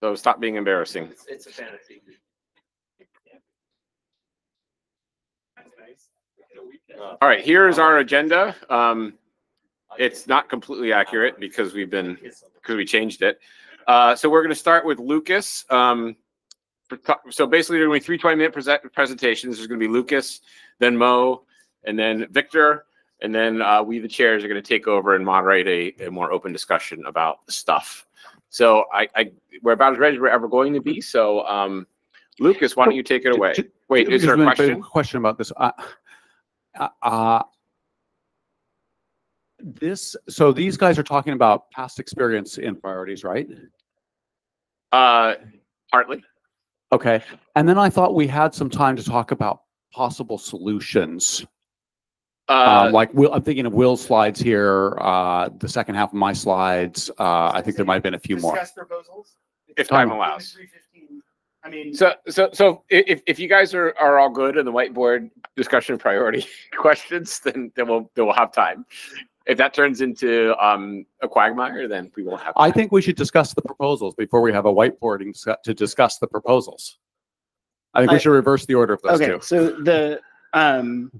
So stop being embarrassing. It's, it's a fantasy. All right, here's our agenda. Um, it's not completely accurate because we've been, because we changed it. Uh, so we're gonna start with Lucas. Um, so basically, there are gonna be three 20-minute present, presentations. There's gonna be Lucas, then Mo, and then Victor. And then, uh, we, the chairs, are gonna take over and moderate a, a more open discussion about the stuff. So I, I, we're about as ready as we're ever going to be. So, um, Lucas, why don't you take it away? Wait, is there a question? Question about this. Uh, uh, This, so these guys are talking about past experience in priorities, right? Uh, partly. Okay, and then I thought we had some time to talk about possible solutions. Uh, Um, like Will, I'm thinking of Will's slides here, uh, the second half of my slides. Uh, I think there might have been a few more. Discuss proposals. if time allows. Three fifteen. I mean. So, so, so if, if you guys are, are all good in the whiteboard discussion priority questions, then, then we'll, then we'll have time. If that turns into, um, a quagmire, then we won't have. I time. think we should discuss the proposals before we have a whiteboarding to discuss the proposals. I think we I- should reverse the order of those Okay, two. so the, um,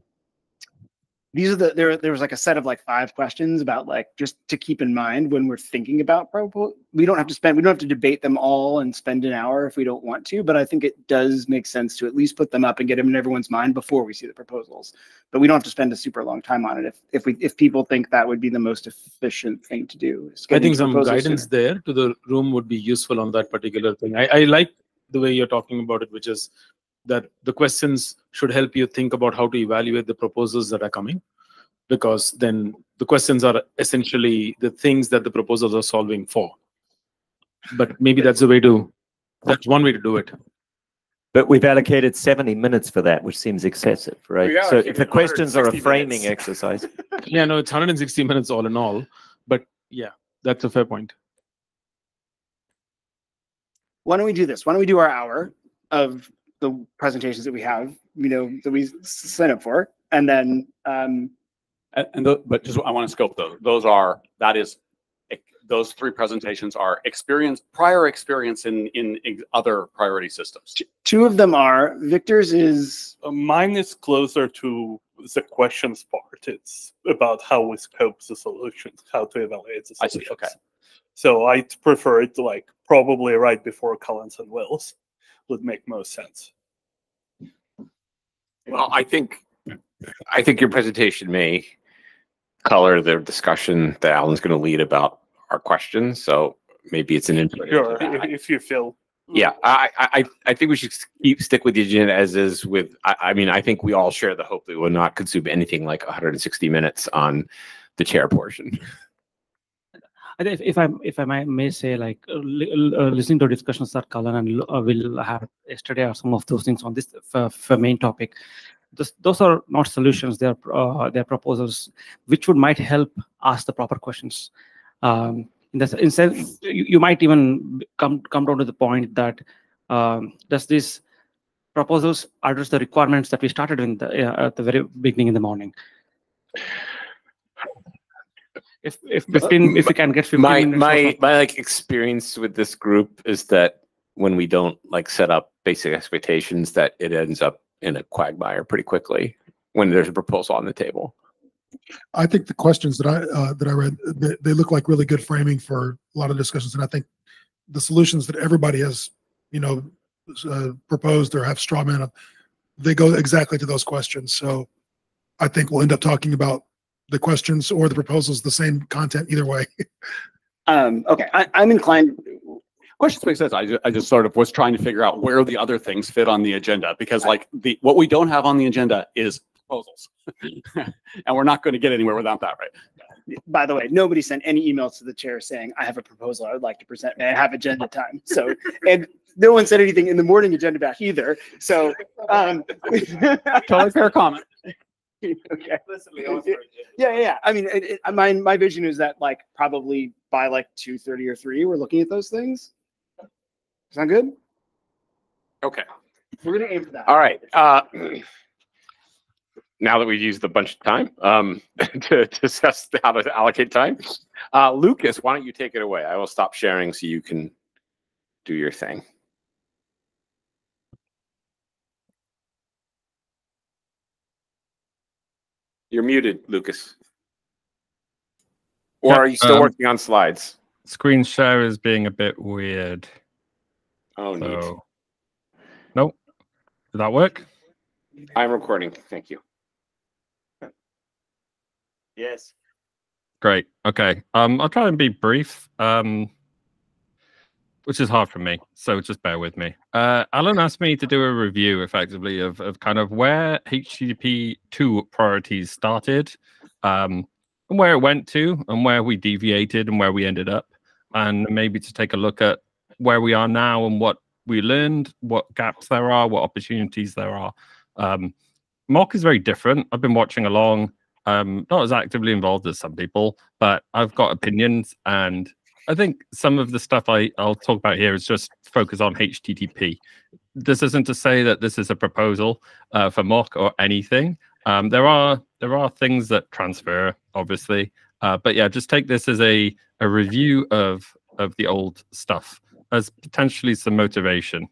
these are the, there, there was like a set of like five questions about like, just to keep in mind when we're thinking about propo, we don't have to spend, we don't have to debate them all and spend an hour if we don't want to, but I think it does make sense to at least put them up and get them in everyone's mind before we see the proposals. But we don't have to spend a super long time on it if, if we, if people think that would be the most efficient thing to do. I think some guidance sooner. there to the room would be useful on that particular thing. I, I like the way you're talking about it, which is that the questions should help you think about how to evaluate the proposals that are coming. Because then the questions are essentially the things that the proposals are solving for. But maybe that's the way to, that's one way to do it. But we've allocated seventy minutes for that, which seems excessive, right? So if the questions are a framing minutes. exercise, Yeah, no, it's hundred and sixty minutes all in all, but yeah, that's a fair point. why don't we do this? Why don't we do our hour of the presentations that we have, you know, that we s- sign up for? And then, um, And, and tho- but just, I want to scope those. Those are, that is, those three presentations are experience, prior experience in, in other priority systems. two of them are, Victor's is, Uh, Mine is closer to the questions part. It's about how we scope the solutions, how to evaluate the solutions I see, solutions. okay. So I prefer it like probably right before Cullen's and Wells would make most sense. Well, I think, I think your presentation may color the discussion that Alan's going to lead about our questions. So maybe it's an input. Sure, if, if you feel. Yeah, I, I, I- think we should keep, stick with the agenda as is with, I, I mean, I think we all share the hope that we'll not consume anything like hundred and sixty minutes on the chair portion. If, if I if I may, may say like uh, uh, listening to discussions that Cullen and uh, will have yesterday or some of those things on this for, for main topic. Those, those are not solutions; they're uh, they're proposals which would might help ask the proper questions. Um, in the in sense, you, you might even come come down to the point that um, does this proposals address the requirements that we started in the uh, at the very beginning in the morning. If if fifteen, if we can get fifteen My, minutes of- my, my like experience with this group is that when we don't like set up basic expectations, that it ends up in a quagmire pretty quickly when there's a proposal on the table. I think the questions that I, uh, that I read, they, they look like really good framing for a lot of discussions. And I think the solutions that everybody has, you know, uh, proposed or have straw man of, they go exactly to those questions. So I think we'll end up talking about the questions or the proposals, the same content either way. um, okay, I, I'm inclined, Questions make sense. I just, I just sort of was trying to figure out where the other things fit on the agenda because like the, what we don't have on the agenda is proposals. And we're not going to get anywhere without that, right? by the way, nobody sent any emails to the chair saying, I have a proposal I would like to present. May I have agenda time? So, and no one said anything in the morning agenda back either. So, um, Totally fair comment. okay. Yeah, yeah, yeah. I mean, it, it, my, my vision is that like probably by like two thirty or three, we're looking at those things. Sound good? Okay. We're gonna aim for that. All right. Uh, now that we've used a bunch of time um, to discuss how to allocate time, uh, Lucas, why don't you take it away? I will stop sharing so you can do your thing. You're muted, Lucas. Or Yeah, are you still um, working on slides? Screen share is being a bit weird. Oh, neat. So, nope. Did that work? I'm recording. Thank you. Yes. Great. Okay. Um, I'll try and be brief. Um, which is hard for me. So just bear with me. Uh, Alan asked me to do a review, effectively, of of kind of where HTTP two priorities started, um, and where it went to, and where we deviated, and where we ended up, and maybe to take a look at where we are now and what we learned, what gaps there are, what opportunities there are. Um, MoQ is very different. I've been watching along um not as actively involved as some people but i've got opinions and i think some of the stuff i i'll talk about here is just focus on http this isn't to say that this is a proposal uh, for MoQ or anything. Um there are there are things that transfer obviously. Uh, but yeah just take this as a a review of of the old stuff as potentially some motivation.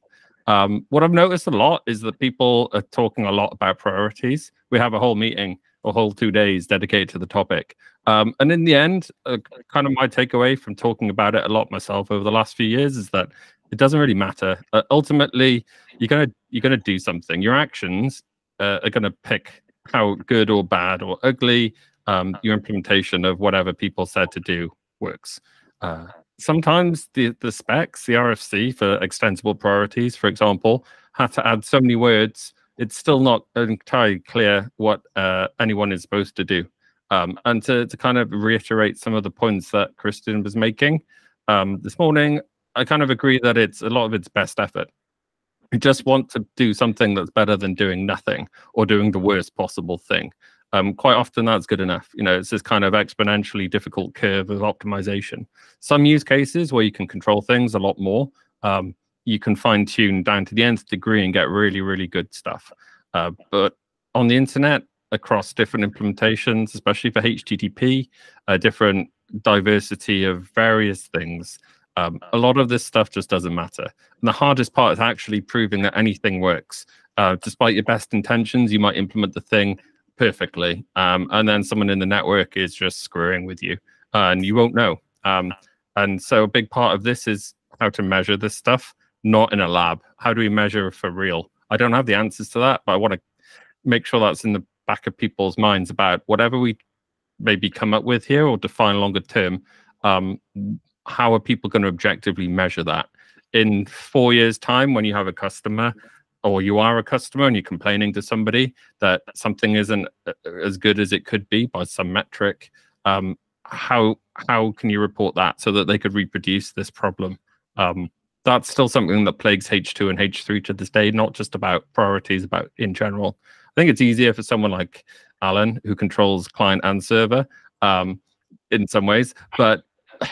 Um, what I've noticed a lot is that people are talking a lot about priorities. We have a whole meeting, a whole two days dedicated to the topic. Um, and in the end, uh, kind of my takeaway from talking about it a lot myself over the last few years is that it doesn't really matter. Uh, ultimately, you're gonna you're gonna do something. Your actions uh, are gonna pick how good or bad or ugly um, your implementation of whatever people said to do works. Uh, sometimes the the specs, the RFC for extensible priorities, for example, have to add so many words. It's still not entirely clear what uh, anyone is supposed to do. Um, and to, to kind of reiterate some of the points that Kristen was making um, this morning, I kind of agree that it's a lot of it's best effort. We just want to do something that's better than doing nothing or doing the worst possible thing. Um, quite often that's good enough. You know, it's this kind of exponentially difficult curve of optimization. Some use cases where you can control things a lot more. Um, you can fine tune down to the nth degree and get really, really good stuff. Uh, but on the internet, across different implementations, especially for HTTP, a different diversity of various things, um, a lot of this stuff just doesn't matter. And the hardest part is actually proving that anything works. Uh, despite your best intentions, you might implement the thing perfectly, um, and then someone in the network is just screwing with you, and you won't know. Um, and so a big part of this is how to measure this stuff, not in a lab. How do we measure for real? I don't have the answers to that, but I want to make sure that's in the back of people's minds about whatever we maybe come up with here or define longer term. Um, how are people going to objectively measure that? In four years' time, when you have a customer or you are a customer and you're complaining to somebody that something isn't uh, as good as it could be by some metric, um, how how can you report that so that they could reproduce this problem? Um, that's still something that plagues H2 and H3 to this day, not just about priorities, about in general. I think it's easier for someone like Alan, who controls client and server, um, in some ways, but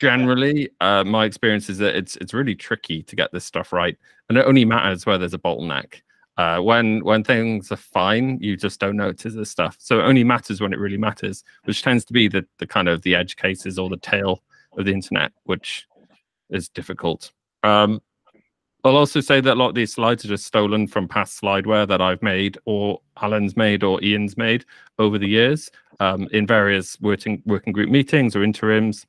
generally, uh, my experience is that it's it's really tricky to get this stuff right, and it only matters where there's a bottleneck. Uh, when when things are fine, you just don't notice this stuff. So it only matters when it really matters, which tends to be the the kind of the edge cases or the tail of the internet, which is difficult. Um, I'll also say that a lot of these slides are just stolen from past slideware that I've made, or Alan's made, or Ian's made over the years um, in various working working group meetings or interims.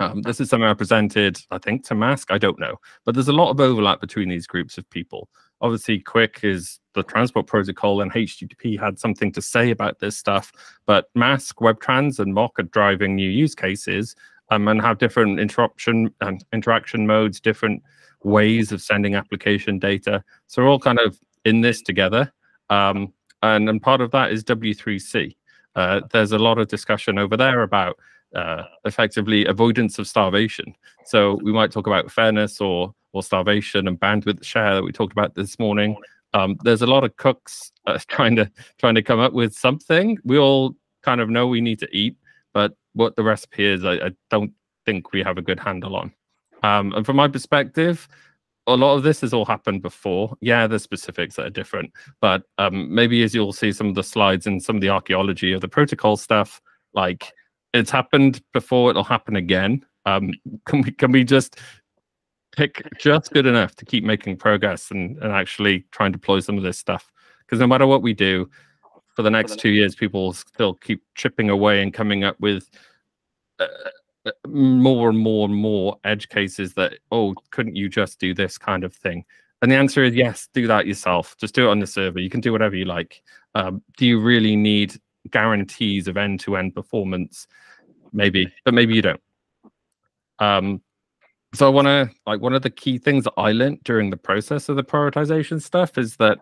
Um, this is something I presented, I think, to MASQUE. I don't know, but there's a lot of overlap between these groups of people. Obviously, QUIC is the transport protocol, and HTTP had something to say about this stuff. But MASQUE, WebTrans, and MoQ are driving new use cases um, and have different interruption and interaction modes, different ways of sending application data. So we're all kind of in this together. Um, and, and part of that is W3C. Uh, there's a lot of discussion over there about uh, effectively avoidance of starvation. So we might talk about fairness or or starvation and bandwidth share that we talked about this morning. Um, there's a lot of cooks uh, trying to trying to come up with something. We all kind of know we need to eat, but what the recipe is, I, I don't think we have a good handle on. Um, and from my perspective, a lot of this has all happened before. Yeah, the specifics that are different, but um, maybe as you'll see some of the slides and some of the archaeology of the protocol stuff, like it's happened before, it'll happen again. Um, can we can we just pick just good enough to keep making progress and, and actually try and deploy some of this stuff. Because no matter what we do, for the next two years, people will still keep chipping away and coming up with uh, uh, more and more and more edge cases that, oh, couldn't you just do this kind of thing? And the answer is yes, do that yourself. Just do it on the server. You can do whatever you like. Um, do you really need guarantees of end to end performance? Maybe, but maybe you don't. Um, so I want to like one of the key things that I learned during the process of the prioritization stuff is that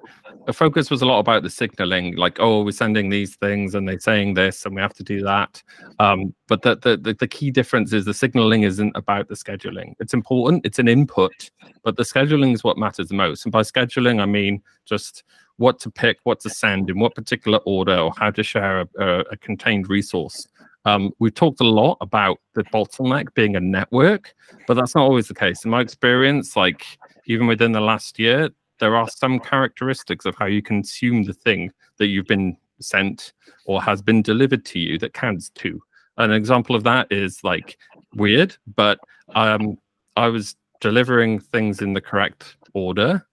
the focus was a lot about the signaling, like oh we're sending these things and they're saying this and we have to do that. Um, but the, the the key difference is the signaling isn't about the scheduling. It's important, it's an input, but the scheduling is what matters the most. And by scheduling, I mean just what to pick, what to send, in what particular order, or how to share a, a, a contained resource. Um, we've talked a lot about the bottleneck being a network, but that's not always the case. In my experience, like even within the last year, there are some characteristics of how you consume the thing that you've been sent or has been delivered to you that counts too. An example of that is like weird, but um, I was delivering things in the correct order,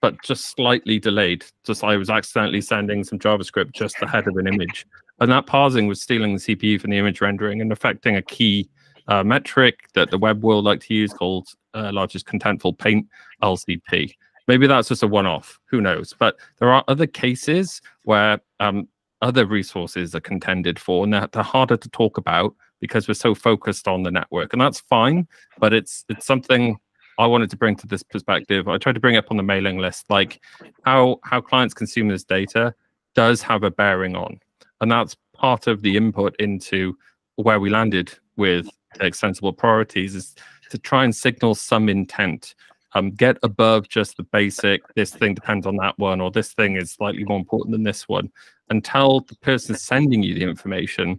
but just slightly delayed. Just I was accidentally sending some JavaScript just ahead of an image and that parsing was stealing the CPU from the image rendering and affecting a key uh, metric that the web world like to use called uh, largest contentful paint LCP. Maybe that's just a one-off. Who knows? But there are other cases where um, other resources are contended for, and they're, they're harder to talk about because we're so focused on the network, and that's fine. But it's it's something I wanted to bring to this perspective. I tried to bring up on the mailing list, like how how clients consume this data does have a bearing on. And that's part of the input into where we landed with extensible priorities is to try and signal some intent. Um, get above just the basic this thing depends on that one or this thing is slightly more important than this one and tell the person sending you the information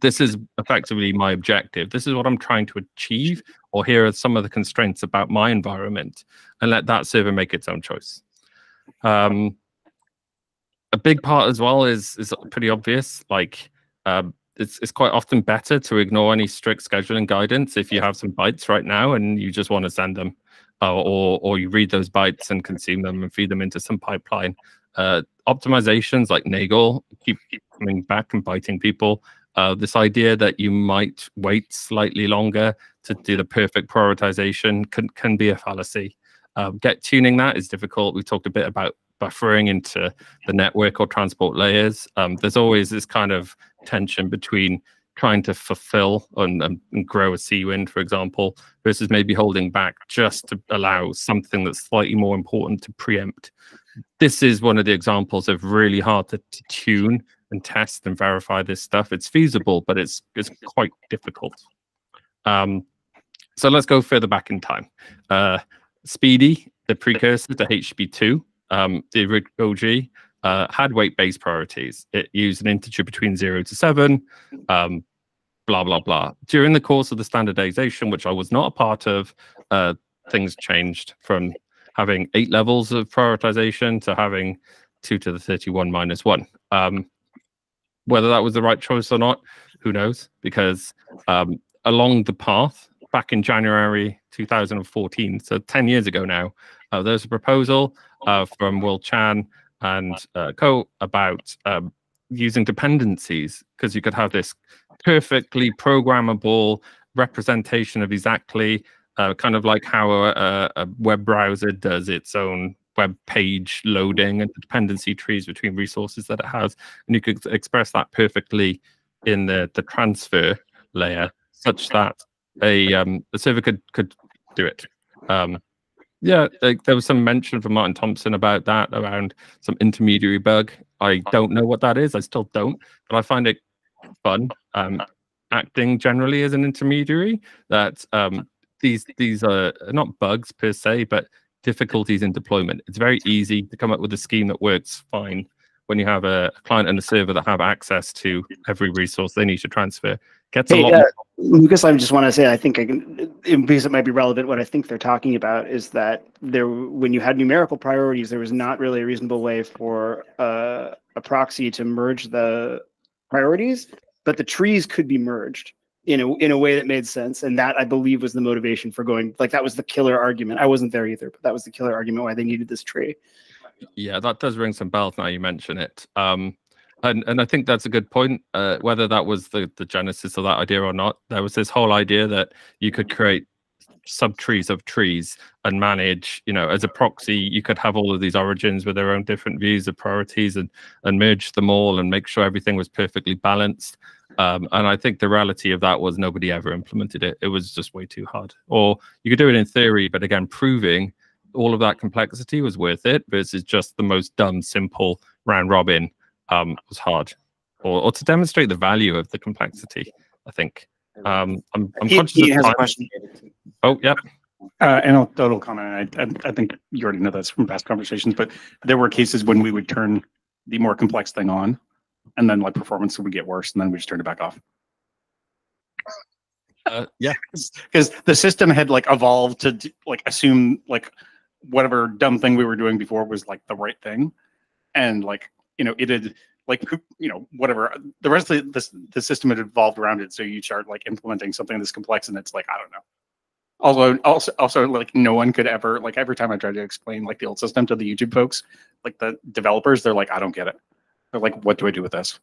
this is effectively my objective. This is what i'm trying to achieve or here are some of the constraints about my environment and let that server make its own choice um, a big part as well is is pretty obvious. Like um, it's it's quite often better to ignore any strict scheduling guidance if you have some bytes right now and you just want to send them, uh, or or you read those bytes and consume them and feed them into some pipeline. Uh, optimizations like Nagle keep, keep coming back and biting people. Uh, this idea that you might wait slightly longer to do the perfect prioritization can can be a fallacy. Um, get tuning that is difficult. We talked a bit about buffering into the network or transport layers. Um, there's always this kind of tension between trying to fulfill and, and, grow a cwnd, for example, versus maybe holding back just to allow something that's slightly more important to preempt. This is one of the examples of really hard to, to tune and test and verify this stuff. It's feasible, but it's it's quite difficult. Um, so let's go further back in time. Uh, SPDY, the precursor to HTTP2, um, the OG uh, had weight-based priorities. It used an integer between zero to seven, um, blah blah blah. During the course of the standardization, which I was not a part of, uh, things changed from having eight levels of prioritization to having two to the 31 minus one. Um, whether that was the right choice or not, who knows? Because um, along the path, back in January 2014, so 10 years ago now, uh, there's a proposal uh, from Will Chan and uh, co about um, using dependencies because you could have this perfectly programmable representation of exactly uh, kind of like how a, a, web browser does its own web page loading and dependency trees between resources that it has and you could express that perfectly in the the transfer layer such that a um server could could do it um yeah, like, there was some mention from Martin Thomson about that around some intermediary bug. I don't know what that is. I still don't, but I find it fun. Um, acting generally as an intermediary, that um, these these are not bugs per se, but difficulties in deployment. It's very easy to come up with a scheme that works fine when you have a client and a server that have access to every resource they need to transfer. Gets hey, a lot. Uh, Lucas, I just want to say, I think I can, because it might be relevant. What I think they're talking about is that there, when you had numerical priorities, there was not really a reasonable way for uh, a proxy to merge the priorities, but the trees could be merged. in a in a way that made sense. And that I believe was the motivation for going like that was the killer argument. I wasn't there either, but that was the killer argument why they needed this tree. Yeah, that does ring some bells now you mention it. Um, and and I think that's a good point. Uh, whether that was the the genesis of that idea or not, there was this whole idea that you could create subtrees of trees and manage you know as a proxy you could have all of these origins with their own different views of priorities and and merge them all and make sure everything was perfectly balanced um, and i think the reality of that was nobody ever implemented it it was just way too hard or you could do it in theory but again proving all of that complexity was worth it versus just the most dumb simple round robin um, was hard or, or to demonstrate the value of the complexity i think um, I'm, I'm He- conscious he of has a question. Oh, yeah. Uh, and I'll, I'll comment. I, I, I think you already know this from past conversations, but there were cases when we would turn the more complex thing on, and then like performance would get worse, and then we just turned it back off Uh, yeah. because the system had like evolved to like assume like whatever dumb thing we were doing before was like the right thing, and like you know it had like you know whatever the rest of the, the system had evolved around it. So you start like implementing something this complex, and it's like I don't know. Although also also like no one could ever like every time I tried to explain like the old system to the YouTube folks, like the developers, they're like I don't get it. They're like, what do I do with this?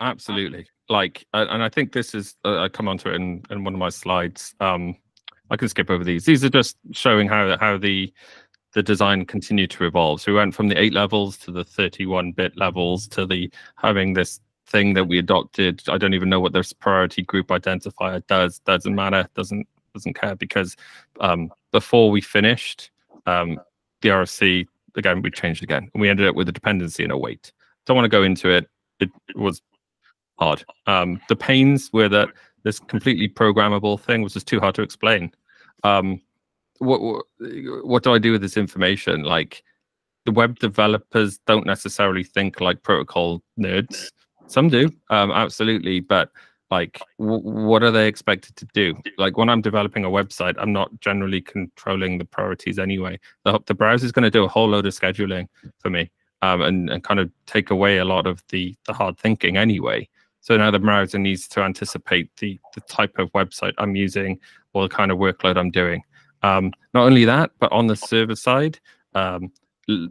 Absolutely. Like, and I think this is, uh, I come onto it in, in one of my slides. Um, I can skip over these. These are just showing how how the the design continued to evolve. So we went from the eight levels to the 31 bit levels to the having this thing that we adopted. I don't even know what this priority group identifier does. Doesn't matter. Doesn't doesn't care because um, before we finished um, the RFC again, we changed again, and we ended up with a dependency and a weight. Don't want to go into it. It was hard. Um, the pains were that this completely programmable thing was just too hard to explain. Um, what, what what do I do with this information? Like the web developers don't necessarily think like protocol nerds. Some do, um, absolutely, but like what are they expected to do? Like when I'm developing a website, I'm not generally controlling the priorities anyway. The the browser is going to do a whole load of scheduling for me. Um, and, and kind of take away a lot of the the hard thinking anyway. So now the browser needs to anticipate the the type of website I'm using or the kind of workload I'm doing. Um, not only that, but on the server side, um,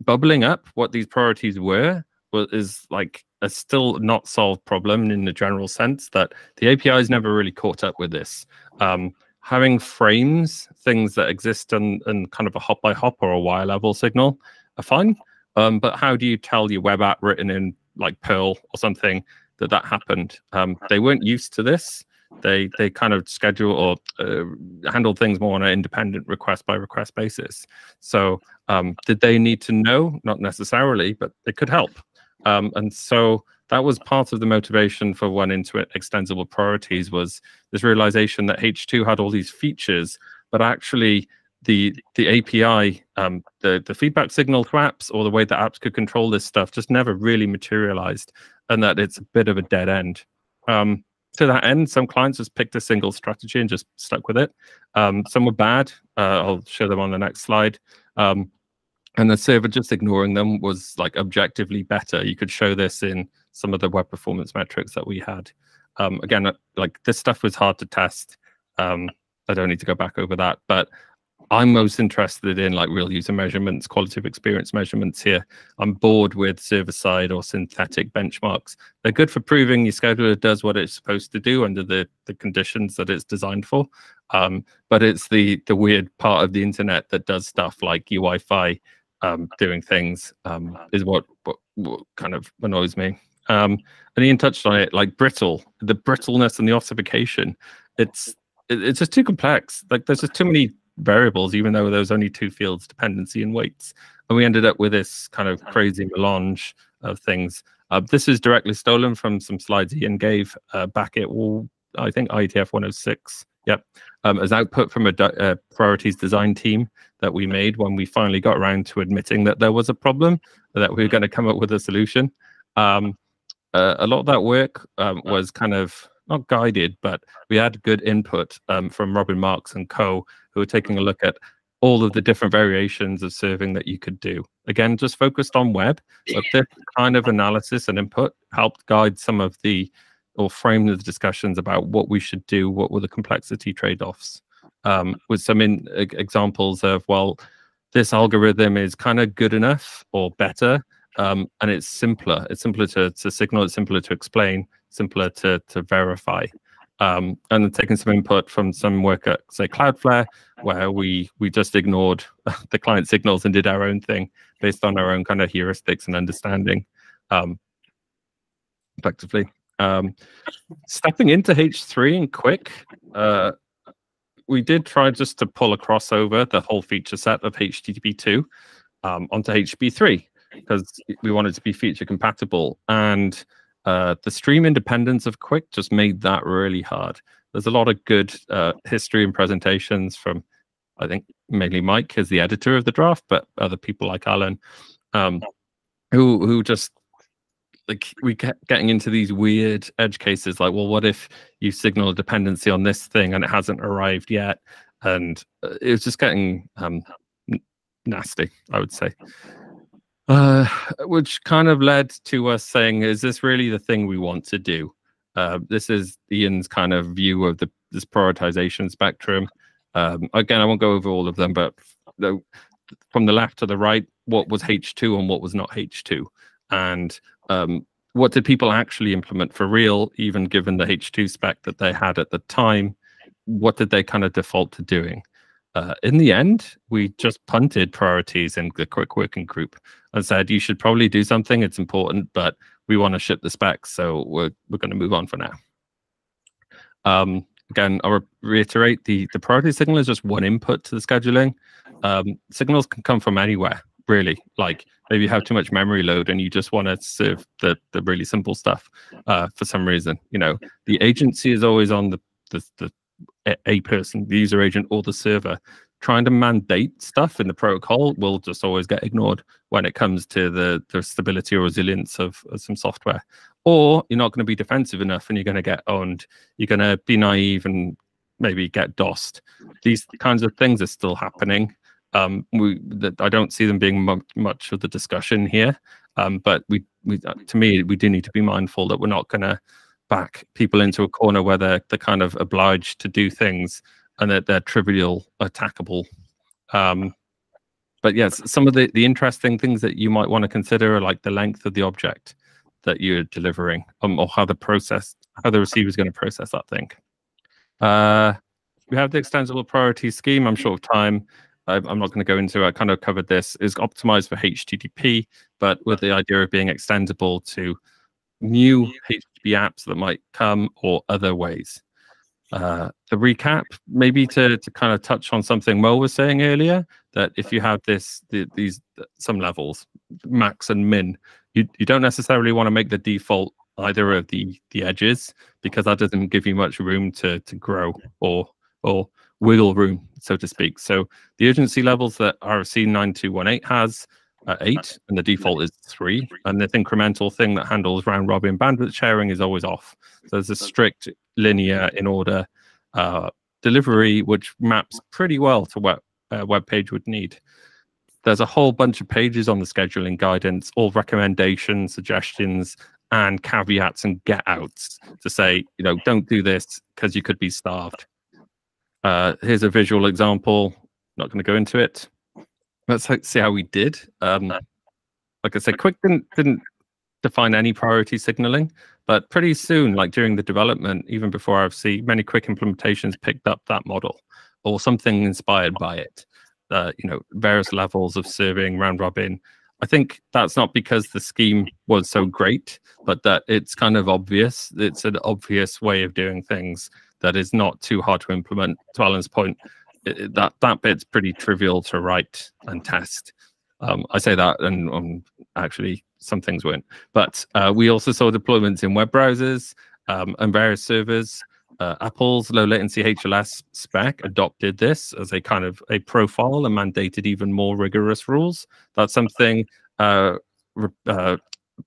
bubbling up what these priorities were was is like a still not solved problem in the general sense that the APIs never really caught up with this. Um, having frames, things that exist in, in kind of a hop by hop or a wire level signal, are fine. Um, but how do you tell your web app written in like Perl or something that that happened? Um, they weren't used to this. They they kind of schedule or uh, handle things more on an independent request by request basis. So um, did they need to know? Not necessarily, but it could help. Um, and so that was part of the motivation for one into it extensible priorities was this realization that H2 had all these features, but actually the the API, um, the the feedback signal to apps, or the way that apps could control this stuff, just never really materialized, and that it's a bit of a dead end. Um, to that end, some clients just picked a single strategy and just stuck with it. Um, some were bad. Uh, I'll show them on the next slide. Um, and the server just ignoring them was like objectively better. You could show this in some of the web performance metrics that we had. Um, again, like this stuff was hard to test. Um, I don't need to go back over that, but I'm most interested in like real user measurements, quality of experience measurements here. I'm bored with server side or synthetic benchmarks. They're good for proving your scheduler does what it's supposed to do under the, the conditions that it's designed for. Um, but it's the the weird part of the internet that does stuff like UI5 um, doing things um, is what, what what kind of annoys me. Um, and Ian touched on it, like brittle, the brittleness and the ossification. It's it- it's just too complex. Like there's just too many variables, even though there was only two fields, dependency and weights. And we ended up with this kind of crazy melange of things. Uh, this is directly stolen from some slides Ian gave uh, back at all, I think IETF 106. Yep, um, as output from a uh, priorities design team that we made when we finally got around to admitting that there was a problem, that we were going to come up with a solution. Um, uh, a lot of that work um, was kind of not guided, but we had good input um, from Robin Marx and co, who were taking a look at all of the different variations of serving that you could do. Again, just focused on web, but this kind of analysis and input helped guide some of the or frame the discussions about what we should do, what were the complexity trade-offs, um, with some in, e- examples of well, this algorithm is kind of good enough or better, um, and it's simpler. It's simpler to, to signal. It's simpler to explain. Simpler to to verify. Um, and then taking some input from some work at say Cloudflare, where we we just ignored the client signals and did our own thing based on our own kind of heuristics and understanding, um, effectively. Um, stepping into H3 and QUIC, uh, we did try just to pull a crossover the whole feature set of HTTP2 um, onto HTTP3 because we wanted to be feature compatible. And uh, the stream independence of QUIC just made that really hard. There's a lot of good uh, history and presentations from, I think, mainly Mike as the editor of the draft, but other people like Alan, um, who who just like we kept getting into these weird edge cases like well what if you signal a dependency on this thing and it hasn't arrived yet? And uh, it was just getting um nasty i would say uh which kind of led to us saying is this really the thing we want to do uh, this is ian's kind of view of the this prioritization spectrum um again i won't go over all of them but the, from the left to the right what was h2 and what was not h2 and um, what did people actually implement for real, even given the H2 spec that they had at the time? What did they kind of default to doing? Uh, in the end, we just punted priorities in the QUIC working group and said, you should probably do something. It's important, but we want to ship the specs. So we're, we're going to move on for now. Um, again, I'll reiterate the, the priority signal is just one input to the scheduling. Um, signals can come from anywhere, really. Like maybe you have too much memory load and you just want to serve the, the really simple stuff uh, for some reason. You know, the agency is always on the, the, the a- person, the user agent or the server. Trying to mandate stuff in the protocol will just always get ignored when it comes to the, the stability or resilience of, of some software. Or you're not going to be defensive enough and you're going to get owned. You're going to be naive and maybe get DOSed. These kinds of things are still happening. Um, we that I don't see them being mu- much of the discussion here. Um, but we, we, uh, to me, we do need to be mindful that we're not going to back people into a corner where they're they're kind of obliged to do things and that they're trivial, attackable. Um, but yes, some of the the interesting things that you might want to consider are like the length of the object that you're delivering, um, or how the process, how the receiver is going to process that thing. Uh, we have the extensible priority scheme. I'm short of time. I'm not going to go into. I kind of covered this. Is optimized for HTTP, but with the idea of being extendable to new HTTP apps that might come or other ways. Uh, the recap, maybe to to kind of touch on something Mo was saying earlier, that if you have this the, these some levels, max and min, you you don't necessarily want to make the default either of the the edges because that doesn't give you much room to to grow or or wiggle room, so to speak. So the urgency levels that RFC 9218 has are eight, and the default is three. And this incremental thing that handles round robin bandwidth sharing is always off. So there's a strict linear in order uh, delivery, which maps pretty well to what a web page would need. There's a whole bunch of pages on the scheduling guidance, all recommendations, suggestions, and caveats and get outs to say, you know, don't do this because you could be starved. Uh, here's a visual example. Not going to go into it. Let's see how we did. Um, like I said, QUIC didn't didn't define any priority signaling, but pretty soon, like during the development, even before RFC, many QUIC implementations picked up that model or something inspired by it. Uh, you know, various levels of serving round robin. I think that's not because the scheme was so great, but that it's kind of obvious. It's an obvious way of doing things that is not too hard to implement. To Alan's point, that that bit's pretty trivial to write and test. Um, I say that, and um, actually some things weren't. But uh, we also saw deployments in web browsers um, and various servers. Uh, Apple's low latency HLS spec adopted this as a kind of a profile and mandated even more rigorous rules. That's something uh, uh,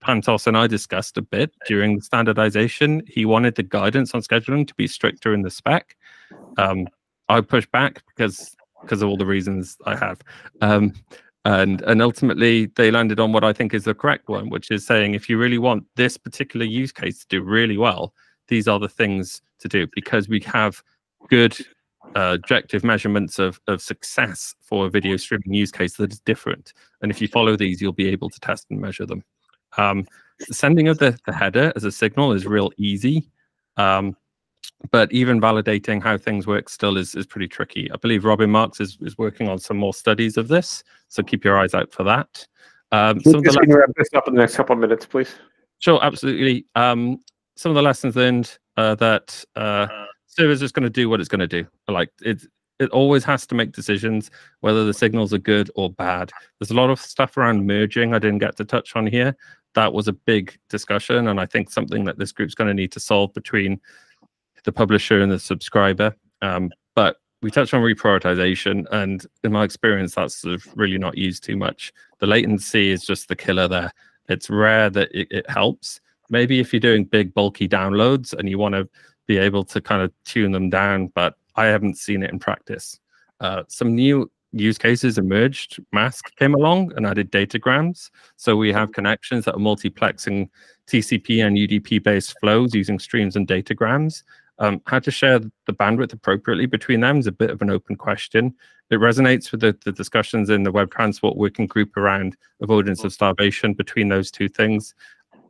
Pantos and I discussed a bit during the standardization. He wanted the guidance on scheduling to be stricter in the spec. Um, I pushed back because because of all the reasons I have. Um, and and ultimately they landed on what I think is the correct one, which is saying if you really want this particular use case to do really well, these are the things to do because we have good uh, objective measurements of, of success for a video streaming use case that is different. And if you follow these, you'll be able to test and measure them. Um, sending of the, the header as a signal is real easy. Um, but even validating how things work still is, is pretty tricky. I believe Robin Marx is, is working on some more studies of this, so keep your eyes out for that. Um, some of the Just gonna wrap this up in the next couple of minutes, please. Sure, absolutely. Um, some of the lessons learned uh, that uh, servers is going to do what it's going to do. Like it, it always has to make decisions whether the signals are good or bad. There's a lot of stuff around merging I didn't get to touch on here. That was a big discussion, and I think something that this group's going to need to solve between the publisher and the subscriber. Um, but we touched on reprioritization, and in my experience, that's sort of really not used too much. The latency is just the killer there. It's rare that it, it helps. Maybe if you're doing big, bulky downloads and you want to be able to kind of tune them down, but I haven't seen it in practice. Uh, some new use cases emerged. MASQUE came along and added datagrams. So we have connections that are multiplexing TCP and UDP based flows using streams and datagrams. Um, how to share the bandwidth appropriately between them is a bit of an open question. It resonates with the, the discussions in the Web Transport Working Group around avoidance of starvation between those two things.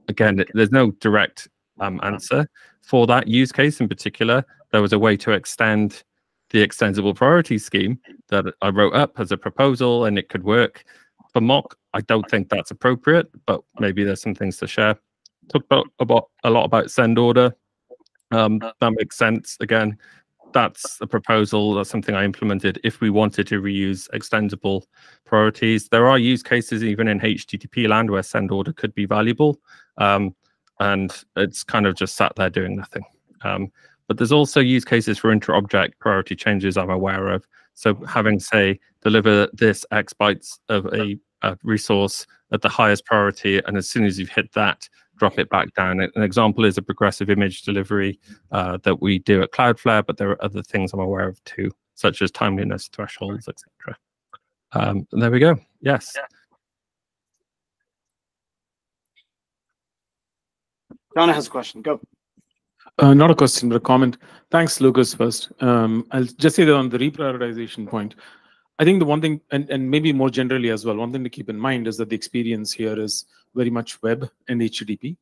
Again, there's no direct um, answer for that use case in particular. There was a way to extend the extensible priority scheme that I wrote up as a proposal, and it could work. For MoQ, I don't think that's appropriate, but maybe there's some things to share. Talked about, about a lot about send order. Um, that makes sense. Again, that's a proposal. That's something I implemented if we wanted to reuse extendable priorities. There are use cases even in HTTP land where send order could be valuable, um, and it's kind of just sat there doing nothing. Um, but there's also use cases for inter-object priority changes I'm aware of. So having, say, deliver this X bytes of a, a resource at the highest priority, and as soon as you've hit that, drop it back down. An example is a progressive image delivery uh, that we do at Cloudflare, but there are other things I'm aware of too, such as timeliness thresholds, etc. Um, and there we go. Yes. Donna has a question. Go. Uh, not a question, but a comment. Thanks, Lucas. First, um, I'll just say that on the reprioritization point, I think the one thing, and, and maybe more generally as well, one thing to keep in mind is that the experience here is very much web and HTTP,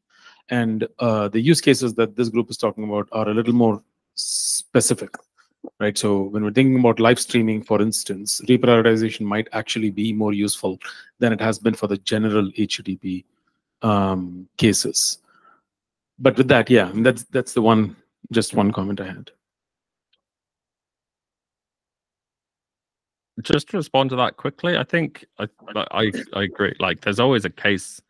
and uh, the use cases that this group is talking about are a little more specific, right? So when we're thinking about live streaming, for instance, reprioritization might actually be more useful than it has been for the general HTTP um, cases but with that, yeah, that's that's the one just one comment I had. Just to respond to that quickly, I think I I, I agree. Like, there's always a case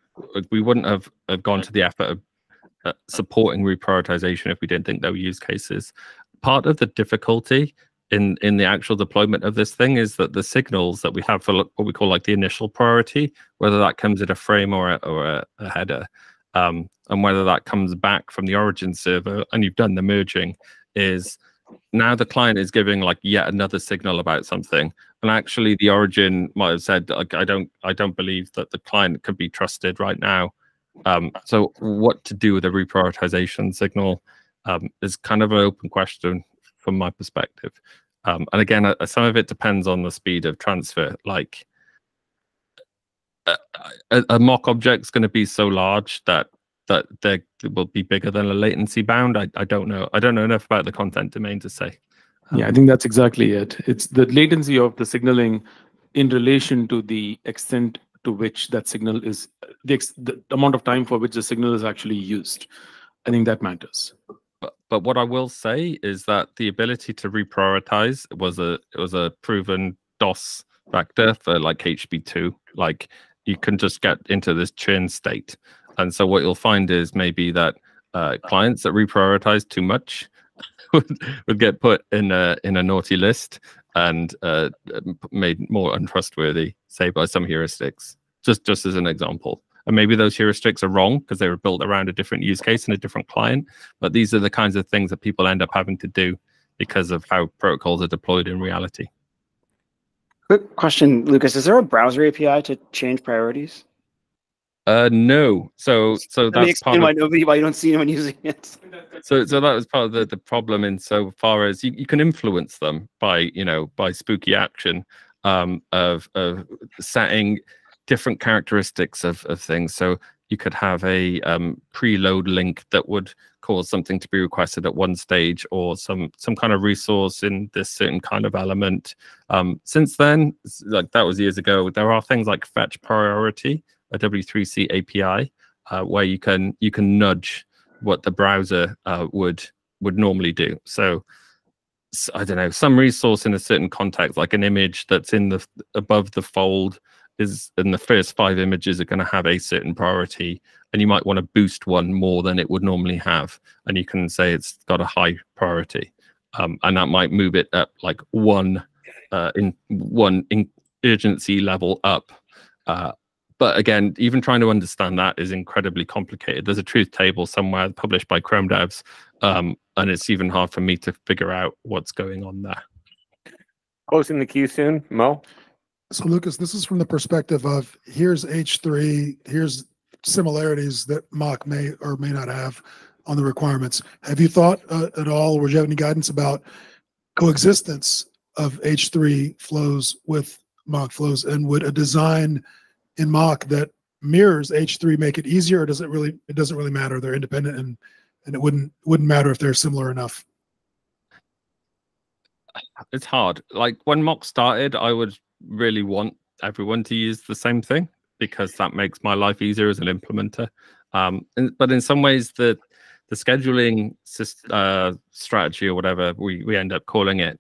we wouldn't have, have gone to the effort of uh, supporting reprioritization if we didn't think there were use cases. Part of the difficulty in in the actual deployment of this thing is that the signals that we have for what we call like the initial priority, whether that comes in a frame or a, or a, a header, um, and whether that comes back from the origin server and you've done the merging is now the client is giving like yet another signal about something and actually the origin might have said like, i don't i don't believe that the client could be trusted right now um, so what to do with a reprioritization signal um, is kind of an open question from my perspective um, and again uh, some of it depends on the speed of transfer like a, a MoQ object is going to be so large that that they will be bigger than a latency bound. I, I don't know. I don't know enough about the content domain to say. Yeah, I think that's exactly it. It's the latency of the signaling in relation to the extent to which that signal is the, ex, the amount of time for which the signal is actually used. I think that matters. But, but what I will say is that the ability to reprioritize was a it was a proven DOS factor for like HB2. Like you can just get into this churn state. And so what you'll find is maybe that uh, clients that reprioritize too much would, get put in a in a naughty list and uh, made more untrustworthy, say by some heuristics. Just just as an example. And maybe those heuristics are wrong because they were built around a different use case and a different client. But these are the kinds of things that people end up having to do because of how protocols are deployed in reality. Quick question, Lucas. Is there a browser API to change priorities? Uh, no. So so Let that's part of why nobody, why you don't see anyone using it. so so that was part of the, the problem in so far as you, you can influence them by you know by spooky action um of of setting different characteristics of of things so you could have a um preload link that would cause something to be requested at one stage or some some kind of resource in this certain kind of element um since then like that was years ago there are things like fetch priority a w3c api uh, where you can you can nudge what the browser uh, would would normally do. So I don't know some resource in a certain context, like an image that's in the above the fold, is in the first five images are going to have a certain priority, and you might want to boost one more than it would normally have, and you can say it's got a high priority, um, and that might move it up like one uh, in one in urgency level up. Uh, but again, even trying to understand that is incredibly complicated. There's a truth table somewhere published by Chrome devs, um, and it's even hard for me to figure out what's going on there. Closing the queue soon, Mo. So Lucas, this is from the perspective of here's H3, here's similarities that MoQ may or may not have on the requirements. Have you thought uh, at all, or would you have any guidance about coexistence of H3 flows with MoQ flows? And would a design in MoQ that mirrors H3 make it easier, or does it really, it doesn't really matter? They're independent and, and it wouldn't, wouldn't matter if they're similar enough. It's hard. Like when MoQ started, I would really want everyone to use the same thing because that makes my life easier as an implementer. Um, and, but in some ways, the the scheduling uh, strategy or whatever we, we end up calling it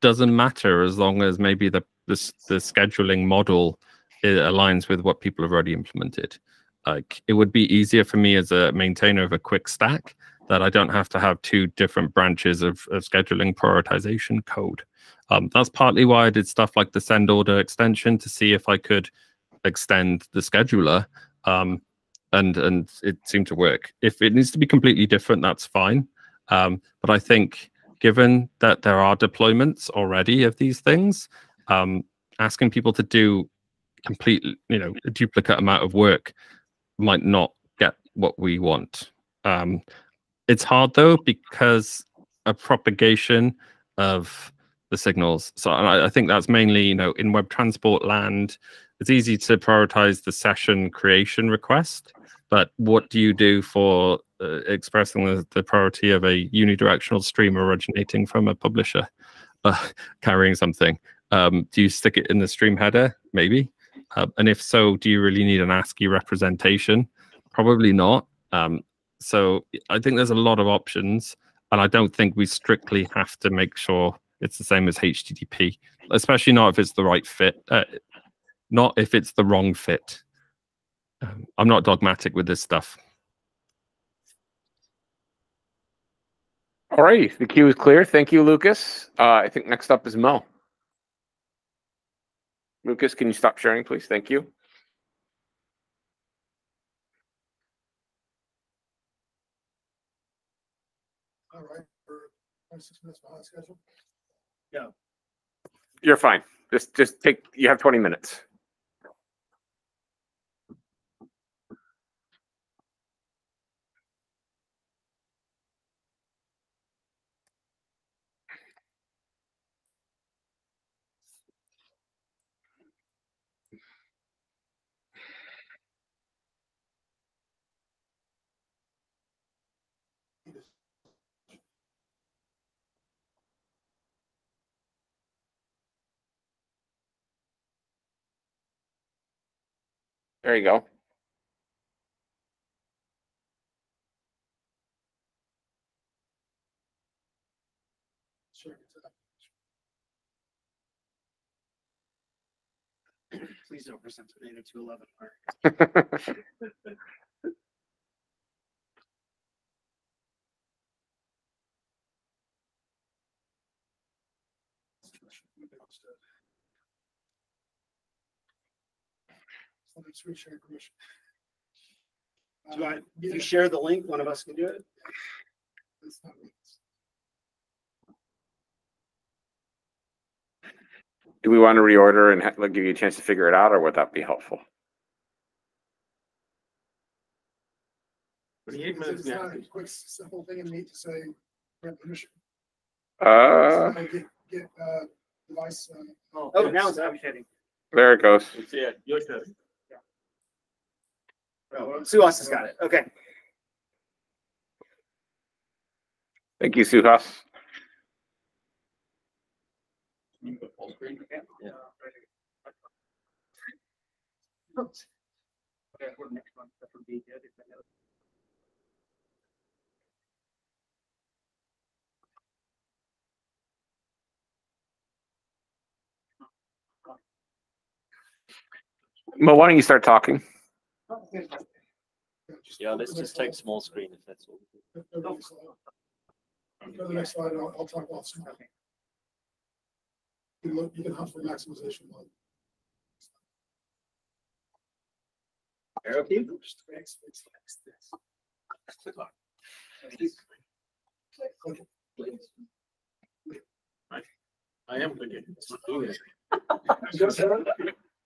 doesn't matter as long as maybe the the, the scheduling model i- aligns with what people have already implemented. Like it would be easier for me as a maintainer of a QUIC stack that I don't have to have two different branches of, of scheduling prioritization code. Um, that's partly why I did stuff like the send order extension to see if I could extend the scheduler. Um, and and it seemed to work. If it needs to be completely different, that's fine. Um, but I think given that there are deployments already of these things, um, asking people to do complete, you know, a duplicate amount of work might not get what we want. Um, it's hard though because a propagation of the signals. So I, I think that's mainly, you know, in web transport land, it's easy to prioritize the session creation request, but what do you do for uh, expressing the, the priority of a unidirectional stream originating from a publisher uh, carrying something? Um, do you stick it in the stream header? Maybe. Uh, and if so, do you really need an ASCII representation? Probably not. Um, so I think there's a lot of options, and I don't think we strictly have to make sure it's the same as HTTP, especially not if it's the right fit, uh, not if it's the wrong fit. Um, I'm not dogmatic with this stuff. All right, the queue is clear. Thank you, Lucas. Uh, I think next up is Mo. Lucas, can you stop sharing, please? Thank you. All right. for 26 minutes behind schedule. Yeah. You're fine. Just just take. You have 20 minutes. There you go. Please don't present to Native two eleven. Do I, if you share the link, one of us can do it? Do we want to reorder and ha- like, give you a chance to figure it out, or would that be helpful? Twenty-eight minutes. It's not a quick, simple thing in me to say, grant permission. Uh, Get, get, uh, device, uh, Oh, now it's advocating. there it goes. Yeah, your turn. Oh, Suhas has got it. Okay. Thank you, Suhas. Mo, why don't you start talking? Yeah, let's just take small screen if that's all. Go to the next slide. To the next slide, and I'll, I'll talk about some. You can look, you can hunt for maximization. thanks. I am thinking. It's not doing it.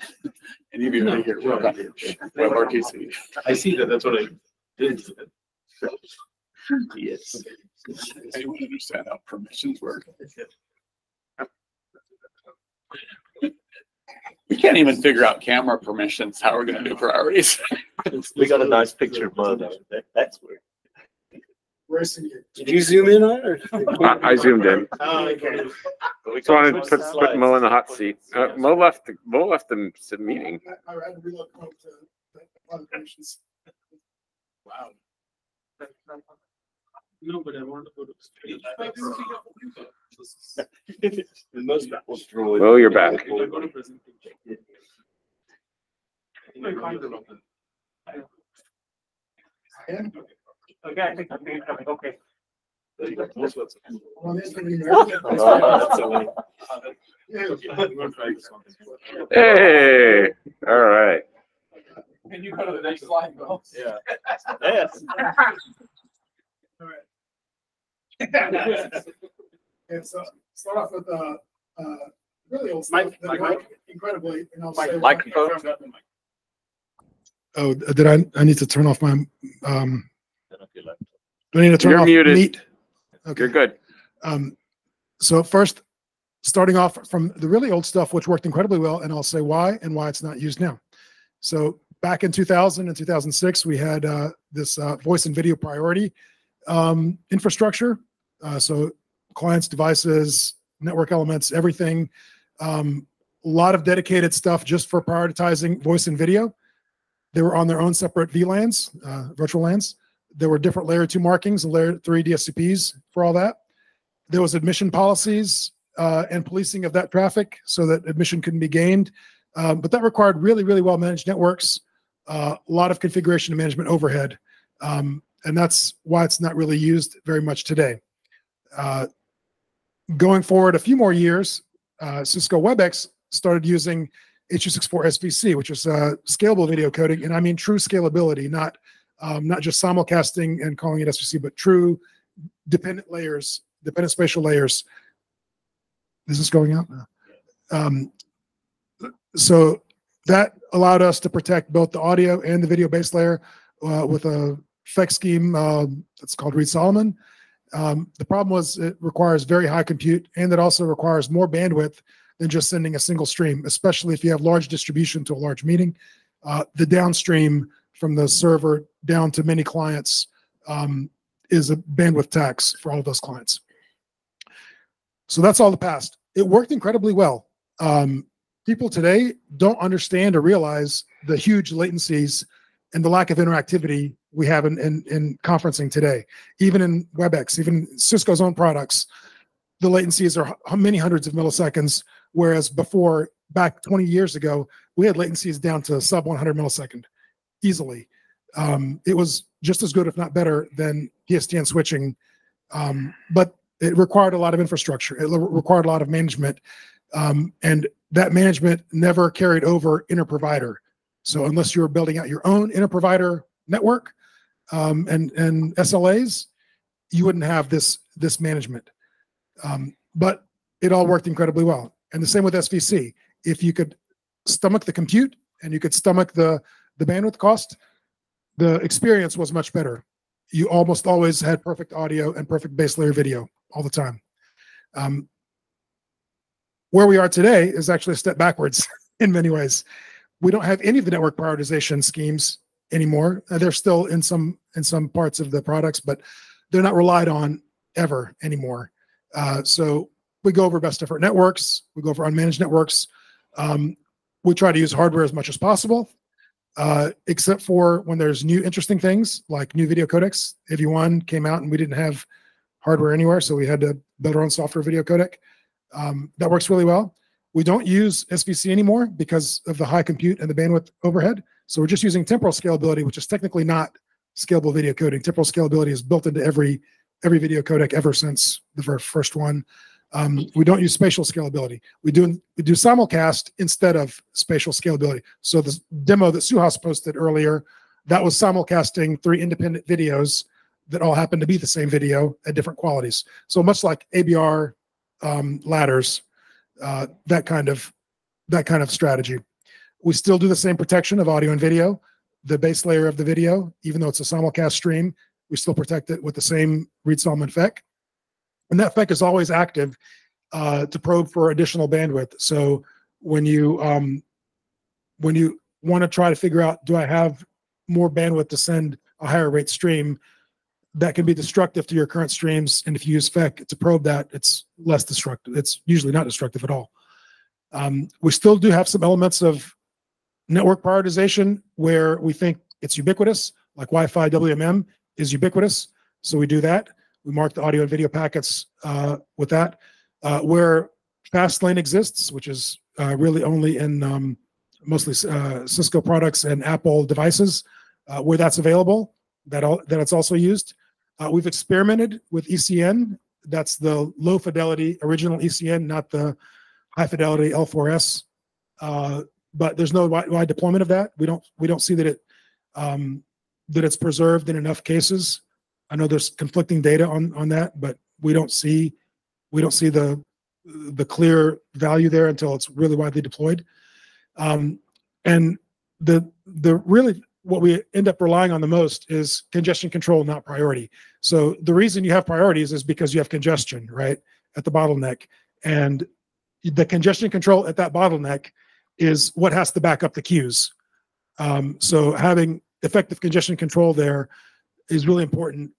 Any of you are here, welcome. WebRTC. I see that, that's what I did. Yes. Anyone understand how permissions work? We can't even figure out camera permissions. How we're gonna do priorities? We got a nice picture of Mo that's where. Racing you. Did you zoom in on it? I, I zoomed in. Oh, okay. So I wanted to put, put Mo in the hot seat. Uh, Mo left, the Mo left the s- meeting. I, I had to reload Chrome to, to other permissions. Wow. No, but I want to go to. Most people draw. Mo, you're back. Go to presentation. I find it open. And Okay, I think, I think, okay. on this thing, Oh, that's a win. Yeah. I'm gonna try. Hey, all right. Can you go to the next slide, Bill? Yeah. Yes. And so start off with, uh, uh, really old stuff. Mike, that Mike, work Incredibly, and I'll say. why. Microphone. Oh, did I, I need to turn off my, um, Turn off your laptop. do I need to turn You're off? muted. Meet? Okay. You're good. Um, so first, starting off from the really old stuff, which worked incredibly well, and I'll say why and why it's not used now. So back in 2000 and 2006, we had uh, this uh, voice and video priority um, infrastructure. Uh, so clients, devices, network elements, everything. Um, a lot of dedicated stuff just for prioritizing voice and video. They were on their own separate VLANs, uh, virtual LANs. There were different layer two markings and layer three DSCPs for all that there was admission policies uh, and policing of that traffic so that admission couldn't be gained. Um, but that required really, really well managed networks, uh, a lot of configuration and management overhead. Um, and that's why it's not really used very much today. Uh, going forward a few more years, uh, Cisco WebEx started using H264 SVC, which is uh, scalable video coding. And I mean true scalability, not, um, not just simulcasting and calling it SVC, but true dependent layers dependent spatial layers. Is this going out? Um, so that allowed us to protect both the audio and the video base layer uh, with a FEC scheme uh, that's called Reed Solomon. Um, the problem was it requires very high compute and it also requires more bandwidth than just sending a single stream, especially if you have large distribution to a large meeting. Uh, the downstream from the server down to many clients um, is a bandwidth tax for all of those clients. So that's all the past. It worked incredibly well. Um, people today don't understand or realize the huge latencies and the lack of interactivity we have in, in, in conferencing today. Even in WebEx, even Cisco's own products, the latencies are many hundreds of milliseconds, whereas before, back 20 years ago, we had latencies down to sub 100 millisecond easily. Um, it was just as good, if not better, than PSTN switching. Um, but it required a lot of infrastructure. It re- required a lot of management. Um, and that management never carried over inter-provider. So unless you were building out your own inter-provider network um, and and SLAs, you wouldn't have this this management. Um, but it all worked incredibly well. And the same with SVC. If you could stomach the compute and you could stomach the the bandwidth cost, the experience was much better. You almost always had perfect audio and perfect base layer video all the time. Um, where we are today is actually a step backwards in many ways. We don't have any of the network prioritization schemes anymore. Uh, they're still in some in some parts of the products, but they're not relied on ever anymore. Uh, so we go over best effort networks. We go over unmanaged networks. Um, we try to use hardware as much as possible, uh, except for when there's new interesting things like new video codecs. AV1 came out and we didn't have hardware anywhere, so we had to build our own software video codec. Um, that works really well. We don't use SVC anymore because of the high compute and the bandwidth overhead. So we're just using temporal scalability, which is technically not scalable video coding. Temporal scalability is built into every every video codec ever since the first one. Um, we don't use spatial scalability. We do we do simulcast instead of spatial scalability. So the demo that Suhas posted earlier, that was simulcasting three independent videos that all happened to be the same video at different qualities. So much like ABR um, ladders, uh, that kind of that kind of strategy. We still do the same protection of audio and video. The base layer of the video, even though it's a simulcast stream, we still protect it with the same Reed Solomon FEC. And that FEC is always active uh, to probe for additional bandwidth. So when you um, when you want to try to figure out, do I have more bandwidth to send a higher rate stream? That can be destructive to your current streams. And if you use FEC to probe that, it's less destructive. It's usually not destructive at all. Um, we still do have some elements of network prioritization where we think it's ubiquitous, like Wi-Fi WMM is ubiquitous. So we do that. We mark the audio and video packets uh, with that. Uh, where Fastlane exists, which is uh, really only in um, mostly uh, Cisco products and Apple devices, uh, where that's available, that all, that it's also used. Uh, we've experimented with ECN. That's the low fidelity original ECN, not the high fidelity L4S. Uh, but there's no wide, wide deployment of that. We don't we don't see that it um, that it's preserved in enough cases. I know there's conflicting data on on that, but we don't see we don't see the the clear value there until it's really widely deployed. Um, and the the really what we end up relying on the most is congestion control, not priority. So the reason you have priorities is because you have congestion, right, at the bottleneck, and the congestion control at that bottleneck is what has to back up the queues. Um, so having effective congestion control there is really important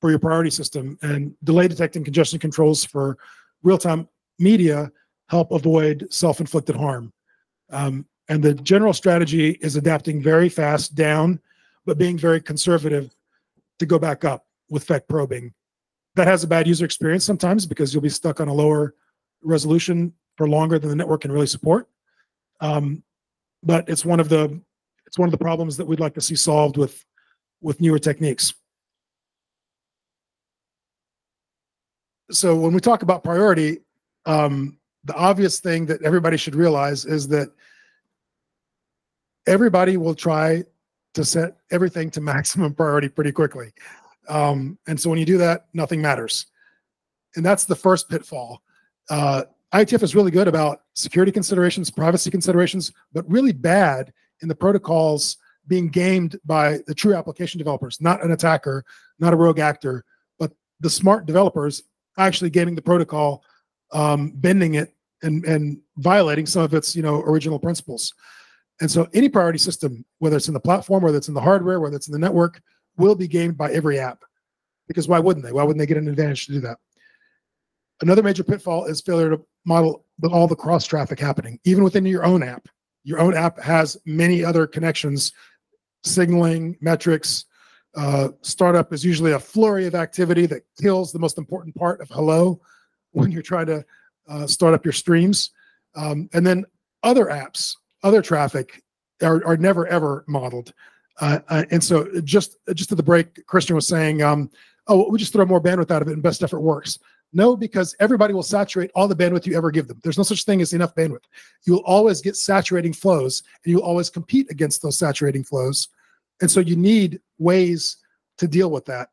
for your priority system and delay detecting congestion controls for real-time media help avoid self-inflicted harm. Um, and the general strategy is adapting very fast down, but being very conservative to go back up with FEC probing. That has a bad user experience sometimes because you'll be stuck on a lower resolution for longer than the network can really support. Um, but it's one of the it's one of the problems that we'd like to see solved with with newer techniques. So when we talk about priority, um, the obvious thing that everybody should realize is that everybody will try to set everything to maximum priority pretty quickly. Um, and so when you do that, nothing matters. And that's the first pitfall. Uh, IETF is really good about security considerations, privacy considerations, but really bad in the protocols being gamed by the true application developers, not an attacker, not a rogue actor, but the smart developers actually gaming the protocol, um, bending it and, and violating some of its you know original principles. And so any priority system, whether it's in the platform, whether it's in the hardware, whether it's in the network, will be gamed by every app. Because why wouldn't they? Why wouldn't they get an advantage to do that? Another major pitfall is failure to model all the cross traffic happening, even within your own app. Your own app has many other connections, signaling, metrics. Uh, startup is usually a flurry of activity that kills the most important part of hello when you're trying to uh, start up your streams. Um, and then other apps, other traffic are, are never ever modeled. Uh, uh, and so just just at the break, Christian was saying, um, "Oh, we just throw more bandwidth out of it, and best effort works." No, because everybody will saturate all the bandwidth you ever give them. There's no such thing as enough bandwidth. You will always get saturating flows, and you'll always compete against those saturating flows. And so you need ways to deal with that.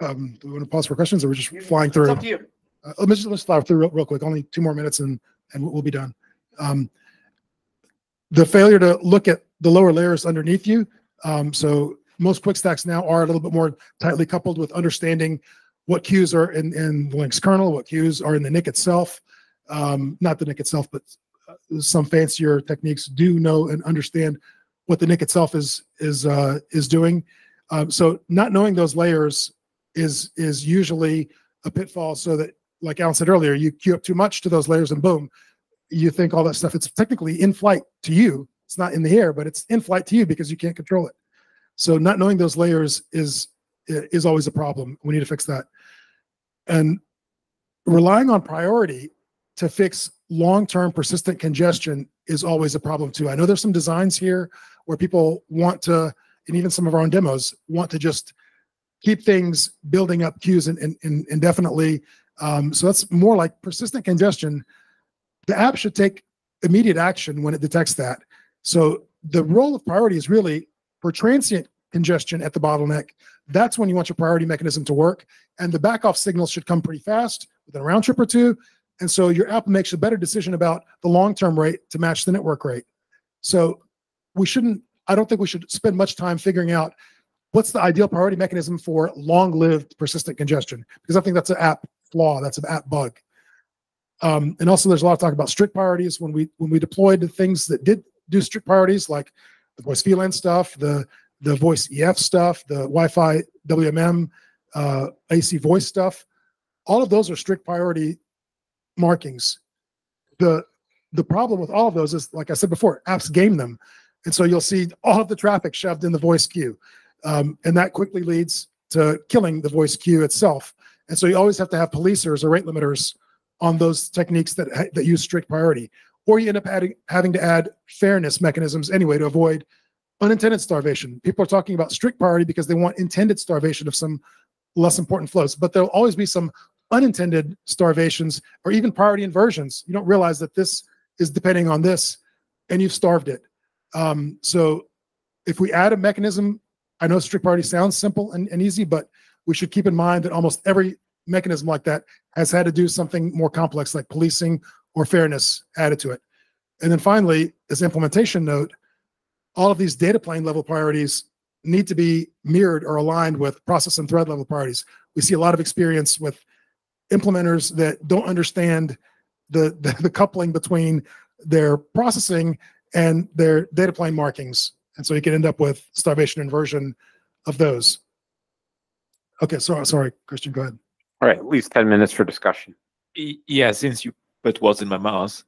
Um, do we want to pause for questions, or we're just flying It's through? up to you. Uh, let's just let's fly through real, real quick. Only two more minutes, and and we'll, we'll be done. Um, the failure to look at the lower layers underneath you. Um, so most QUIC stacks now are a little bit more tightly coupled with understanding what queues are in, in the Linux kernel, what queues are in the NIC itself. Um, not the NIC itself, but uh, some fancier techniques do know and understand what the NIC itself is is uh, is doing. Um, so not knowing those layers is is usually a pitfall. So that, like Alan said earlier, you queue up too much to those layers, and boom, you think all that stuff. It's technically in flight to you. It's not in the air, but it's in flight to you because you can't control it. So not knowing those layers is is always a problem. We need to fix that. And relying on priority to fix long-term persistent congestion is always a problem too. I know there's some designs here where people want to, and even some of our own demos want to just keep things building up queues in, in, in indefinitely. Um, so that's more like persistent congestion. The app should take immediate action when it detects that. So the role of priority is really for transient congestion at the bottleneck. That's when you want your priority mechanism to work. And the back off signals should come pretty fast within a round trip or two. And so your app makes a better decision about the long term rate to match the network rate. So we shouldn't, I don't think we should spend much time figuring out what's the ideal priority mechanism for long lived persistent congestion, because I think that's an app flaw, that's an app bug. Um, and also there's a lot of talk about strict priorities when we when we deployed the things that did do strict priorities like the voice VLAN stuff, the the voice EF stuff, the Wi-Fi WMM, uh, AC voice stuff. All of those are strict priority markings. The the problem with all of those is, like I said before, apps game them, and so you'll see all of the traffic shoved in the voice queue, um, and that quickly leads to killing the voice queue itself. And so you always have to have policers or rate limiters on those techniques that that use strict priority, or you end up adding having to add fairness mechanisms anyway to avoid unintended starvation. People are talking about strict priority because they want intended starvation of some less important flows, but there'll always be some unintended starvations or even priority inversions. You don't realize that this is depending on this and you've starved it. Um, so if we add a mechanism, I know strict priority sounds simple and, and easy, but we should keep in mind that almost every mechanism like that has had to do something more complex like policing or fairness added to it. And then finally, as implementation note, all of these data plane level priorities need to be mirrored or aligned with process and thread level priorities. We see a lot of experience with implementers that don't understand the, the, the coupling between their processing and their data plane markings. And so you can end up with starvation inversion of those. Okay, so sorry, Christian, go ahead. All right, at least 10 minutes for discussion. Yeah, since you put words in my mouth,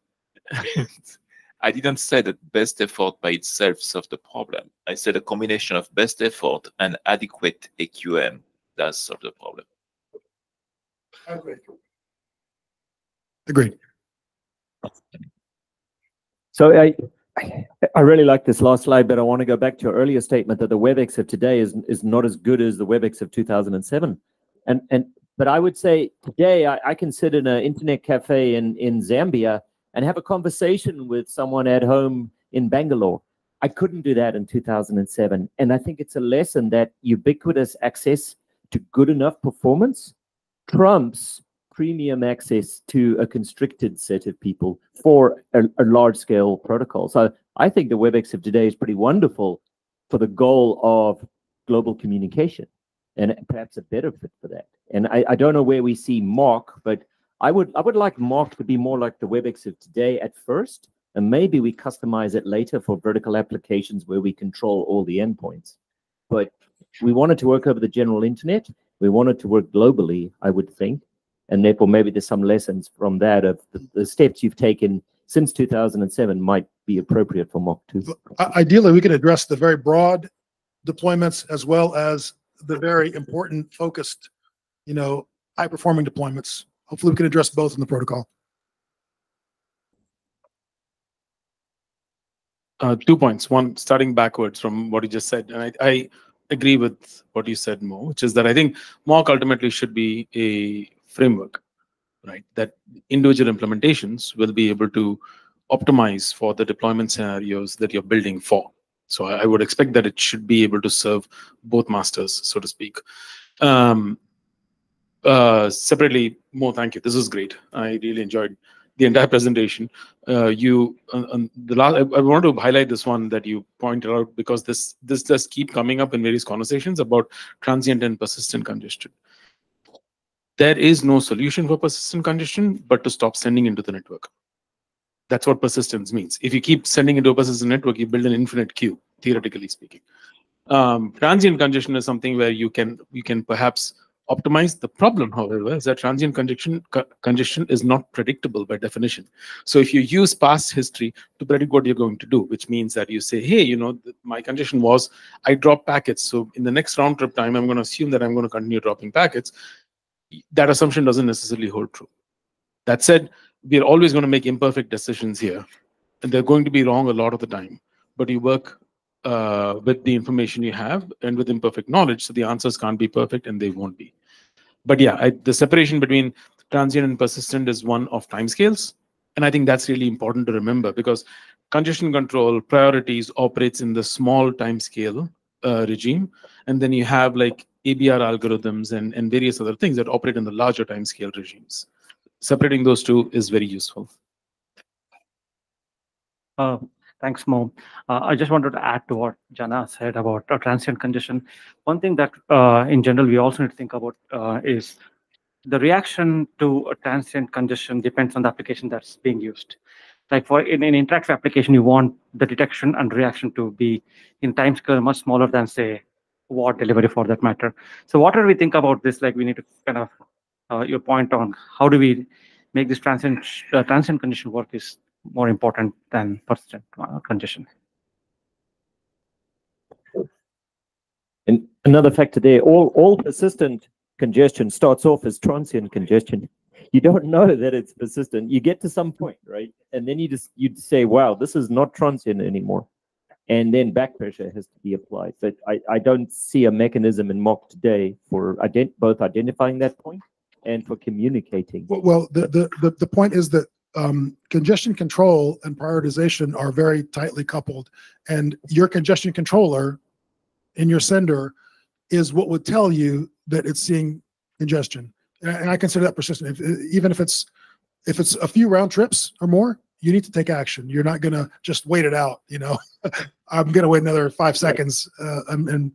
I didn't say that best effort by itself solved the problem. I said a combination of best effort and adequate AQM does solve the problem. Agreed. So I, I really like this last slide, but I want to go back to your earlier statement that the WebEx of today is is not as good as the WebEx of 2007. And and but I would say today I, I can sit in an internet cafe in in Zambia and have a conversation with someone at home in Bangalore. I couldn't do that in 2007, and I think it's a lesson that ubiquitous access to good enough performance trumps premium access to a constricted set of people for a, a large scale protocol. So I think the WebEx of today is pretty wonderful for the goal of global communication and perhaps a better fit for that. And I, I don't know where we see MoQ, but I would I would like MoQ to be more like the WebEx of today at first, and maybe we customize it later for vertical applications where we control all the endpoints. But we want it to work over the general internet. We want it to work globally, I would think and therefore maybe there's some lessons from that of the, the steps you've taken since 2007 might be appropriate for Mach 2. Ideally, we can address the very broad deployments as well as the very important focused, you know, high performing deployments. Hopefully we can address both in the protocol. Uh, two points. One, starting backwards from what you just said, and I, I agree with what you said, Mo, which is that I think MoQ ultimately should be a framework, right? That individual implementations will be able to optimize for the deployment scenarios that you're building for. So I, I would expect that it should be able to serve both masters, so to speak. Um, uh, separately, Mo, thank you. This is great. I really enjoyed the entire presentation. Uh, you, uh, the last, I, I want to highlight this one that you pointed out because this this does keep coming up in various conversations about transient and persistent congestion. There is no solution for persistent congestion, but to stop sending into the network. That's what persistence means. If you keep sending into a persistent network, you build an infinite queue, theoretically speaking. Um, transient congestion is something where you can you can perhaps optimize. The problem, however, is that transient congestion co congestion is not predictable by definition. So if you use past history to predict what you're going to do, which means that you say, hey, you know, my congestion was I drop packets. So in the next round trip time, I'm going to assume that I'm going to continue dropping packets. That assumption doesn't necessarily hold true. That said, we're always going to make imperfect decisions here, and they're going to be wrong a lot of the time. But you work uh, with the information you have and with imperfect knowledge, so the answers can't be perfect and they won't be. But yeah, I, the separation between transient and persistent is one of timescales, and I think that's really important to remember because congestion control priorities operates in the small timescale uh, regime, and then you have like ABR algorithms and, and various other things that operate in the larger timescale regimes separating those two is very useful. Uh, thanks, Mo. Uh, I just wanted to add to what Jana said about uh, transient congestion. One thing that, uh, in general, we also need to think about uh, is the reaction to a transient congestion depends on the application that's being used. Like for in an interactive application, you want the detection and reaction to be in time scale much smaller than, say, WAD delivery for that matter. So what do we think about this, like we need to kind of uh, your point on how do we make this transient uh, transient condition work is more important than persistent uh, condition. And another factor there, all, all persistent congestion starts off as transient congestion. You don't know that it's persistent. You get to some point, right? And then you just you say, wow, this is not transient anymore. And then back pressure has to be applied. But I, I don't see a mechanism in MoQ today for ident- both identifying that point and for communicating. Well, well the, the, the, the point is that um, congestion control and prioritization are very tightly coupled. And your congestion controller in your sender is what would tell you that it's seeing congestion. And I, and I consider that persistent. If, even if it's if it's a few round trips or more, you need to take action. You're not going to just wait it out. You know, I'm going to wait another five seconds uh, and, and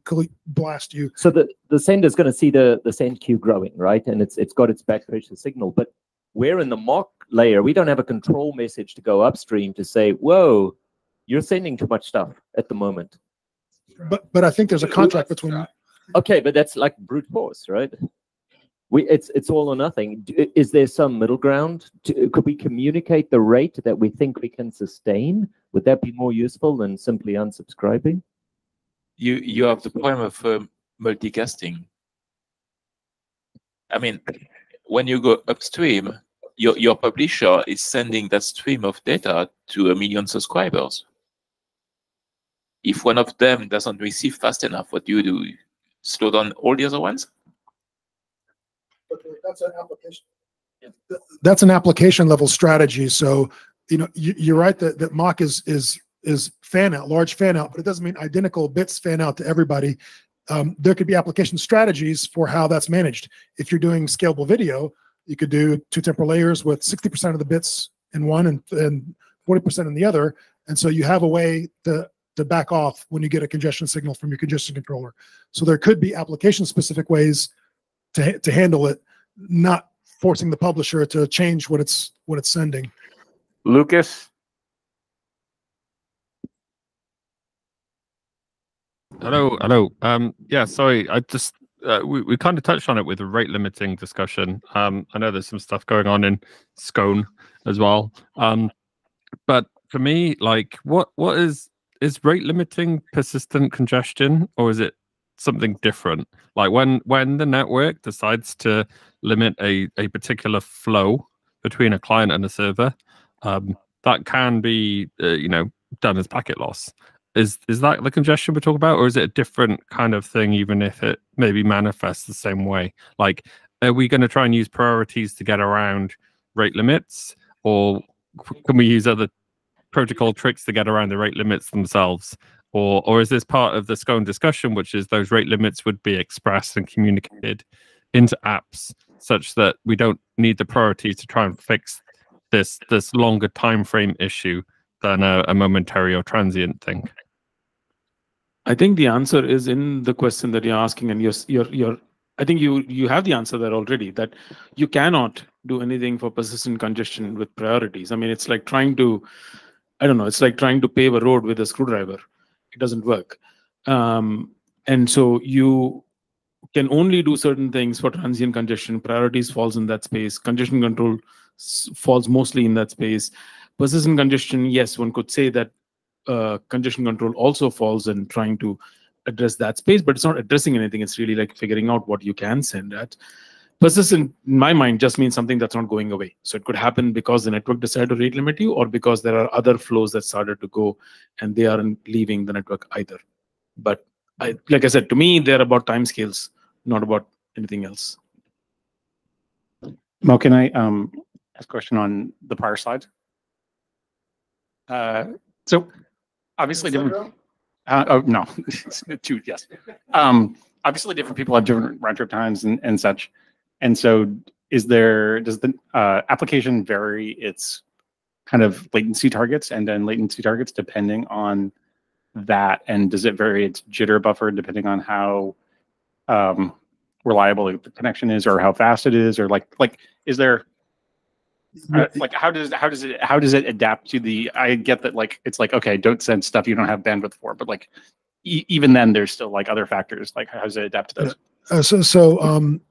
blast you. So the the sender is going to see the the send queue growing, right? And it's it's got its back pressure signal, but we're in the MoQ layer. We don't have a control message to go upstream to say, "Whoa, you're sending too much stuff at the moment." But but I think there's a contract between. Okay, but that's like brute force, right? We it's it's all or nothing. Is there some middle ground? Could we communicate the rate that we think we can sustain? Would that be more useful than simply unsubscribing? You you have the problem of uh, multicasting. I mean, when you go upstream, your your publisher is sending that stream of data to a million subscribers. If one of them doesn't receive fast enough, what do you do? Slow down all the other ones? That's an application. That's an application level strategy. So, you know, you, are right that, that MoQ is is is fan out, large fan out, but it doesn't mean identical bits fan out to everybody. Um, there could be application strategies for how that's managed. If you're doing scalable video, you could do two temporal layers with 60% of the bits in one and, and 40% in the other. And so you have a way to, to back off when you get a congestion signal from your congestion controller. So there could be application specific ways to, to handle it not forcing the publisher to change what it's what it's sending. Lucas. Hello, hello. Um, yeah, sorry, I just uh, we we kind of touched on it with the rate limiting discussion. Um, I know there's some stuff going on in SCONE as well. Um, but for me, like, what what is is rate limiting persistent congestion, or is it something different. Like when when the network decides to limit a, a particular flow between a client and a server, um, that can be uh, you know done as packet loss. Is is that the congestion we're talking about, or is it a different kind of thing? Even if it maybe manifests the same way, like are we going to try and use priorities to get around rate limits, or can we use other protocol tricks to get around the rate limits themselves? Or, or is this part of the SCONE discussion, which is those rate limits would be expressed and communicated into apps such that we don't need the priority to try and fix this this longer time frame issue than a, a momentary or transient thing? I think the answer is in the question that you're asking, and you're you're you're. I think you you have the answer there already. That you cannot do anything for persistent congestion with priorities. I mean, it's like trying to, I don't know, it's like trying to pave a road with a screwdriver. It doesn't work. Um, and so you can only do certain things for transient congestion. Priorities falls in that space. Congestion control falls mostly in that space. Persistent congestion, yes, one could say that uh, congestion control also falls in trying to address that space, but it's not addressing anything. It's really like figuring out what you can send at. Persistent, in my mind, just means something that's not going away. So it could happen because the network decided to rate limit you, or because there are other flows that started to go and they aren't leaving the network either. But I, like I said, to me, they're about time scales, not about anything else. Mo, can I um ask a question on the prior slide? Uh, so obviously different. Uh, oh no, two yes. Um, obviously different people have different round trip times and and such, and so is there does the uh, application vary its kind of latency targets and then latency targets depending on that, and does it vary its jitter buffer depending on how um, reliable the connection is or how fast it is or like like is there uh, like how does how does it how does it adapt to the i get that like it's like okay don't send stuff you don't have bandwidth for but like e- even then there's still like other factors like how does it adapt to those? Uh, so, so, um,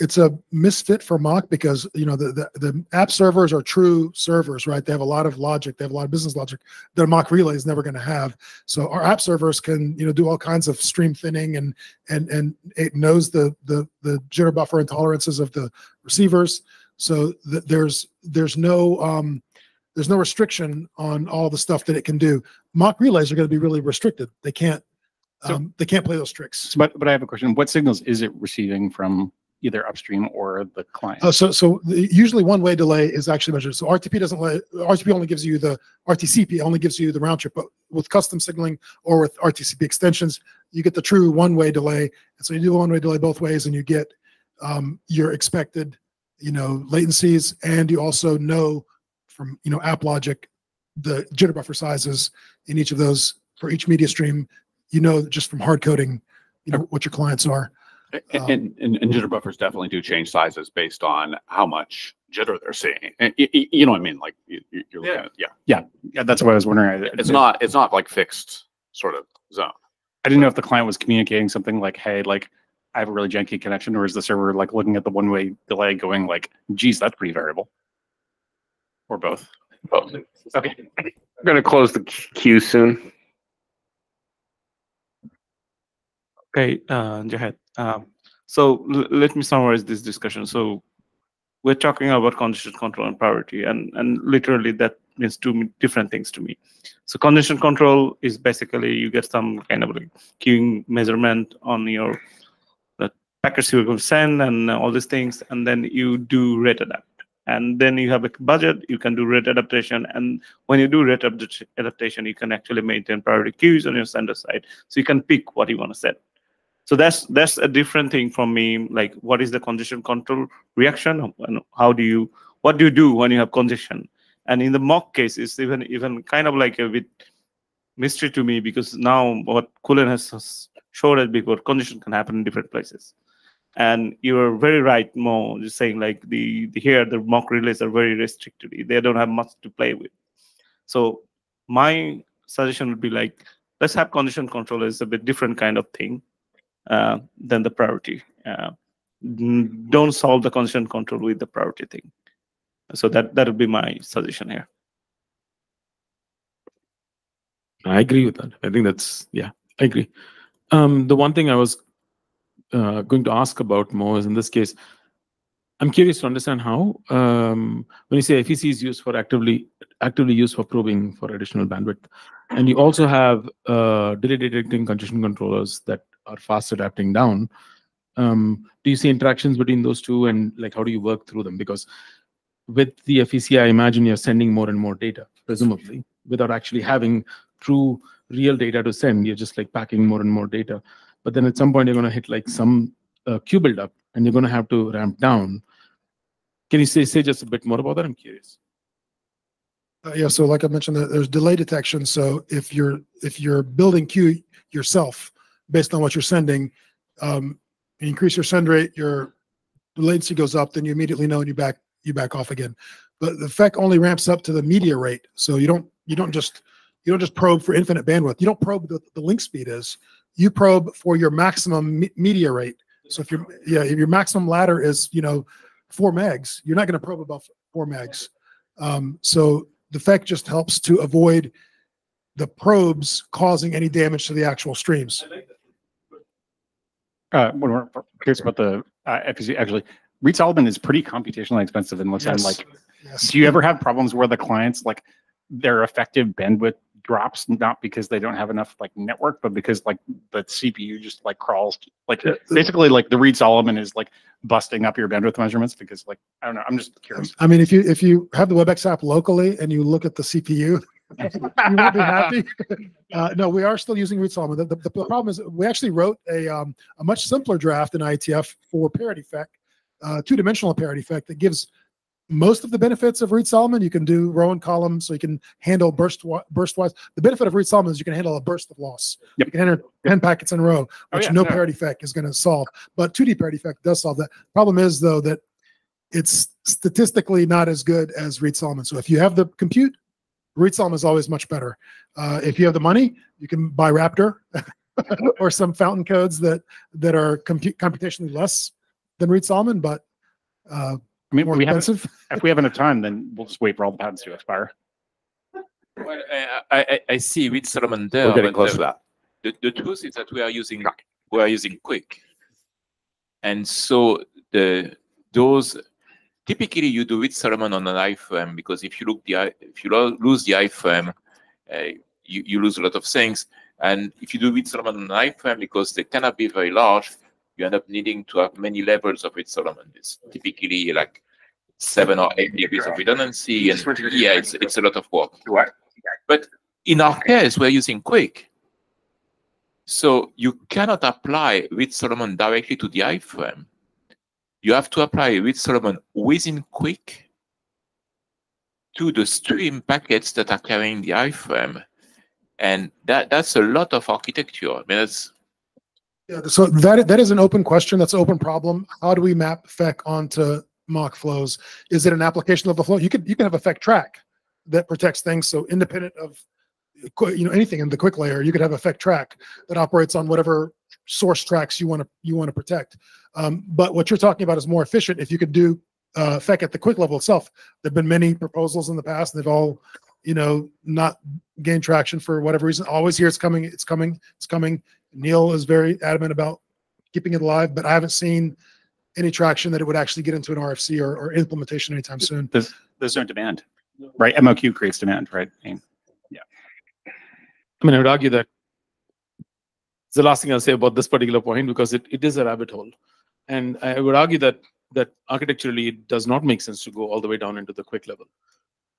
it's a misfit for MoQ because, you know, the, the, the app servers are true servers, right? They have a lot of logic. They have a lot of business logic that a MoQ relay is never going to have. So our app servers can, you know, do all kinds of stream thinning and, and, and it knows the, the, the jitter buffer intolerances of the receivers. So th- there's, there's no, um, there's no restriction on all the stuff that it can do. MoQ relays are going to be really restricted. They can't, So- um, they can't play those tricks. but but i have a question what signals is it receiving from either upstream or the client Oh, so so the, usually one way delay is actually measured. So RTP doesn't let RTP only gives you the RTCP only gives you the round trip, but with custom signaling or with RTCP extensions, you get the true one way delay. And so you do one way delay both ways, and you get um, your expected, you know, latencies, and you also know from you know App Logic the jitter buffer sizes in each of those for each media stream. You know just from hard coding, you know what your clients are. Um, and, and, and and jitter buffers definitely do change sizes based on how much jitter they're seeing. And y- y- you know what I mean? Like you, you- you're looking at, yeah. yeah yeah that's what i was wondering I- It's not, it's not like fixed sort of zone. I didn't know if the client was communicating something like, "Hey, like I have a really janky connection," or is the server like looking at the one-way delay, going like, "Geez, that's pretty variable," or both? Both. Okay. I'm gonna close the queue soon. Okay, uh, Zahed. Um, so let me summarize this discussion. So we're talking about condition control and priority, and and literally that means two different things to me. So condition control is basically you get some kind of like queuing measurement on your the packets you're going to send and all these things, and then you do rate adapt. And then you have a budget, you can do rate adaptation. And when you do rate adaptation, you can actually maintain priority queues on your sender side. So you can pick what you want to set. So that's that's a different thing from me. Like, what is the congestion control reaction, um, and how do you what do you do when you have congestion? And in the MoQ case, it's even even kind of like a bit mystery to me because now what Cullen has showed us before, congestion can happen in different places. And you're very right, Mo, just saying like the, the here the MoQ relays are very restricted. They don't have much to play with. So my suggestion would be like let's have condition control as a bit different kind of thing uh, than the priority. Uh, don't solve the condition control with the priority thing. So that that would be my suggestion here. I agree with that. I think that's yeah, I agree. Um, the one thing I was uh, going to ask about more is in this case, I'm curious to understand how, um, when you say FEC is used for actively, actively used for probing for additional bandwidth, and you also have uh, delay detecting congestion controllers that are fast adapting down. Um, do you see interactions between those two, and like how do you work through them? Because with the FEC, I imagine you're sending more and more data, presumably, without actually having true real data to send. You're just like packing more and more data. But then at some point, you're going to hit like some uh, queue buildup, and you're going to have to ramp down. Can you say say just a bit more about that? I'm curious. Uh, yeah, so like I mentioned, there's delay detection. So if you're if you're building queue yourself based on what you're sending, um, you increase your send rate, your latency goes up, then you immediately know and you back you back off again. But the FEC only ramps up to the media rate, so you don't you don't just you don't just probe for infinite bandwidth. You don't probe the, the link speed is. You probe for your maximum me- media rate. So if your yeah if your maximum ladder is you know four megs, you're not going to probe above four megs. Um, so the FEC just helps to avoid the probes causing any damage to the actual streams. Uh, when we're curious about the uh, FEC, actually, Reed Solomon is pretty computationally expensive unless I'm Yes. like, Yes. do you ever have problems where the clients like their effective bandwidth drops not because they don't have enough like network, but because like the CPU just like crawls like basically like the Reed Solomon is like busting up your bandwidth measurements because like I don't know. I'm just curious. I mean, if you if you have the WebEx app locally and you look at the CPU, you won't be happy. Uh, no, we are still using Reed Solomon. The, the, the problem is we actually wrote a um, a much simpler draft in IETF for parity FEC, uh, two dimensional parity FEC that gives most of the benefits of Reed Solomon. You can do row and column, so you can handle burst burst wise. The benefit of Reed Solomon is you can handle a burst of loss. You can handle ten packets in a row, Oh, which yeah, no yeah. parity FEC is going to solve. But 2D parity FEC does solve that. Problem is though that it's statistically not as good as Reed Solomon. So if you have the compute, Reed Solomon is always much better. Uh, if you have the money, you can buy Raptor or some fountain codes that that are compu- computationally less than Reed Solomon, but uh, I mean, more we have expensive. if we haven't enough time, then we'll just wait for all the patents to expire. Well, I, I, I- I see Reed Solomon there. We're getting but close the- to that. The, the truth is that we are using we are using QUIC, and so the those typically you do Reed Solomon on an iframe because if you look the i- if you lo- lose the iframe, uh, you, you lose a lot of things. And if you do Reed Solomon on an iframe because they cannot be very large, you end up needing to have many levels of Reed Solomon. It's typically like seven or eight degrees of redundancy, and yeah, it's it's a lot of work. But in our case, we're using QUIC. So you cannot apply Reed Solomon directly to the iframe. You have to apply Reed Solomon within QUIC to the stream packets that are carrying the iframe. And that, that's a lot of architecture. I mean, that's Yeah, so that that is an open question. That's an open problem. How do we map FEC onto MoQ flows? Is it an application level flow? You could you can have a FEC track that protects things. So independent of you know anything in the QUIC layer, you could have a FEC track that operates on whatever source tracks you want to you want to protect. Um, but what you're talking about is more efficient if you could do uh, FEC at the QUIC level itself. There've been many proposals in the past, and they've all you know not gained traction for whatever reason. Always hear it's coming, it's coming, it's coming. Neil is very adamant about keeping it alive, but I haven't seen any traction that it would actually get into an RFC or, or implementation anytime soon. There's there's no demand, right? MOQ creates demand, right? I mean, yeah. I mean, I would argue that it's the last thing I'll say about this particular point because it, it is a rabbit hole. And I would argue that that architecturally it does not make sense to go all the way down into the QUIC level.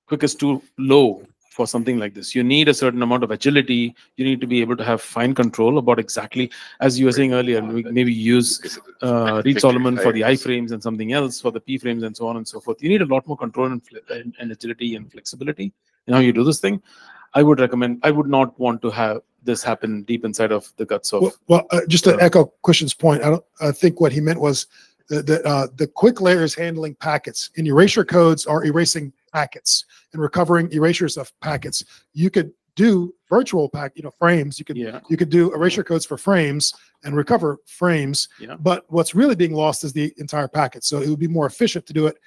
QUIC is too low for something like this. You need a certain amount of agility. You need to be able to have fine control about exactly, as you were saying earlier, maybe use uh, Reed Solomon for the iframes and something else for the p frames and so on and so forth. You need a lot more control and, and, and agility and flexibility in how you do this thing. I would recommend. I would not want to have this happen deep inside of the guts of. Well, well uh, just to echo Christian's point, I don't, I think what he meant was that, that uh, the QUIC layer is handling packets and erasure codes are erasing packets and recovering erasures of packets. You could do virtual pack, you know, frames. You could, Yeah. you could do erasure codes for frames and recover frames. Yeah. But what's really being lost is the entire packet. So it would be more efficient to do it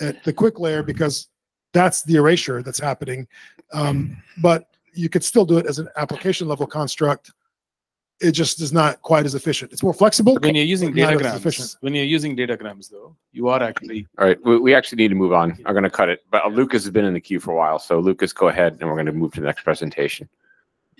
at the QUIC layer because that's the erasure that's happening. Um, but you could still do it as an application level construct it just is not quite as efficient. It's more flexible. When you're using but not datagrams, when you're using datagrams though, you are actually All right, we, we actually need to move on. I'm going to cut it, but uh, Lucas has been in the queue for a while. So Lucas, go ahead and we're going to move to the next presentation.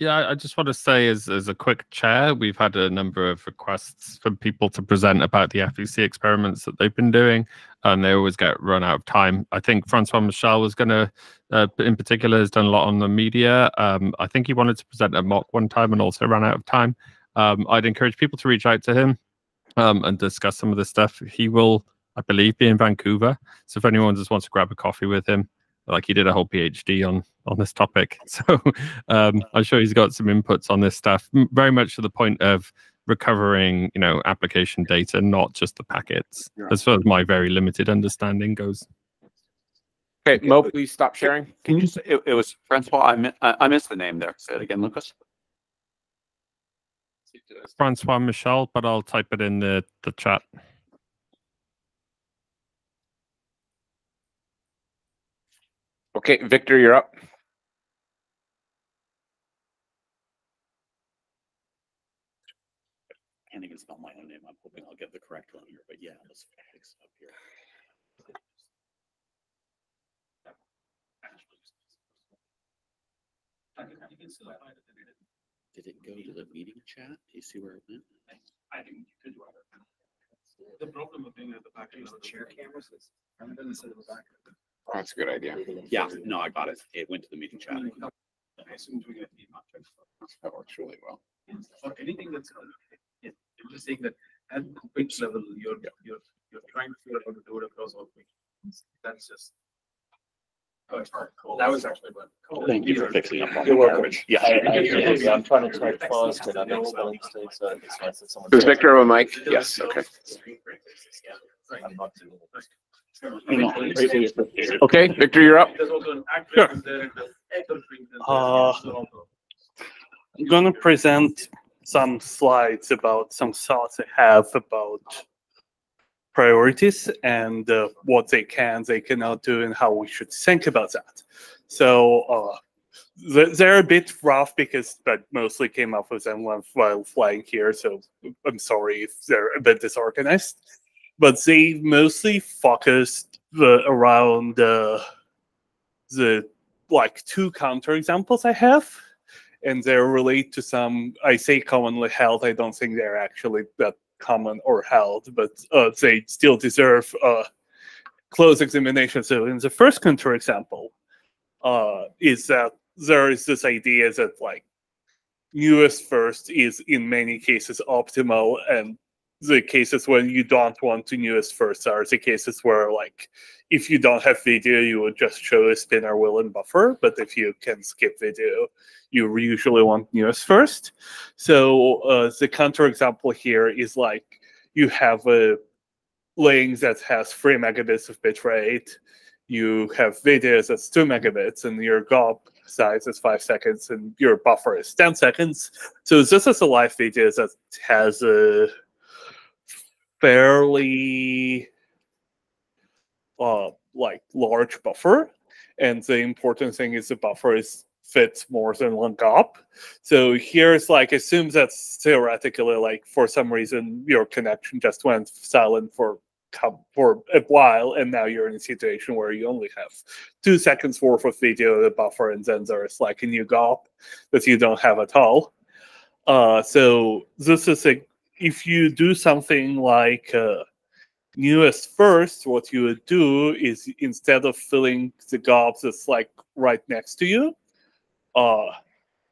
Yeah, I- just want to say, as as a QUIC chair, we've had a number of requests from people to present about the FEC experiments that they've been doing, and they always get run out of time. I think Francois Michel was going to, uh, in particular, has done a lot on the media. Um, I think he wanted to present a MoQ one time and also ran out of time. Um, I'd encourage people to reach out to him um, and discuss some of this stuff. He will, I believe, be in Vancouver. So if anyone just wants to grab a coffee with him, like he did a whole PhD on on this topic. So um, I'm sure he's got some inputs on this stuff, very much to the point of recovering, you know, application data, not just the packets, as far as my very limited understanding goes. Okay, Mo, please stop sharing. Can you say, it, it was Francois, I mi- I I missed the name there. Say it again, Lucas. Francois Michel, but I'll type it in the the chat. Okay, Victor, you're up. I can't even spell my own name. I'm hoping I'll get the correct one here, but yeah, let's fix it up here. Did it go to the meeting chat? Do you see where it went? I think you could do the problem of being at the back end of the chair cameras is. That's a good idea. Yeah, no, I got it. It went to the meeting chat. Mm-hmm. I assume we get the That works really well. For anything that's, it, it was saying that at the pitch level, you're, you're, you're trying to figure out how to do it across all things. That's just. Oh, that was actually what. Thank you for fixing up on You're welcome. garbage. Yeah. I, I, yeah, I'm trying to type fast and I make spelling mistakes, so it's nice that someone. Does Victor have a mic? Yes, okay. I'm not doing it. Okay, Victor, you're up. Sure. Uh, I'm gonna present some slides about some thoughts I have about priorities and uh, what they can, they cannot do, and how we should think about that. So uh, they're a bit rough because but mostly came up with them while flying here. So I'm sorry if they're a bit disorganized, but they mostly focused the, around uh, the like two counterexamples I have, and they relate to some. I say commonly held. I don't think they're actually that common or held, but uh, they still deserve uh, close examination. So in the first counterexample, uh, is that there is this idea that like newest first is in many cases optimal, and the cases when you don't want to newest first are the cases where like if you don't have video, you would just show a spinner wheel and buffer. But if you can skip video, you usually want newest first. So uh, the counterexample here is like you have a link that has three megabits of bitrate. You have videos that's two megabits, and your GOP size is five seconds, and your buffer is ten seconds. So this is a live video that has a fairly uh, like large buffer. And the important thing is the buffer is fits more than one GOP. So here's like assume that theoretically, like for some reason, your connection just went silent for for a while, and now you're in a situation where you only have two seconds worth of video the buffer, and then there's like a new GOP that you don't have at all. Uh, so this is a if you do something like uh, newest first, what you would do is instead of filling the GOPs that's like right next to you, uh,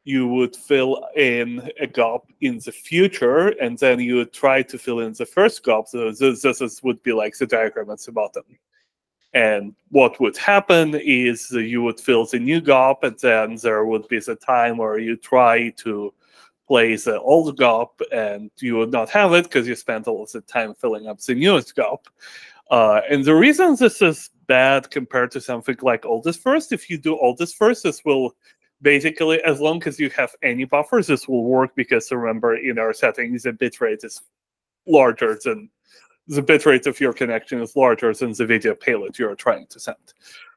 you would fill in a GOP in the future, and then you would try to fill in the first GOP. So this, this is, would be like the diagram at the bottom. And what would happen is you would fill the new GOP, and then there would be the time where you try to place the old GOP and you would not have it because you spent all of the time filling up the newest GOP. Uh, and the reason this is bad compared to something like oldest first, if you do oldest first, this will basically, as long as you have any buffers, this will work because remember in our settings, the bitrate is larger than the bitrate of your connection is larger than the video payload you're trying to send.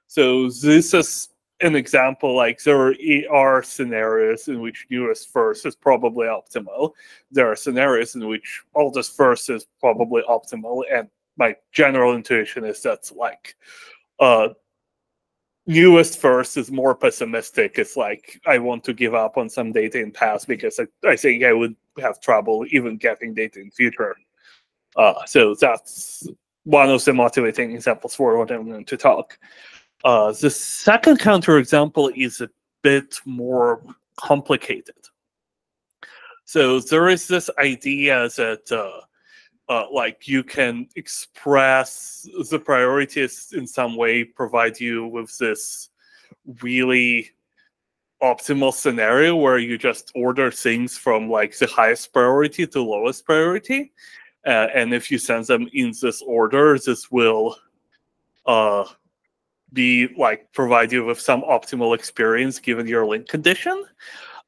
So this is an example, like there are scenarios in which newest first is probably optimal. There are scenarios in which oldest first is probably optimal, and my general intuition is that's like uh newest first is more pessimistic. It's like I want to give up on some data in past because I, I think I would have trouble even getting data in future. Uh, so that's one of the motivating examples for what I'm going to talk. Uh, the second counterexample is a bit more complicated. So there is this idea that uh, uh, like you can express the priorities in some way, provide you with this really optimal scenario where you just order things from like the highest priority to lowest priority. Uh, and if you send them in this order, this will uh, be like provide you with some optimal experience given your link condition.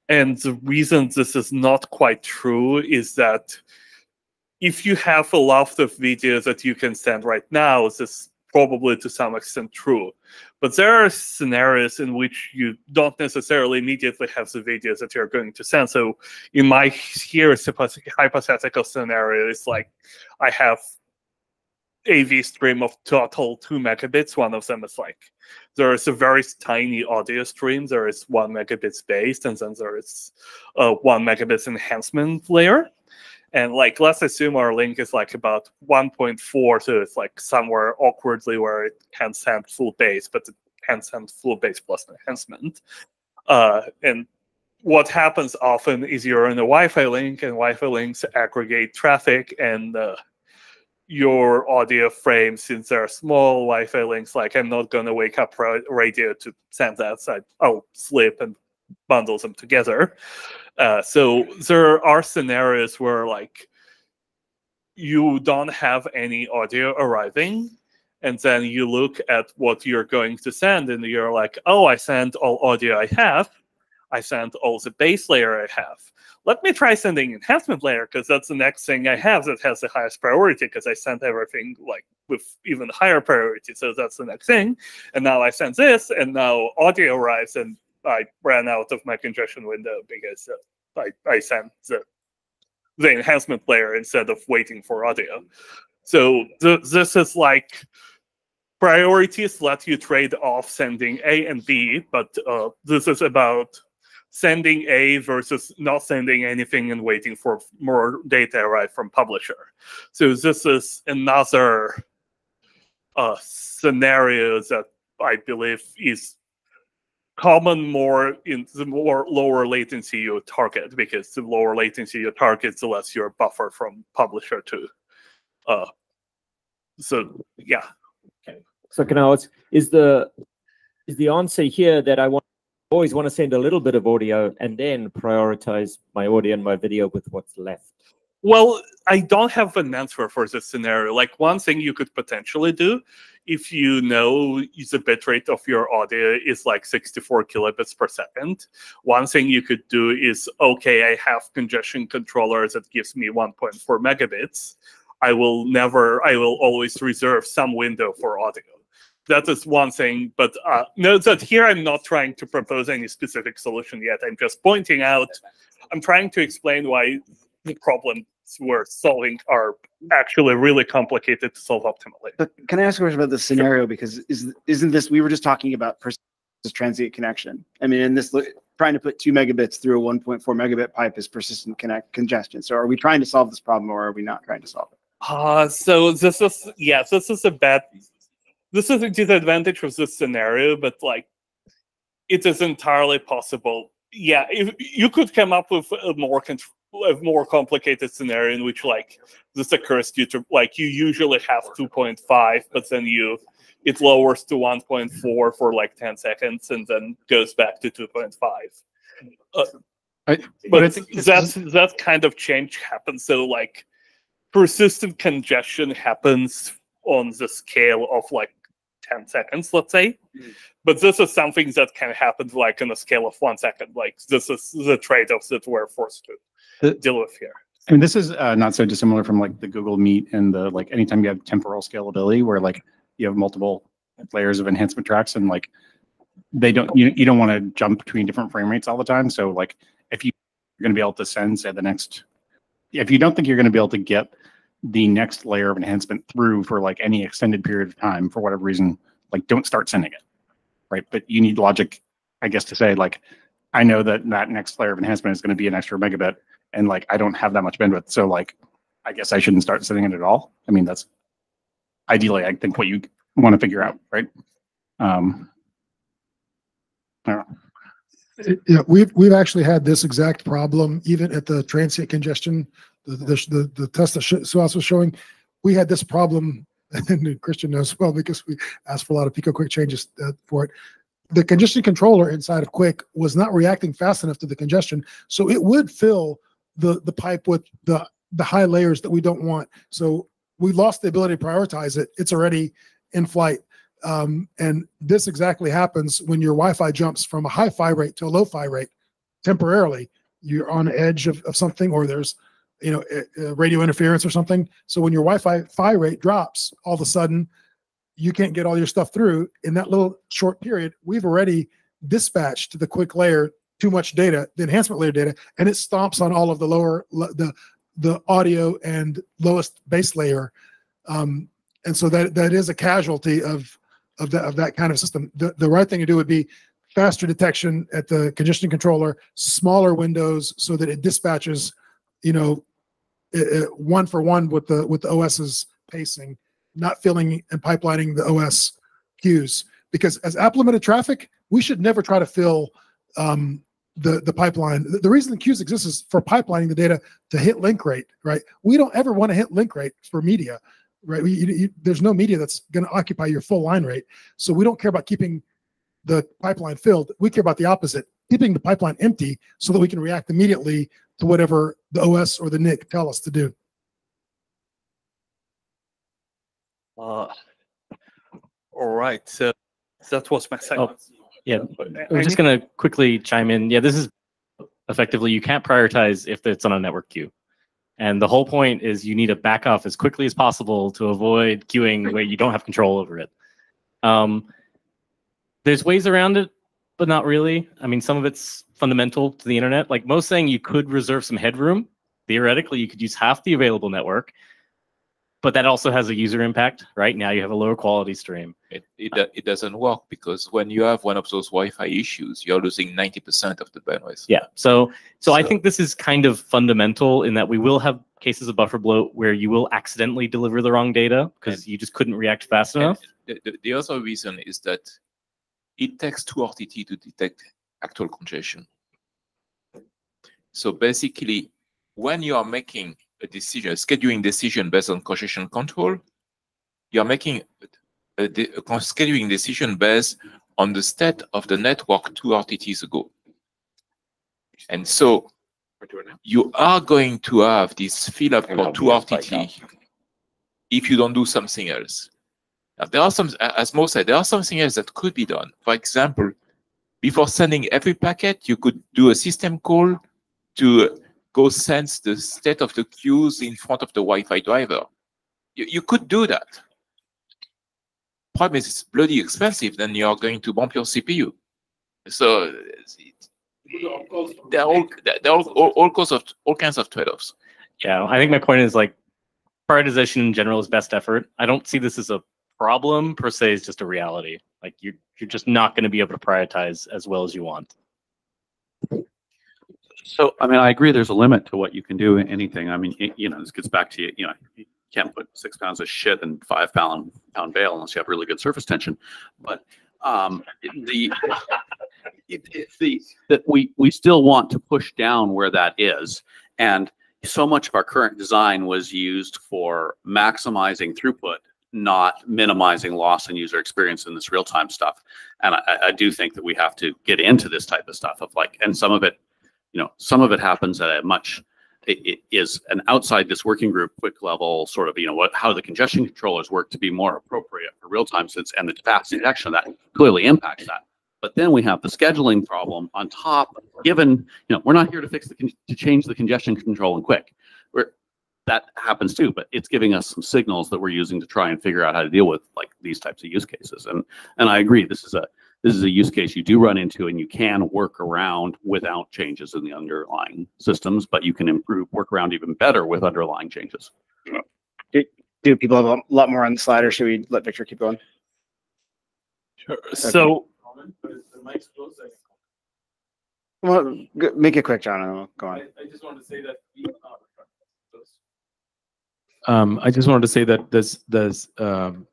And the reason this is not quite true is that if you have a lot of videos that you can send right now, this is probably to some extent true. But there are scenarios in which you don't necessarily immediately have the videos that you're going to send. So in my here hypothetical scenario, it's like I have AV stream of total two megabits. One of them is like there is a very tiny audio stream. There is one megabits based, and then there is a one megabits enhancement layer. And like, let's assume our link is like about 1.4, so it's like somewhere awkwardly where it can send full base, but it can send full base plus enhancement. Uh, and what happens often is you're in a Wi-Fi link, and Wi-Fi links aggregate traffic, and uh, your audio frame, since they're small Wi-Fi links, like I'm not going to wake up radio to send that, so I'll sleep and bundle them together. Uh, so there are scenarios where like you don't have any audio arriving and then you look at what you're going to send and you're like oh i sent all audio i have i sent all the base layer i have let me try sending enhancement layer because that's the next thing i have that has the highest priority because i sent everything like with even higher priority so that's the next thing and now i send this and now audio arrives and I ran out of my congestion window because uh, I, I sent the, the enhancement layer instead of waiting for audio. So th this is like priorities let you trade off sending A and B, but uh, this is about sending A versus not sending anything and waiting for more data arrive from publisher. So this is another uh, scenario that I believe is common more in the more lower latency you target because the lower latency you target the less your buffer from publisher to uh so yeah okay so can i ask is the is the answer here that i want always want to send a little bit of audio and then prioritize my audio and my video with what's left well, I don't have an answer for this scenario. Like one thing you could potentially do, if you know the bitrate of your audio is like 64 kilobits per second, one thing you could do is, okay, I have congestion controller that gives me 1.4 megabits. I will never, I will always reserve some window for audio. That is one thing, but uh, note that here I'm not trying to propose any specific solution yet. I'm just pointing out, I'm trying to explain why the problems we're solving are actually really complicated to solve optimally. But can I ask a question about this scenario? Because is isn't this we were just talking about persistent transient connection? I mean, in this trying to put two megabits through a 1.4 megabit pipe is persistent connect congestion. So are we trying to solve this problem or are we not trying to solve it? Uh, so this is yes, this is a bad this is a disadvantage of this scenario, but like it is entirely possible. Yeah, if you could come up with a more a more complicated scenario in which like this occurs due to like you usually have 2.5 but then you it lowers to 1.4 for like 10 seconds and then goes back to 2.5 uh, I, but, but I think that's that kind of change happens so like persistent congestion happens on the scale of like 10 seconds let's say mm. but this is something that can happen like in a scale of one second like this is the trade-offs that we're forced to the, deal with here. I mean, this is uh, not so dissimilar from like the Google Meet and the like anytime you have temporal scalability where like you have multiple layers of enhancement tracks and like they don't, you, you don't want to jump between different frame rates all the time. So like, if you, you're going to be able to send, say, the next, if you don't think you're going to be able to get the next layer of enhancement through for like any extended period of time, for whatever reason, like, don't start sending it. Right. But you need logic, I guess, to say like, I know that that next layer of enhancement is going to be an extra megabit and like, I don't have that much bandwidth. So like, I guess I shouldn't start sending it at all. I mean, that's ideally, I think what you want to figure out, right? Um, Yeah, we've, we've actually had this exact problem even at the transient congestion, the, the, the, test that Suhas was showing. We had this problem, and Christian knows well because we asked for a lot of Picoquic changes uh, for it. The congestion controller inside of QUIC was not reacting fast enough to the congestion, so it would fill the, the pipe with the, the high layers that we don't want. So we lost the ability to prioritize it. It's already in flight. Um, and this exactly happens when your Wi-Fi jumps from a high PHY rate to a low PHY rate temporarily. You're on edge of, of something, or there's, you know, a- a radio interference or something. So when your Wi-Fi PHY rate drops, all of a sudden, you can't get all your stuff through in that little short period. We've already dispatched to the QUIC layer too much data, the enhancement layer data, and it stomps on all of the lower, the the audio and lowest base layer. Um, and so that that is a casualty of of that of that kind of system. The the right thing to do would be faster detection at the congestion controller, smaller windows so that it dispatches, you know, i- i- one for one with the with the OS's pacing, not filling and pipelining the OS queues. Because as app limited traffic, we should never try to fill um, the the pipeline. The, the reason the queues exist is for pipelining the data to hit link rate, right? We don't ever want to hit link rate for media, right? We, you, you- there's no media that's going to occupy your full line rate, so we don't care about keeping the pipeline filled. We care about the opposite, keeping the pipeline empty so that we can react immediately to whatever the OS or the NIC tell us to do. Uh, all right, so that was my second. Oh, yeah, I I'm just gonna quickly chime in. Yeah, this is effectively you can't prioritize if it's on a network queue. And the whole point is you need to back off as quickly as possible to avoid queuing where you don't have control over it. Um, there's ways around it, but not really. I mean, some of it's fundamental to the internet. Like most saying, you could reserve some headroom. Theoretically, you could use half the available network, but that also has a user impact, right? Now you have a lower quality stream. It, it, do- it doesn't work because when you have one of those Wi-Fi issues, you're losing 90% of the bandwidth. Yeah. So, so I think this is kind of fundamental in that we will have cases of buffer bloat where you will accidentally deliver the wrong data because you just couldn't react fast enough. The, the, the other reason is that it takes two RTT to detect actual congestion. So basically, when you are making a decision, a scheduling decision based on congestion control, you are making a, de- a scheduling decision based on the state of the network two RTTs ago. And so you are going to have this fill up for two RTT if you don't do something else. Now, there are some, as Mo said, there are something else that could be done. For example, before sending every packet, you could do a system call to go sense the state of the queues in front of the Wi-Fi driver. You, you could do that. Problem is, it's bloody expensive. Then you are going to bump your CPU. So there are all there are all, all, all kinds of all kinds of trade-offs. Yeah, I think my point is like prioritization in general is best effort. I don't see this as a problem per se. It's just a reality. Like you're you're just not going to be able to prioritize as well as you want. So, I mean, I agree there's a limit to what you can do in anything. I mean, y- you know, this gets back to, you know, you can't put six pounds of shit in five pound, pound bale unless you have really good surface tension. But, um, the, it, the, that we, we still want to push down where that is. And so much of our current design was used for maximizing throughput, not minimizing loss and user experience in this real time stuff. And I- I do think that we have to get into this type of stuff of like, and some of it, you know, some of it happens at a much, it, it is an outside this working group, QUIC level sort of, you know, what, how the congestion controllers work to be more appropriate for real time since, and the fast detection of that clearly impacts that. But then we have the scheduling problem on top, given, you know, we're not here to fix the, to change the congestion control and QUIC. We're, that happens too, but it's giving us some signals that we're using to try and figure out how to deal with like these types of use cases. And, and I agree, this is a, this is a use case you do run into and you can work around without changes in the underlying systems, but you can improve, work around even better with underlying changes. Do, do people have a lot more on the slide or should we let Victor keep going? Sure. So Well, make it quick, John, and we'll go on. I just want to say that. Um, I just wanted to say that there's there's um,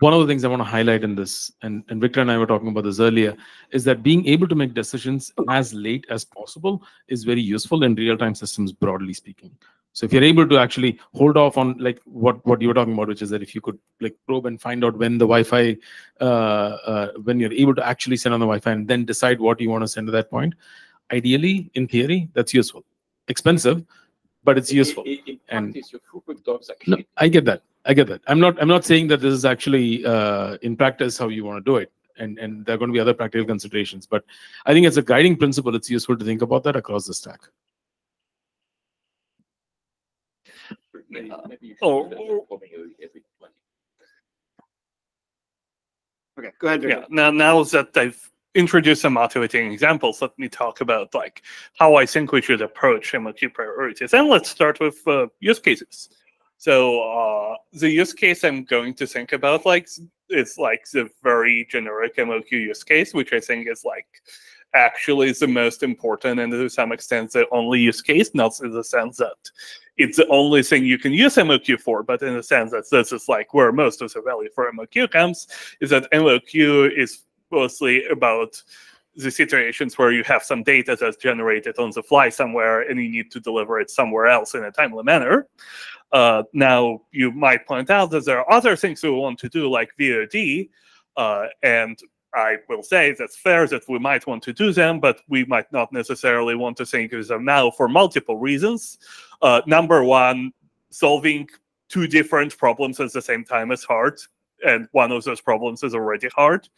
one of the things I want to highlight in this, and, and Victor and I were talking about this earlier, is that being able to make decisions as late as possible is very useful in real-time systems, broadly speaking. So if you're able to actually hold off on like what what you were talking about, which is that if you could like probe and find out when the Wi-Fi, uh, uh, when you're able to actually send on the Wi-Fi and then decide what you want to send at that point, ideally, in theory, that's useful. Expensive, but it's useful. and no, I get that. I get that. I'm not. I'm not saying that this is actually uh, in practice how you want to do it, and and there are going to be other practical considerations. But I think as a guiding principle, it's useful to think about that across the stack. Oh, Okay, go ahead. Yeah. Now, now that I've introduced some motivating examples, let me talk about like how I think we should approach MoQ priorities. And let's start with uh, use cases. So uh, the use case I'm going to think about like is like the very generic MoQ use case, which I think is like actually the most important and to some extent the only use case, not in the sense that it's the only thing you can use MOQ for, but in the sense that this is like where most of the value for MOQ comes, is that MOQ is mostly about the situations where you have some data that's generated on the fly somewhere and you need to deliver it somewhere else in a timely manner. Uh, now, you might point out that there are other things we want to do, like VOD, uh, and I will say that's fair that we might want to do them, but we might not necessarily want to think of them now for multiple reasons. Uh, number one, solving two different problems at the same time is hard, and one of those problems is already hard.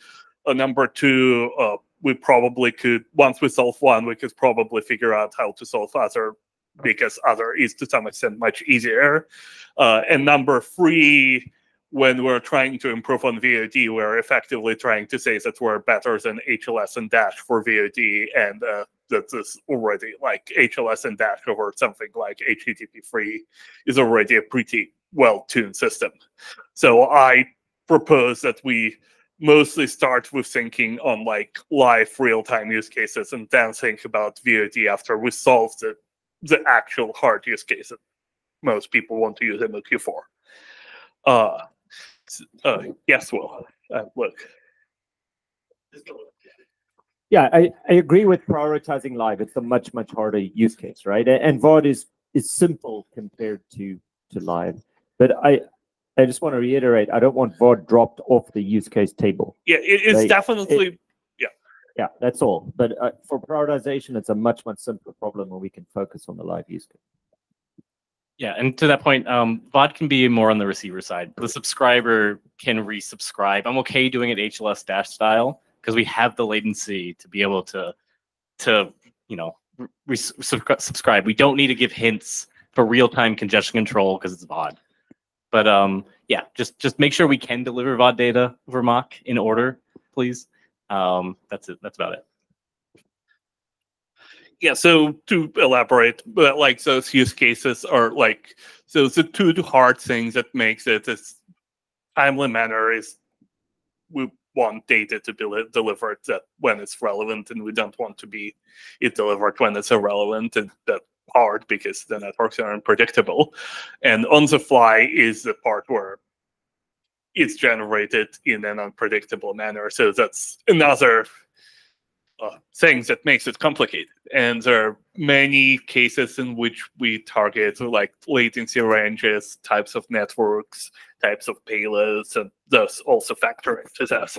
Uh, number two, uh, we probably could, once we solve one, we could probably figure out how to solve other because other is to some extent much easier. Uh, and number three, when we're trying to improve on VOD, we're effectively trying to say that we're better than HLS and Dash for VOD, and uh, this already like HLS and Dash over something like HTTP3 is already a pretty well-tuned system. So I propose that we mostly start with thinking on like live real-time use cases and then think about VOD after we solve the, the actual hard use cases most people want to use MoQ for. Uh, uh, yes, Will. Uh, look. Yeah, I, I agree with prioritizing live. It's a much, much harder use case, right? And VOD is is simple compared to to live. But I I just want to reiterate, I don't want VOD dropped off the use case table. Yeah, it's Like, definitely it- yeah. Yeah, that's all. But uh, for prioritization, it's a much, much simpler problem where we can focus on the live use case. Yeah, and to that point, um, VOD can be more on the receiver side. The subscriber can resubscribe. I'm okay doing it HLS dash style because we have the latency to be able to, to you know, re- subscri- subscribe. We don't need to give hints for real time congestion control because it's VOD. But um, yeah, just just make sure we can deliver VOD data over MoQ in order, please. Um, that's it. That's about it. yeah so to elaborate but like those use cases are like so the two hard things that makes it this timely manner is we want data to be delivered that when it's relevant and we don't want to be it delivered when it's irrelevant and that hard because the networks are unpredictable and on the fly is the part where it's generated in an unpredictable manner so that's another uh, things that makes it complicated. And there are many cases in which we target like latency ranges, types of networks, types of payloads, and those also factor into this.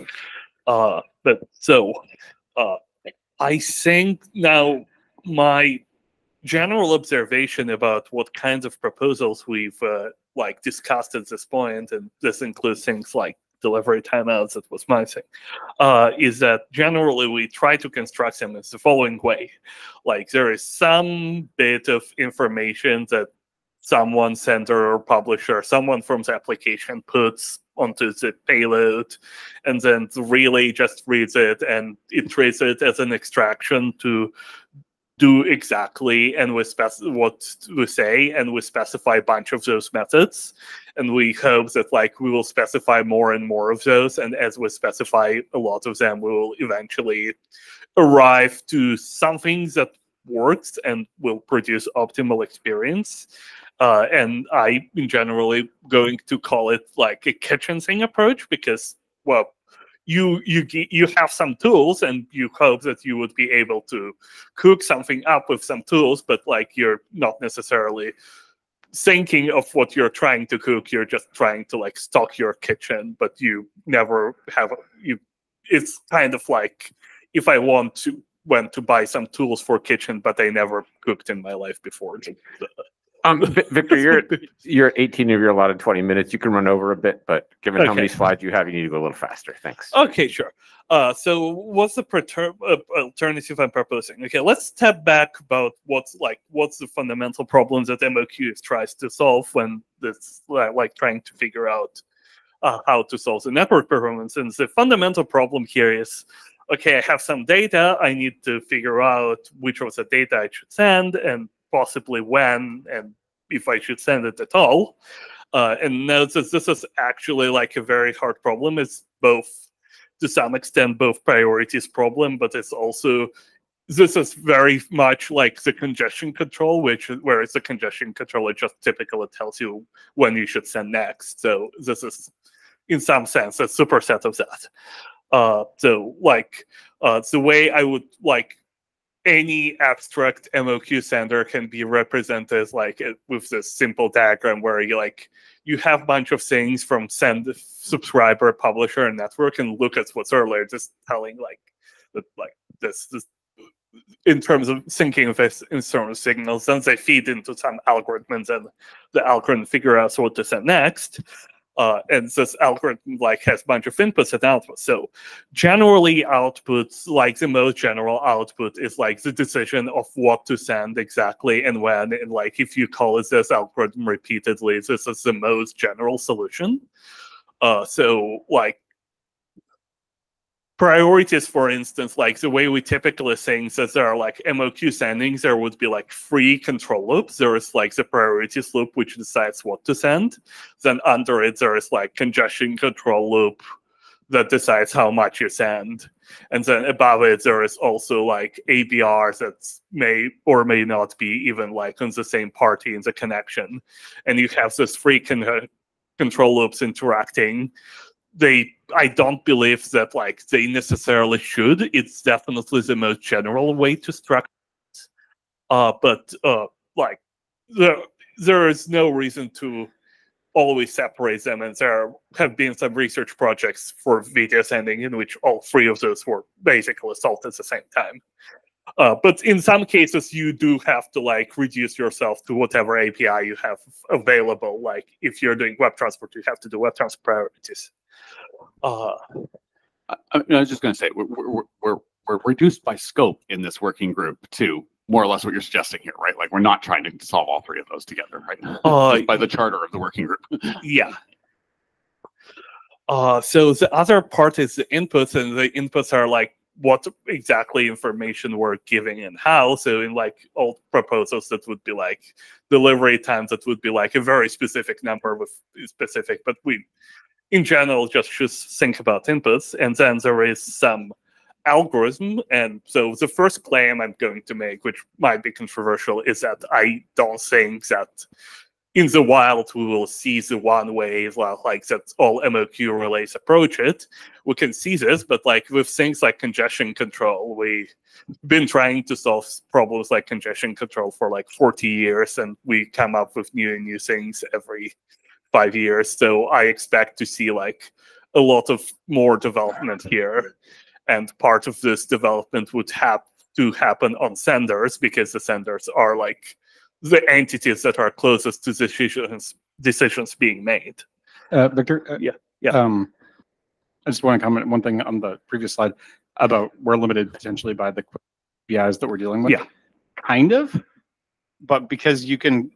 Uh, but so uh, I think now my general observation about what kinds of proposals we've uh, like discussed at this point, and this includes things like delivery timeouts, that was my thing, uh, is that generally we try to construct them in the following way. Like there is some bit of information that someone, sender or publisher, someone from the application puts onto the payload, and then the relay just reads it and it treats it as an extraction to do exactly and we spec what we say and we specify a bunch of those methods. And we hope that like we will specify more and more of those. And as we specify a lot of them we will eventually arrive to something that works and will produce optimal experience. Uh, and i in generally going to call it like a kitchen sink approach because well you you you have some tools and you hope that you would be able to cook something up with some tools but like you're not necessarily thinking of what you're trying to cook. You're just trying to like stock your kitchen but you never have you it's kind of like if i want to went to buy some tools for kitchen but i never cooked in my life before Um, Victor, you're you're at 18 of your allotted 20 minutes. You can run over a bit, but given how many slides you have, you need to go a little faster. Thanks. Okay, sure. Uh, so what's the preter- uh, alternative I'm proposing? Okay, let's step back about what's like what's the fundamental problems that MOQ tries to solve when this like, like trying to figure out uh, how to solve the network performance. And the fundamental problem here is, okay, I have some data. I need to figure out which of the data I should send and possibly when and if I should send it at all. Uh, and notice that this is actually like a very hard problem. It's both to some extent both priorities problem, but it's also this is very much like the congestion control, which where it's a congestion control, just typically tells you when you should send next. So this is in some sense a superset of that. Uh, so like uh, the way I would like any abstract MOQ sender can be represented like uh, with this simple diagram where you like you have a bunch of things from send subscriber, publisher, and network, and look at what's earlier, just telling like that like this, this in terms of syncing of of signals, then they feed into some algorithms and the algorithm figure out what to send next. Uh, and this algorithm like has a bunch of inputs and outputs. So generally outputs, like the most general output is like the decision of what to send exactly and when. And like if you call it this algorithm repeatedly, this is the most general solution. Uh, so like priorities, for instance, like the way we typically things that there are like MOQ sendings, there would be like free control loops. There is like the priorities loop, which decides what to send. Then under it, there is like congestion control loop that decides how much you send. And then above it, there is also like ABRs that may or may not be even like on the same party in the connection. And you have this free con- control loops interacting they i don't believe that like they necessarily should it's definitely the most general way to structure it. uh but uh like there there is no reason to always separate them and there have been some research projects for video sending in which all three of those were basically solved at the same time uh, but in some cases you do have to like reduce yourself to whatever api you have available like if you're doing web transport you have to do web transport priorities uh, I, I was just going to say we're, we're we're we're reduced by scope in this working group to more or less what you're suggesting here, right? Like we're not trying to solve all three of those together, right? Uh, by the charter of the working group. yeah. Uh, so the other part is the inputs, and the inputs are like what exactly information we're giving and how. So in like old proposals, that would be like delivery times. That would be like a very specific number with specific, but we in general just should think about inputs. And then there is some algorithm. And so the first claim I'm going to make, which might be controversial, is that I don't think that in the wild we will see the one way well, like that all MOQ relays approach it. We can see this, but like with things like congestion control, we've been trying to solve problems like congestion control for like 40 years, and we come up with new and new things every five years. So I expect to see like a lot of more development here. And part of this development would have to happen on senders because the senders are like the entities that are closest to decisions decisions being made. Uh, Victor? uh, Yeah, yeah. Um, I just want to comment one thing on the previous slide about we're limited potentially by the APIs that we're dealing with. Yeah. Kind of, but because you can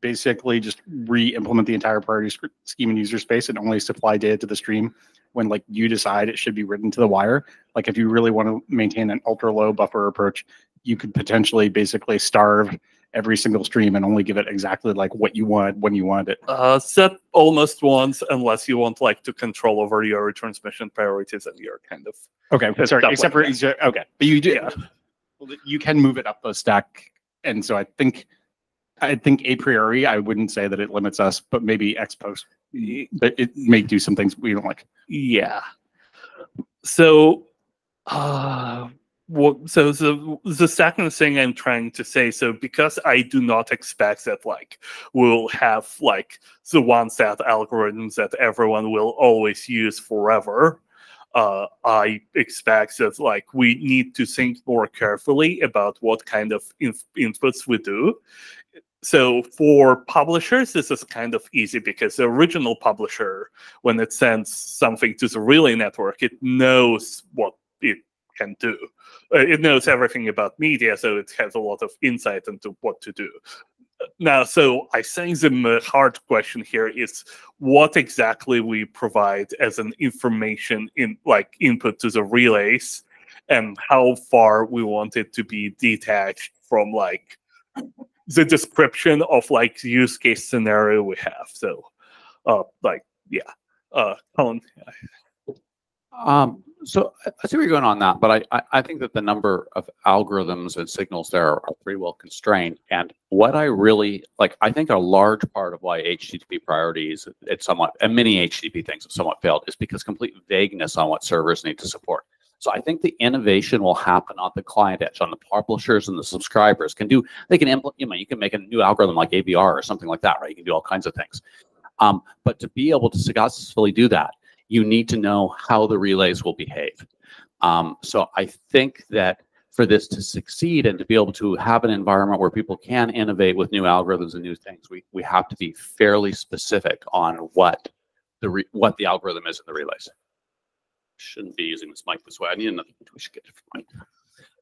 basically just re-implement the entire priority sc- scheme in user space and only supply data to the stream when like you decide it should be written to the wire. Like if you really want to maintain an ultra low buffer approach, you could potentially basically starve every single stream and only give it exactly like what you want when you want it. Uh, set almost once unless you want like to control over your transmission priorities and your kind of Okay, sorry, except like for that. okay, but you do well, you can move it up the stack, and so I think I think a priori I wouldn't say that it limits us, but maybe ex post, but it may do some things we don't like. Yeah. So, uh, what, so the the second thing I'm trying to say, so because I do not expect that like we'll have like the one set algorithms that everyone will always use forever, uh, I expect that like we need to think more carefully about what kind of inputs we do. So for publishers, this is kind of easy because the original publisher, when it sends something to the relay network, it knows what can do. Uh, It knows everything about media, so it has a lot of insight into what to do. Now, so I think the hard question here is what exactly we provide as an information in like input to the relays, and how far we want it to be detached from like the description of like use case scenario we have. So, uh, like yeah, uh, Cullen. Um, so I see where you're going on that, but I, I, think that the number of algorithms and signals there are, are pretty well constrained. And what I really like, I think a large part of why HTTP priorities, it's somewhat, and many HTTP things have somewhat failed, is because complete vagueness on what servers need to support. So I think the innovation will happen on the client edge, on the publishers and the subscribers can do, they can implement, you know, you can make a new algorithm like ABR or something like that, right? You can do all kinds of things. Um, but to be able to successfully do that, you need to know how the relays will behave. Um, so I think that for this to succeed and to be able to have an environment where people can innovate with new algorithms and new things, we, we have to be fairly specific on what the re, what the algorithm is in the relays. Shouldn't be using this mic this way. I need another. We should get a different mic.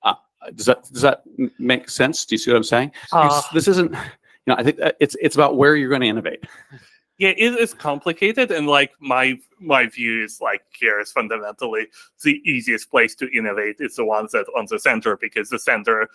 Uh, does that does that make sense? Do you see what I'm saying? Uh, this isn't. You know, I think it's it's about where you're going to innovate. Yeah, it is complicated, and like my my view is like here is fundamentally the easiest place to innovate is the ones that on the center because the center,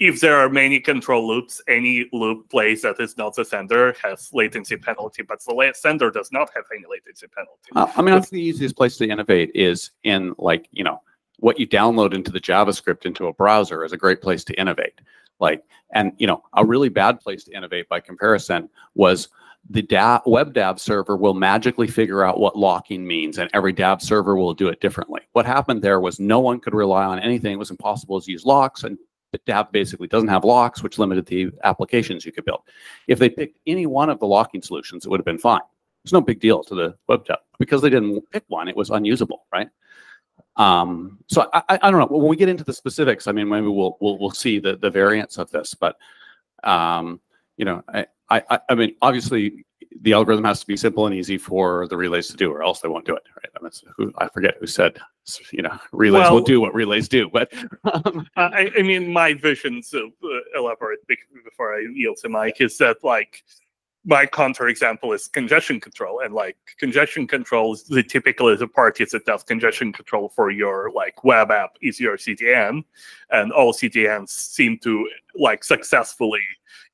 if there are many control loops, any loop place that is not the center has latency penalty, but the center does not have any latency penalty. Uh, I mean, I think the easiest place to innovate is in like, you know, what you download into the JavaScript into a browser is a great place to innovate. Like, and you know, a really bad place to innovate by comparison was the da- WebDAV server will magically figure out what locking means, and every DAV server will do it differently. What happened there was no one could rely on anything. It was impossible to use locks, and DAV basically doesn't have locks, which limited the applications you could build. If they picked any one of the locking solutions, it would have been fine. It's no big deal to the web dev because they didn't pick one. It was unusable, right? Um, so I, I, I don't know. When we get into the specifics, I mean, maybe we'll we'll we'll see the the variants of this. But um, you know, I, I I mean, obviously the algorithm has to be simple and easy for the relays to do, or else they won't do it. Right? I, mean, who, I forget who said, you know, relays Well- will do what relays do. But Uh, I, I mean, my vision, so uh, elaborate before I yield to Mike, is that like my counter example is congestion control, and like congestion control is the typically the party that does congestion control for your like web app is your CDN, and all CDNs seem to like successfully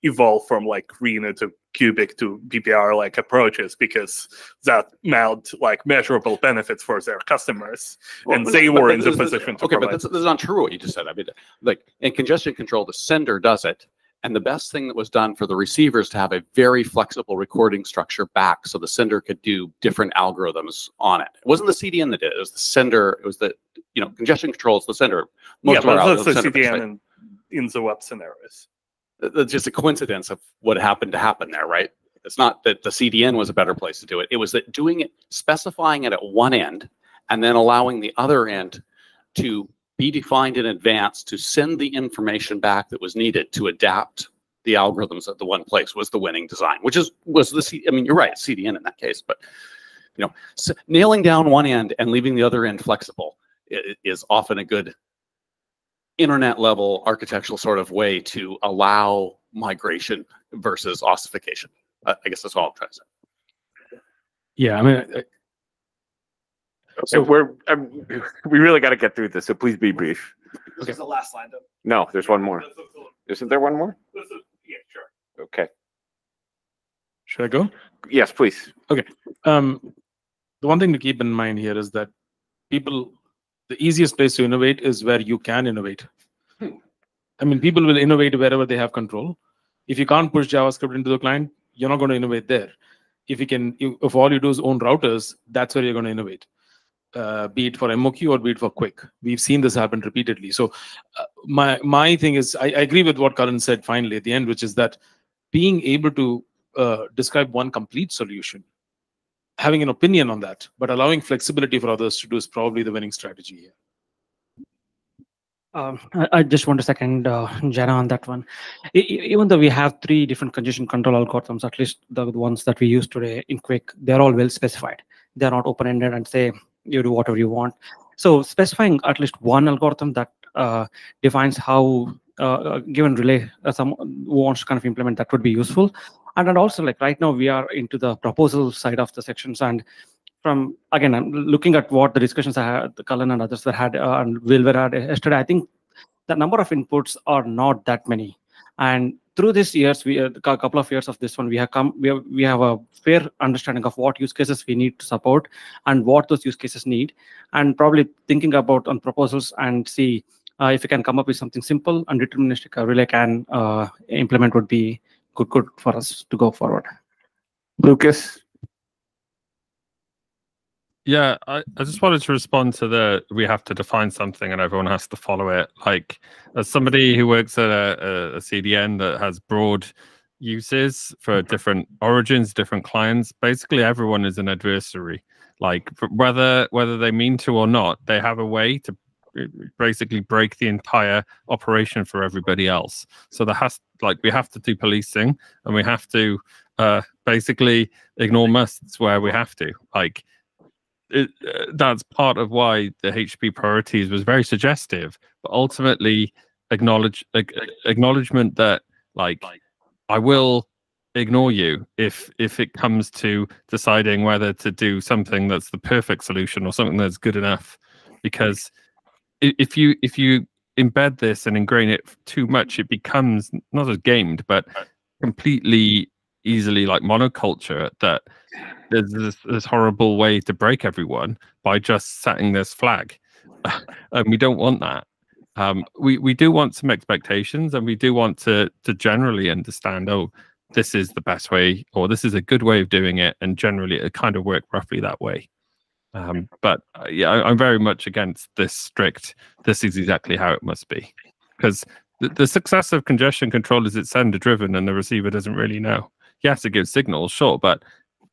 evolve from like Reno to Cubic to BBR like approaches because that meant like measurable benefits for their customers, and they were in the position to Okay, but that's, that's not true what you just said. I mean, like in congestion control, the sender does it. And the best thing that was done for the receivers to have a very flexible recording structure back so the sender could do different algorithms on it. It wasn't the CDN that did it, it was the sender, it was the, you know, congestion control is the sender. Most yeah, of our the CDN in, in the web scenarios. Th- That's just a coincidence of what happened to happen there, right? It's not that the CDN was a better place to do it. It was that doing it, specifying it at one end, and then allowing the other end to be defined in advance to send the information back that was needed to adapt the algorithms at the one place was the winning design, which is was the C. I mean, you're right, CDN in that case, but you know, s nailing down one end and leaving the other end flexible is often a good internet level architectural sort of way to allow migration versus ossification. I, guess that's all I'm trying to say. Yeah, I mean, So we're, um, we really got to get through this, so please be brief. This is the last line though. No, there's one more. Isn't there one more? Yeah, sure. Okay. should I go? Yes, please. Okay. Um, the one thing to keep in mind here is that people, the easiest place to innovate is where you can innovate. I mean, people will innovate wherever they have control. If you can't push JavaScript into the client, you're not going to innovate there. If you can, if if all you do is own routers, that's where you're going to innovate. Uh, be it for MoQ or be it for QUIC. We've seen this happen repeatedly. So, uh, my my thing is, I, I agree with what Karan said finally at the end, which is that being able to uh, describe one complete solution having an opinion on that, but allowing flexibility for others to do is probably the winning strategy here. Um, I, I just want to second uh, Jana on that one. E- even though we have three different congestion control algorithms, at least the, ones that we use today in QUIC, they're all well specified. They're not open-ended and say you do whatever you want. So specifying at least one algorithm that uh, defines how uh, a given relay uh, who wants to kind of implement that would be useful. And then also like right now we are into the proposal side of the sections and from again i'm looking at what the discussions i had Cullen and others were had uh, and will were had yesterday i think the number of inputs are not that many and through these years we a couple of years of this one we have come we have, we have a fair understanding of what use cases we need to support and what those use cases need. And probably thinking about on proposals and see uh, if we can come up with something simple and deterministic uh, relay can uh, implement would be good good for us to go forward. Lucas Yeah, I, I just wanted to respond to the we have to define something and everyone has to follow it. Like, as somebody who works at a, a, a CDN that has broad uses for different origins, different clients, basically everyone is an adversary. Like, whether whether they mean to or not, they have a way to basically break the entire operation for everybody else. So there has like we have to do policing and we have to uh, basically ignore musts where we have to. Like it, uh, that's part of why the HP priorities was very suggestive, but ultimately acknowledge ag- acknowledgement that like I will ignore you if if it comes to deciding whether to do something that's the perfect solution or something that's good enough. Because if you if you embed this and ingrain it too much it becomes not as gamed but completely easily like monoculture that there's this, this horrible way to break everyone by just setting this flag. And we don't want that. Um, we we do want some expectations and we do want to to generally understand oh this is the best way or this is a good way of doing it and generally it kind of work roughly that way. Um, but uh, yeah I, i'm very much against this strict this is exactly how it must be. Because the, the success of congestion control is it's sender driven and the receiver doesn't really know yes it gives signals sure but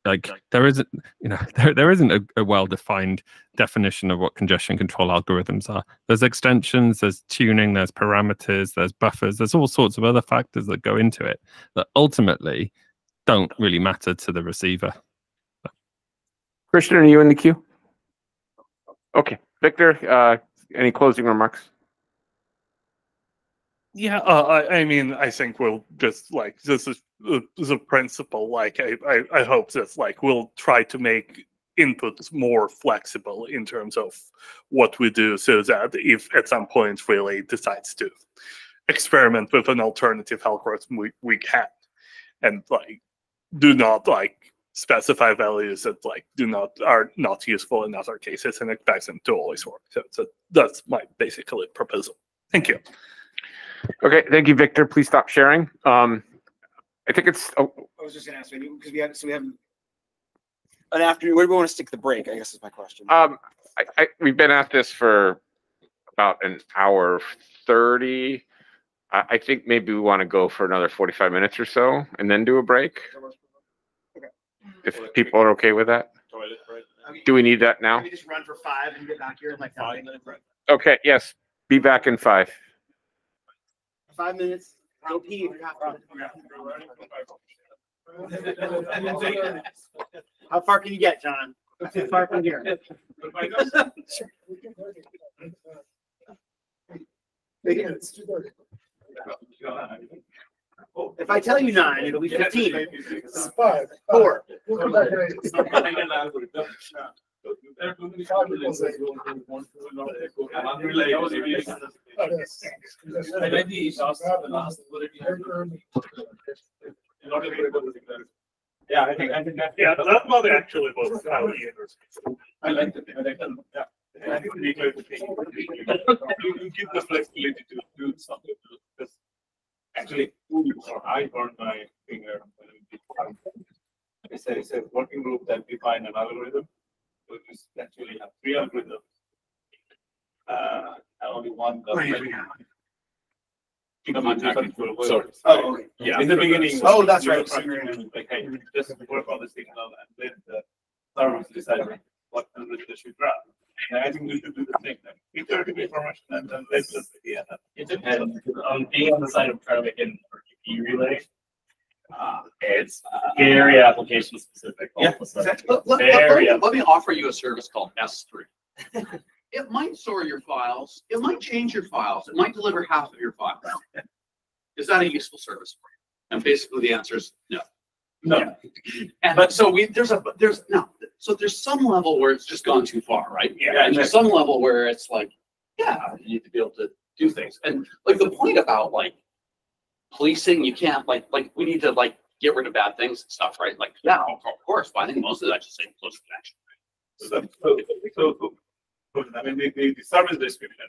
like there isn't you know there, there isn't a, a well-defined definition of what congestion control algorithms are. There's extensions there's tuning there's parameters there's buffers there's all sorts of other factors that go into it that ultimately don't really matter to the receiver. Christian are you in the queue? Okay. Victor uh any closing remarks? Yeah, uh, I, I mean, I think we'll just like this is the principle. Like, I, I, I hope that like we'll try to make inputs more flexible in terms of what we do, so that if at some point really decides to experiment with an alternative algorithm, we we can, and like do not like specify values that like do not are not useful in other cases and expect them to always work. So, so that's my basically proposal. Thank you. okay thank you victor please stop sharing um i think it's oh, I was just gonna ask maybe because we have so we have an afternoon. Where do we want to stick the break? I guess is my question. Um, I, I, we've been at this for about an hour thirty. I, I think maybe we want to go for another forty-five minutes or so, and then do a break. If people are okay with that. Toilet. Do we need that now? Maybe just run for five and get back here in like five minutes. Okay. Yes. Be back in five. Five minutes. Go pee if you're not. How far can you get, John? How far from here? If I tell you nine, it'll be fifteen. Five. Four. Yeah, I think, I think that, yeah, that was actually was we I like the, I that, yeah. I think is the. You give the flexibility to do something, actually, I burned my finger. when we. It's a, it's a working group that defined an algorithm, which is actually have three algorithms. Uh, and only one. does Right. it. Because I'm talking to a word. Sorry. Oh, okay. Yeah, in the beginning. Oh, that's we were right. trying- Like, hey, just work on this thing now, and then the servers decide what algorithm they should run. And I think we should do the same thing. We turn the information and then let's just, yeah. It depends, on being on the side of trying to make an RGB relay. Uh, it's very application specific. Yeah, of a sudden. exactly. Let, let- let- me- let me offer you a service called S three. It might store your files, it might change your files, it might deliver half of your files. Is that a useful service for you? And basically the answer is no. No. And but so we, there's a, there's, no, so there's some level where it's just gone too far, right? Yeah. And there's some level where it's like, yeah, you need to be able to do things. And like the point about like policing, you can't like, like, we need to like get rid of bad things and stuff, right? Like, yeah, of course, but I think most of that just say close connection. So, so, so, so, I mean, the, the, the service description,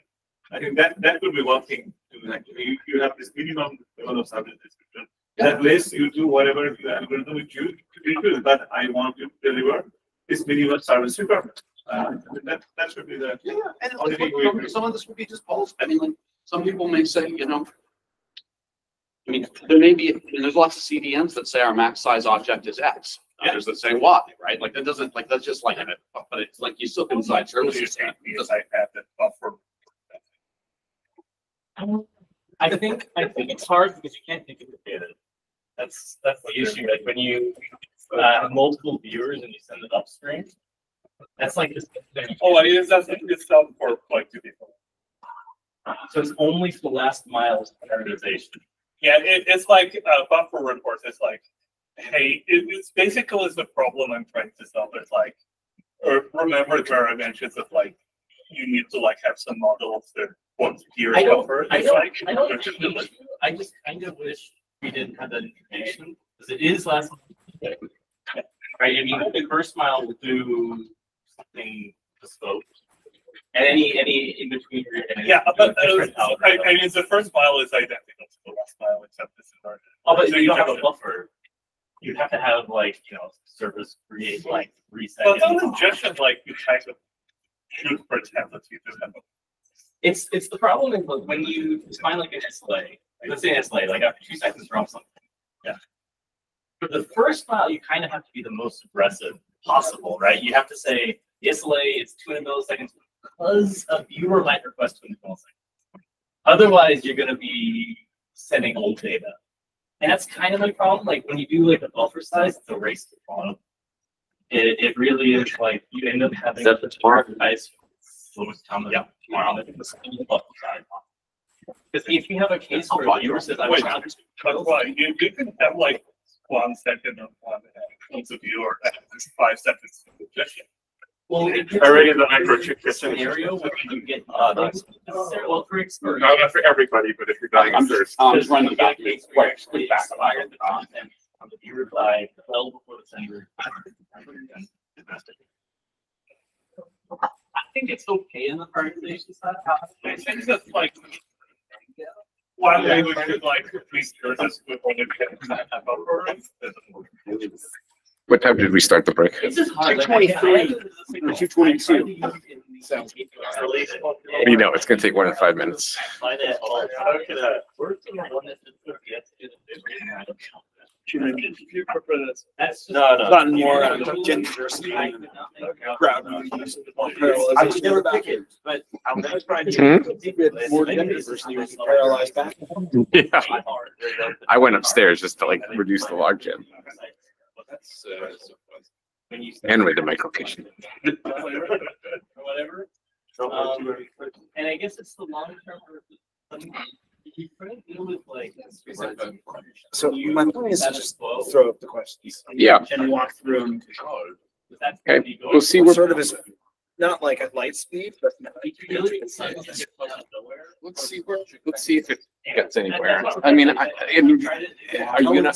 I think that, that could be one thing to actually, you, you have this minimum level of service description. That lets you do whatever the algorithm you choose to do, but I want to deliver this minimum service requirement. Uh, that, that should be the. Yeah, and like, some- some of this would be just policy. I mean, like, some people may say, you know, I mean, there may be, and there's lots of CDNs that say our max size object is X. Others that say Y, right? Like, that doesn't, like, that's just like, but it's like, you still can decide services. Yes, I have that buffer. I think, I think it's hard because you can't think of the data. That's, that's the issue, like when you, uh, have multiple viewers and you send it upstream. That's like this. Oh, it is, that's, it's done for like two people. So it's only for last mile prioritization. Yeah, it, it's like uh, buffer reports. It's like, hey, it, it's basically the problem I'm trying to solve. It's like, or remember where I mentioned that like you need to like have some models that want here I don't, buffer. I don't, like I don't, there's just- hate you. I just kind of wish we didn't have that information, because it is last. Right, I mean, the first mile will do something bespoke. And any, any in between. Yeah, but I. I mean, the first file is identical to the last file, except this is inverted. Oh, but So you don't have have a buffer. You'd have to have like, you know, service create like reset. Well, seconds. it's not just like you type of shoot for templates, you just have a It's, it's the problem is like when you find like an SLA, let's say an SLA, like after two seconds, drop something. Yeah. For the first file, you kind of have to be the most aggressive possible, right? You have to say the SLA is two hundred milliseconds because a viewer might request two hundred milliseconds. Otherwise, you're gonna be sending old data. And that's kind of the problem, like when you do like a buffer size, it's a race to the bottom. It, it really is like, you end up having. Is that the tomorrow? Guys, yeah, tomorrow. I think it's the buffer size. Because if you have a case where a viewer says, I Wait, want But why, you, you can have like one second of one points of view or uh, five seconds. of suggestion. Well, it gets Already to the microchip Scenario where you get, uh, those necessarily, well, for experience. No, not for everybody, but if you're dying I'm just, just running back. Case where you actually expire the content on the viewer side well before the sender. I think it's okay in the prioritization side. I think that's like. Way we should like, please, just with only What time did we start the break? It's just hard. like, I- I- 223 or 222. You know, it's gonna take more than five minutes. Find it all. Okay, that works in the one that just gets to the- That's just- No, no. Gotten more, uh, gender diversity crowd. I would never pick it, but I'll never try to. Hmm? More gender diversity, we can paralyze back. Yeah. I went upstairs just to like reduce the log jam That's, uh, when you. and with the microcation. Or whatever. Um, And I guess it's the long term. You couldn't deal with like. So my point is to just throw up the questions. Yeah. And walk through them. Okay, we'll see what Sort of as, not like at light speed, but. Let's see where, let's see if it gets anywhere. I mean, I, I mean, are you gonna?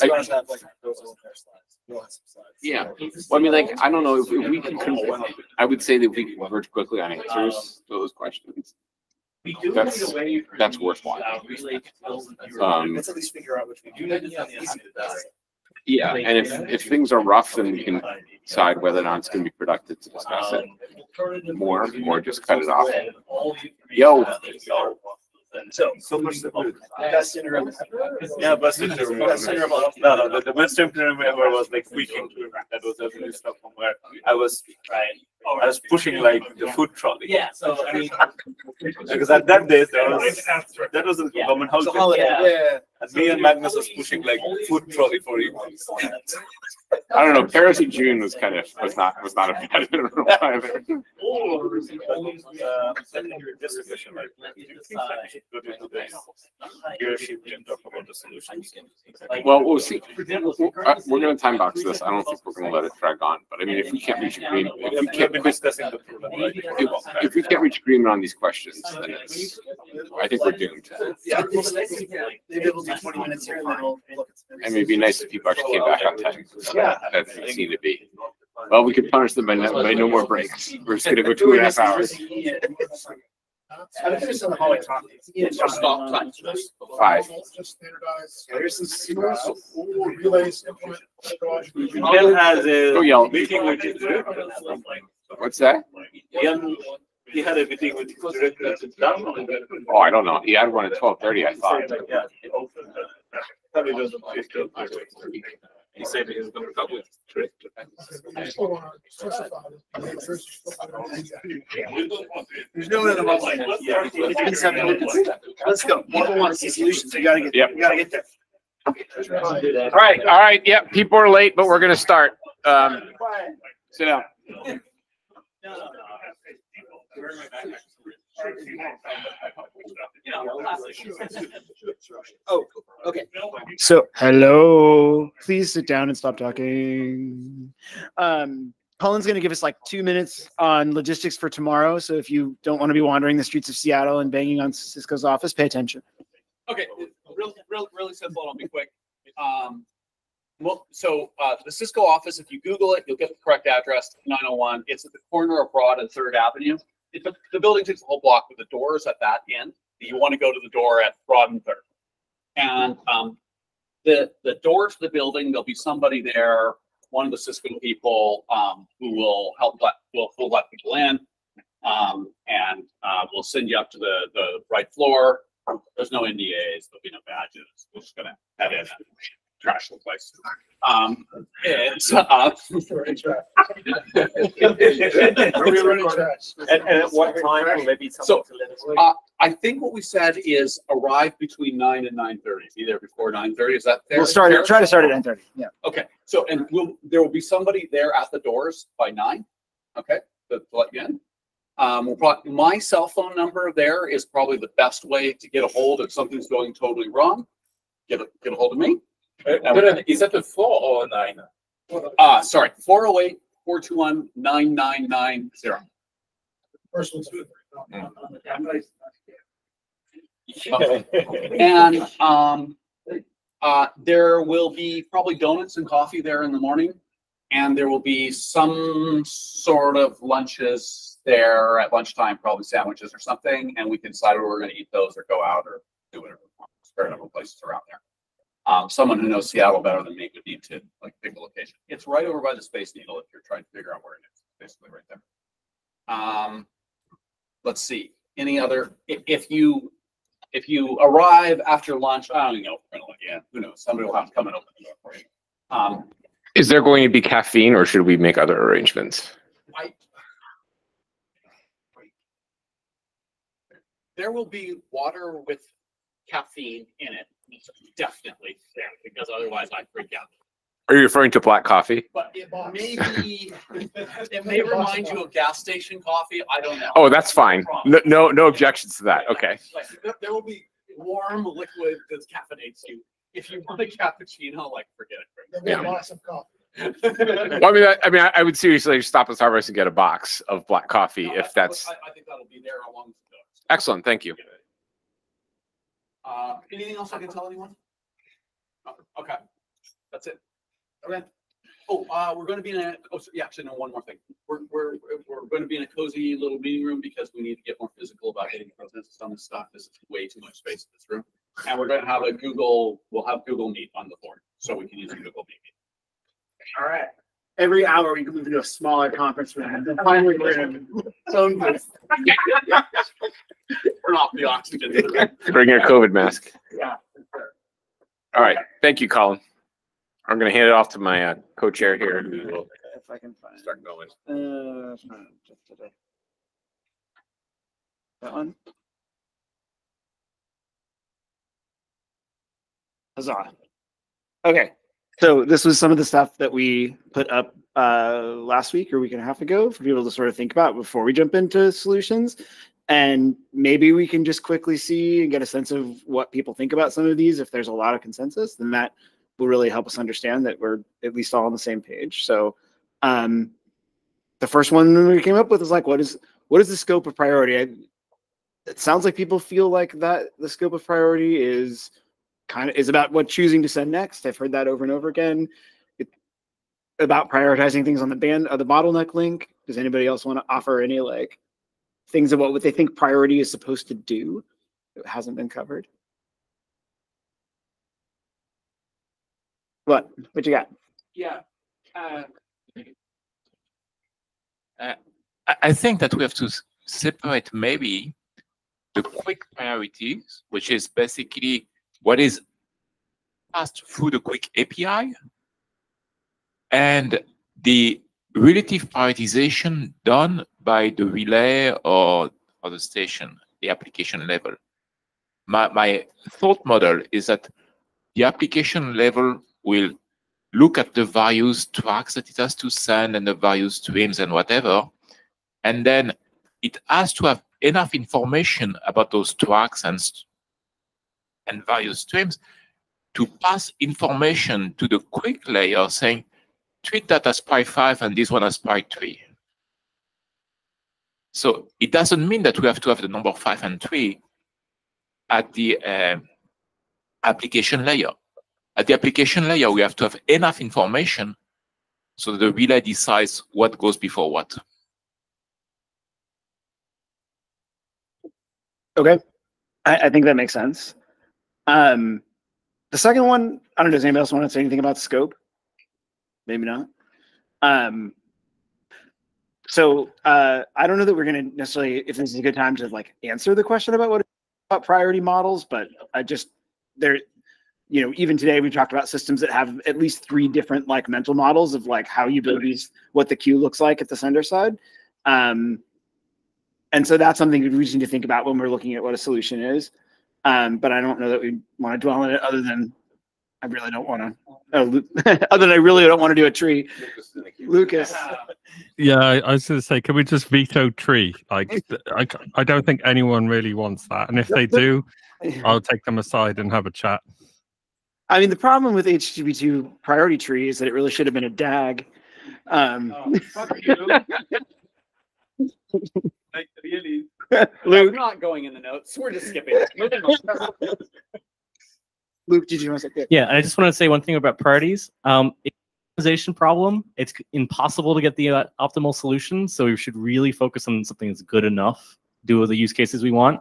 Yeah, well, I mean, like, I don't know if if we can, con- I would say that we can converge quickly on answers to those questions. That's, that's worthwhile. Um, Let's at least figure out which we do. Yeah, and if, if things are rough, then we can decide whether or not it's gonna be productive to discuss it more, or just cut it off. Yo. So, so much the best interim. Yeah, best interim. Best interim. No, no, the, the best interim ever was like tweaking. That was the new stuff from where I was, I was pushing like the food trolley. Yeah, so I mean. Because at that day, there was, that was a government house. It's a holiday, yeah. And me and Magnus was pushing like food trolley for you. I don't know, Paris in June was kind of, was not, was not a bad interim either. Uh, Just a question, like, do you think that we should this gear shift and talk about the solutions? Well, we'll see. We're gonna time box this. I don't think we're gonna let it drag on, but I mean, if we can't reach agreement, if we We can't, been discussing the problem, right? if, if we can't reach agreement on these questions, then it's, I think we're doomed. Yeah. Maybe we'll do twenty minutes here and then we'll look at. I mean, it'd be nice if people actually came back on time. Yeah. That seemed to be. Well, we could punish them by no, by no more breaks. We're just gonna go two and a half hours. I think there's some hallway talk. Just stop time. Five. Just standardize. There's uh, some Secrets, relays, implement. Ken has Go a yell. meeting with his director. What's that? Ken, he had a meeting with his director. It's done. Oh, I don't know. He had one at twelve thirty, I thought. Yeah. He said he was gonna talk with his director. I still wanna specify that. There's no other way. Yeah. It's been seven minutes. Let's go. People want to see solutions. We gotta get, Yep. we gotta get there. All right, all right, yep, people are late, but we're gonna start. Um, sit down. Oh, okay. So, hello, please sit down and stop talking. Um, Cullen's going to give us like two minutes on logistics for tomorrow. So if you don't want to be wandering the streets of Seattle and banging on Cisco's office, pay attention. Okay, real, real, really simple, and I'll be quick. Um, well, so, uh, the Cisco office, if you Google it, you'll get the correct address, nine oh one. It's at the corner of Broad and Third Avenue. It's, a- the building takes a whole block with the doors at that end. You want to go to the door at Broad and Third. And, um, the, the door to the building, there'll be somebody there, one of the Cisco people, um, who will help let, will, will let people in. Um, and, uh, we'll send you up to the, the right floor. There's no NDAs, there'll be no badges. We're just gonna head in and trash the place. Um, it's, uh. And, and at what time will there be So, to let us know? uh, I think what we said is arrive between nine and nine thirty, be there before nine thirty, is that fair? We'll start, Fair? it. try to start at nine thirty. Yeah. Okay, so, and we'll, there will be somebody there at the doors by nine, okay, to to let you in. Um, we'll probably, my cell phone number there is probably the best way to get a hold if something's going totally wrong. Get a, get a hold of me. Is that a four or a nine? Uh, sorry, 408 421 9990. First one's. And, um, uh, there will be probably donuts and coffee there in the morning. And there will be some sort of lunches there at lunchtime, probably sandwiches or something, and we can decide whether we're gonna eat those or go out or do whatever. we want. There's Fair number of places around there. Um, someone who knows Seattle better than me would need to like pick a location. It's right over by the Space Needle if you're trying to figure out where it is, basically right there. Um, let's see, any other, if, if you, if you arrive after lunch, I don't even know, if we're gonna let you in. who knows, somebody will have to come and open the door for you. Um, Is there going to be caffeine or should we make other arrangements? I. There will be water with caffeine in it, definitely, there, because otherwise I freak out. Are you referring to black coffee? But it may be, it may remind you of gas station coffee, I don't know. Oh, that's fine. No, no, no objections to that. Okay. Like, there- there will be, warm liquid that caffeinates you. If you want a cappuccino, like forget it. Then get lots of coffee. Well, I mean, I, I mean, I, I would seriously stop at Starbucks and get a box of black coffee if that's I, I think that'll be there along with the. excellent. Thank you. Uh, anything else I can tell anyone? Okay, that's it. Okay. Oh, uh, we're gonna be in a, oh, yeah, actually, no, one more thing. We're, we're, we're gonna be in a cozy little meeting room because we need to get more physical about getting consensus on this stuff. This is way too much space in this room. And we're gonna have a Google, we'll have Google Meet on the board, so we can use Google Meet. All right. Every hour we can move to a smaller conference room. And finally we're in a phone booth. Turn off the oxygen. Bring your COVID mask. Yeah. All right. Thank you, Cullen. I'm going to hand it off to my uh, co-chair here. and we will If I can find. Start going. Uh, just today. That one? Huzzah. Okay, so this was some of the stuff that we put up uh, last week or week and a half ago for people to sort of think about before we jump into solutions. And maybe we can just quickly see and get a sense of what people think about some of these. If there's a lot of consensus, then that will really help us understand that we're at least all on the same page. So um, the first one we came up with is like, what is what is the scope of priority? I, it sounds like people feel like that the scope of priority is kind of is about what choosing to send next. I've heard that over and over again. It, about prioritizing things on the band uh, the bottleneck link. Does anybody else want to offer any like things about what they think priority is supposed to do that hasn't been covered? What? What you got? Yeah. Uh, Uh, I, I think that we have to separate maybe the QUIC priorities, which is basically what is passed through the QUIC API, and the relative prioritization done by the relay or, or the station, the application level. My, my thought model is that the application level will look at the various tracks that it has to send and the various streams and whatever. And then it has to have enough information about those tracks and, and various streams to pass information to the QUIC layer saying, treat that as pi 5 and this one as pi 3. So it doesn't mean that we have to have the number 5 and 3 at the uh, application layer. At the application layer, we have to have enough information so that the relay decides what goes before what. Okay. I, I think that makes sense. Um, the second one, I don't know, does anybody else want to say anything about scope? Maybe not. Um, so uh, I don't know that we're going to necessarily, if this is a good time to like answer the question about what about priority models, but I just there, you know, even today we talked about systems that have at least three different like mental models of like how you build these, what the queue looks like at the sender side. Um, and so that's something we just need to think about when we're looking at what a solution is. Um, but I don't know that we want to dwell on it other than I really don't want to, uh, other than I really don't want to do a tree. Lucas. Yeah, I, I was going to say, can we just veto tree? Like, th- I, c- I don't think anyone really wants that. And if they do, I'll take them aside and have a chat. I mean, the problem with HTTP2 priority tree is that it really should have been a DAG. Um, Like, really? Luke. I'm not going in the notes. We're just skipping. Luke, did you want to say? Yeah, I just want to say one thing about priorities. Um, optimization problem. It's impossible to get the uh, optimal solution, so we should really focus on something that's good enough, do the use cases we want.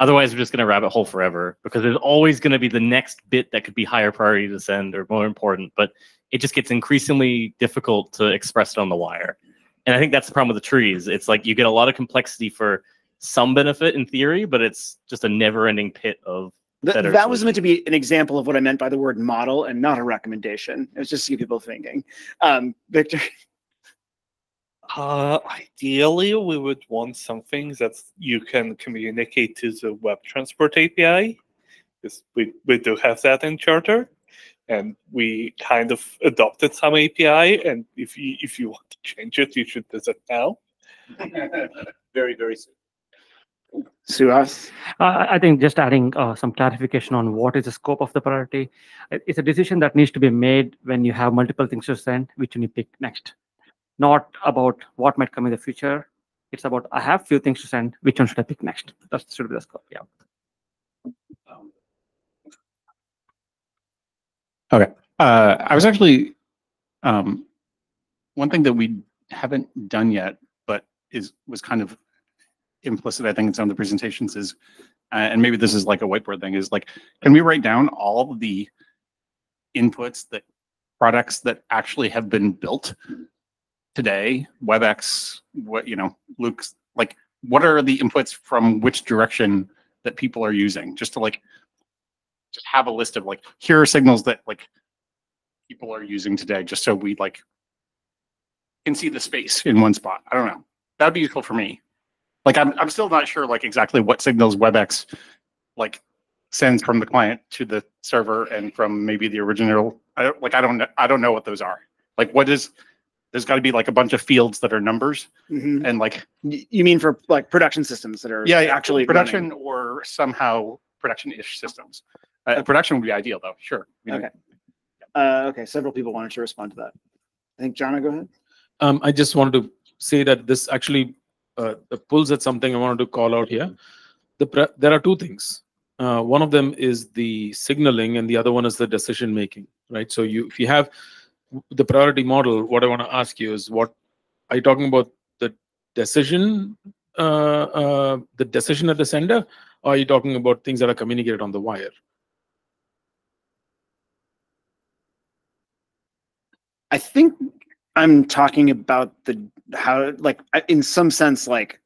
Otherwise, we're just going to rabbit hole forever because there's always going to be the next bit that could be higher priority to send or more important, but it just gets increasingly difficult to express it on the wire. And I think that's the problem with the trees. It's like you get a lot of complexity for some benefit in theory, but it's just a never-ending pit of Th- better that was meant to be an example of what I meant by the word model and not a recommendation. It was just to get people thinking. Um, Victor, Uh, ideally, we would want something that you can communicate to the WebTransport API, because we, we do have that in Charter, and we kind of adopted some API. And if you if you want to change it, you should do that now. Very, very soon. Suhas? Uh, I think just adding uh, some clarification on what is the scope of the priority. It's a decision that needs to be made when you have multiple things to send, which one you pick next. Not about what might come in the future. It's about I have few things to send. Which one should I pick next? That should be the scope. Yeah. Okay. Uh, I was actually, um, one thing that we haven't done yet, but is, was kind of implicit, I think, in some of the presentations is, uh, and maybe this is like a whiteboard thing, is like, can we write down all the inputs that products that actually have been built today, WebEx, what, you know, Luke's, like, what are the inputs from which direction that people are using? Just to like, just have a list of like, here are signals that like people are using today, just so we like can see the space in one spot. I don't know. That'd be useful for me. Like I'm I'm still not sure like exactly what signals WebEx like sends from the client to the server and from maybe the original. I don't like I don't know I don't know what those are. Like what is there's got to be like a bunch of fields that are numbers Mhm. and like You mean for like production systems that are yeah, yeah actually production running? or somehow production-ish systems. Uh, production would be ideal though. Sure. You know, Okay. Uh, okay, several people wanted to respond to that. I think, John, go ahead. Um, I just wanted to say that this actually uh, pulls at something I wanted to call out here. The there are two things. Uh, one of them is the signaling, and the other one is the decision making. Right. So you, if you have the priority model, what I want to ask you is, what are you talking about? The decision, uh, uh, the decision at the sender, or are you talking about things that are communicated on the wire? I think I'm talking about the how like in some sense like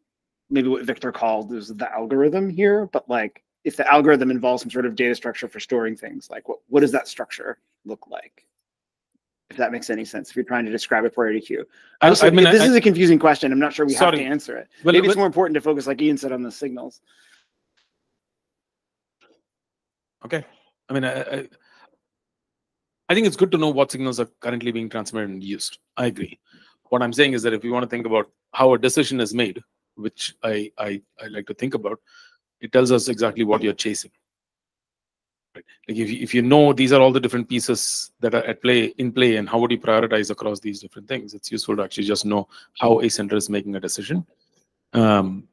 maybe what Victor called is the algorithm here, but like if the algorithm involves some sort of data structure for storing things, like what what does that structure look like? If that makes any sense, if you're trying to describe a priority queue. I- Also, I mean, this I- is a confusing question. I'm not sure we have to answer it. Well, maybe it's more important to focus, like Ian said, on the signals. Okay. I mean, I, I, I think it's good to know what signals are currently being transmitted and used. I agree. What I'm saying is that if you want to think about how a decision is made, which I, I, I like to think about, it tells us exactly what you're chasing. Right? Like if you, if you know these are all the different pieces that are at play in play and how would you prioritize across these different things, it's useful to actually just know how a center is making a decision. Um,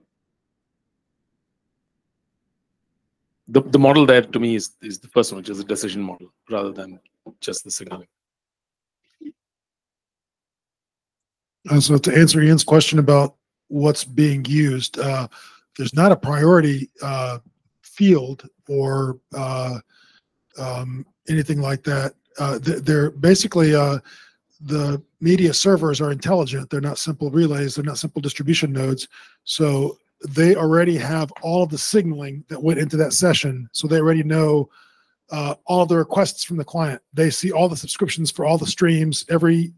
the, the model there to me is, is the first one, which is a decision model rather than just the signaling. Uh, so to answer Ian's question about what's being used, uh, there's not a priority uh, field or uh, um, anything like that. Uh, th- they're basically uh, the media servers are intelligent. They're not simple relays. They're not simple distribution nodes. So they already have all of the signaling that went into that session. So they already know uh, all the requests from the client. They see all the subscriptions for all the streams, every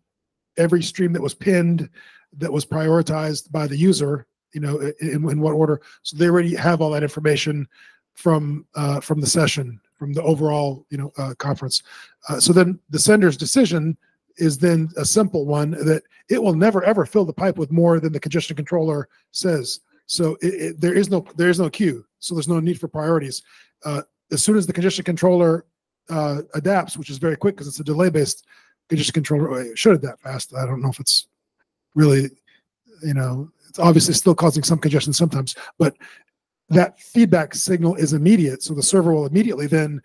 every stream that was pinned, that was prioritized by the user, you know, in, in what order. So they already have all that information from uh, from the session, from the overall, you know, uh, conference. Uh, so then the sender's decision is then a simple one that it will never ever fill the pipe with more than the congestion controller says. So it, it, there is no there is no queue. So there's no need for priorities. Uh, as soon as the congestion controller uh, adapts, which is very quick because it's a delay based congestion controller, it should adapt fast. I don't know if it's really, you know, it's obviously still causing some congestion sometimes, but that feedback signal is immediate. So the server will immediately then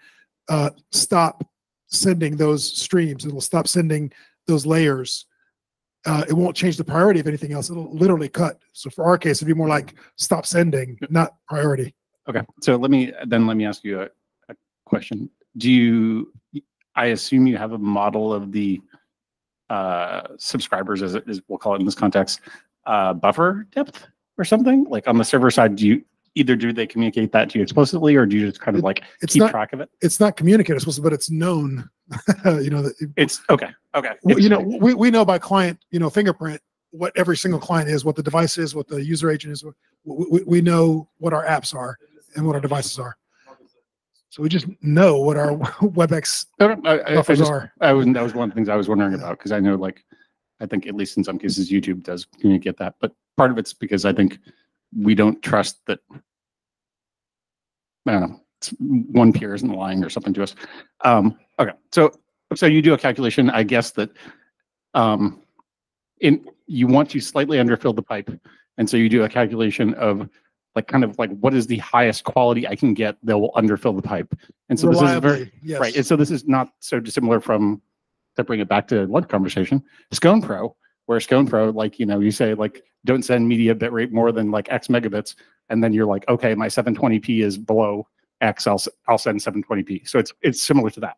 uh, stop sending those streams. It will stop sending those layers. Uh, it won't change the priority of anything else. It'll literally cut. So for our case, it'd be more like stop sending, not priority. Okay, so let me, then let me ask you a, a question. Do you, I assume you have a model of the uh, subscribers, as, it- we'll call it in this context, uh, buffer depth or something? Like on the server side, do you, either do they communicate that to you explicitly or do you just kind of like It's keep not track of it? It's not communicated, to, but it's known. you know, that It's okay. Okay. Well, you know, we, we know by client, you know, fingerprint, what every single client is, what the device is, what the user agent is. We, we, we know what our apps are and what our devices are. So we just know what our WebEx I, I- I- I just- are. I was, that was one of the things I was wondering about, because I know like, I think at least in some cases, YouTube does communicate that, but part of it's because I think we don't trust that I don't know, it's one peer isn't lying or something to us. Um, okay, so, so you do a calculation, I guess that, um, in, you want to slightly underfill the pipe. And so you do a calculation of like, kind of like, what is the highest quality I can get that will underfill the pipe? And so this is very, yes. right. And so this is not so dissimilar from, to bring it back to one conversation, SCONE Pro, where SCONE Pro, like, you know, you say like, don't send media bitrate more than like X megabits. And then you're like, okay, my 720p is below X, I'll, I'll send 720p. So it's, it's similar to that.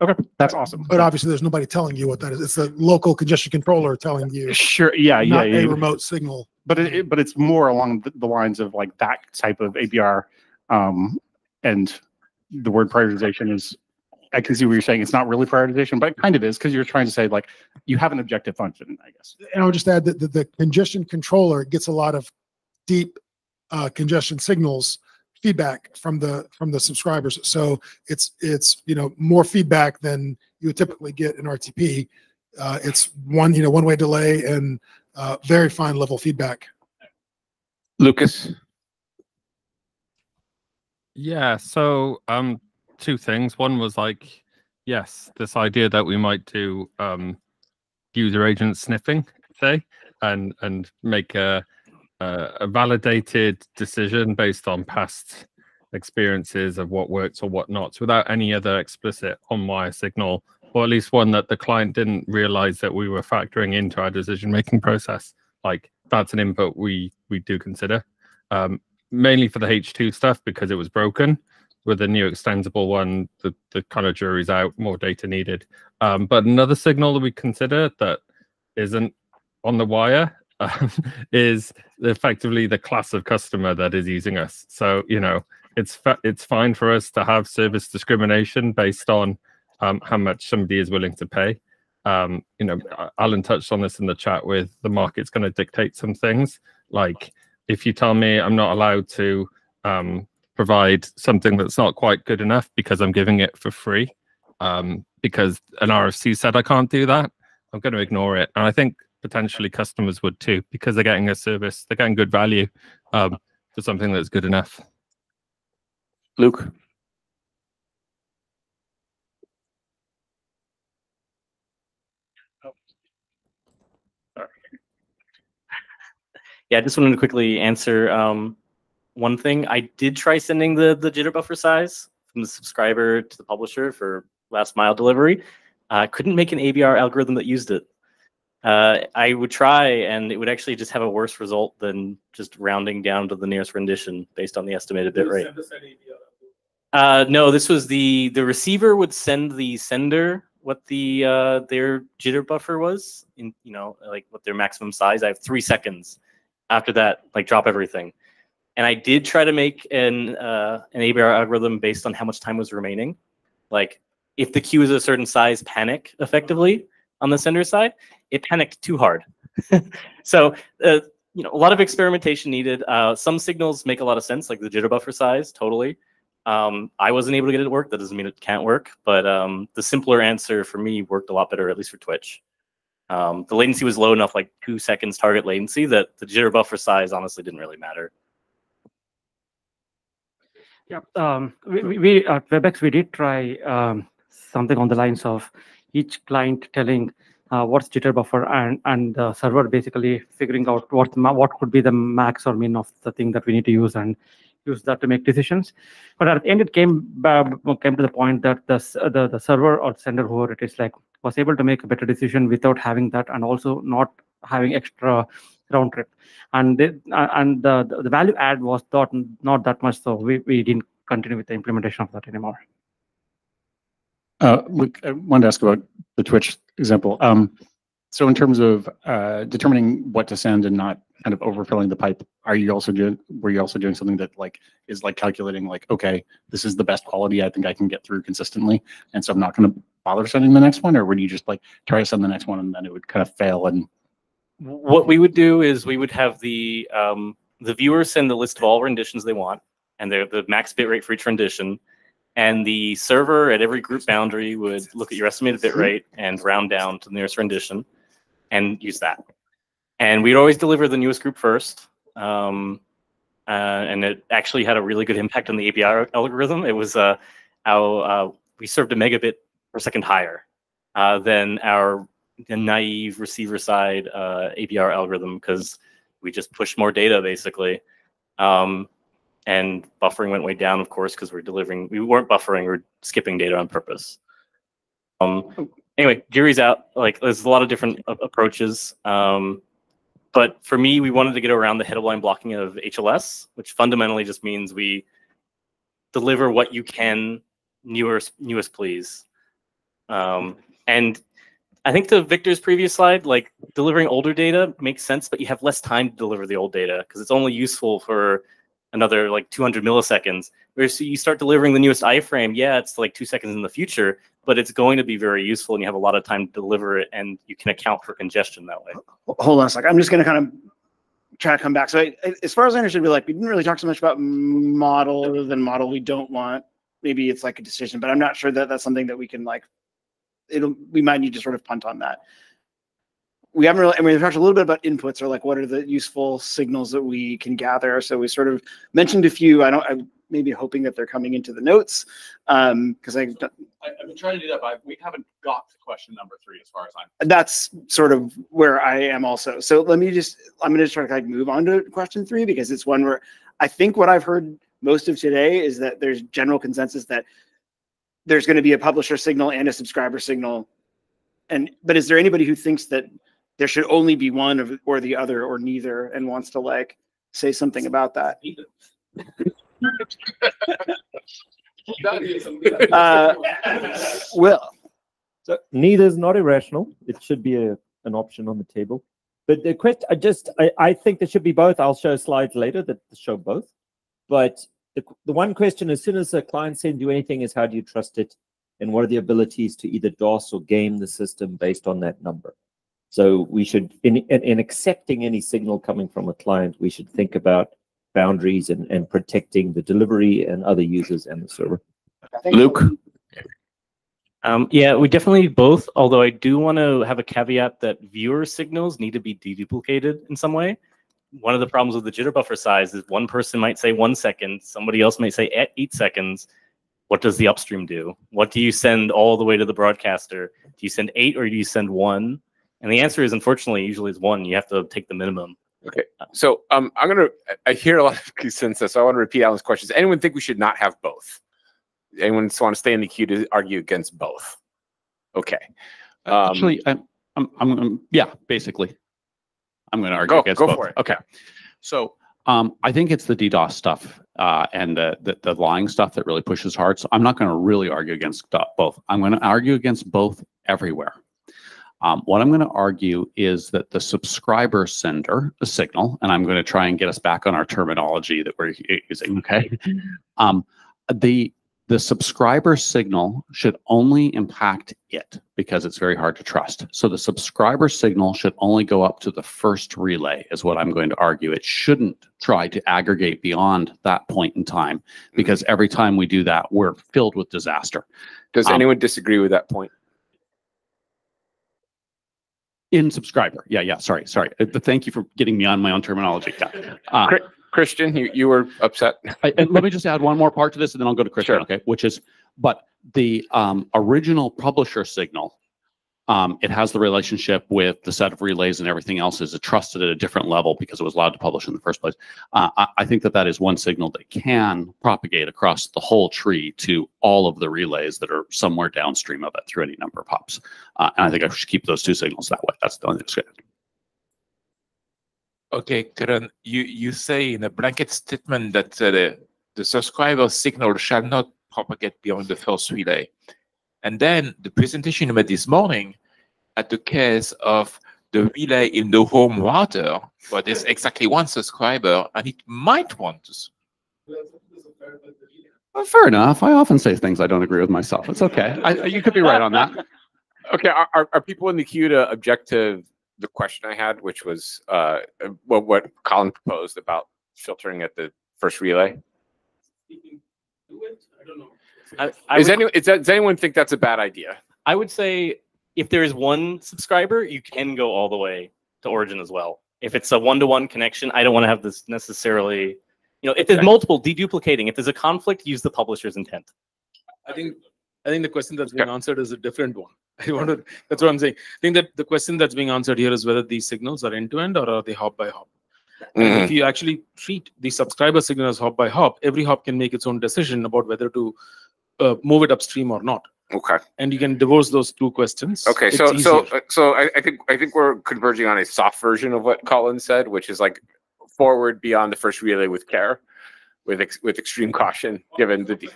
Okay, that's awesome. But obviously, there's nobody telling you what that is. It's the local congestion controller telling you. Sure, yeah, yeah, Not yeah. a remote signal. But it, it- but it's more along the, the lines of like that type of ABR. Um, and the word prioritization is, I can see what you're saying. It's not really prioritization, but it kind of is because you're trying to say like, you have an objective function, I guess. And I'll just add that the, the congestion controller gets a lot of deep uh, congestion signals feedback from the from the subscribers. So it's it's you know more feedback than you would typically get in RTP. Uh, it's one you know one way delay and uh, very fine level feedback. Lucas. Yeah, so um two things. One was like, yes, this idea that we might do um user agent sniffing, say, and and make a a, validated decision based on past experiences of what works or what not without any other explicit on wire signal or at least one that the client didn't realize that we were factoring into our decision making process like that's an input we we do consider um, mainly for the H2 stuff because it was broken. With the new extensible one, the, the kind of jury's out, more data needed. Um, but another signal that we consider that isn't on the wire um, is effectively the class of customer that is using us. So, you know, it's fa- it's fine for us to have service discrimination based on um, how much somebody is willing to pay. Um, you know, Alan touched on this in the chat with the market's going to dictate some things. Like if you tell me I'm not allowed to um, provide something that's not quite good enough because I'm giving it for free, um, because an RFC said I can't do that, I'm going to ignore it. And I think potentially customers would too, because they're getting a service, they're getting good value um, for something that's good enough. Luke. Yeah, I just wanted to quickly answer um, one thing. I did try sending the the jitter buffer size from the subscriber to the publisher for last mile delivery. I couldn't make an ABR algorithm that used it. Uh, I would try, and it would actually just have a worse result than just rounding down to the nearest rendition based on the estimated bit rate. Uh, no, this was the the receiver would send the sender what the uh, their jitter buffer was in you know like what their maximum size. I have three seconds. After that, like drop everything. And I did try to make an uh, an ABR algorithm based on how much time was remaining. Like if the queue is a certain size, panic effectively on the sender side. It panicked too hard. so uh, you know a lot of experimentation needed. Uh, some signals make a lot of sense, like the jitter buffer size, totally. Um, I wasn't able to get it to work. That doesn't mean it can't work, but um, the simpler answer for me worked a lot better, at least for Twitch. Um, the latency was low enough, like two seconds target latency, that the jitter buffer size honestly didn't really matter. Yeah, um, we, we- at WebEx we did try um, something on the lines of each client telling uh, what's jitter buffer and and the server basically figuring out what what could be the max or min of the thing that we need to use and use that to make decisions. But at the end, it came ba- came to the point that the the, the server or sender, whoever it is, like was able to make a better decision without having that and also not having extra round trip and uh, and the, the the value add was not not that much so we, we didn't continue with the implementation of that anymore Uh, Luke, I wanted to ask about the Twitch example. Um, so in terms of uh, determining what to send and not kind of overfilling the pipe, are you also doing? Were you also doing something that like is like calculating like, okay, this is the best quality I think I can get through consistently, and so I'm not going to bother sending the next one, or would you just like try to send the next one and then it would kind of fail and what we would do is we would have the um, the viewers send the list of all renditions they want and the max bit rate for each rendition and the server at every group boundary would look at your estimated bit rate and round down to the nearest rendition and use that and we'd always deliver the newest group first um, uh, and it actually had a really good impact on the ABR algorithm. It was uh, our uh, we served a megabit per second higher uh, than our naive receiver side uh, ABR algorithm because we just pushed more data basically. Um, and buffering went way down, of course, because we're delivering. We weren't buffering; we're skipping data on purpose. Um, anyway, jury's out. Like, there's a lot of different approaches. Um, but for me, we wanted to get around the head-of-line blocking of HLS, which fundamentally just means we deliver what you can, newest newest please. Um, and I think to Victor's previous slide, like delivering older data makes sense, but you have less time to deliver the old data because it's only useful for another like 200 milliseconds. Whereas you start delivering the newest I-frame, yeah, it's like two seconds in the future, but it's going to be very useful and you have a lot of time to deliver it and you can account for congestion that way. hold on a sec. I'm just going to kind of try to come back. So I- as far as I understood, we like we didn't really talk so much about model other than model we don't want. Maybe it's like a decision, but I'm not sure that that's something that we can like. It'll we might need to sort of punt on that. We haven't really. I mean, we talked a little bit about inputs or like what are the useful signals that we can gather. So we sort of mentioned a few. I don't. I'm maybe hoping that they're coming into the notes um because I I, I've been trying to do that, but we haven't got to question number three as far as I'm. that's sort of where I am also. So let me just, I'm going to try to like move on to question three because it's one where I think what I've heard most of today is that there's general consensus that there's going to be a publisher signal and a subscriber signal. And, but is there anybody who thinks that there should only be one of, or the other or neither and wants to like say something about that? Uh, Will. So neither is not irrational. It should be a, an option on the table. But the question, I just, I, I think there should be both. I'll show slides later that show both. But the, the one question, as soon as a client sends you anything, is how do you trust it? And what are the abilities to either DOS or game the system based on that number? So we should, in, in, in accepting any signal coming from a client, we should think about boundaries and, and protecting the delivery and other users and the server. Luke? Um, yeah, we definitely both. Although I do want to have a caveat that viewer signals need to be deduplicated in some way. One of the problems with the jitter buffer size is one person might say one second, somebody else might say eight- eight seconds. What does the upstream do? What do you send all the way to the broadcaster? Do you send eight or do you send one? And the answer is unfortunately usually is one. You have to take the minimum. Okay, so um, I'm gonna. I- I hear a lot of consensus. So I want to repeat Alan's questions. Anyone think we should not have both? Anyone just want to stay in the queue to argue against both? Okay. Um, Actually, I'm, I'm, I'm, I'm- yeah, basically. I'm going to argue Go- against go both. for it. Okay. So, um, I think it's the DDoS stuff, uh, and the, the, the lying stuff that really pushes hard. So I'm not going to really argue against both. I'm going to argue against both everywhere. Um, what I'm going to argue is that the subscriber sender, the signal, and I'm going to try and get us back on our terminology that we're using. Okay. Um, the the subscriber signal should only impact it because it's very hard to trust. So the subscriber signal should only go up to the first relay, is what I'm going to argue. It shouldn't try to aggregate beyond that point in time because every time we do that, we're filled with disaster. Does Um, anyone disagree with that point? In subscriber? Yeah, yeah. Sorry, sorry. Uh, Thank you for getting me on my own terminology. Yeah. Uh, Chri- Christian, you, you were upset. I, and let me just add one more part to this, and then I'll go to Christian. Okay, which is, but the um, original publisher signal, um, it has the relationship with the set of relays and everything else is trusted at a different level because it was allowed to publish in the first place. Uh, I, I think that that is one signal that can propagate across the whole tree to all of the relays that are somewhere downstream of it through any number of hops. Uh, and I think I should keep those two signals that way. That's the only thing that's good. Okay, Karen, you, you say in a blanket statement that uh, the, the subscriber signal shall not propagate beyond the first relay. And then the presentation you made this morning at the case of the relay in the home router, where there's exactly one subscriber and it might want to. Well, fair enough. I often say things I don't agree with myself. It's okay. I, you could be right on that. Okay, are, are, are people in the queue to object to the question I had, which was uh, what what Cullen proposed about filtering at the first relay? I, I Is would- any is that, does anyone think that's a bad idea? I would say if there is one subscriber, you can go all the way to origin as well. If it's a one-to-one connection, I don't want to have this necessarily You know, if there's multiple deduplicating, if there's a conflict, use the publisher's intent. I think I think the question that's being answered is a different one. I want to. That's what I'm saying. I think that the question that's being answered here is whether these signals are end to end or are they hop by hop. And Mhm. if you actually treat the subscriber signal as hop by hop, every hop can make its own decision about whether to uh, move it upstream or not. Okay. And you can divorce those two questions. Okay, It's so so easier. uh, so I, I think I think we're converging on a soft version of what Cullen said, which is like forward beyond the first relay with care, with ex, with extreme caution, given the.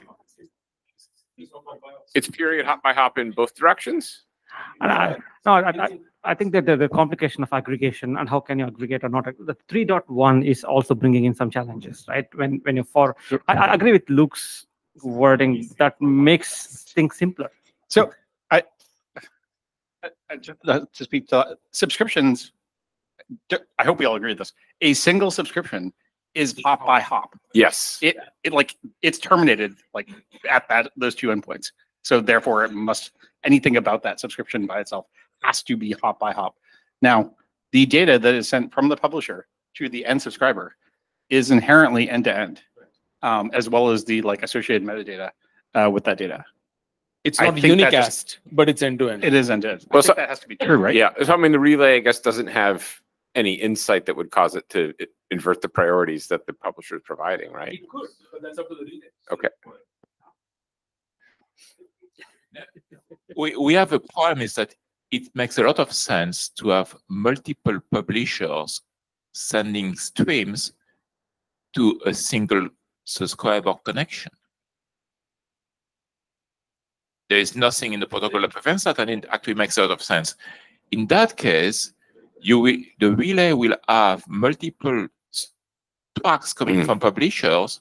It's period hop by hop in both directions. And I, no, I, I, I think that the, the complication of aggregation and how can you aggregate or not, the 3.1 is also bringing in some challenges, right? When when you're for, I, I agree with Luke's wording that makes things simpler. So I, I- I just, uh, to speak to subscriptions, I hope we all agree with this. A single subscription is hop by hop. Yes. It, it like, it's terminated like at that, those two endpoints. So therefore it must, anything about that subscription by itself has to be hop by hop. Now, the data that is sent from the publisher to the end subscriber is inherently end to end, um, as well as the like associated metadata uh, with that data. It's not think just- unicast, but it's end to end. It is end to end. I Well, so- that has to be true, right? Yeah, so I mean, the relay, I guess, doesn't have any insight that would cause it to invert the priorities that the publisher is providing, right? It could, but that's up to the relay. Okay. we, we have a problem is that it makes a lot of sense to have multiple publishers sending streams to a single subscriber connection. There is nothing in the protocol that prevents that, and it actually makes a lot of sense. In that case, you will, the relay will have multiple tracks coming mm-hmm. from publishers,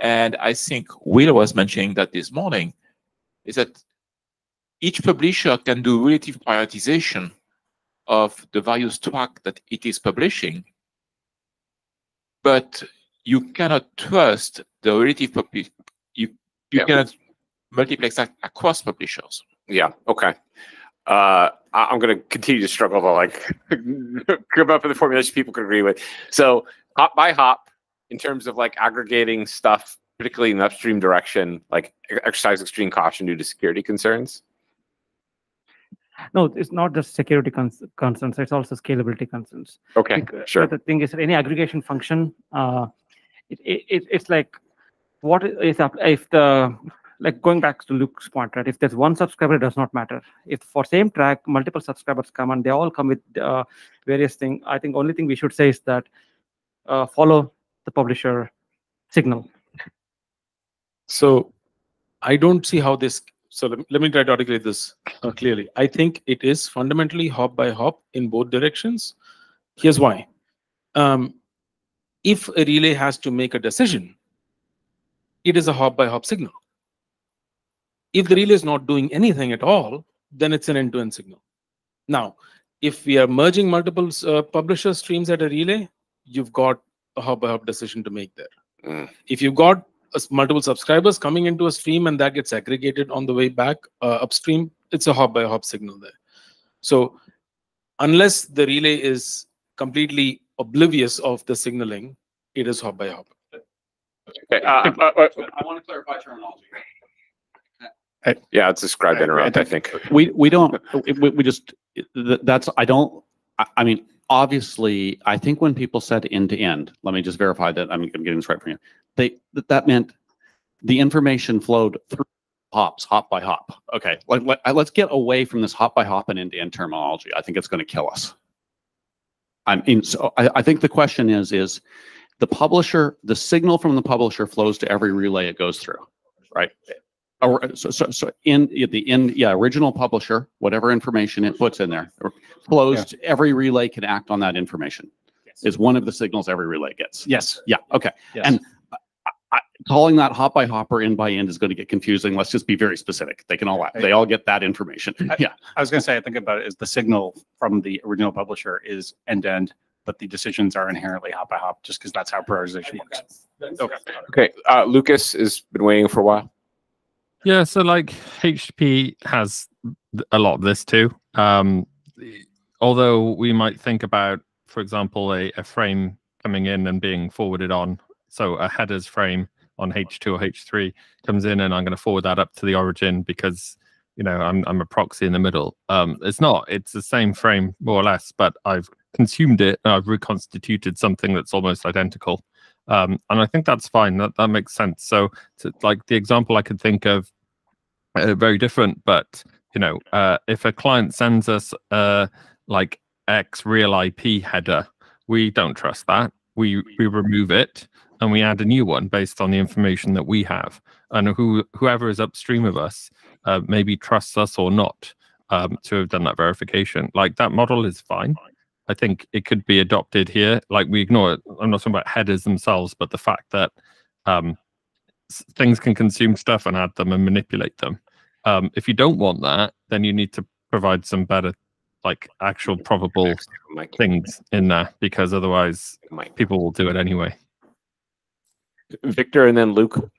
and I think Will was mentioning that this morning, is that each publisher can do relative prioritization of the various track that it is publishing, but you cannot trust the relative publi- you you Yeah. cannot multiplex that across publishers. Yeah. Okay. Uh, I- I'm going to continue to struggle to like come up with a formulation people can agree with. So hop by hop, in terms of like aggregating stuff, particularly in the upstream direction, like exercise extreme caution due to security concerns. No, it's not just security cons- concerns, it's also scalability concerns. Okay, Bec- sure. The thing is that any aggregation function, uh, it, it, it- it's like, what is up, if the, like going back to Luke's point, right? If there's one subscriber, it does not matter. If for same track, multiple subscribers come and they all come with uh, various things, I think only thing we should say is that uh, follow the publisher signal. So I don't see how this. So let, let me try to articulate this uh, clearly. I think it is fundamentally hop by hop in both directions. Here's why. Um, if a relay has to make a decision, it is a hop by hop signal. If the relay is not doing anything at all, then it's an end to end signal. Now, if we are merging multiple uh, publisher streams at a relay, you've got a hop by hop decision to make there. If you've got multiple subscribers coming into a stream and that gets aggregated on the way back uh, upstream, it's a hop by hop signal there. So unless the relay is completely oblivious of the signaling, it is hop by hop. Okay. Uh, uh, uh, I want to clarify terminology. yeah, it's described interrupt. I think we we don't we, we just that's I don't I, I mean obviously I think when people said end to end, let me just verify that I'm, I'm getting this right from you. They that, that meant the information flowed through hops, hop by hop. Okay, like let, uh, let's get away from this hop by hop and end to end terminology. I think it's going to kill us. I mean, so I, I think the question is is the publisher the signal from the publisher flows to every relay it goes through, right? Or, so, so, so in the in yeah original publisher whatever information it puts in there flows to every relay can act on that information is one of the signals every relay gets. Yes. Yeah okay. Yes. and calling that hop by hop or in by end is going to get confusing let's just be very specific they can all they all get that information yeah I was going to say, I think about it is the signal from the original publisher is end to end, but the decisions are inherently hop by hop, just because that's how prioritization works. Okay. Okay. Uh, Lucas has been waiting for a while. Yeah, so like HTTP has a lot of this too. Um, although we might think about, for example, a, a frame coming in and being forwarded on, So a headers frame on H2 or H3 comes in, and I'm going to forward that up to the origin because you know I'm I'm a proxy in the middle. Um, it's not. It's the same frame more or less, but I've consumed it and I've reconstituted something that's almost identical. Um, and I think that's fine. That that makes sense. So, to, like the example I could think of, uh, very different, but you know, uh, if a client sends us uh, like X real IP header, we don't trust that. We we remove it and we add a new one based on the information that we have, and who whoever is upstream of us uh, maybe trusts us or not um, to have done that verification. Like that model is fine. I think it could be adopted here. Like we ignore it. I'm not talking about headers themselves, but the fact that um, things can consume stuff and add them and manipulate them. Um, if you don't want that, then you need to provide some better, like actual probable things in there, because otherwise people will do it anyway. Victor and then Luke.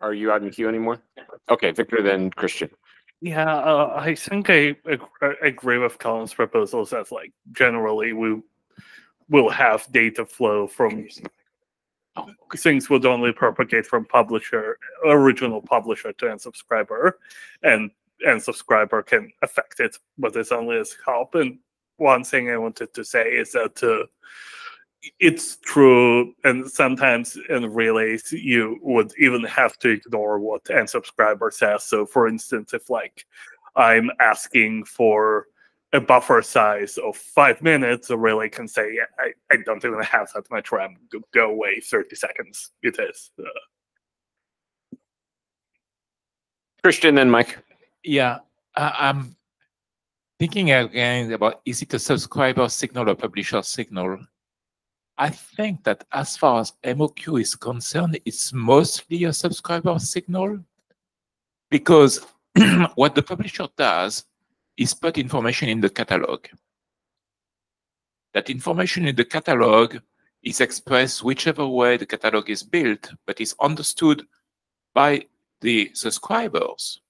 Are you out in queue anymore? Okay, Victor, then Christian. Yeah, uh, I think I, I agree with Cullen's proposals that like generally we will have data flow from things would only propagate from publisher original publisher to end subscriber and end subscriber can affect it but it's only as help and one thing i wanted to say is that uh, it's true and sometimes in relays you would even have to ignore what end subscriber says so for instance if like i'm asking for a buffer size of five minutes a relay can say I, I don't even have that much ram go, go away 30 seconds it is uh, Christian, then Mike. Yeah, I, I'm thinking again about is it a subscriber signal or publisher signal? I think that as far as MOQ is concerned, it's mostly a subscriber signal because what the publisher does is put information in the catalog. That information in the catalog is expressed whichever way the catalog is built, but is understood by the subscribers.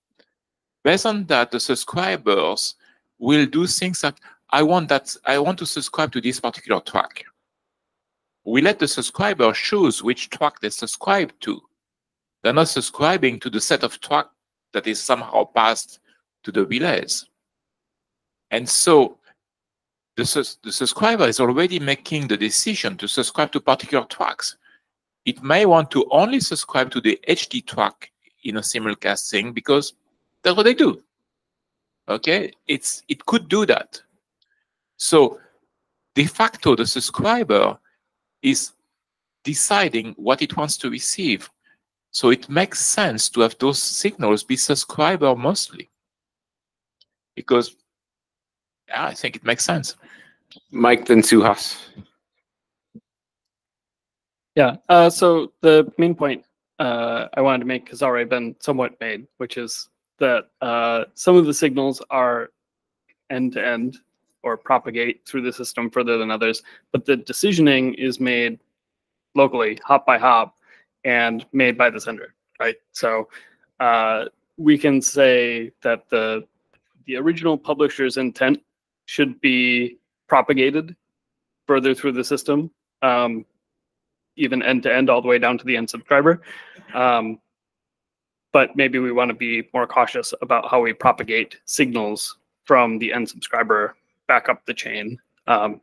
Based on that, the subscribers will do things like I want that I want to subscribe to this particular track. We let the subscriber choose which track they subscribe to. They're not subscribing to the set of track that is somehow passed to the relays. And so the, the subscriber is already making the decision to subscribe to particular tracks. It may want to only subscribe to the HD track in a simulcasting because that's what they do. Okay, it's it could do that. So de facto, the subscriber is deciding what it wants to receive. So it makes sense to have those signals be subscriber mostly. Because yeah, I think it makes sense. Mike, then Suhas. Yeah. Uh, so the main point uh, I wanted to make has already been somewhat made, which is that uh, some of the signals are end to end or propagate through the system further than others, but the decisioning is made locally, hop by hop, and made by the sender, right? So uh, we can say that the the original publisher's intent should be propagated further through the system, um, even end to end, all the way down to the end subscriber. Um, but maybe we want to be more cautious about how we propagate signals from the end subscriber back up the chain. Um,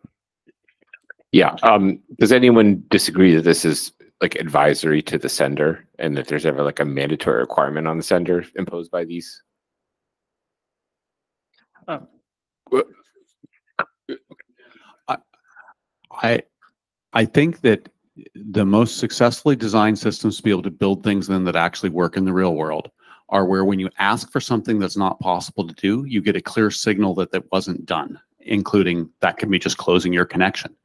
Yeah. Um, does anyone disagree that this is like advisory to the sender and that there's ever like a mandatory requirement on the sender imposed by these? Oh. I I think that the most successfully designed systems to be able to build things then that actually work in the real world are where when you ask for something that's not possible to do, you get a clear signal that that wasn't done, including that can be just closing your connection,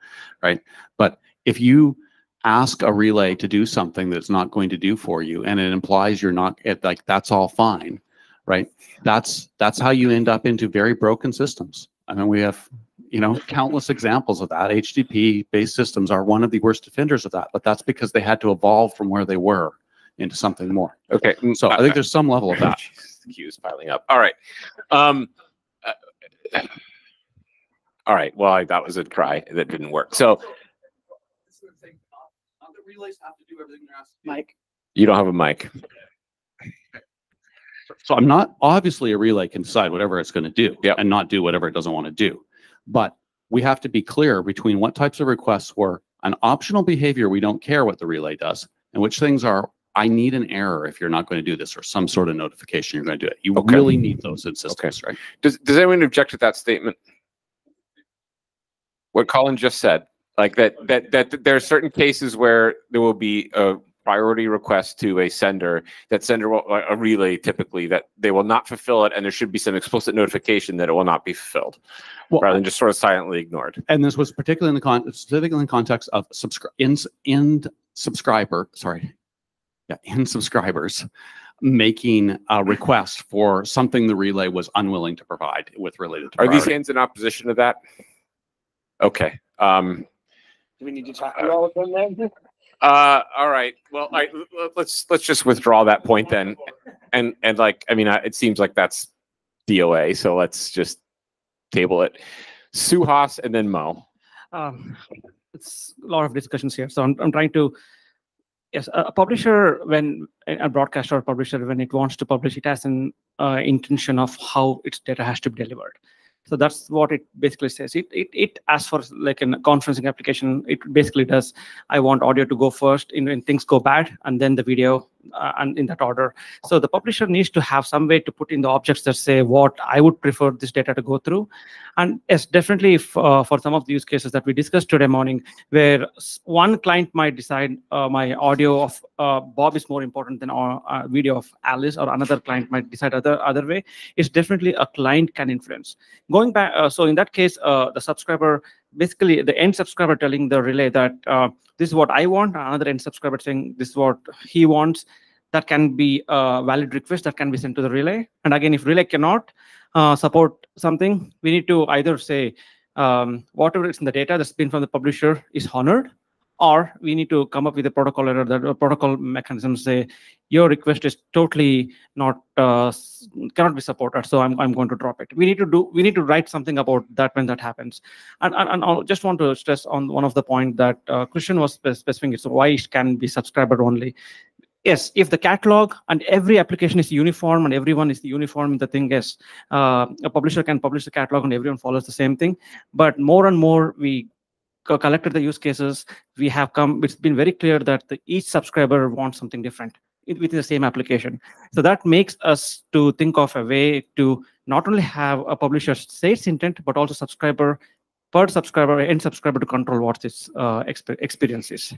right? But if you ask a relay to do something that's not going to do for you and it implies you're not it, like that's all fine, right? That's that's how you end up into very broken systems. I mean, we have you know countless examples of that. HTTP based systems are one of the worst offenders of that, but that's because they had to evolve from where they were into something more. Okay, so I think there's some level of that. The queue's piling up. All right. Um, uh, all right. Well, I, that was a try that didn't work. So relays have to do everything they're asked to do? Mike. You don't have a mic. So I'm not, obviously a relay can decide whatever it's going to do and not do whatever it doesn't want to do. But we have to be clear between what types of requests were an optional behavior, we don't care what the relay does, and which things are, I need an error if you're not going to do this or some sort of notification you're going to do it. You really need those in systems, right? Does, does anyone object to that statement? What Cullen just said, like that, that, that there are certain cases where there will be a priority request to a sender, that sender will, a relay typically, that they will not fulfill it, and there should be some explicit notification that it will not be fulfilled, rather than just sort of silently ignored. And this was particularly in the con, specifically in the context of subscribe, in, in subscriber, sorry. Yeah, in subscribers making a request for something the relay was unwilling to provide with related to Are these priority. hands in opposition to that? Okay, um, Do we need to talk about all of them then? Uh, all right. Well, all right, l- l- let's let's just withdraw that point then, and and like I mean, I- it seems like that's DOA, so let's just table it. Suhas and then Mo. um, it's a lot of discussions here. So I'm, I'm trying to, yes, a a publisher, when a a broadcaster or publisher, when it wants to publish, it has an uh, intention of how its data has to be delivered. So that's what it basically says. It, it, it asks for like a conferencing application, it basically does, I want audio to go first in when things go bad, and then the video, and in that order. So the publisher needs to have some way to put in the objects that say what I would prefer this data to go through. And yes, definitely if, uh, for some of the use cases that we discussed today morning, where one client might decide uh, my audio of uh, Bob is more important than our uh, video of Alice, or another client might decide other other way. It's definitely a client can influence. Going back, uh, so in that case, uh, the subscriber basically the end subscriber telling the relay that uh, this is what I want, another end subscriber saying this is what he wants. That can be a valid request that can be sent to the relay. And again, if relay cannot uh, support something, we need to either say um, whatever is in the data that's been from the publisher is honored, or we need to come up with a protocol that a protocol mechanism say your request is totally not uh, cannot be supported so I'm, I'm going to drop it. We need to do we need to write something about that when that happens. And, and, and i just want to stress on one of the point that uh, christian was specifying it's why it can be subscriber only. Yes if the catalog and every application is uniform and everyone is uniform the thing yes uh, a publisher can publish the catalog and everyone follows the same thing but more and more we collected the use cases we have come it's been very clear that the, each subscriber wants something different within the same application so that makes us to think of a way to not only have a publisher say its intent but also subscriber per subscriber and subscriber to control what its uh, exp- experience is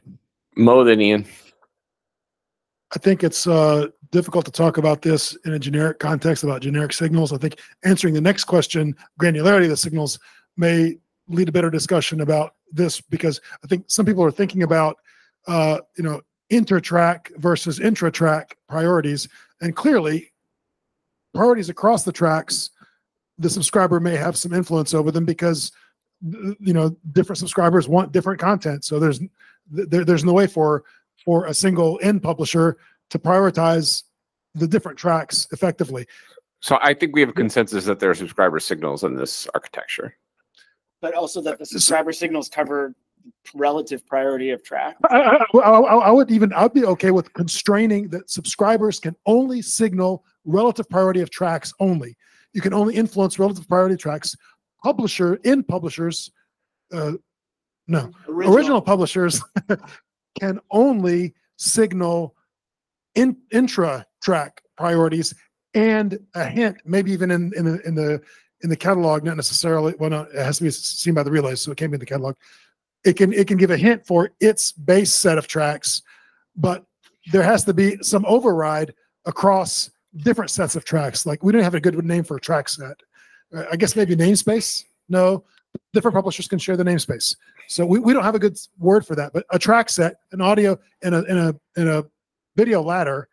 Mo then Ian. I think it's uh, difficult to talk about this in a generic context about generic signals. I think answering the next question, granularity of the signals, may lead a better discussion about this because I think some people are thinking about, uh, you know, inter-track versus intra-track priorities, and clearly, priorities across the tracks, the subscriber may have some influence over them because you know different subscribers want different content. So there's there, there's no way for for a single end publisher to prioritize the different tracks effectively. So I think we have a consensus that there are subscriber signals in this architecture. But also that the subscriber signals cover relative priority of track. I, I, I, I- would even I'd be okay with constraining that subscribers can only signal relative priority of tracks only. You can only influence relative priority tracks. Publisher in publishers, uh, no, Original. original, publishers can only signal in intra track priorities and a hint, maybe even in in the in the in the catalog, not necessarily. Well, no, it has to be seen by the relays, so it can't be in the catalog it can it can give a hint for its base set of tracks, but there has to be some override across different sets of tracks. Like we don't have a good name for a track set. I guess maybe namespace. No, different publishers can share the namespace. So we, we don't have a good word for that. But a track set, an audio and a in a in a video ladder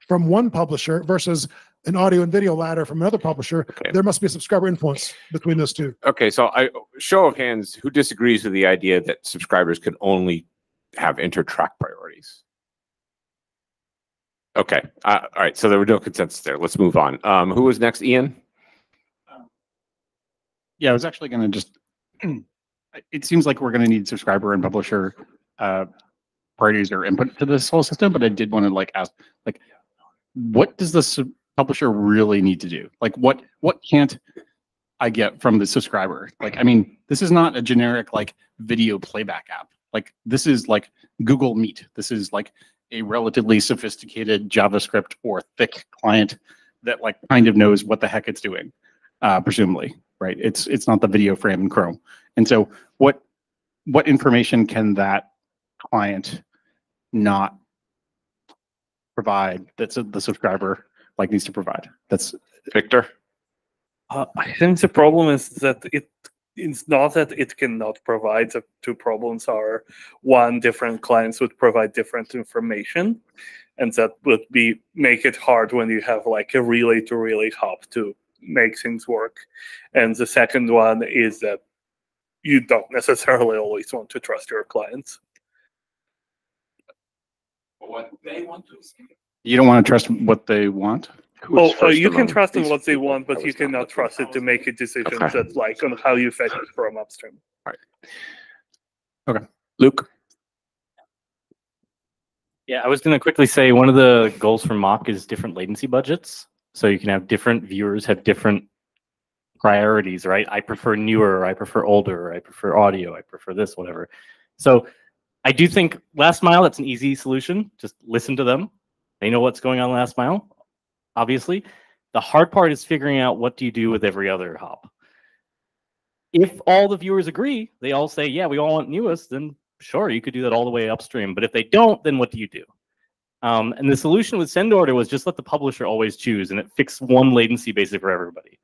from one publisher versus an audio and video ladder from another publisher, there must be a subscriber influence between those two. Okay, so I show of hands, who disagrees with the idea that subscribers can only have inter-track priorities? Okay, uh, all right, so there were no consensus there. Let's move on. Um, who was next? Ian? Yeah, I was actually going to just, it seems like we're going to need subscriber and publisher uh, priorities or input to this whole system, but I did want to like ask, like, what does the sub- publisher really need to do? Like, what what can't I get from the subscriber? Like, I mean, this is not a generic like video playback app. Like, this is like Google Meet. This is like a relatively sophisticated JavaScript or thick client that like kind of knows what the heck it's doing, uh, presumably, right? It's it's not the video frame in Chrome. And so, what what information can that client not provide that's the subscriber like needs to provide? That's Victor. Uh, I think the problem is that it it's not that it cannot provide. The two problems are one, different clients would provide different information, and that would be make it hard when you have like a relay to relay hop to make things work. And the second one is that you don't necessarily always want to trust your clients. What they want to see. You don't want to trust what they want. Oh, uh, you can trust in what they want, but you cannot trust it to make a decision Okay. that like on how you fetch it from upstream. All right. Okay, Luke. Yeah, I was going to quickly say one of the goals for MoQ is different latency budgets. So you can have different viewers have different priorities, right? I prefer newer, I prefer older, I prefer audio, I prefer this, whatever. So I do think last mile, that's an easy solution. Just listen to them. They know what's going on last mile, obviously. The hard part is figuring out what do you do with every other hop. If all the viewers agree, they all say, yeah, we all want newest, then sure, you could do that all the way upstream. But if they don't, then what do you do? Um, and the solution with send order was just let the publisher always choose, and it fixed one latency basically for everybody.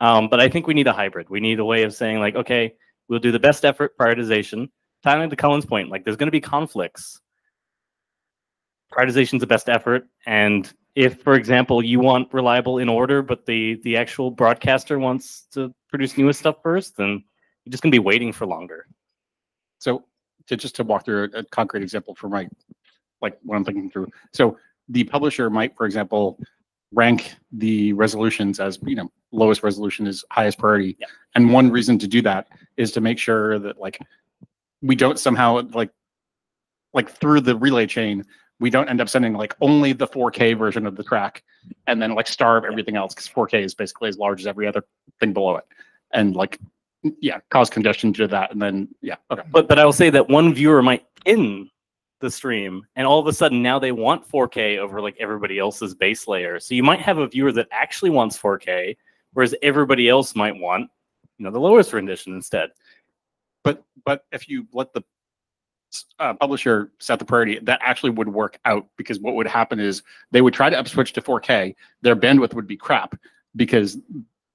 Um, but I think we need a hybrid. We need a way of saying like, okay, we'll do the best effort prioritization. Tying to Cullen's point, like there's going to be conflicts. Prioritization is the best effort, and if, for example, you want reliable in order, but the the actual broadcaster wants to produce newest stuff first, then you're just going to be waiting for longer. So to just to walk through a, concrete example for my like what I'm thinking through. So the publisher might, for example, rank the resolutions as you know lowest resolution is highest priority. And one reason to do that is to make sure that like we don't somehow like like through the relay chain we don't end up sending like only the 4K version of the track and then like starve everything else because 4K is basically as large as every other thing below it. And like yeah, cause congestion to that and then yeah, okay. But but I will say that one viewer might in the stream, and all of a sudden now they want 4K over like everybody else's base layer. So you might have a viewer that actually wants 4K, whereas everybody else might want, you know, the lowest rendition instead. But but if you let the uh, publisher set the priority, that actually would work out because what would happen is they would try to up switch to 4K. Their bandwidth would be crap because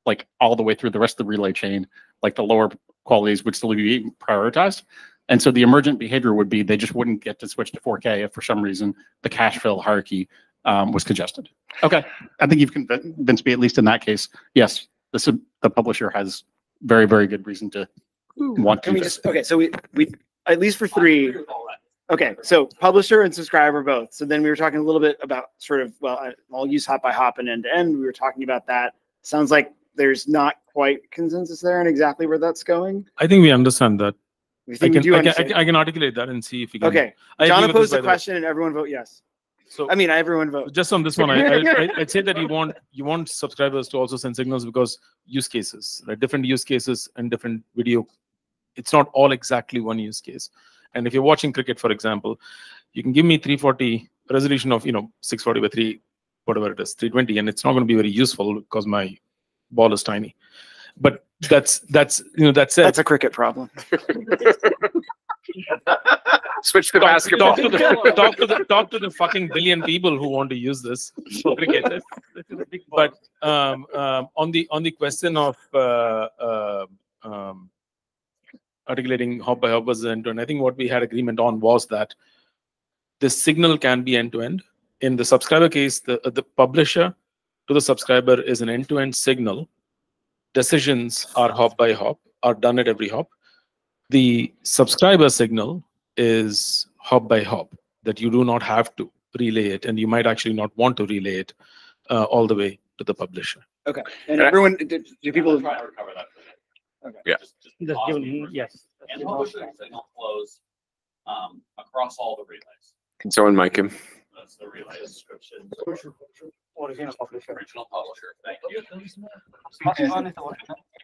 like all the way through the rest of the relay chain, like the lower qualities would still be prioritized. And so the emergent behavior would be they just wouldn't get to switch to 4K if for some reason the cache fill hierarchy um, was congested. Okay, I think you've convinced me at least in that case. Yes, the sub- the publisher has very very good reason to want to. Can we just okay? So we we at least for three. Okay, so publisher and subscriber both. So then we were talking a little bit about sort of well, I'll use hop by hop and end to end. We were talking about that. Sounds like there's not quite consensus there and exactly where that's going. I think we understand that. We I can, you I can, I can, I can articulate that and see if we can. Okay, I John opposed the question and everyone vote yes. So I mean, everyone vote. Just on this one, I, I'd say that you want you want subscribers to also send signals because use cases, right? Different use cases and different video. It's not all exactly one use case. And if you're watching cricket, for example, you can give me 340 resolution of you know 640 by 3, whatever it is, 320, and it's not going to be very useful because my ball is tiny. But that's that's you know that's it. That's a cricket problem. Switch to talk, basketball. Talk to, the, talk to the talk to the fucking billion people who want to use this for cricket. But um, um, on the on the question of uh, uh, um, articulating hop by hop versus end to end, I think what we had agreement on was that the signal can be end to end. In the subscriber case, the the publisher to the subscriber is an end to end signal. Decisions are hop by hop, are done at every hop. The subscriber signal is hop by hop that you do not have to relay it and you might actually not want to relay it uh, all the way to the publisher Okay, and everyone, do, do people? Try to recover that. Okay. Yeah. Just given- Yes. And publisher signal flows um, across all the relays. Can someone mic him? That's the relay description. Original publisher. Original publisher, thank you.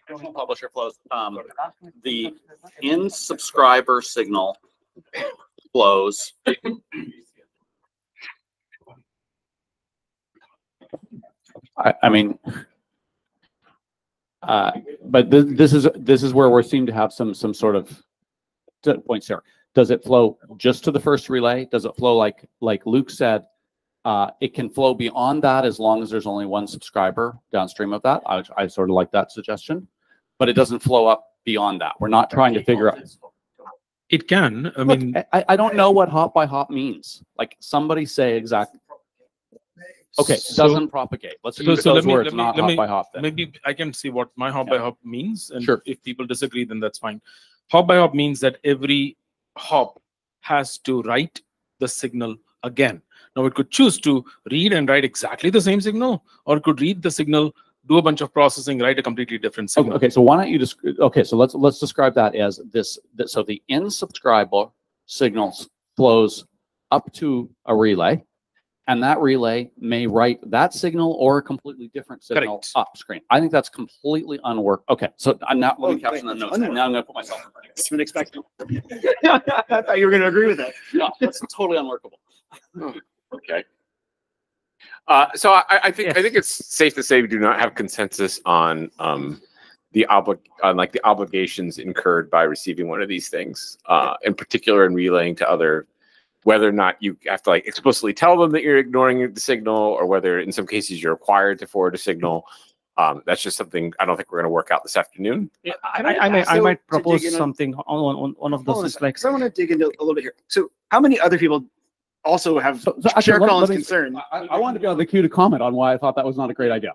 Original publisher flows, um, the in subscriber signal flows. I, I mean, uh, but this, this is, this is where we seem to have some, some sort of points here. Does it flow just to the first relay? Does it flow like, like Luke said? Uh, it can flow beyond that as long as there's only one subscriber downstream of that. I, I sort of like that suggestion. But it doesn't flow up beyond that. We're not trying to figure out. It can, I Look, mean. I, I don't know what hop by hop means. Like somebody say exactly. Okay, So- doesn't propagate. Let's So, use so let those me, words, let me, not let hop me, by hop then. maybe I can see what my hop Yeah. by hop means, and Sure. if people disagree, then that's fine. Hop by hop means that every hop has to write the signal again. Now, it could choose to read and write exactly the same signal, or it could read the signal, do a bunch of processing, write a completely different Okay, signal. okay, so why don't you just, okay, so let's, let's describe that as this, that- so the in subscriber signals flows up to a relay. And that relay may write that signal or a completely different signal upstream. I think that's completely unwork. Okay, so I'm not, let me Oh, caption the wait, notes. oh, no. Now I'm gonna put myself in front of It's been expected. I thought you were gonna agree with that. No, that's totally unworkable. Okay. Uh, so I, I think I think it's safe to say we do not have consensus on um, the obli- on like the obligations incurred by receiving one of these things, uh, in particular in relaying to other, whether or not you have to like explicitly tell them that you're ignoring the signal, or whether in some cases you're required to forward a signal. Um, that's just something I don't think we're going to work out this afternoon. I, I I, I I though, might propose something on, on, on one of Hold on those a is second, I want to dig into a little bit here. So how many other people also have So actually, share let- Cullen's let me- concern? I, I wanted to be on the queue to comment on why I thought that was not a great idea.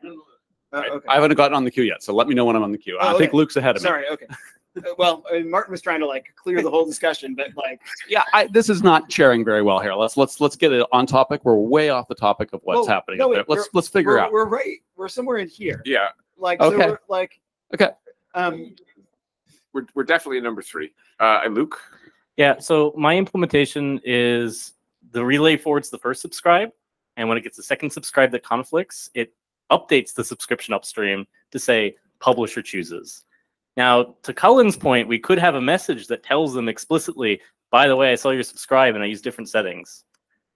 Uh, okay. I haven't gotten on the queue yet, so let me know when I'm on the queue. I Oh, think. Luke's ahead of me. Sorry, okay. Uh, Well, I mean, Martin was trying to like clear the whole discussion, but like, Yeah, I, this is not sharing very well here. Let's let's let's get it on topic. We're way off the topic of what's No, happening. no, wait. Let's let's figure we're, out. We're right, we're somewhere in here. Yeah, Like, so Okay. we're like, Okay. um, we're we're definitely at number three. Uh, and Luke. Yeah, so my implementation is the relay forwards the first subscribe, and when it gets the second subscribe that conflicts, it updates the subscription upstream to say publisher chooses. Now, to Cullen's point, we could have a message that tells them explicitly, by the way, I saw your subscribe and I use different settings.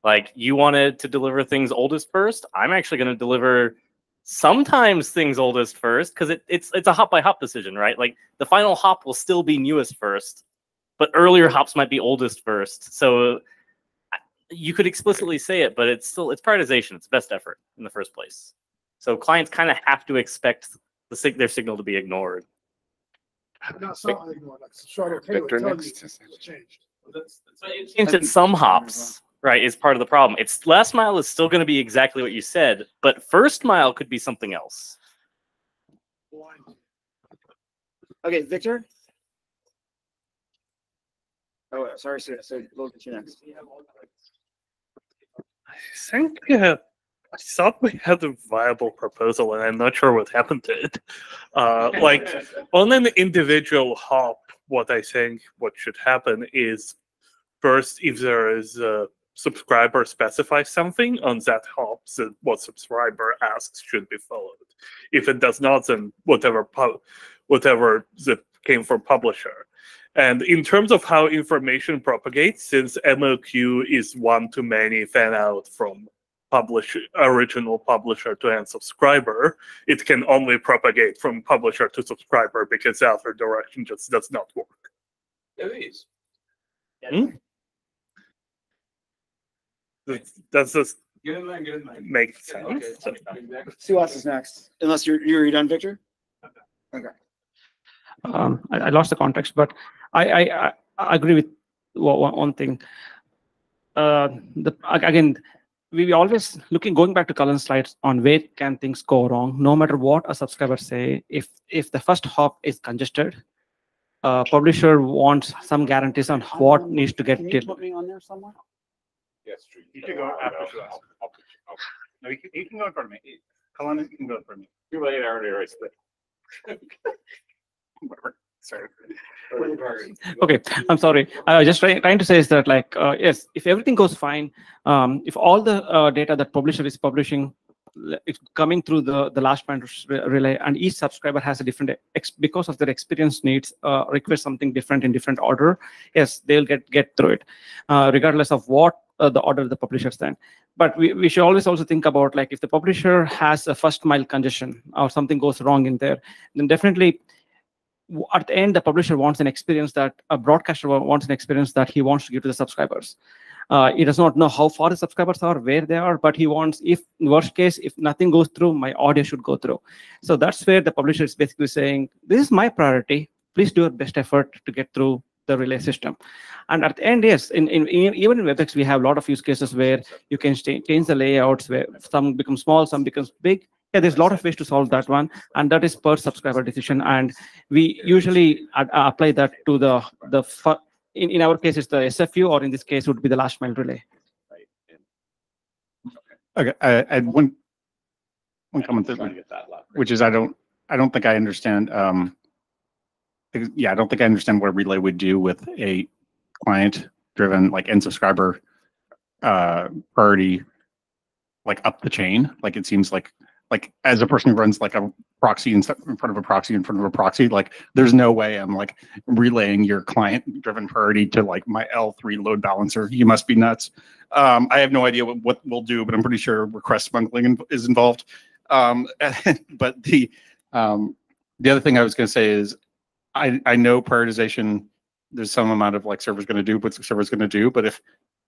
Like you wanted to deliver things oldest first, I'm actually going to deliver sometimes things oldest first because it, it's it's a hop by hop decision, right? Like the final hop will still be newest first, but earlier hops might be oldest first. So you could explicitly say it, but it's still it's prioritization. It's best effort in the first place. So clients kind of have to expect the sig- their signal to be ignored. No, it's not like, like, Charlotte Taylor Victor telling next. you it's changed. Changed at some hops, right, is part of the problem. It's last mile is still going to be exactly what you said, but first mile could be something else. okay, Victor. Oh, sorry, so, so we'll get you next. I think we had, I thought we had a viable proposal, and I'm not sure what happened to it. Uh, like on an individual hop, what I think what should happen is first, if there is a subscriber specifies something on that hop, what subscriber asks should be followed. If it does not, then whatever whatever that came from publisher. And in terms of how information propagates, since MOQ is one to many fan out from publish original publisher to end subscriber, it can only propagate from publisher to subscriber because the other direction just does not work. it is Hmm? Does- Does this make sense? See what is next, unless you're, you're done, Victor? Okay. um, I, I lost the context, but I, I, I I agree with one, one- one thing. Uh, the again, we we always looking going back to Cullen's slides on where can things go wrong. No matter what a subscriber say, if if the first hop is congested, uh, publisher wants some guarantees on what needs to get Can you did. put me on there somewhere? Yes, You can go after Suhas. No, you can, you can go in front of me. Cullen, you can go in front of me. Too late, already erased it. Whatever. Sorry. Okay, I'm sorry. I was just trying, trying to say is that like, uh, yes, if everything goes fine, um, if all the uh, data that publisher is publishing it's coming through the the last re- relay and each subscriber has a different because of their experience needs uh, request something different in different order yes they'll get get through it uh, regardless of what uh, the order the publisher send but we, we should always also think about like if the publisher has a first mile congestion or something goes wrong in there then definitely at the end the publisher wants an experience that a broadcaster wants an experience that he wants to give to the subscribers. Uh, he does not know how far the subscribers are where they are but he wants if worst case if nothing goes through my audio should go through. So that's where the publisher is basically saying this is my priority. Please do your best effort to get through the relay system. And at the end yes in, in, in even in webex we have a lot of use cases where you can change the layouts where some become small some becomes big yeah there's a lot of ways to solve that one and that is per subscriber decision and we usually ad- uh, apply that to the the fu- in, in our case it's the sfu or in this case would be the last mile relay Okay, I, I had one, one comment, that- which is I don't, I don't think I understand, um, ex- yeah, I don't think I understand what Relay would do with a client-driven, like, end subscriber, uh, priority, like, up the chain. Like, it seems like, like, as a person who runs like a proxy in in front of a proxy in front of a proxy, like, there's no way I'm like relaying your client-driven priority to like my L3 load balancer. You must be nuts. Um, I have no idea what, what we'll do, but I'm pretty sure request smuggling in- is involved. Um, but the, um, the other thing I was going to say is I, I know prioritization, there's some amount of like server's going to do what server's going to do, but if,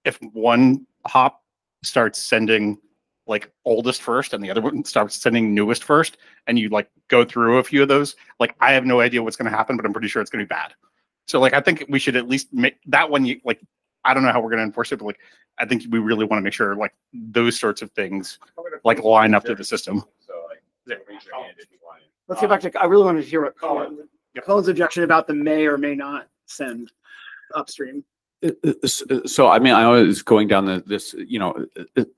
if one hop starts sending like oldest first and the other one starts sending newest first, and you like go through a few of those, like I have no idea what's going to happen, but I'm pretty sure it's going to be bad. So like I think we should at least make that one you like I don't know how we're going to enforce it, but like I think we really want to make sure like those sorts of things like line up to the system. so like yeah. Let's get back to, I really wanted to hear what Cullen, Cullen's objection about the may or may not send upstream. Uh, uh, uh, So I mean, I was going down the, this, you know,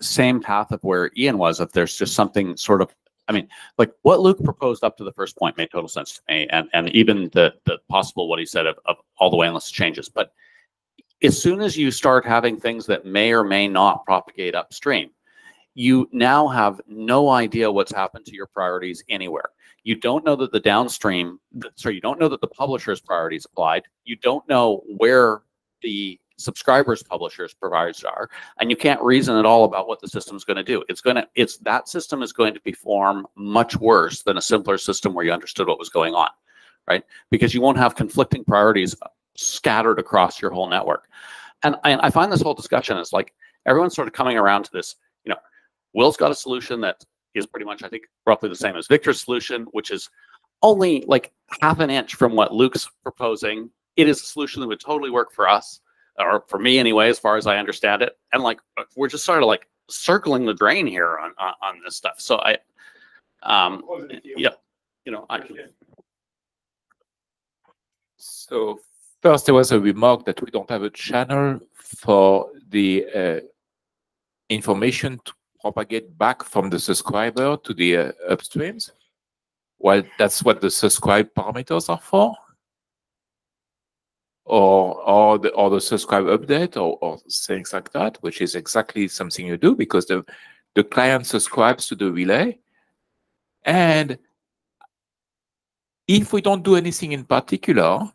same path of where Ian was, if there's just something sort of, I mean, like what Luke proposed up to the first point made total sense to me. And, and even the, the possible, what he said of, of all the way unless it changes. But as soon as you start having things that may or may not propagate upstream, you now have no idea what's happened to your priorities anywhere. You don't know that the downstream, so you don't know that the publisher's priorities applied. You don't know where the subscribers publishers providers are and you can't reason at all about what the system's going to do. It's going to it's that system is going to perform much worse than a simpler system where you understood what was going on right? Because you won't have conflicting priorities scattered across your whole network. And I, I find this whole discussion is like everyone's sort of coming around to this you know will's got a solution that is pretty much i think roughly the same as victor's solution which is only like half an inch from what luke's proposing it is a solution that would totally work for us or for me anyway, as far as I understand it. And like we're just sort of like circling the drain here on on, on this stuff. So I, um, yeah, you know, I. So first, there was a remark that we don't have a channel for the uh, information to propagate back from the subscriber to the uh, upstreams. Well, that's what the subscribe parameters are for. Or, or the or the subscribe update or, or things like that, which is exactly something you do because the the client subscribes to the relay. And if we don't do anything in particular,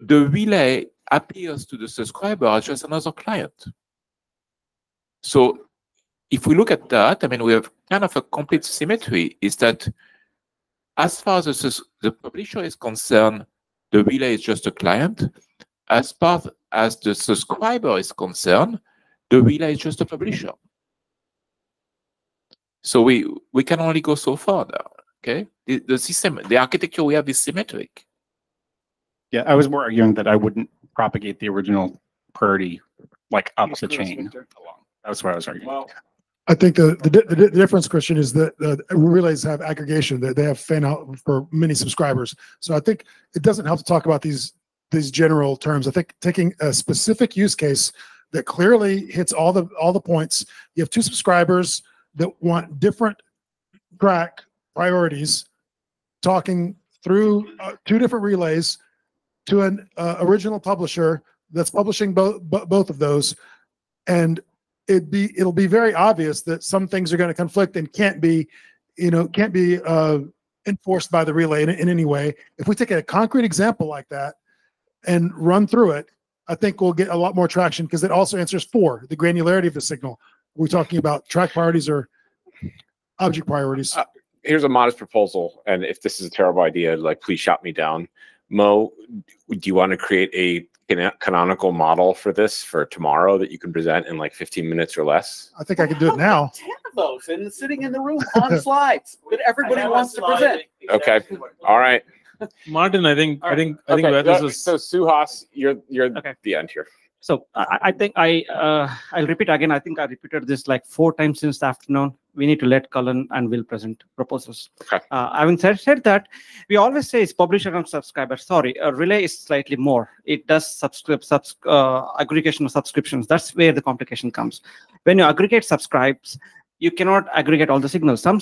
the relay appears to the subscriber as just another client. So if we look at that, I mean, we have kind of a complete symmetry is that as far as the, the publisher is concerned, the relay is just a client. As far as the subscriber is concerned, the relay is just a publisher. So we we can only go so far now. Okay, the, the system, the architecture we have is symmetric. Yeah, I was more arguing that I wouldn't propagate the original priority like up the chain. That's what I was arguing. I think the, the, the difference, Christian, is that uh, relays have aggregation, that they have fan out for many subscribers. So I think it doesn't help to talk about these, these general terms. I think taking a specific use case that clearly hits all the, all the points. You have two subscribers that want different track priorities, talking through uh, two different relays to an uh, original publisher that's publishing both both of those, and it be it'll be very obvious that some things are going to conflict and can't be, you know, can't be uh, enforced by the relay in, in any way. If we take a concrete example like that and run through it, I think we'll get a lot more traction because it also answers four, the granularity of the signal. We're talking about track priorities or object priorities. Uh, here's a modest proposal, and if this is a terrible idea, like please shot me down. Mo, do you want to create a canonical model for this for tomorrow that you can present in like 15 minutes or less? I think I can do it now. Ten of those and sitting in the room on slides that everybody wants to present. Okay. All right. Martin, I think, I think, I think Okay, where this uh, is. So Suhas, you're you're the end here. So I, I think I uh, I'll repeat again. I think I repeated this like four times since the afternoon. We need to let Cullen and Will present proposals. Okay. Uh, having said, said that, we always say it's publisher and subscriber. Sorry, a relay is slightly more. It does subscribe subs, uh, aggregation of subscriptions. That's where the complication comes. When you aggregate subscribes, you cannot aggregate all the signals. Some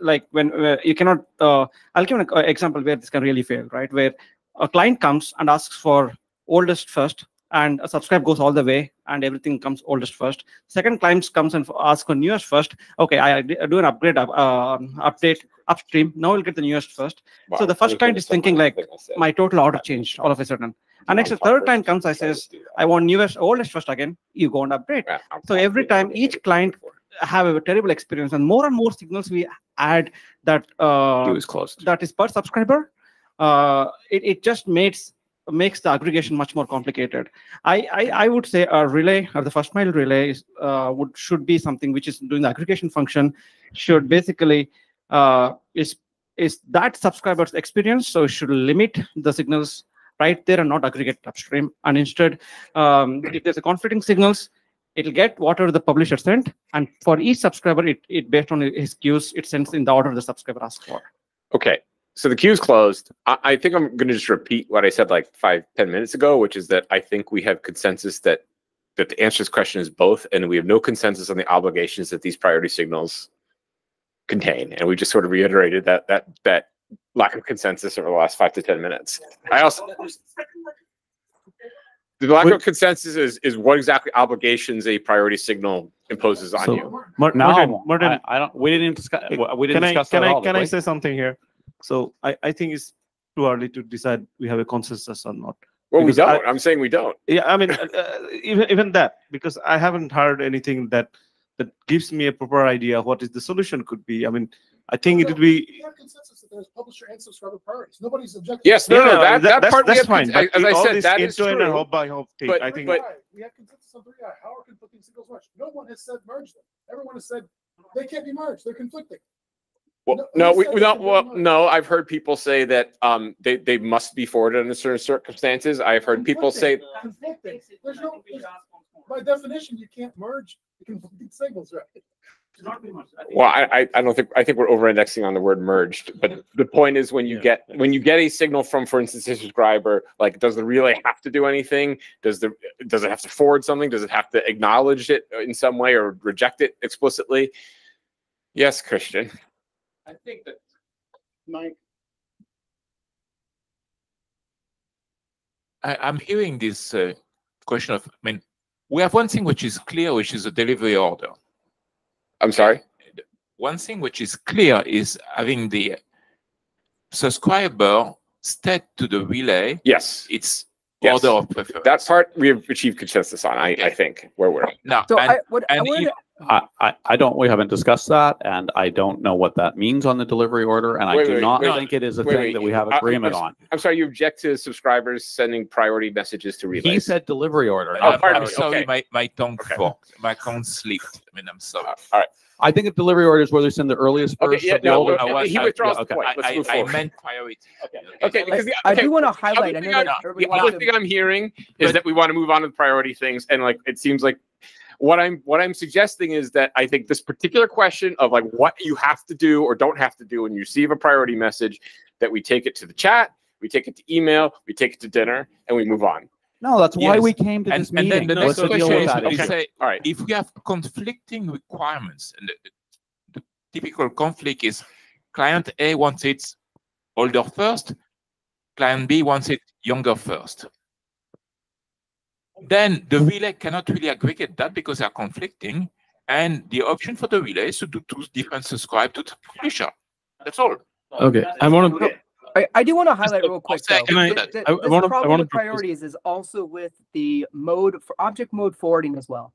like when uh, you cannot. Uh, I'll give an uh, example where this can really fail. Right, where a client comes and asks for oldest first and a subscribe goes all the way and everything comes oldest first. Second client comes and asks for newest first. Okay i I do an upgrade up, uh, update upstream. Now we'll get the newest first. Wow, so the first client is thinking like like I said. my total order changed all of a sudden. And next the third client comes i says i want newest oldest first again. You go and upgrade. So every time each client have a terrible experience and more and more signals we add that uh is closed. that is per subscriber uh it, it just makes makes the aggregation much more complicated. I i, I would say a relay or the first mile relay is, uh, would should be something which is doing the aggregation function should basically uh is is that subscriber's experience so should limit the signals right there and not aggregate upstream. And instead um, if there's a conflicting signals it'll get whatever the publisher sent and for each subscriber it, it based on his queues it sends in the order the subscriber asked for. Okay. So the queue's closed. I, I think I'm going to just repeat what I said like five, ten minutes ago, which is that I think we have consensus that that the answer to this question is both, and we have no consensus on the obligations that these priority signals contain. And we just sort of reiterated that that that lack of consensus over the last five to ten minutes. I also the lack of consensus is is what exactly obligations a priority signal imposes on you. Mar- No, Martin, Martin, I, I don't. We didn't discuss. We didn't can I, can that I, all. can did I say something here? So I, I think it's too early to decide we have a consensus or not. Well, we Because I- don't. I'm saying we don't. Yeah, I mean, uh, uh, even even that because I haven't heard anything that that gives me a proper idea what is the solution could be. I mean, I think it would be. We have consensus that there's publisher and subscriber priorities. Nobody's objecting. Yes, no, no, that, that, that's, part we that's have fine. cons- as I said, this that is end-to-end and true. hop by hop thing, But- I think. but- We have consensus on three I. How are conflicting signals merged? No one has said merge them. Everyone has said they can't be merged. They're conflicting. Well, no, we, we don't, well, no, I've heard people say that, um, they, they must be forwarded under certain circumstances. I've heard people say, Conflicting. There's no, there's- by definition, you can't merge the conflicting signals, right? well, I, I, I don't think, I think we're over indexing on the word merged, but the point is when you get, when you get a signal from, for instance, a subscriber, like, does the relay have to do anything? Does the, does it have to forward something? Does it have to acknowledge it in some way or reject it explicitly? Yes, Christian. I think that Mike. I, I'm hearing this uh, question of, I mean, we have one thing which is clear, which is a delivery order. I'm sorry? One thing which is clear is having the subscriber state to the relay. Yes. It's Yes. order of preference. That part we have achieved consensus on, I, I think, where we're. Now, So and, I would, I wanted if- to- I, I, I don't, we haven't discussed that, and I don't know what that means on the delivery order, and I Wait, do wait, not wait. think it is a Wait, thing wait. that we have I- agreement I'm- on. I'm sorry, you object to subscribers sending priority messages to relays? He said delivery order. Oh, not pardon I'm me, sorry, okay. my, my tongue forked. My tongue slipped. I mean, I'm sorry. All right. I think a delivery order is where they send the earliest Okay, version yeah, of the no, older. uh, was- he I- withdraws yeah, the okay. point. Let's I, move I forward. meant priority. Okay, because the, I okay, do want to highlight. I other know thing I'm, the everybody other wants thing I'm hearing is that we want to move on to the priority things, and like it seems like what I'm what I'm suggesting is that I think this particular question of like what you have to do or don't have to do when you receive a priority message, that we take it to the chat, we take it to email, we take it to dinner, and we move on. No, that's why we came to And, this and meeting. then the next question is that to say, All right. if we have conflicting requirements, and the, the typical conflict is client A wants it older first, client B wants it younger first. Then the relay cannot really aggregate that because they are conflicting. And the option for the relay is to do two different subscribe to the publisher. That's all. Okay, I want to. I, I do want to highlight real quick though. Can I- the- the- I- I wanna- I problem wanna with priorities is also with the mode for object mode forwarding as well.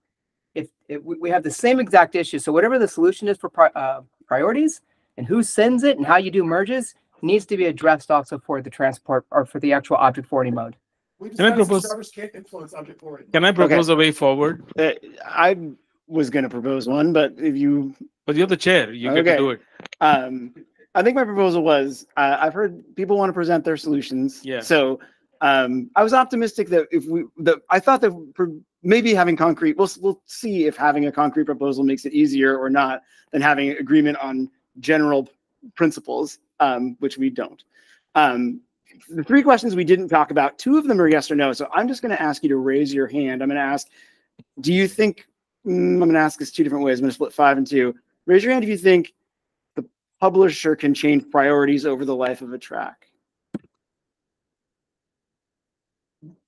If, if we, we have the same exact issue, so whatever the solution is for pri- uh, priorities and who sends it and how you do merges needs to be addressed also for the transport or for the actual object forwarding mode. Can I propose? Can't influence object. Can I propose a way forward? Uh, I was going to propose one, but if you. But you're the chair. You get to do it. Um, I think my proposal was uh, I've heard people want to present their solutions. Yeah. So um, I was optimistic that if we, that I thought that maybe having concrete, we'll we'll see if having a concrete proposal makes it easier or not than having agreement on general principles, um, which we don't. Um, the three questions we didn't talk about, two of them are yes or no. So I'm just going to ask you to raise your hand. I'm going to ask, do you think? mm, I'm going to ask this two different ways. I'm going to split five and two. Raise your hand if you think the publisher can change priorities over the life of a track.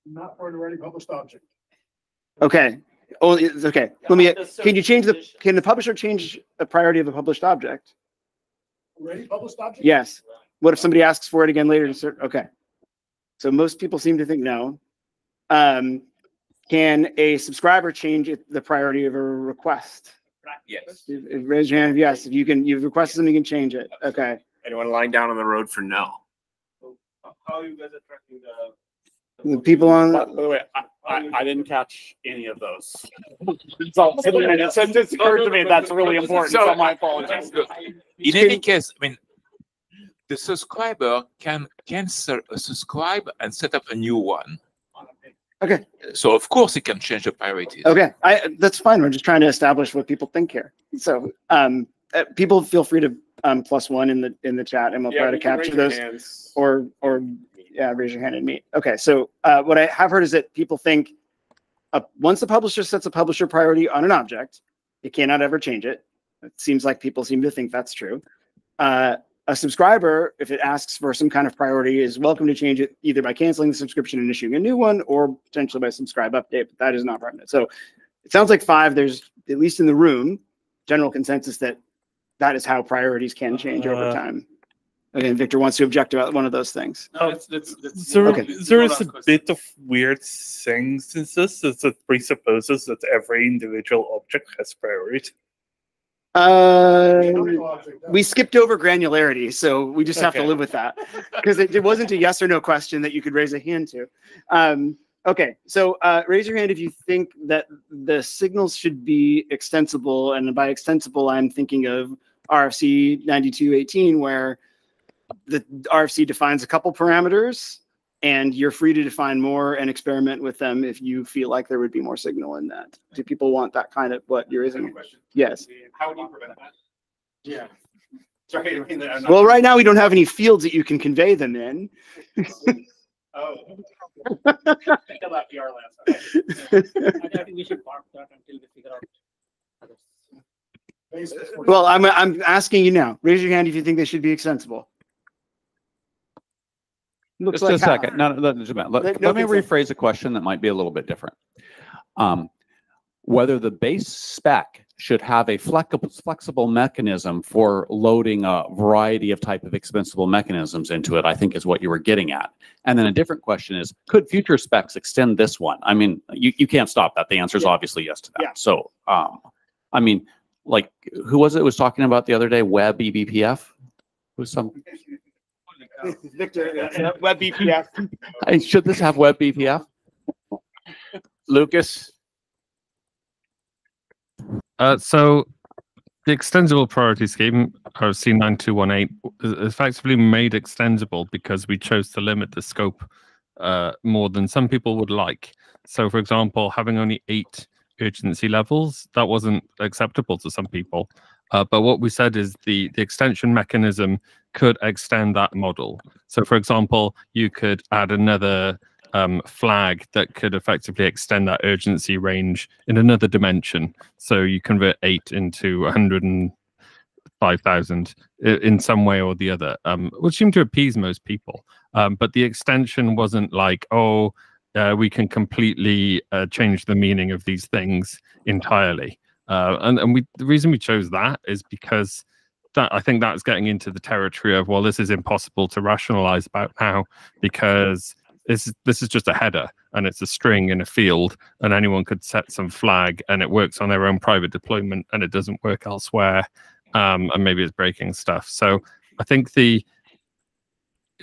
Not for an already published object. Okay. Oh, it's okay. Let me. Can you change the? Can the publisher change the priority of a published object? Already published object? Yes. What if somebody asks for it again later? to cer- Okay. So most people seem to think no. Um, can a subscriber change it- the priority of a request? Yes. If- if- Raise your hand. if Yes. If you can, you've requested something, you can change it. Okay. Anyone lying down on the road for no? How are you guys are tracking the? The people on. By the way, I, I, I didn't catch any of those. So it just- it just occurred to me that's really important, so my apologies. In any case, I mean, the subscriber can cancel a subscribe and set up a new one. Okay. So of course it can change the priorities. Okay, I, that's fine. We're just trying to establish what people think here. So, um, uh, people feel free to, um, plus one in the, in the chat and we'll Yeah, try to you can raise capture those. Or, or, yeah, raise your hand and meet. Okay, so, uh, what I have heard is that people think, uh, once the publisher sets a publisher priority on an object, it cannot ever change it. It seems like people seem to think that's true. Uh, a subscriber, if it asks for some kind of priority, is welcome to change it either by canceling the subscription and issuing a new one, or potentially by subscribe update. But that is not permanent. So it sounds like five. There's at least in the room general consensus that that is how priorities can change over Uh, time. Again, Victor wants to object about one of those things. No, it's, it's, it's, There, Okay. there is a bit of weird things in this that it presupposes that every individual object has priority. Uh, we skipped over granularity, so we just have to live with that. Because it, it wasn't a yes or no question that you could raise a hand to. Um, okay, so uh, raise your hand if you think that the signals should be extensible, and by extensible, I'm thinking of RFC 9218, where the RFC defines a couple parameters, and you're free to define more and experiment with them if you feel like there would be more signal in that. Do people want that kind of what you're raising? Yes. How would you prevent that? Yeah. Sorry, I mean, I'm not- Well, right now we don't have any fields that you can convey them in. Oh. Think about PR labs. I think we should park that until we figure out. Well, I'm, I'm asking you now. Raise your hand if you think they should be extensible. Looks Just like a second. No, no, no, just a minute. Let, let me rephrase a question that might be a little bit different. Um, whether the base spec should have a flexible, flexible mechanism for loading a variety of type of extensible mechanisms into it, I think is what you were getting at. And then a different question is, could future specs extend this one? I mean, you, you can't stop that. The answer is obviously yes to that. So, um, I mean, like, who was it was talking about the other day? Web eBPF? Was some, Victor, uh, web BPF. Hey, should this have web BPF? Lucas? Uh, so the extensible priority scheme, RFC 9218, is effectively made extensible because we chose to limit the scope uh, more than some people would like. So, for example, having only eight urgency levels, that wasn't acceptable to some people. Uh, but what we said is the, the extension mechanism could extend that model. So, for example, you could add another um, flag that could effectively extend that urgency range in another dimension. So you convert eight into 100 and five thousand in some way or the other, um, which seemed to appease most people. Um, but the extension wasn't like, oh, uh, we can completely uh, change the meaning of these things entirely. Uh, and and we the reason we chose that is because that I think that's getting into the territory of well, this is impossible to rationalize about now because this this is just a header and it's a string in a field and anyone could set some flag and it works on their own private deployment and it doesn't work elsewhere um, and maybe it's breaking stuff. So I think the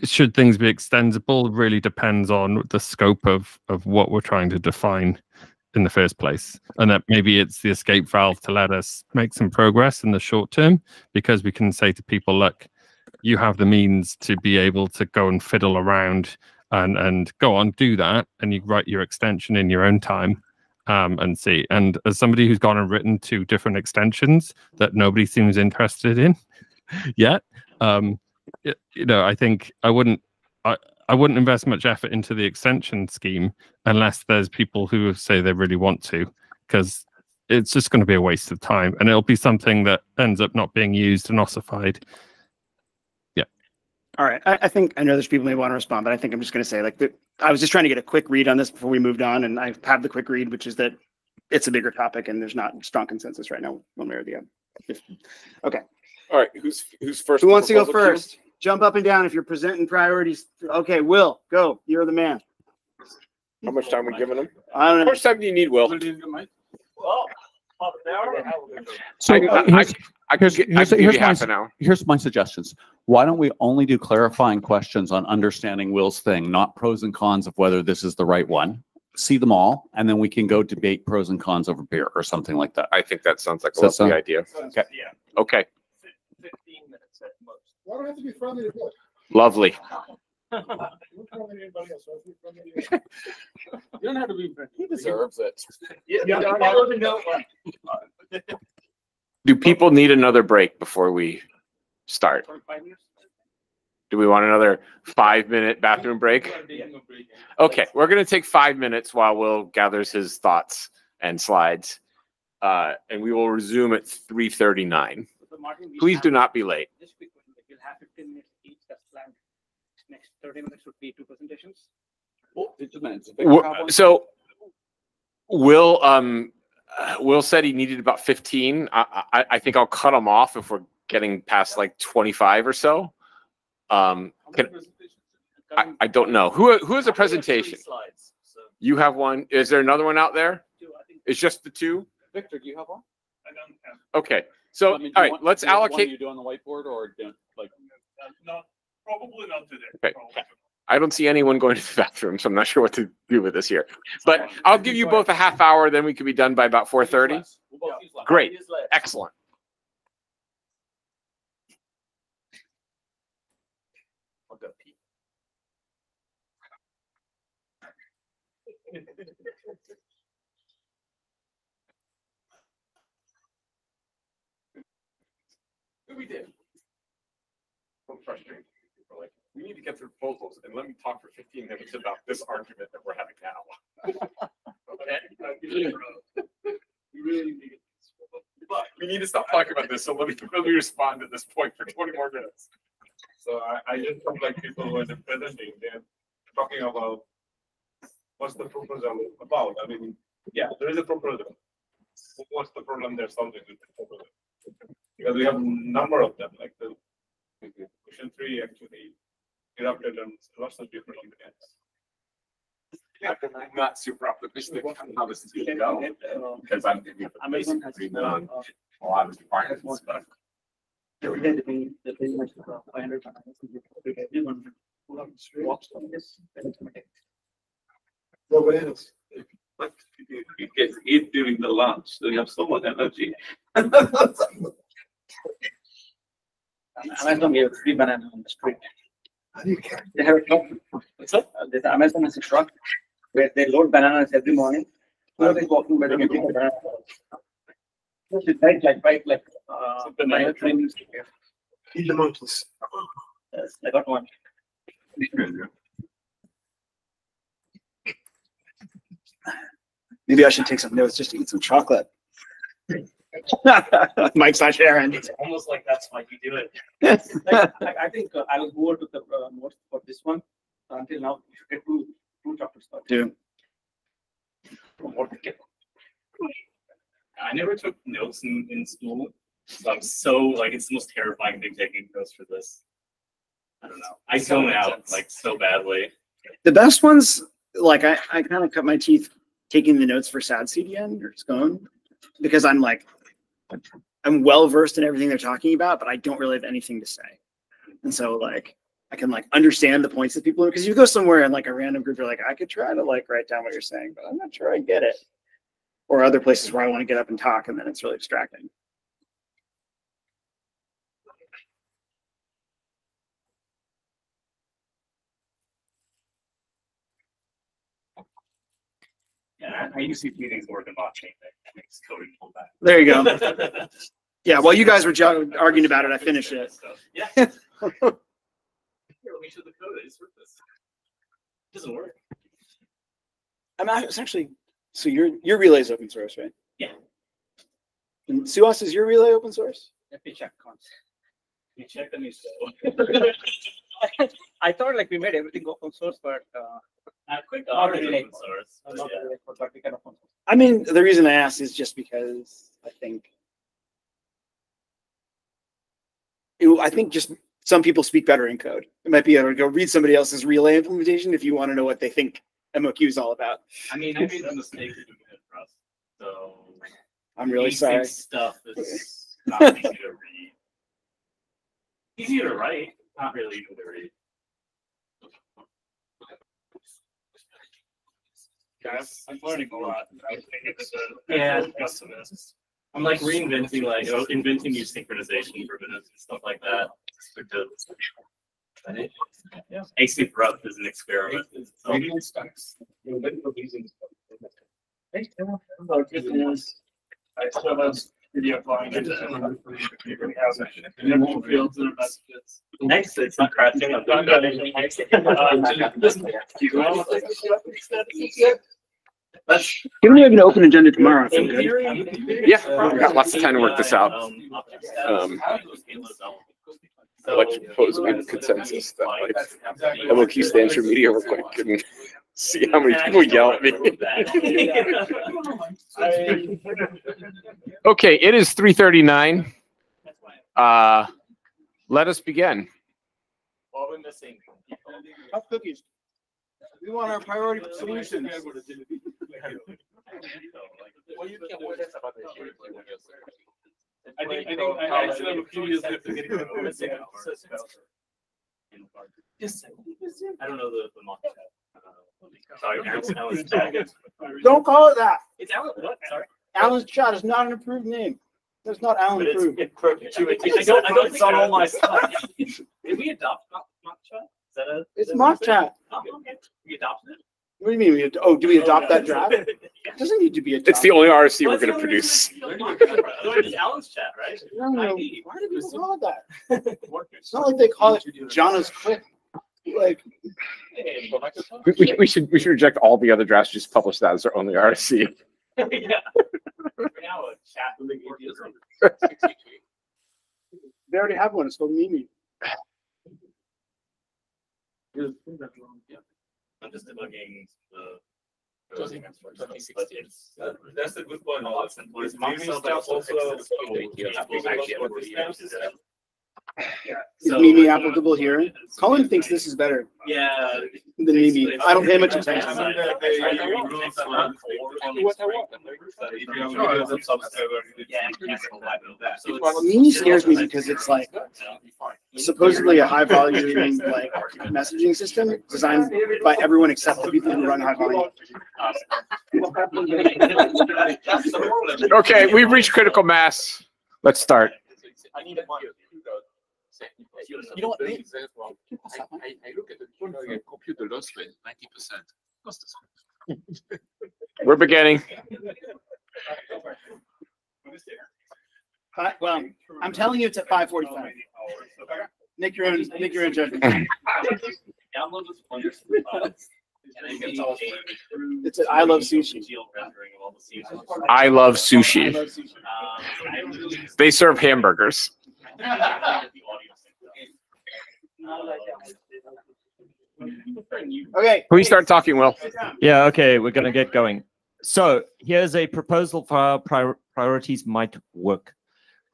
should things be extendable really depends on the scope of of what we're trying to define in the first place and that maybe it's the escape valve to let us make some progress in the short term because we can say to people look you have the means to be able to go and fiddle around and and go on do that and you write your extension in your own time um, and see. And as somebody who's gone and written two different extensions that nobody seems interested in yet um, y- you know i think i wouldn't I, I wouldn't invest much effort into the extension scheme unless there's people who say they really want to, because it's just going to be a waste of time and it'll be something that ends up not being used and ossified. Yeah. All right. I, I think I know there's people may want to respond, but I think I'm just going to say like the, I was just trying to get a quick read on this before we moved on, and I have the quick read, which is that it's a bigger topic and there's not strong consensus right now, one way or the other. Okay. All right. Who's who's first? Who wants to go first? queue? First? Jump up and down if you're presenting priorities. Okay, Will, go. You're the man. How much time are we giving them? I don't know. How much time do you need, Will? So I- uh, I- here's, I here's, could gi- I here's, could give here's you my, an hour. here's my suggestions. Why don't we only do clarifying questions on understanding Will's thing, not pros and cons of whether this is the right one? See them all, and then we can go debate pros and cons over beer or something like that. I think that sounds like a Does that lovely idea. Okay. Yeah. Okay. Fifteen minutes at most. Why do I have to be friendly to Bill? Lovely. You're friendly to anybody else, so I'll be friendly to you. You don't have to be. He deserves it. Yeah. Do people need another break before we start? Do we want another five minute bathroom break? Okay, we're gonna take five minutes while Will gathers his thoughts and slides. Uh, and we will resume at three thirty-nine. Please do not be late. Just quick one, like, We'll have fifteen minutes each, that's planned. Next thirty minutes would be two presentations. W- So Will, um, Will said he needed about fifteen. I, I, I think I'll cut him off if we're getting past like twenty-five or so. Um, can, I, I don't know. Who, who has a presentation? Slides, so. You have one. Is there another one out there? It's just the two? Victor, do you have one? Okay, so, I mean, do all you right, want- let's do you have one allocate. You do on the whiteboard or like? No, probably not today. Okay. I don't see anyone going to the bathroom, so I'm not sure what to do with this here. But I'll give you both a half hour, then we can be done by about four thirty. Great, excellent. We did. I'm frustrated. We're like, we need to get through proposals and let me talk for fifteen minutes about this argument that we're having now. But we need to stop talking about this, so let me, let me respond at this point for twenty more minutes. So I, I just felt like people who are presenting, they're talking about what's the proposal about? I mean, yeah, there is a proposal. What's the problem they're solving with the proposal? Because we have a number of them, like the question three actually erupted on lots of different events. I'm not super optimistic on how this is gonna go, because I'm thinking of the basic agreement on a lot of requirements, but. Here we go. No bananas. But you you get eat during the lunch, so you have so much energy. Amazon gave free banana on the street. They have a truck. What's up? Amazon has a truck where they load bananas every morning. Whoever is walking by, they can pick a banana. It's right, like, right, like, uh, banana trains. Eat the monkeys. Yes, I got one. Maybe I should take some notes just to eat some chocolate. Mike's not sharing. It's almost like that's why you do it. Like, I I think uh, I will go to the uh, notes for this one. Until now, you should get two, two chapters. per- Two. From what we get. I never took notes in, in school, so I'm so like it's the most terrifying thing taking notes for this. I don't know. I zone out like so badly. The best ones, like I, I kind of cut my teeth taking the notes for SAD CDN or SCONE because I'm like, I'm well versed in everything they're talking about, but I don't really have anything to say. And so like, I can like understand the points that people, because you go somewhere and like a random group, you're like, I could try to like write down what you're saying, but I'm not sure I get it. Or other places where I want to get up and talk and then it's really distracting. Yeah, I to see things more than blockchain. That makes coding pull back. There you go. Yeah, while you guys were ju- arguing about it, I finished it. Yeah. Here, let me show the code. I just wrote this. Doesn't work. I'm act- it's actually, so your, your relay is open source, right? Yeah. And Suhas, is your relay open source? Let me check. once. You check you so. I thought like we made everything open source, but uh. Quick not really. open source, but Not yeah. really, but we can open source. I mean, the reason I asked is just because I think Ew, I think just some people speak better in code. It might be able to go read somebody else's relay implementation if you want to know what they think MOQ is all about. I mean, I made a mistake with it for us, so. I'm really basic sorry. Stuff is not easy to read. Easy to write, not really easy to read. Guys, I'm learning a lot. I think it's uh, a- Yeah. pessimist. I'm like reinventing, like oh, inventing new synchronization primitives and stuff like that. Because async Rust is an experiment. So- I still have video flying into And more fields and messages. Next, it's not crashing. I'm done. Can we have an open agenda tomorrow? I feel good. Yeah, we've got lots of time to work this out. Um, I'd like to propose a consensus that like MOQ stands for media real quick and see how many people yell at me. Okay, it is three thirty-nine. Uh, let us begin. What we're missing. Tough cookies. We want our priority solutions. Well, you can wait about the I think, I think, I I should have a few years left to get it. I don't know the, the MoQ chat. Uh, Sorry, Alan's, Alan's. Don't call it that. It's Alan, what, sorry? Alan's chat is not an approved name. That's not Alan But it's approved. in perpetuity. I don't, I don't, it's on all my stuff. Did we adopt MoQ, MoQ chat? Is that a? It's is that MoQ chat. Oh, okay. We adopted it? What do you mean? We, ad- oh, do we adopt that draft? It doesn't need to be adopted. It's the only RC we're gonna produce. it's MoQ chat? Otherwise, It's Alan's chat, right? No, no, why do people call it that? It's not like they call it John's QUIC. Like, We, we, we should, we should reject all the other drafts, just publish that as our only RC. Yeah. Now a chat with the they already have one. It's called Mimi. I'm just debugging the. That's a good point. Is Maybe stuff also- Is Mimi applicable here? Cullen thinks this is better Yeah. than Mimi. I don't pay much attention. Mimi scares me because it's like supposedly a high volume like messaging system designed by everyone except the people who run high volume. Okay, we've reached critical mass. Let's start. You know what? I, I, I look at the kernel and compute the loss rate, ninety percent. We're beginning. Hi- Well, I'm telling you it's at five forty-five. Make your own, make your own judgment. Download this one. And then get It's at I love sushi. I love sushi. They serve hamburgers. Okay. Can we start talking, Will? Yeah, okay, we're gonna get going. So here's a proposal for how prior- priorities might work.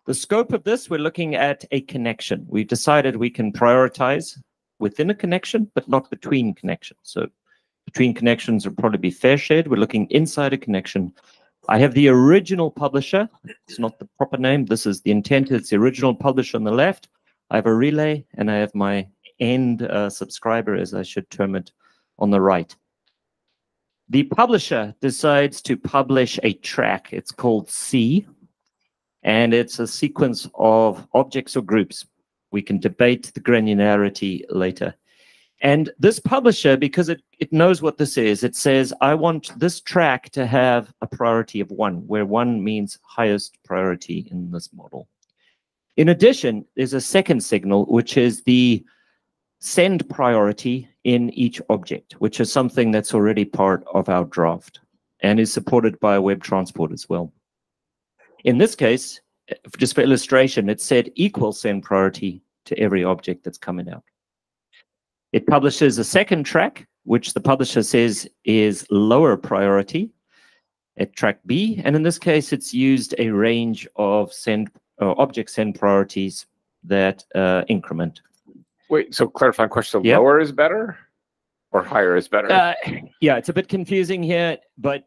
The scope of this, we're looking at a connection. We've decided we can prioritize within a connection, but not between connections. So between connections would probably be fair shared. We're looking inside a connection. I have the original publisher. It's not the proper name. This is the intent. It's the original publisher on the left. I have a relay and I have my end uh, subscriber, as I should term it, on the right. The publisher decides to publish a track. It's called C, and it's a sequence of objects or groups. We can debate the granularity later. And this publisher, because it, it knows what this is, it says, I want this track to have a priority of one, where one means highest priority in this model. In addition, there's a second signal, which is the send priority in each object, which is something that's already part of our draft and is supported by web transport as well. In this case, just for illustration, it said equal send priority to every object that's coming out. It publishes a second track, which the publisher says is lower priority at track B. And in this case, it's used a range of send uh, object send priorities that uh, increment. Wait, so clarifying question: so Yeah. lower is better, or higher is better? Uh, yeah, it's a bit confusing here, but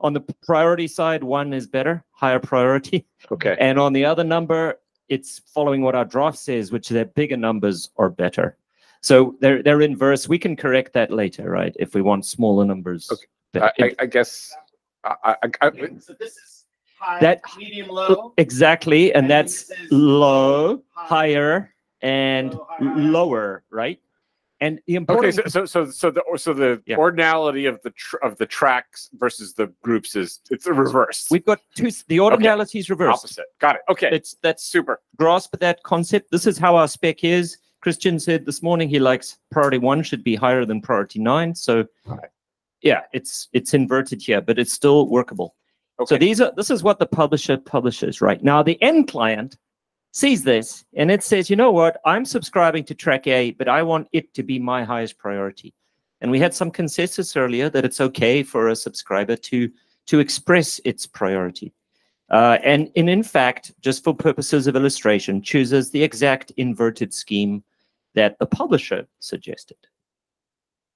on the priority side, one is better, higher priority. Okay. And on the other number, it's following what our draft says, which is that bigger numbers are better. So they're they're inverse. We can correct that later, right? If we want smaller numbers. I, I, I guess. I, I, I, So this is high, That- medium, low. Exactly, and that's low, higher, and lower, right? And the Okay, important so so so so the so the ordinality of the tr- of the tracks versus the groups is it's a reverse. We've got two. The ordinality is reversed. Opposite. Got it. Okay. It's that's super. Grasp that concept. This is how our spec is. Christian said this morning he likes priority one should be higher than priority nine. So yeah, it's it's inverted here, but it's still workable. So these are this is what the publisher publishes right now. The end client sees this and it says, you know what, I'm subscribing to track A, but I want it to be my highest priority. And we had some consensus earlier that it's okay for a subscriber to to express its priority. Uh, and, and in fact, just for purposes of illustration, chooses the exact inverted scheme that the publisher suggested.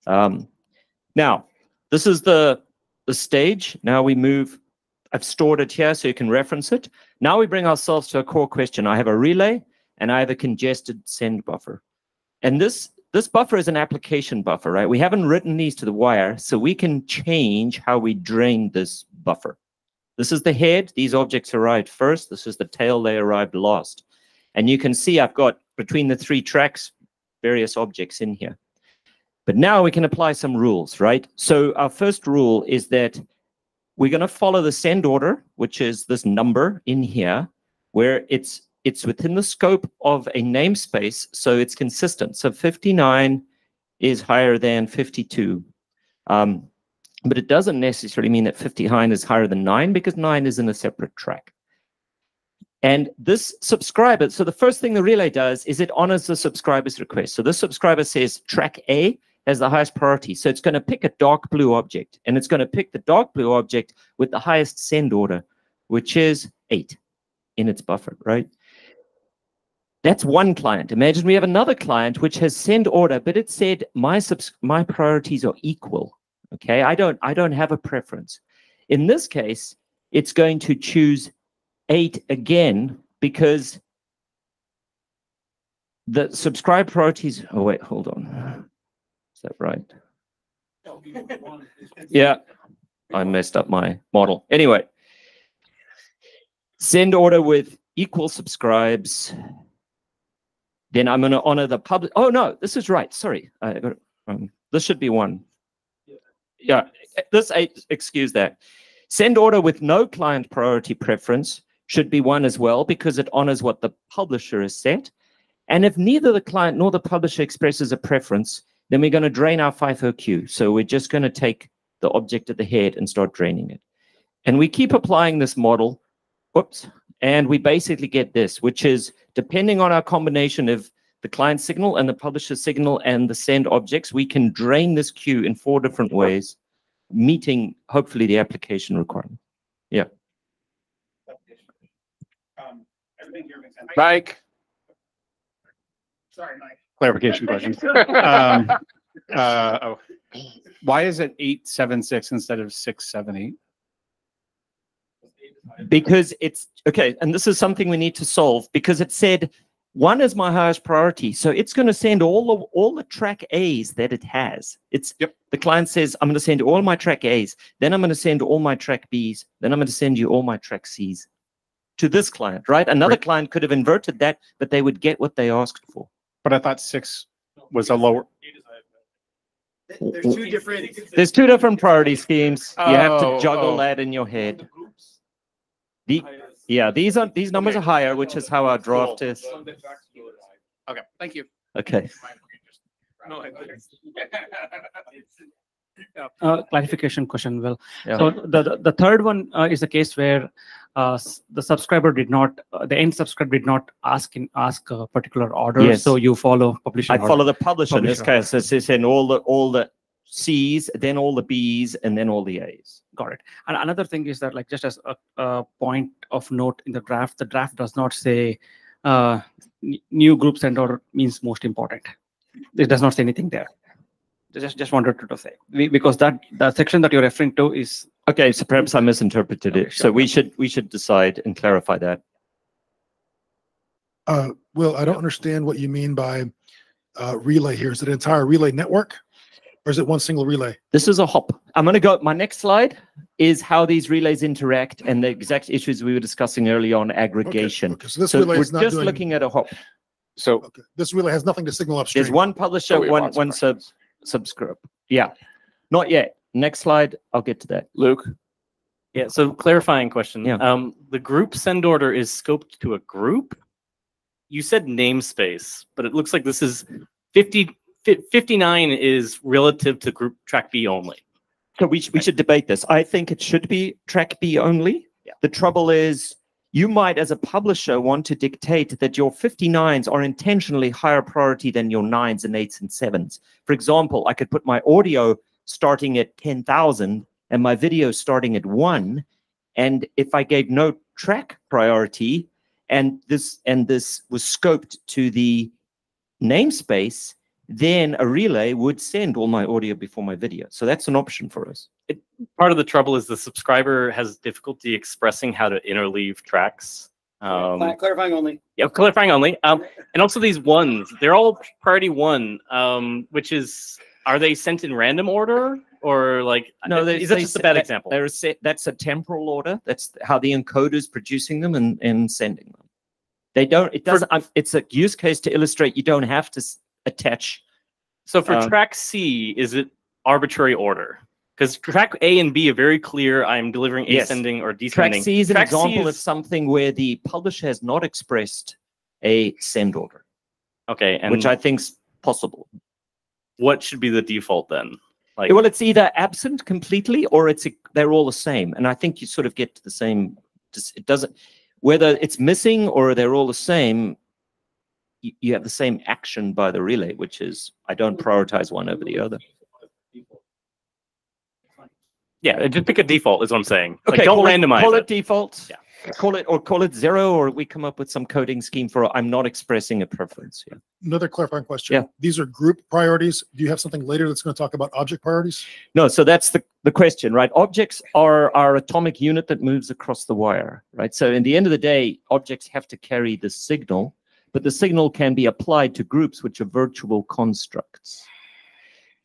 Um, now, this is the, the stage. Now we move, I've stored it here so you can reference it. Now we bring ourselves to a core question. I have a relay and I have a congested send buffer. And this, this buffer is an application buffer, right? We haven't written these to the wire, so we can change how we drain this buffer. This is the head. These objects arrived first. This is the tail. They arrived last. And you can see I've got between the three tracks, various objects in here. But now we can apply some rules, right? So our first rule is that we're going to follow the send order, which is this number in here, where it's it's within the scope of a namespace, so it's consistent. So 59 is higher than 52. Um, but it doesn't necessarily mean that 59 is higher than 9 because 9 is in a separate track. And this subscriber, so the first thing the relay does is it honors the subscriber's request. So this subscriber says track A has the highest priority. So it's going to pick a dark blue object and it's going to pick the dark blue object with the highest send order, which is 8 in its buffer, right? That's one client. Imagine we have another client which has send order, but it said my subs- my priorities are equal. Okay, I don't I don't have a preference. In this case, it's going to choose eight again because the subscribe priorities. Oh wait, hold on. Is that right? Yeah, I messed up my model. Anyway, send order with equal subscribes. Then I'm going to honor the public. Oh no, this is right. Sorry, I it. This should be one. Yeah, this eight. Excuse that. Send order with no client priority preference should be one as well because it honors what the publisher has set. And if neither the client nor the publisher expresses a preference, then we're going to drain our FIFO queue. So we're just going to take the object at the head and start draining it. And we keep applying this model. Whoops, And we basically get this, which is depending on our combination of the client signal and the publisher signal and the send objects, we can drain this queue in four different ways, meeting hopefully the application requirement. Yeah. Mike. Sorry, Mike. Clarification question. Um, uh, oh, why is it eight, seven, six instead of six, seven, eight? because it's okay and this is something we need to solve because it said one is my highest priority so it's going to send all the all the track a's that it has it's yep the client says i'm going to send all my track a's then i'm going to send all my track b's then i'm going to send you all my track c's to this client right another Right. client could have inverted that but they would get what they asked for But I thought six was a lower. There's two different. there's two different priority schemes you have to Oh, juggle oh. that in your head the, yeah these are these numbers are higher which is how our draft is Okay, thank you. okay Uh, clarification question, Well, Yeah. So the, the, the third one uh, is a case where uh, the subscriber did not, uh, the end subscriber did not ask in, ask a particular order. Yes. So you follow publisher. I order. follow the publisher in this Publisher case. It's it's in all the all the C's, then all the B's, and then all the A's. Got it. And another thing is that, like, just as a, a point of note in the draft, the draft does not say uh, new group send order means most important. It does not say anything there. Just just wanted to, to say We- because that the section that you're referring to is Okay, so perhaps I misinterpreted it. So we should we should decide and clarify that. Uh, Will, I don't understand what you mean by uh, relay here. Is it an entire relay network? Or is it one single relay? This is a hop. I'm going to go. My next slide is how these relays interact and the exact issues we were discussing earlier on aggregation. so this so relay we're is not just doing- looking at a hop. So This relay has nothing to signal upstream. There's one publisher, we have one one sub subscribe. Yeah, not yet. Next slide. I'll get to that. Luke. Yeah, so clarifying question. Yeah. Um, the group send order is scoped to a group. You said namespace, but it looks like this is 50, 59 is relative to group track B only. So we, sh- we should debate this. I think it should be track B only. Yeah. The trouble is, you might, as a publisher, want to dictate that your 59s are intentionally higher priority than your nines and eights and sevens. For example, I could put my audio starting at 10,000 and my video starting at one. And if I gave no track priority and this and this was scoped to the namespace, then a relay would send all my audio before my video. So that's an option for us. It, part of the trouble is the subscriber has difficulty expressing how to interleave tracks. Um, Cla- Clarifying only. Yeah, clarifying only. Um, and also these ones, they're all priority one, um, which is, are they sent in random order or like, No, they, is that just a bad that- example? They're a set, that's a temporal order. That's how the encoder is producing them and, and sending them. They don't, it doesn't, um, it's a use case to illustrate you don't have to attach. So for uh, track C, is it arbitrary order? Because track A and B are very clear. I'm delivering Yes. ascending or descending. Track. C is an Track example of something where the publisher has not expressed a send order, Okay, and which I think's possible. what should be the default then? Like, well, it's either absent completely or it's a, they're all the same, and I think you sort of get to the same. It doesn't whether it's missing or they're all the same. You, you have the same action by the relay, which is I don't prioritize one over the other. Yeah, uh, just pick a default is what I'm saying. Like, Okay, don't call it- randomize Call it. it default. Yeah. Call it or call it zero, or we come up with some coding scheme for I'm not expressing a preference. Yeah. Another clarifying question. Yeah. These are group priorities. Do you have something later that's going to talk about object priorities? No, so that's the, the question, right? Objects are our atomic unit that moves across the wire, right? So in the end of the day, objects have to carry the signal, but the signal can be applied to groups, which are virtual constructs.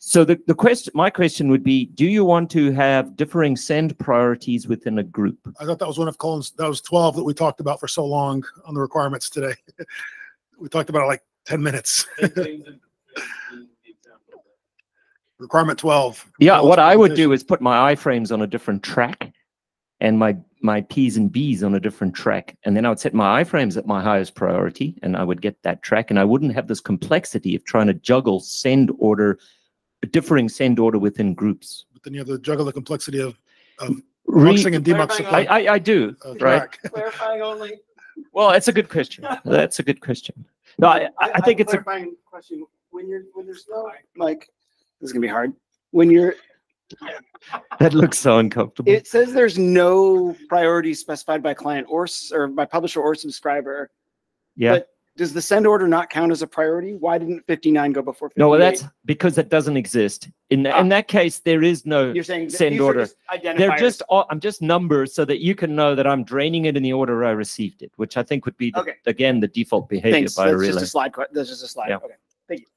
So the, the question, my question would be, do you want to have differing send priorities within a group? I thought that was one of Cullen's, that was 12 that we talked about for so long on the requirements today. We talked about it like 10 minutes. Requirement 12. Yeah, what I would do is put my I-frames on a different track and my my P's and B's on a different track. And then I would set my I-frames at my highest priority and I would get that track. And I wouldn't have this complexity of trying to juggle send order, differing send order within groups. But then you have to juggle the complexity of, of Functioning and demux. I, I, I do, Uh, right? Clarifying only. Well, it's a good question. That's a good question. No, I, I I think it's a, clarifying question. When you're, when there's no, Mike, this is gonna be hard. When you're, that looks so uncomfortable. it says there's no priority specified by client or, or by publisher or subscriber. Yeah. But does the send order not count as a priority? Why didn't fifty-nine go before fifty-eight? No, well, that's because it doesn't exist. In, in ah. that case, there is no You're saying send order. They're just, all- I'm just numbers so that you can know that I'm draining it in the order I received it, which I think would be, the- Okay. again, the default behavior Thanks. by a That's just a slide, that's just a slide. Yeah. Okay, thank you.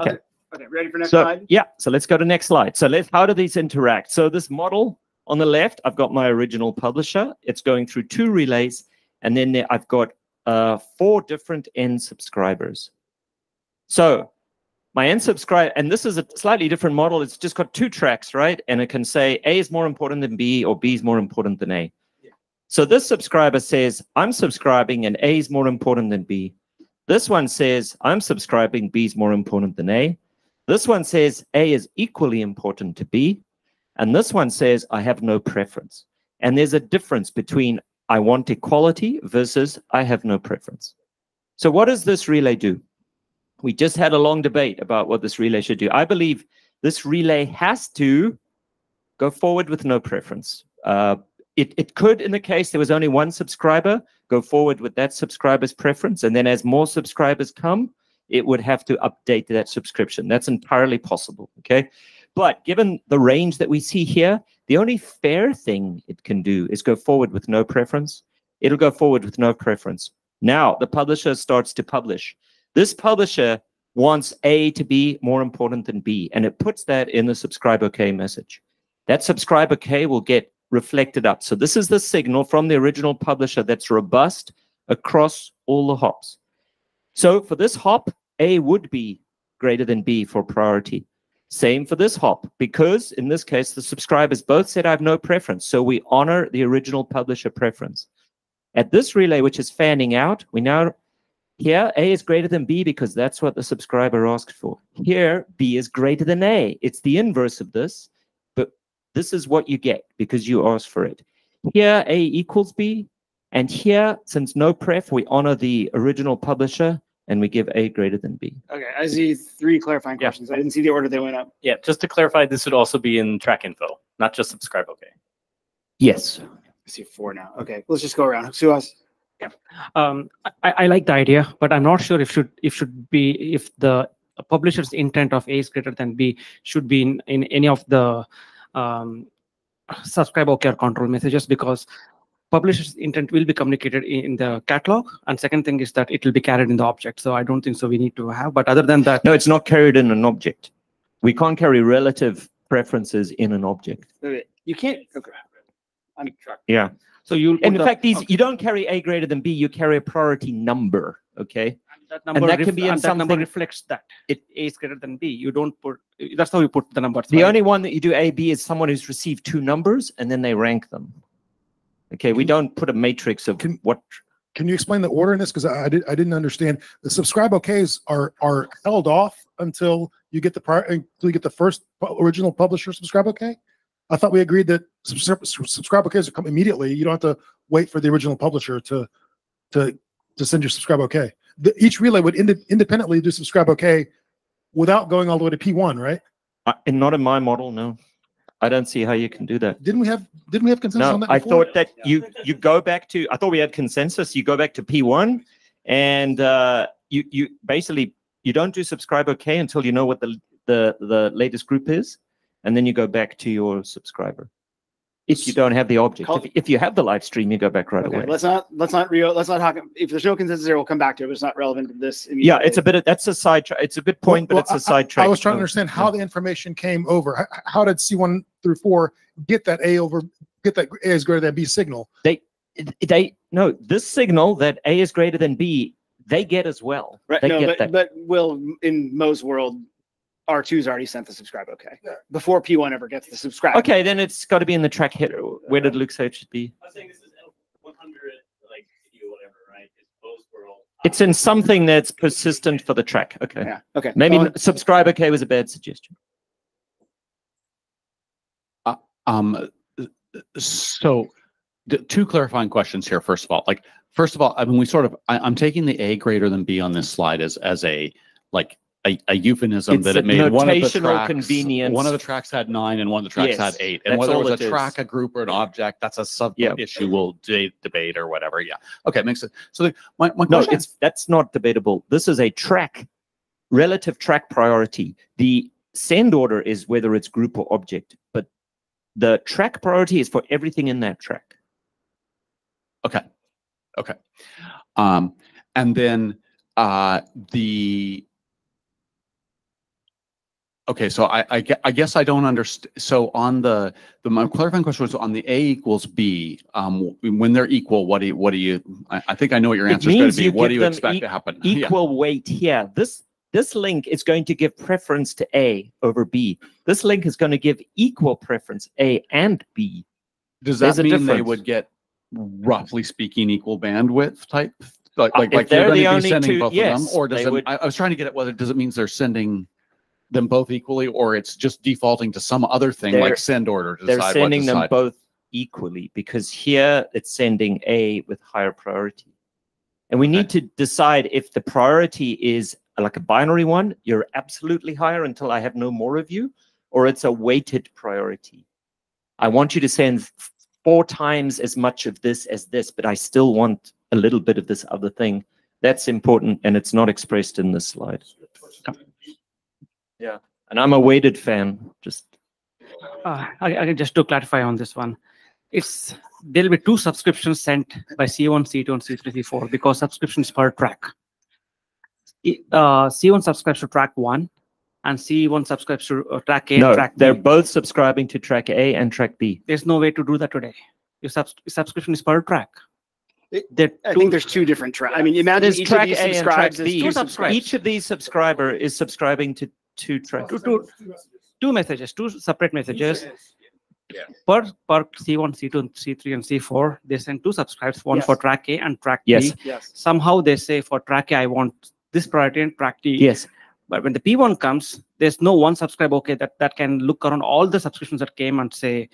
Okay. Okay, ready for next So, slide? yeah, so let's go to next slide. So let's, how do these interact? So this model on the left, I've got my original publisher. It's going through two relays. And then there, I've got uh, four different end subscribers. So my end subscribe, and this is a slightly different model. It's just got two tracks, right? And it can say A is more important than B or B is more important than A. So this subscriber says, I'm subscribing and A is more important than B. This one says, I'm subscribing, B is more important than A. This one says A is equally important to B. And this one says I have no preference. And there's a difference between I want equality versus I have no preference. So what does this relay do? We just had a long debate about what this relay should do. I believe this relay has to go forward with no preference. Uh, it, it could, in the case there was only one subscriber, go forward with that subscriber's preference. And then as more subscribers come, it would have to update that subscription. That's entirely possible. Okay. But given the range that we see here, the only fair thing it can do is go forward with no preference. It'll go forward with no preference. Now the publisher starts to publish. This publisher wants A to be more important than B, and it puts that in the subscribe OK message. That subscribe OK will get reflected up. So this is the signal from the original publisher that's robust across all the hops. So for this hop, A would be greater than B for priority. Same for this hop, because in this case, the subscribers both said I have no preference. So we honor the original publisher preference. At this relay, which is fanning out, we now here A is greater than B because that's what the subscriber asked for. Here, B is greater than A. It's the inverse of this, but this is what you get because you asked for it. Here, A equals B. And here, since no pref, we honor the original publisher and we give A greater than B. Okay, I see three clarifying questions. I didn't see the order they went up. Yeah, just to clarify, this would also be in track info, not just subscribe. Okay. Yes. I see four now. Okay, let's just go around. Suhas? Um, I, I like the idea, but I'm not sure if should if should be if the publisher's intent of A is greater than B should be in, in any of the um, subscribe OK or control messages because publisher's intent will be communicated in, in the catalog. And second thing is that it will be carried in the object. So I don't think so we need to have. But other than that, No, it's not carried in an object. We can't carry relative preferences in an object. You can't, okay. I'm Yeah. So you and in fact, these you don't carry A greater than B. You carry a priority number. Okay. that and number that can be in and that number reflects that it A is greater than B. You don't put that's how you put the numbers. The right? only one that you do A B is someone who's received two numbers and then they rank them. Okay. We don't put a matrix of what. Can you explain the order in this? Because I, I did I didn't understand. The subscribe OKs are are held off until you get the prior until you get the first original publisher subscribe OK. I thought we agreed that subscribe, OKs come immediately. You don't have to wait for the original publisher to to to send your subscribe OK. The, each relay would inde- independently do subscribe OK without going all the way to P1, right? Uh, and not in my model. No. I don't see how you can do that. Didn't we have didn't we have consensus No, on that? I before? thought that you you go back to I thought we had consensus. You go back to P1 and uh, you you basically you don't do subscribe OK until you know what the the the latest group is, and then you go back to your subscriber. If you don't have the object, if, if you have the live stream, you go back right Okay, away. let's not, let's not real, let's not talk, if there's no consensus here, we'll come back to it, but it's not relevant to this. Yeah, it's a bit of that's a side. Tra- it's a good point, Well, but it's a side track. I was trying to understand how the information came over. How did C1 through 4 get that A over, get that A is greater than B signal? They, they, no, this signal that A is greater than B, they get as well. Right, They no, get but, that. but Will, in Mo's world, R2's already sent the subscribe okay, before P1 ever gets the subscribe. Okay, then it's got to be in the track hit. Where did Luke say it should be? I was saying this is L100, like, video, whatever, right? It's post world. It's in something that's persistent for the track. Okay. Yeah. Okay. Maybe Well- subscribe okay was a bad suggestion. Um, So, the two clarifying questions here. First of all, like, first of all, I mean, we sort of, I, I'm taking the A greater than B on this slide as, as a, like, a, a euphemism It's that it made one of the tracks, convenience. one of the tracks had nine and one of the tracks Yes, had eight. And whether it was a is. track, a group or an object, that's a sub issue we'll de- debate or whatever. Yeah. Okay. Makes sense. So the, my, my No, it's that's not debatable. This is a track, relative track priority. The send order is whether it's group or object, but the track priority is for everything in that track. Okay. Okay. Um, and then uh, the okay, so I, I, I guess I don't understand. So on the the my clarifying question was on the A equals B. Um, when they're equal, what do you what do you? I, I think I know what your answer is going to be. What do you expect e- to happen? Yeah. Equal weight here. This this link is going to give preference to A over B. This link is going to give equal preference A and B. Does that a mean they would get roughly speaking equal bandwidth type? Like Uh, like if like you're they're going the to be sending two- both yes, of them, or does it? would- I, I was trying to get at whether does it means they're sending them both equally, or it's just defaulting to some other thing They're- like send order to They're decide sending what to them decide. both equally because here it's sending A with higher priority. And we need to decide if the priority is like a binary one, you're absolutely higher until I have no more of you, or it's a weighted priority. I want you to send f- four times as much of this as this, but I still want a little bit of this other thing. That's important, and it's not expressed in this slide. Yeah, and I'm a weighted fan. Just Uh, I, I just to clarify on this one, it's there'll be two subscriptions sent by C1, C2, and C3, C4 because subscriptions per track. I- Uh, C1 subscribes to track one, and C1 subscribes to uh, track A, no, track they're B. both subscribing to track A and track B. There's no way to do that today. Your subs- subscription is per track. I think there's two different tracks. I mean, imagine There's each track of these A and track B. subscribes. Each of these subscriber is subscribing to two tracks. Two, two, two messages, two separate messages. Per per C1, C2, C3, and C4, they send two subscribes, one for track A and track Yes. B. Yes. Somehow they say for track A, I want this priority and track D. Yes. But when the P1 comes, there's no one subscribe, okay, that, that can look around all the subscriptions that came and say,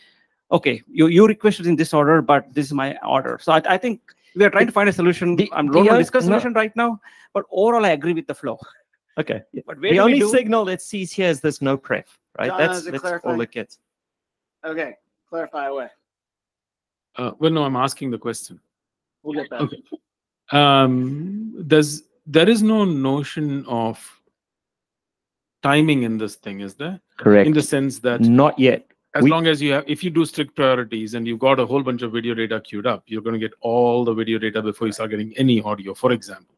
okay, you, you requested in this order, but this is my order. So I, I think we are trying to find a solution. I'm not going to discuss no- solution right now, but overall I agree with the flow. Okay. But where The do we only do- signal it sees here is this no pref, right? John, that's is that's all it gets. Okay, clarify away. Uh, well, no, I'm asking the question. We'll get that. Okay. Um, there's there is no notion of timing in this thing, is there? Correct. In the sense that Not yet. as We- long as you have, if you do strict priorities and you've got a whole bunch of video data queued up, you're going to get all the video data before you start getting any audio, for example.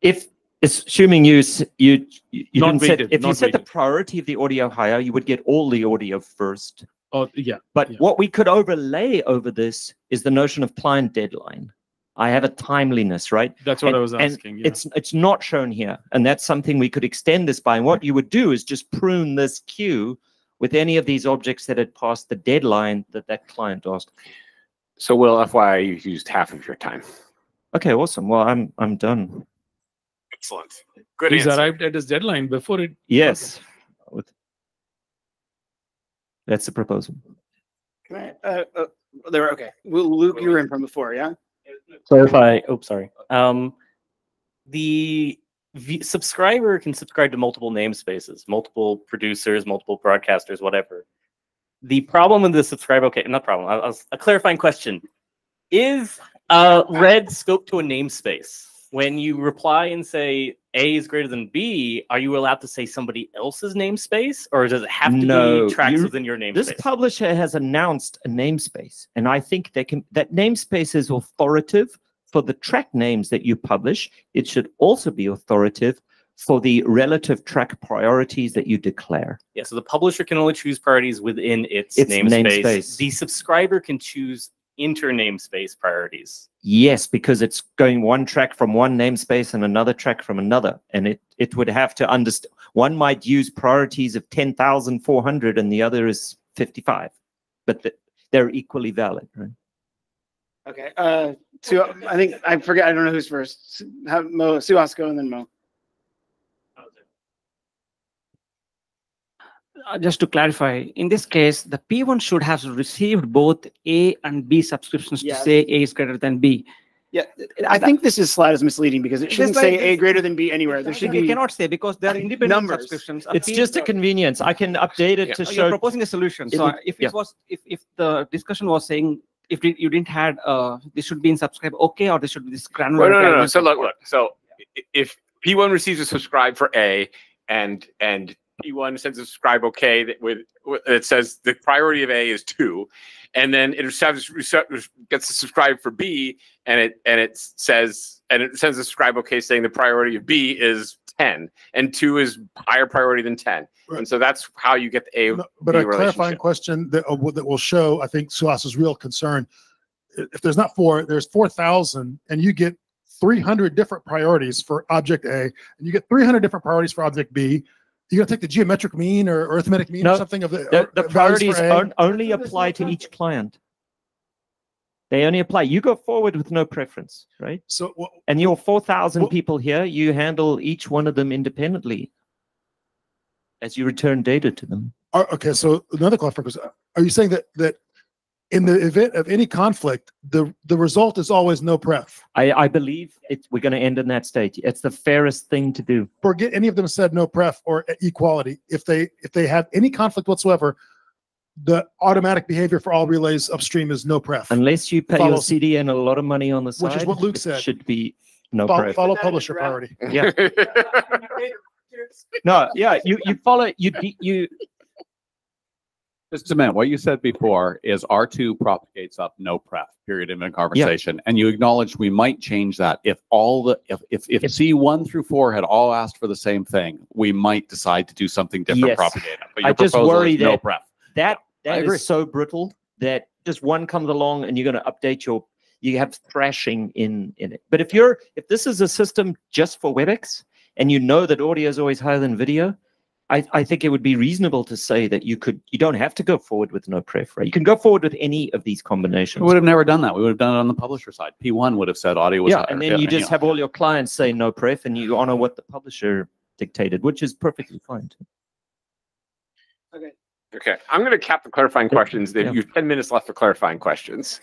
If it's assuming you you you you Not didn't set, weighted, if you not set the priority of the audio higher, you would get all the audio first. Oh, yeah. But what we could overlay over this is the notion of client deadline. I have a timeliness, right? That's what I And- was and asking, yeah. It's it's not shown here, and that's something we could extend this by. And what you would do is just prune this queue with any of these objects that had passed the deadline that that client asked. So, Will, FYI, you used half of your time. Okay, awesome. Well, I'm I'm done. Excellent. Good He's answer. arrived at his deadline before it. Yes. With- That's the proposal. Can I, uh, uh, there, okay. Well, Luke, you were in from before, yeah? clarify. Oh, sorry. Um, the v- subscriber can subscribe to multiple namespaces, multiple producers, multiple broadcasters, whatever. The problem with the subscriber, okay, not problem. I, I was, a clarifying question: Is uh, red scope to a namespace? When you reply and say A is greater than B, are you allowed to say somebody else's namespace, or does it have to no, be tracks within your namespace? This publisher has announced a namespace, and I think they can. That namespace is authoritative for the track names that you publish. It should also be authoritative for the relative track priorities that you declare. Yeah, so the publisher can only choose priorities within its, Its namespace. namespace. The subscriber can choose inter namespace priorities. Yes, because it's going one track from one namespace and another track from another, and it it would have to understand. One might use priorities of ten thousand four hundred, and the other is fifty five, but th- they're equally valid, right? Okay, uh, Sue, I think, I forget, I don't know who's first. Su- Have Mo, Sue Osco and then Mo. Uh, just to clarify, in this case, the P1 should have received both A and B subscriptions to say A is greater than B. Yeah, I think this is slide is misleading because it shouldn't way- say A greater than B anywhere. There should You be. cannot say because they are independent Numbers. subscriptions. It's just a convenience. I can update it to You're show. proposing a solution. So would- if yeah. it was, if, if the discussion was saying, if you you didn't had, uh, this should be in subscribe, okay, or this should be this No, granular. no, no, no. element So look, look. So i- if P1 receives a subscribe for A and and P1 sends a subscribe okay that with it says the priority of A is two, and then it receives, gets a subscribe for B and it and it says and it sends a subscribe okay saying the priority of B is 10 and two is higher priority than 10. And so that's how you get the A But B a clarifying question that, uh, that will show, I think Suhas's real concern. If there's not four, there's four thousand and you get three hundred different priorities for object A and you get three hundred different priorities for object B. You gotta take the geometric mean or arithmetic mean or something of the. The, the priorities on- only apply to each client. They only apply. You go forward with no preference, right? So, wha- and your four thousand people here, you handle each one of them independently as you return data to them. Are- okay, so another clarifying question. Are you saying that, that in the event of any conflict, the, the result is always no pref? I, I believe it's, we're going to end in that state. It's the fairest thing to do. Forget any of them said no pref or equality. If they, if they have any conflict whatsoever, the automatic behavior for all relays upstream is no pref. Unless you pay your CDN a lot of money on the side, Which is what Luke said. Should be no Follow, pref. follow publisher priority. Yeah. No, yeah, you you follow you you. Just a minute. What you said before is R2 propagates up no pref, period in a conversation. And you acknowledge we might change that if all the, if, if, if C1 through four had all asked for the same thing, we might decide to do something different Yes. propagate it. But I your just proposal worry is no that pref. that I that is so brittle that just one comes along and you're going to update your you have thrashing in in it. But if you're if this is a system just for WebEx and you know that audio is always higher than video, I, I think it would be reasonable to say that you could you don't have to go forward with no pref, right? You can go forward with any of these combinations. We would have never done that. We would have done it on the publisher side. P1 would have said audio was yeah, higher. and then you just know. have all your clients say no pref and you honor what the publisher dictated, which is perfectly fine. too. Okay, I'm going to cap the clarifying questions. Yeah. You have 10 minutes left for clarifying questions.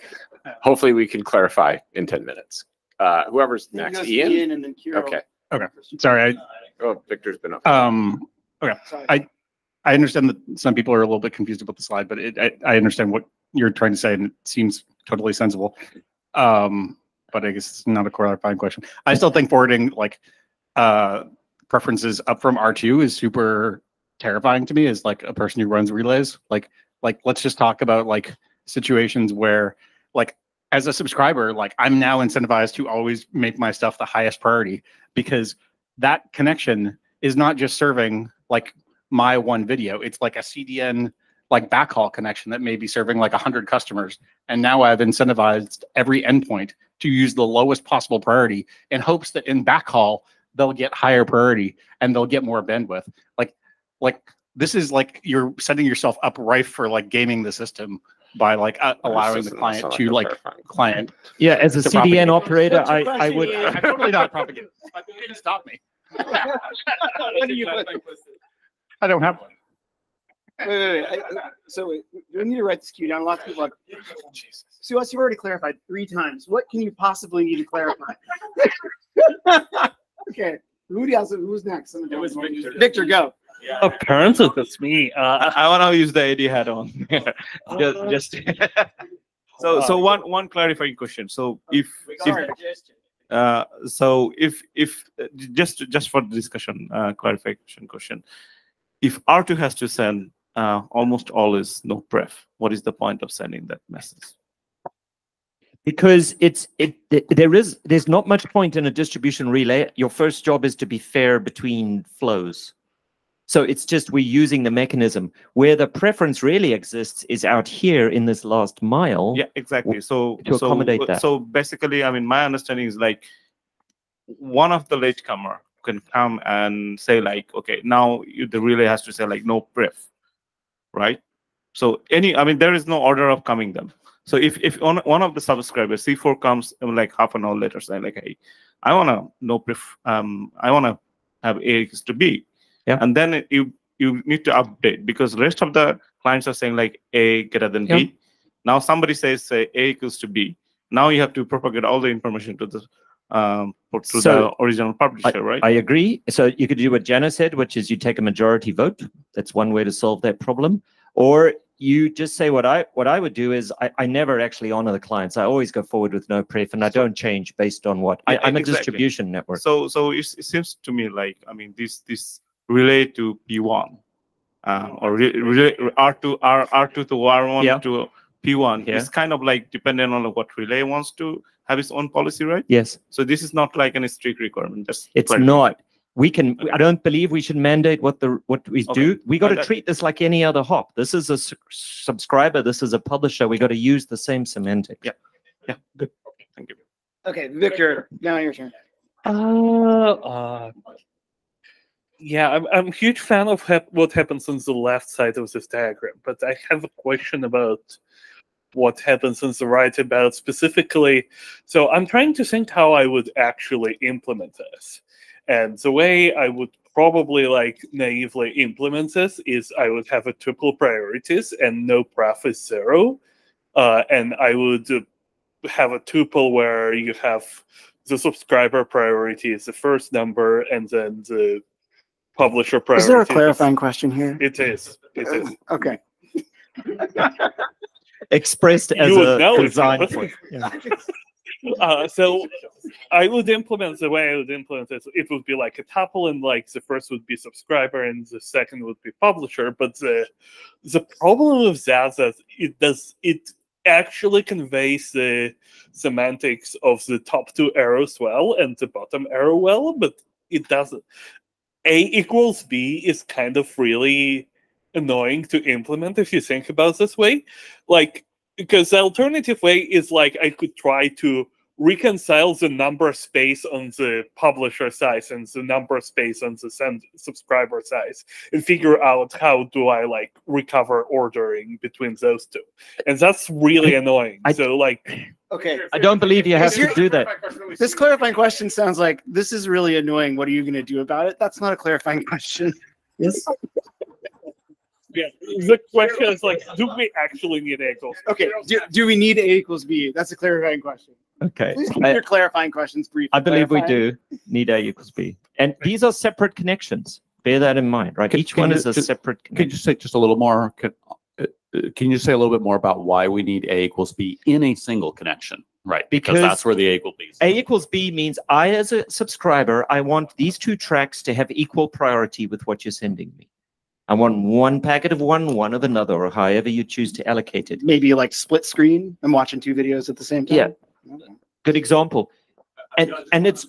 Hopefully, we can clarify in 10 minutes. Uh, whoever's next, Ian? Ian and then Kiro. Okay. Okay, sorry. Oh, Victor's been up. Um, okay, I, I understand that some people are a little bit confused about the slide, but it, I, I understand what you're trying to say and it seems totally sensible. Um, but I guess it's not a clarifying question. I still think forwarding like, uh, preferences up from R2 is super terrifying to me as like a person who runs relays. Like, like, let's just talk about like situations where like as a subscriber, like I'm now incentivized to always make my stuff the highest priority because that connection is not just serving like my one video. It's like a CDN like backhaul connection that may be serving like 100 customers. And now I've incentivized every endpoint to use the lowest possible priority in hopes that in backhaul they'll get higher priority and they'll get more bandwidth. Like like this is like you're setting yourself up rife for like gaming the system by like uh, allowing the client to like like client. Yeah, as a CDN propagate. operator, I, I would. I'm totally not propagating. Stop me. What do you put? I don't have one. Wait, wait, wait. I- I- So wait, we need to write this queue down. Lots of people are like, so us, you've already clarified three times. What can you possibly need to clarify? okay, who else? Who's next? Victor. Victor, go. Oh, Francis, that's me. Uh, I, I want to use the AD hat on. just, just so, so one, one clarifying question. So if, if uh, so if, if uh, just, just for the discussion, uh, clarification question, if R2 has to send uh, almost always no pref, what is the point of sending that message? because it's it there is there's not much point in a distribution relay your first job is to be fair between flows so it's just we're using the mechanism where the preference really exists is out here in this last mile Yeah, exactly. So to so, accommodate that. So basically, I mean, my understanding is like one of the latecomer can come and say like, okay, now you, the relay has to say like no pref, right? So any, I mean, there is no order of coming them. So if if one, one of the subscribers C4 comes um, like half an hour later saying like, hey, I wanna no pref, um, I wanna have A equals to B, yeah, and then you you need to update because rest of the clients are saying like A greater than Yeah. B. Now somebody says say A equals to B. Now you have to propagate all the information to the um to So, the original publisher, I, right? I agree. So you could do what Jana said, which is you take a majority vote. That's one way to solve that problem. Or you just say what I what I would do is I, I never actually honor the clients. I always go forward with no pref and I don't change based on what I, Yeah, I'm a distribution network. So so it's, it seems to me like I mean this this relate to P1 uh, or re, relay R2 R R2 to R1 Yeah. to P1 Yeah. It's kind of like dependent on what relay wants to have its own policy, right? Yes. So this is not like any strict requirement. Just It's clarify. not. We can. I don't believe we should mandate what the what we Okay. do. We got to treat this like any other hop. This is a s- subscriber. This is a publisher. We got to use the same semantics. Yeah. Yeah. Good. Thank you. Okay, Victor, now your turn. Uh, uh, yeah, I'm, I'm a huge fan of hap- what happens on the left side of this diagram, but I have a question about what happens on the right about specifically. So I'm trying to think how I would actually implement this. And the way I would probably like naively implement this is I would have a triple priorities and no pref is zero. Uh, and I would uh, have a tuple where you have the subscriber priority is the first number and then the publisher priority. Is there a clarifying question here? It is. It is. Okay. Expressed as You a know design listen. point. Yeah. Uh, so I would implement the way I would implement it. It would be like a tuple, and like the first would be subscriber, and the second would be publisher. But the the problem with that is that it does it actually conveys the semantics of the top two arrows well and the bottom arrow well, but it doesn't. A equals B is kind of really annoying to implement if you think about it this way. Like, because the alternative way is like I could try to reconcile the number space on the publisher size and the number space on the send subscriber size and figure out how do I like recover ordering between those two. And that's really annoying. so like Okay. I don't believe you have to do that. This clarifying question sounds like this is really annoying. What are you going to do about it? That's not a clarifying question. Yes. Yeah, the question is like, do we actually need A equals? B? Okay. Do, do we need A equals B? That's a clarifying question. Okay. Please keep I- your clarifying questions brief. I believe we do need A equals B. And these are separate connections. Bear that in mind, right? Can- Each can one is a just- separate Can you just say just a little more? Can, uh, uh, can you say a little bit more about why we need A equals B in a single connection? Right, because, Because- that's where the A equal B. A equals B means I, as a subscriber, I want these two tracks to have equal priority with what you're sending me. I want one packet of one, one of another, or however you choose to allocate it. Maybe like split screen. I'm watching two videos at the same time. Yeah. Good example. And and it's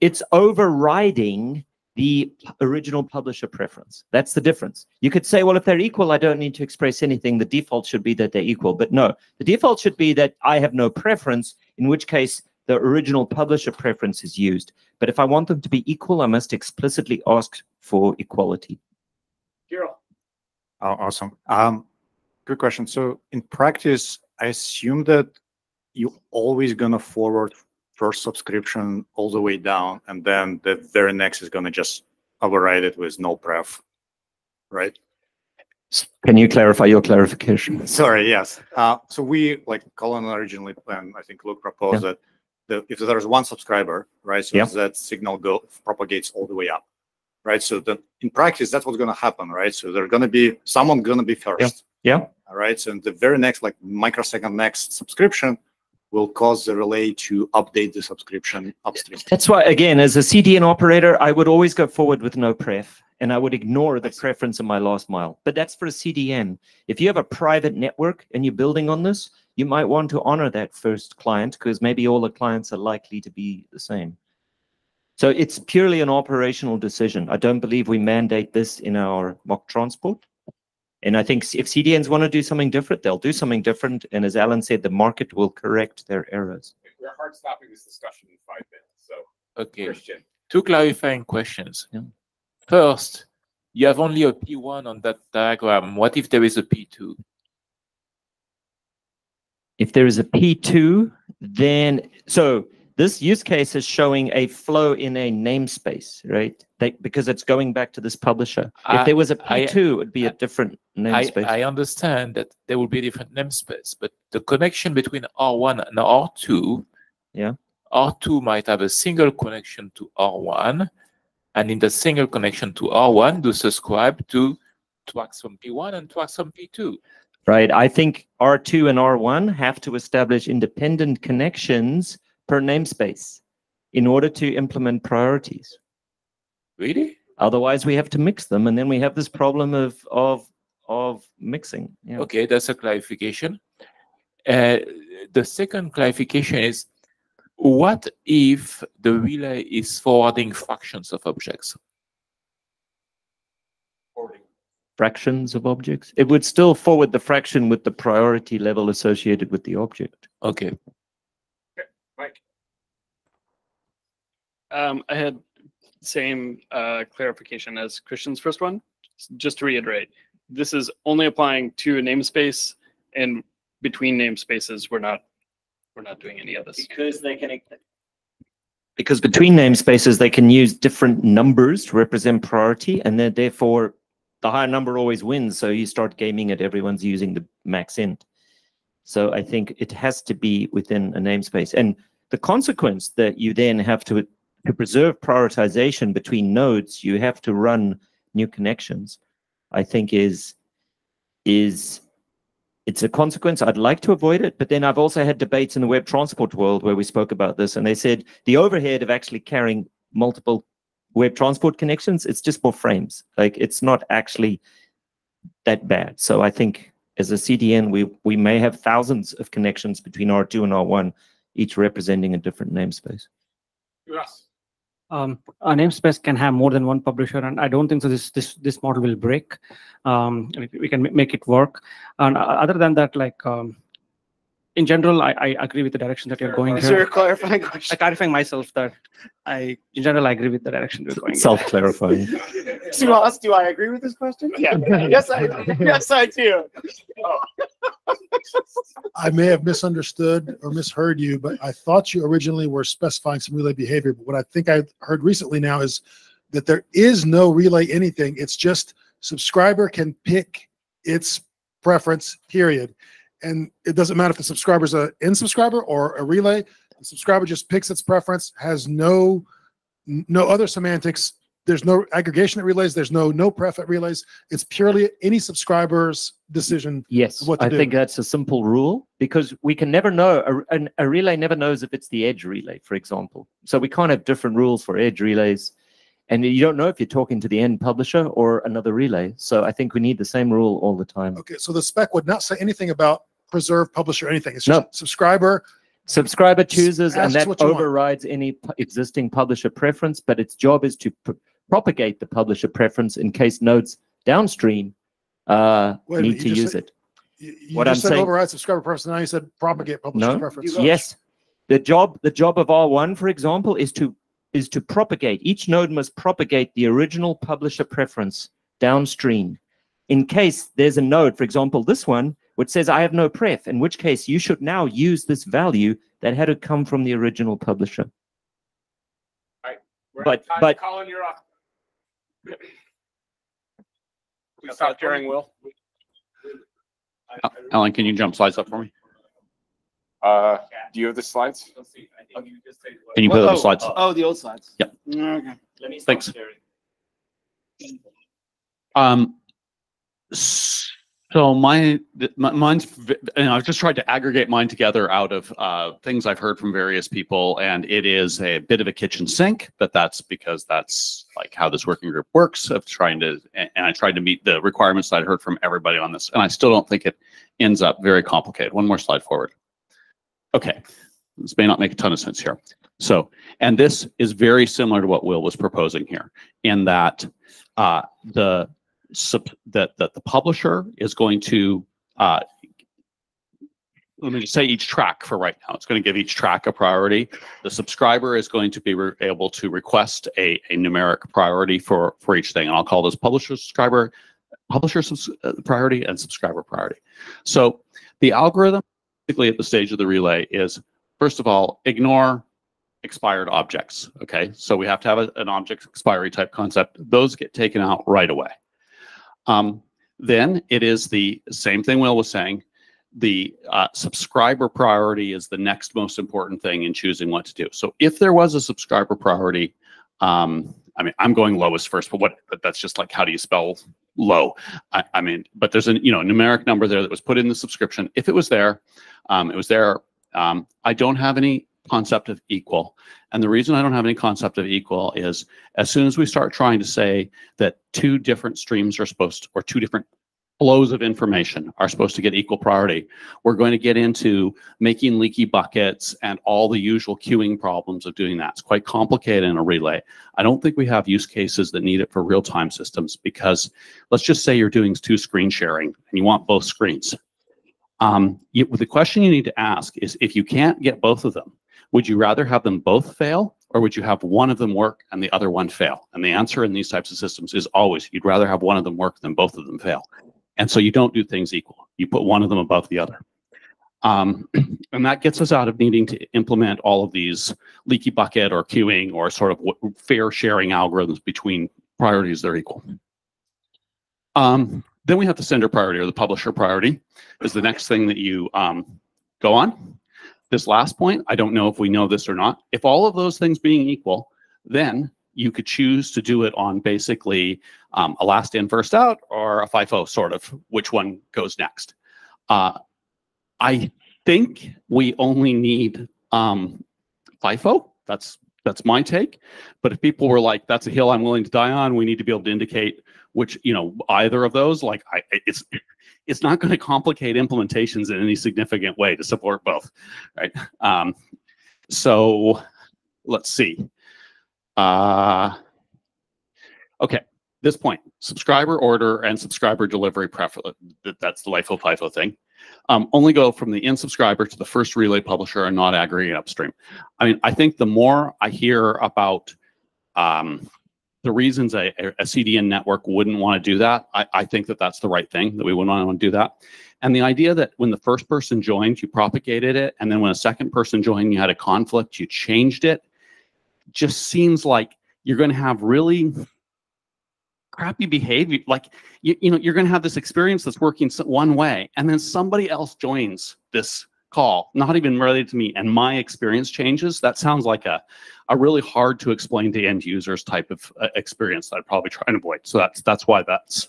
it's overriding the original publisher preference. That's the difference. You could say, well, if they're equal, I don't need to express anything. The default should be that they're equal. But no, the default should be that I have no preference, in which case the original publisher preference is used. But if I want them to be equal, I must explicitly ask for equality. Oh, awesome. Um, good question. So in practice, I assume that you're always gonna forward first subscription all the way down, and then the very next is gonna just override it with no pref, right? Can you clarify your clarification? Sorry, yes. Uh, so we, like Cullen originally planned, I think Luke proposed Yeah. that the, if there's one subscriber, right, so Yeah. that signal go propagates all the way up, right? So that in practice, that's what's gonna happen, right? So there's gonna be, someone gonna be first. Yeah. All right, so the very next, like microsecond next subscription will cause the relay to update the subscription upstream. That's why, again, as a CDN operator, I would always go forward with no pref, and I would ignore the preference in my last mile. But that's for a CDN. If you have a private network and you're building on this, you might want to honor that first client because maybe all the clients are likely to be the same. So it's purely an operational decision. I don't believe we mandate this in our MoQ transport. And I think if CDNs want to do something different, they'll do something different. And as Alan said, the market will correct their errors. We're hard stopping this discussion in five minutes. So, Okay. Christian. Two clarifying questions. First, you have only a P1 on that diagram. What if there is a P2? If there is a P2, then so This use case is showing a flow in a namespace, right? They, because it's going back to this publisher. I- if there was a I- P2, it'd be a different I, namespace. I understand that there will be a different namespace, but the connection between R1 and R2, yeah, R2 might have a single connection to R1, and in the single connection to R1, do subscribe to Twaxom P1 and Twaxom P2. right? I think R2 and R1 have to establish independent connections per namespace in order to implement priorities. Really? Otherwise, we have to mix them, and then we have this problem of of of mixing. Yeah. Okay, that's a clarification. Uh, the second clarification is what if the relay is forwarding fractions of objects? Fractions of objects. It would still forward the fraction with the priority level associated with the object. Okay. Um, I had same uh, clarification as Christian's first one. Just to reiterate, this is only applying to a namespace, and between namespaces, we're not we're not doing any of this. Because they can. Because between namespaces, they can use different numbers to represent priority, and then therefore the higher number always wins. So you start gaming it, everyone's using the max int. So I think it has to be within a namespace. And the consequence that you then have to to preserve prioritization between nodes, you have to run new connections. I think is is it's a consequence. I'd like to avoid it, but then I've also had debates in the WebTransport world where we spoke about this, and they said the overhead of actually carrying multiple WebTransport connections, it's just more frames. Like it's not actually that bad. So I think as a CDN, we we may have thousands of connections between R2 and R1, each representing a different namespace. Yes. Um, a namespace can have more than one publisher, and I don't think so. This this this model will break. Um, we can make it work. And uh, other than that, like um, in general, I, I agree with the direction that you're going Is there a clarifying question? I clarifying myself that I, in general, I agree with the direction we're going. Self-clarifying. Suhas, do I agree with this question? Yeah. yes, I yes I do. I may have misunderstood or misheard you, but I thought you originally were specifying some relay behavior. But what I think I heard recently now is that there is no relay anything. It's just subscriber can pick its preference, period. And it doesn't matter if the subscriber's a in subscriber or a relay. The subscriber just picks its preference, has no no other semantics. There's no aggregation at relays. There's no no pref at relays. It's purely any subscriber's decision. Yes, what to I do. think that's a simple rule because we can never know. A, a relay never knows if it's the edge relay, for example. So we can't have different rules for edge relays. And you don't know if you're talking to the end publisher or another relay. So I think we need the same rule all the time. Okay, so the spec would not say anything about preserve, publish, or anything. It's just subscriber. Subscriber chooses, and that what you want. overrides any pu- existing publisher preference, but its job is to pr- propagate the publisher preference in case nodes downstream uh, Wait a need to you just use said- it. You What just I'm said saying- override subscriber preference. Now you said propagate publisher No. preference. Yes. The job the job of R1, for example, is to is to propagate. Each node must propagate the original publisher preference downstream. In case there's a node, for example, this one, which says I have no pref, in which case you should now use this value that had to come from the original publisher. We're But- time. but- Cullen, you're up. We stopped sharing, Will. Alan, can you jump slides up for me? Uh, do you have the slides? Can you put up the slides? Oh, the old slides. Yep. Okay. Let me Thanks. sharing. Um, so my, th- mi- mine's, and I've just tried to aggregate mine together out of uh, things I've heard from various people, and it is a bit of a kitchen sink, but that's because that's like how this working group works of trying to, and I tried to meet the requirements that I heard from everybody on this, and I still don't think it ends up very complicated. One more slide forward. Okay, this may not make a ton of sense here. So, and this is very similar to what Will was proposing here, in that uh, the that that the publisher is going to uh, let me just say each track for right now. It's going to give each track a priority. The subscriber is going to be able to request a, a numeric priority for for each thing, and I'll call this publisher subscriber publisher subs- uh, priority and subscriber priority. So the algorithm, basically at the stage of the relay, is first of all ignore expired objects. Okay, so we have to have a- an object expiry type concept. Those get taken out right away. Um, then it is the same thing Will was saying. The uh, subscriber priority is the next most important thing in choosing what to do. So if there was a subscriber priority, um, I mean, I'm going lowest first, but what? But that's just like how do you spell low? I, I mean, but there's a you know numeric number there that was put in the subscription. If it was there, um, it was there. Um, I don't have any concept of equal. And the reason I don't have any concept of equal is as soon as we start trying to say that two different streams are supposed to, or two different flows of information are supposed to get equal priority, we're going to get into making leaky buckets and all the usual queuing problems of doing that. It's quite complicated in a relay. I don't think we have use cases that need it for real-time systems because let's just say you're doing two screen sharing and you want both screens. Um, you, the question you need to ask is if you can't get both of them, would you rather have them both fail or would you have one of them work and the other one fail? And the answer in these types of systems is always you'd rather have one of them work than both of them fail. And so you don't do things equal. You put one of them above the other. Um, and that gets us out of needing to implement all of these leaky bucket or queuing or sort of fair sharing algorithms between priorities that are equal. Um, then we have the sender priority or the publisher priority is the next thing that you um, go on. This last point, I don't know if we know this or not. If all of those things being equal, then you could choose to do it on basically um, a last in, first out, or a FIFO sort of, which one goes next. Uh, I think we only need um, FIFO. That's that's my take. But if people were like, "That's a hill I'm willing to die on," we need to be able to indicate which you know either of those. Like, I, it's it's not going to complicate implementations in any significant way to support both, right? Um, so let's see. Uh, okay, this point, subscriber order and subscriber delivery preference. That's the LIFO FIFO thing. Um, only go from the in subscriber to the first relay publisher and not aggregate upstream. I mean, I think the more I hear about um, the reasons a, a CDN network wouldn't want to do that, I, I think that that's the right thing, that we wouldn't want to do that. And the idea that when the first person joined, you propagated it, and then when a second person joined, you had a conflict, you changed it, just seems like you're going to have really crappy behavior. Like, you, you know, you're going to have this experience that's working one way, and then somebody else joins this call, not even related to me, and my experience changes. That sounds like a, a really hard to explain to end users type of uh, experience that I'd probably try and avoid. So that's that's why that's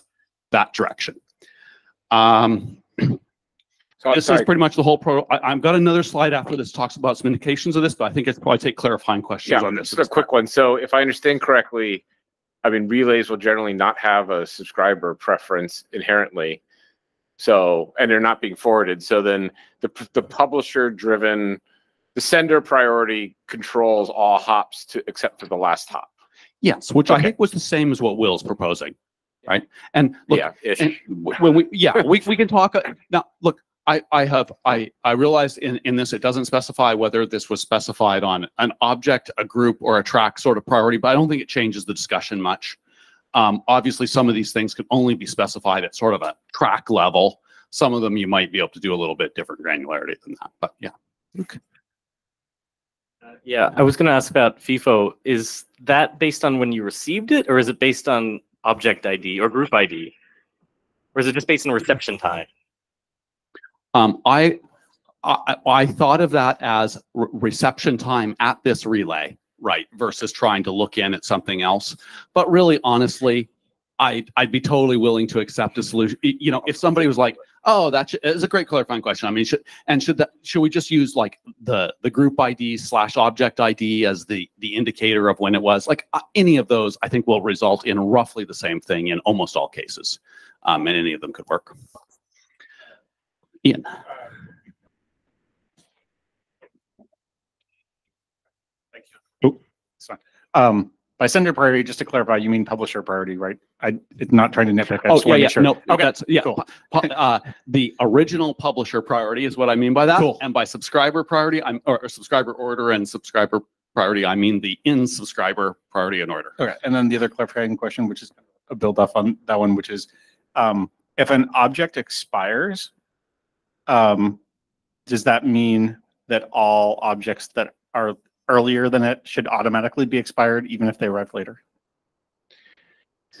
that direction. Um, this is pretty much the whole pro. I, I've got another slide after this talks about some indications of this, but I think it's probably take clarifying questions Yeah, on this. just a quick one. So if I understand correctly, I mean, relays will generally not have a subscriber preference inherently. So, and they're not being forwarded. So then the, the publisher driven, the sender priority controls all hops to, except for the last hop. Yes, which I think was the same as what Will's proposing, right? And look, Yeah, and when we, yeah, we, we can talk, uh, now, look, I, I have, I, I realized in, in this, it doesn't specify whether this was specified on an object, a group, or a track sort of priority, but I don't think it changes the discussion much. Um, obviously, some of these things can only be specified at sort of a track level. Some of them you might be able to do a little bit different granularity than that, but yeah. Okay. Yeah, I was going to ask about FIFO. Is that based on when you received it, or is it based on object ID or group ID, or is it just based on reception time? Um, I, I, I thought of that as re- reception time at this relay, right, versus trying to look in at something else. But really, honestly, I, I'd be totally willing to accept a solution. You know, if somebody was like, "Oh, that's is a great clarifying question." I mean, should and should that should we just use like the the group ID slash object ID as the the indicator of when it was? Like uh, any of those, I think will result in roughly the same thing in almost all cases, um, and any of them could work. Ian. It's fine. Um, by sender priority, just to clarify, you mean publisher priority, right? I, it's not trying to nitpick. I Oh, just yeah, yeah, sure. no, Okay, that's, yeah. cool. Uh, the original publisher priority is what I mean by that. Cool. And by subscriber priority, I'm, or or subscriber order and subscriber priority, I mean the in subscriber priority and order. Okay, and then the other clarifying question, which is a build off on that one, which is, um, if an object expires, um, does that mean that all objects that are earlier than it should automatically be expired, even if they arrive later?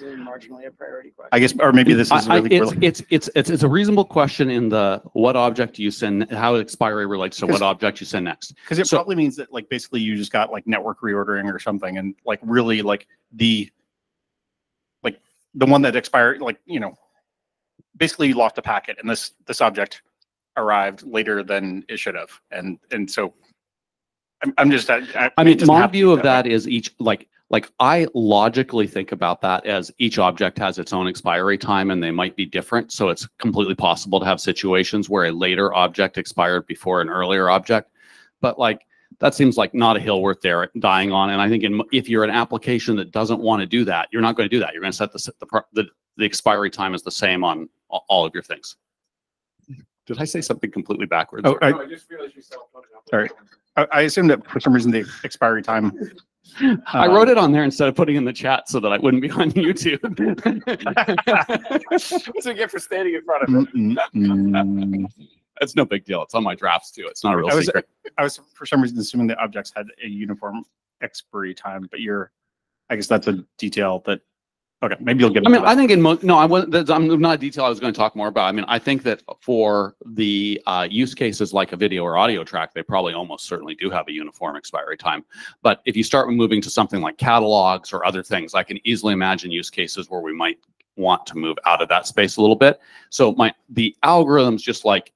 marginally a priority question. I guess, or maybe this is I- I- really. it's, it's, it's, it's, it's a reasonable question in the what object do you send, how expiry relates to what object you send next. Because it probably means that like basically you just got like network reordering or something and like really like the like the one that expired, like, you know, basically you lost a packet and this this object arrived later than it should have. And and so I'm I'm just I, I, I mean, my have to be view of way. that is each, like, like I logically think about that as each object has its own expiry time and they might be different. So it's completely possible to have situations where a later object expired before an earlier object. But like, that seems like not a hill worth there dying on. And I think in, if you're an application that doesn't want to do that, you're not going to do that. You're going to set the, s- the, the, the expiry time is the same on all of your things. Did I say something completely backwards? Oh, I, sorry. I, I assumed that for some reason the expiry time. I uh, wrote it on there instead of putting it in the chat so that I wouldn't be on YouTube. What's it get for standing in front of it? It's no big deal. It's on my drafts too. It's not a real I was, secret. I was for some reason assuming the objects had a uniform expiry time, but you're, I guess that's a detail that, okay, maybe you'll get. I mean, I think in mo- no, I wasn't. That's, I'm not a detail I was going to talk more about. I mean, I think that for the uh, use cases like a video or audio track, they probably almost certainly do have a uniform expiry time. But if you start moving to something like catalogs or other things, I can easily imagine use cases where we might want to move out of that space a little bit. So my the algorithms just like,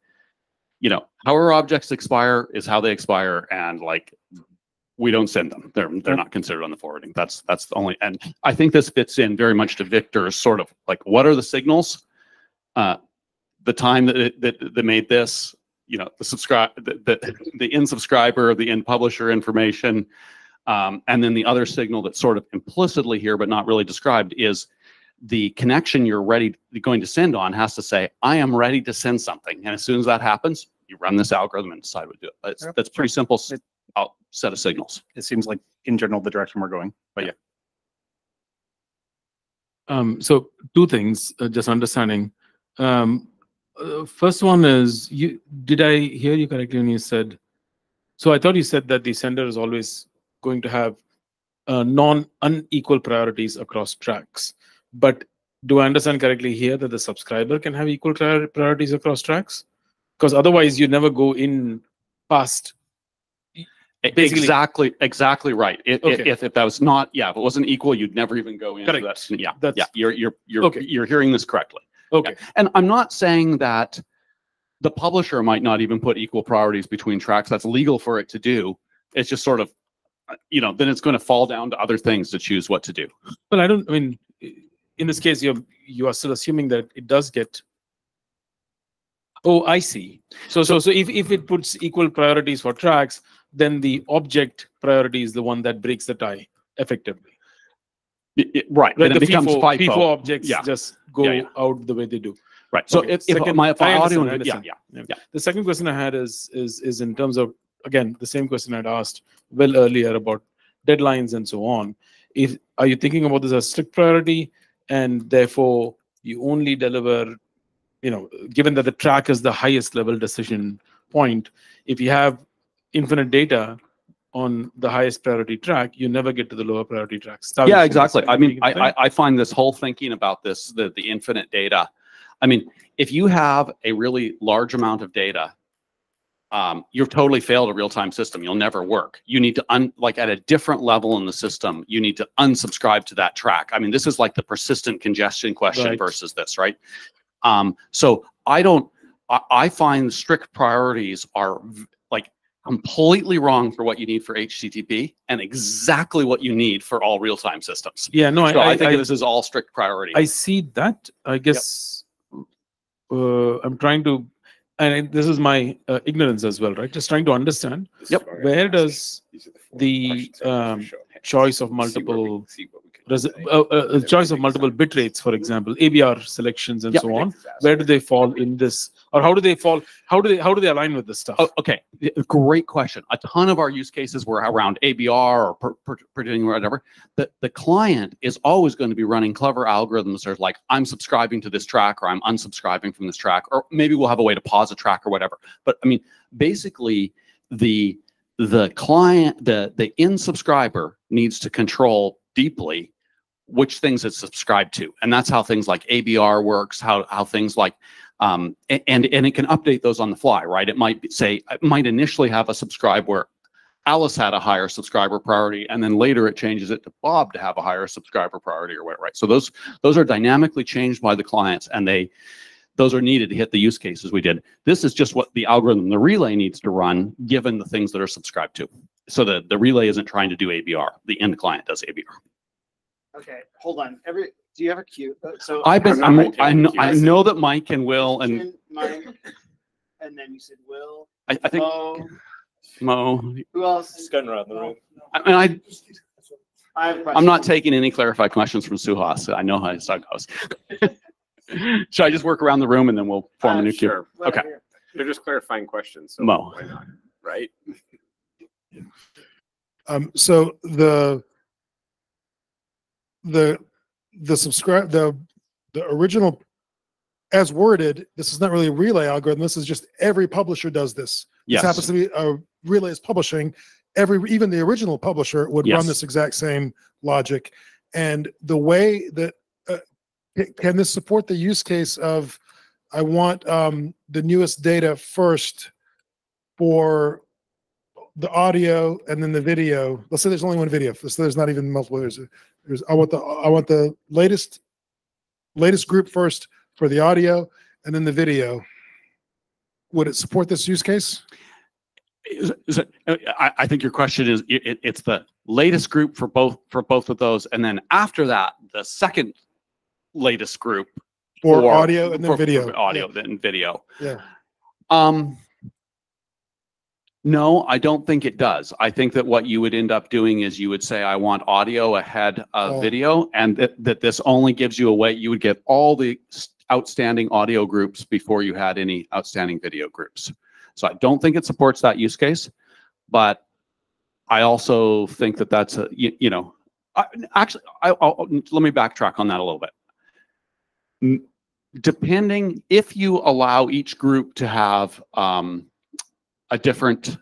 you know, how our objects expire is how they expire, and like we don't send them. They're they're not considered on the forwarding. That's that's the only. And I think this fits in very much to Victor's sort of like what are the signals, uh, the time that it, that that made this, you know, the subscribe the the, the in subscriber, the in publisher information, um, and then the other signal that's sort of implicitly here but not really described is the connection you're ready going to send on has to say I am ready to send something, and as soon as that happens, you run this algorithm and decide what to do. That's Yep, that's pretty simple. Out set of signals. It seems like in general the direction we're going, but yeah. Um, so two things, uh, just understanding. Um, uh, first one is you. Did I hear you correctly when you said? So I thought you said that the sender is always going to have uh, non unequal priorities across tracks. But do I understand correctly here that the subscriber can have equal priorities across tracks? Because otherwise, you never go in past. Basically- Exactly, exactly right. If, if- Okay. if, if that was not, yeah, if it wasn't equal, you'd never even go into Correct. that. Yeah, That's- yeah, you're, you're, you're, Okay. you're hearing this correctly. Okay. Yeah. And I'm not saying that the publisher might not even put equal priorities between tracks. That's legal for it to do. It's just sort of, you know, then it's going to fall down to other things to choose what to do. But I don't. I mean, in this case, you're you are still assuming that it does get. Oh, I see. So, so, so if if it puts equal priorities for tracks, then the object priority is the one that breaks the tie effectively. right. Right. then The it becomes FIFO, FIFO. Objects Yeah. just go Yeah, yeah. out the way they do. Right. So Okay. if, if my if audio, understand, yeah, yeah, yeah. The second question I had is is is in terms of again the same question I'd asked well earlier about deadlines and so on. If are you thinking about this as strict priority and therefore you only deliver, you know, given that the track is the highest level decision point, if you have infinite data on the highest priority track, you never get to the lower priority tracks. That yeah exactly. i mean I, I i find this whole thinking about this the, the infinite data. I mean if you have a really large amount of data um, you've totally failed a real-time system. You'll never work. You need to un like at a different level in the system you need to unsubscribe to that track. I mean this is like the persistent congestion question Right. versus this right? Um, so i don't I, I find strict priorities are completely wrong for what you need for http and exactly what you need for all real-time systems Yeah, no, I- so I, I- think I- this is all strict priority. I see that. I guess uh, I'm trying to, and this is my uh, ignorance as well, right? Just trying to understand. Yep. Where does the um, choice of multiple uh, uh, choice of multiple bit rates, for example, ABR selections and Yep. so on, where do they fall in this, or how do they fall? How do they how do they align with this stuff? Oh, okay, great question. A ton of our use cases were around ABR or predicting whatever. The the client is always going to be running clever algorithms that are like, I'm subscribing to this track or I'm unsubscribing from this track, or maybe we'll have a way to pause a track or whatever. But I mean, basically, the the client, the, the in subscriber needs to control deeply which things it's subscribed to. And that's how things like ABR works, how, how things like, um, and, and it can update those on the fly, right? It might say, it might initially have a subscribe where Alice had a higher subscriber priority, and then later it changes it to Bob to have a higher subscriber priority or what, right? So those, those are dynamically changed by the clients and they, those are needed to hit the use cases we did. This is just what the algorithm, the relay needs to run, given the things that are subscribed to. So the, the relay isn't trying to do ABR, the end client does ABR. Okay, hold on. Every, do you have a queue? Uh, So. I've been, I'm, I know, I Yes. know that Mike and Will and Mike, And then you said Will. I, I think Mo, Mo, who else? Just going around the room. I mean, I, I have a I'm not taking any clarified questions from Suhas. I know how his stuff goes. Should I just work around the room and then we'll form a Uh, new queue? sure. Okay. They're just clarifying questions. So Mo. why not? Right? Um, so the the the subscribe the the original as worded, this is not really a relay algorithm. This is just every publisher does this. Yes. This happens to be a relay is publishing. Every even the original publisher would run this exact same logic. And the way that uh, can this support the use case of I want um, the newest data first for the audio and then the video. Let's say there's only one video. So there's not even multiple. There's, there's I want the I want the latest latest group first for the audio and then the video. Would it support this use case? Is, is it, I, I think your question is, it, it- it's the latest group for both, for both of those. And then after that, the second latest group. For audio and then for- for video. Audio, then video. Yeah. Um, no, I don't think it does. I think that what you would end up doing is you would say, I want audio ahead of video, and that, that this only gives you a way, you would get all the outstanding audio groups before you had any outstanding video groups. So I don't think it supports that use case, but I also think that that's a, you, you know, I, actually, I, I'll, let me backtrack on that a little bit. M- Depending, if you allow each group to have, um, a different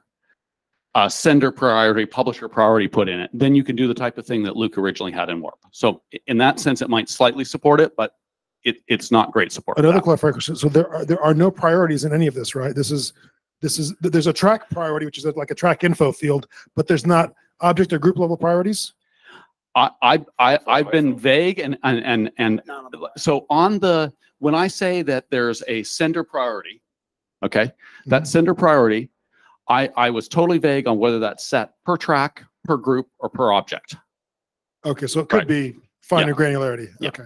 uh, sender priority, publisher priority put in it, then you can do the type of thing that Luke originally had in Warp. So in that sense, it might slightly support it, but it, it's not great support. Another that. clarifying question. So there are there are no priorities in any of this, right? This is this is there's a track priority, which is like a track info field, but there's not object or group level priorities. I, I, I, I've been vague and, and, and, and so on the, when I say that there's a sender priority, okay, that sender priority, I, I was totally vague on whether that's set per track, per group, or per object. Okay, so it could Right. be finer Yeah. granularity. Yeah. Okay.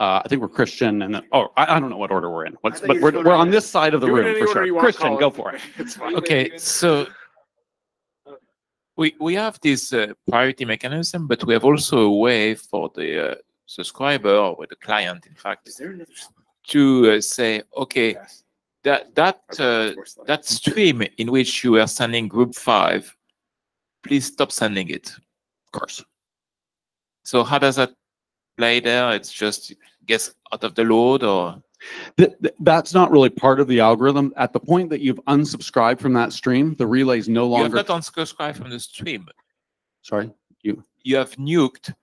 Uh, I think we're Christian and then, oh, I, I don't know what order we're in. What's, think but you we're, we're on this side of the do it room any for order sure. want, Christian, go for it. It's fine. Okay, so we we have this uh, priority mechanism, but we have also a way for the uh, subscriber or the client, in fact, to uh, say, okay, that that uh, that stream in which you are sending group five, please stop sending it. Of course. So how does that play there? It's just gets out of the load, or Th- th- that's not really part of the algorithm. At the point that you've unsubscribed from that stream, the relay is no longer. you have longer. not unsubscribed from the stream. Sorry, you. You have nuked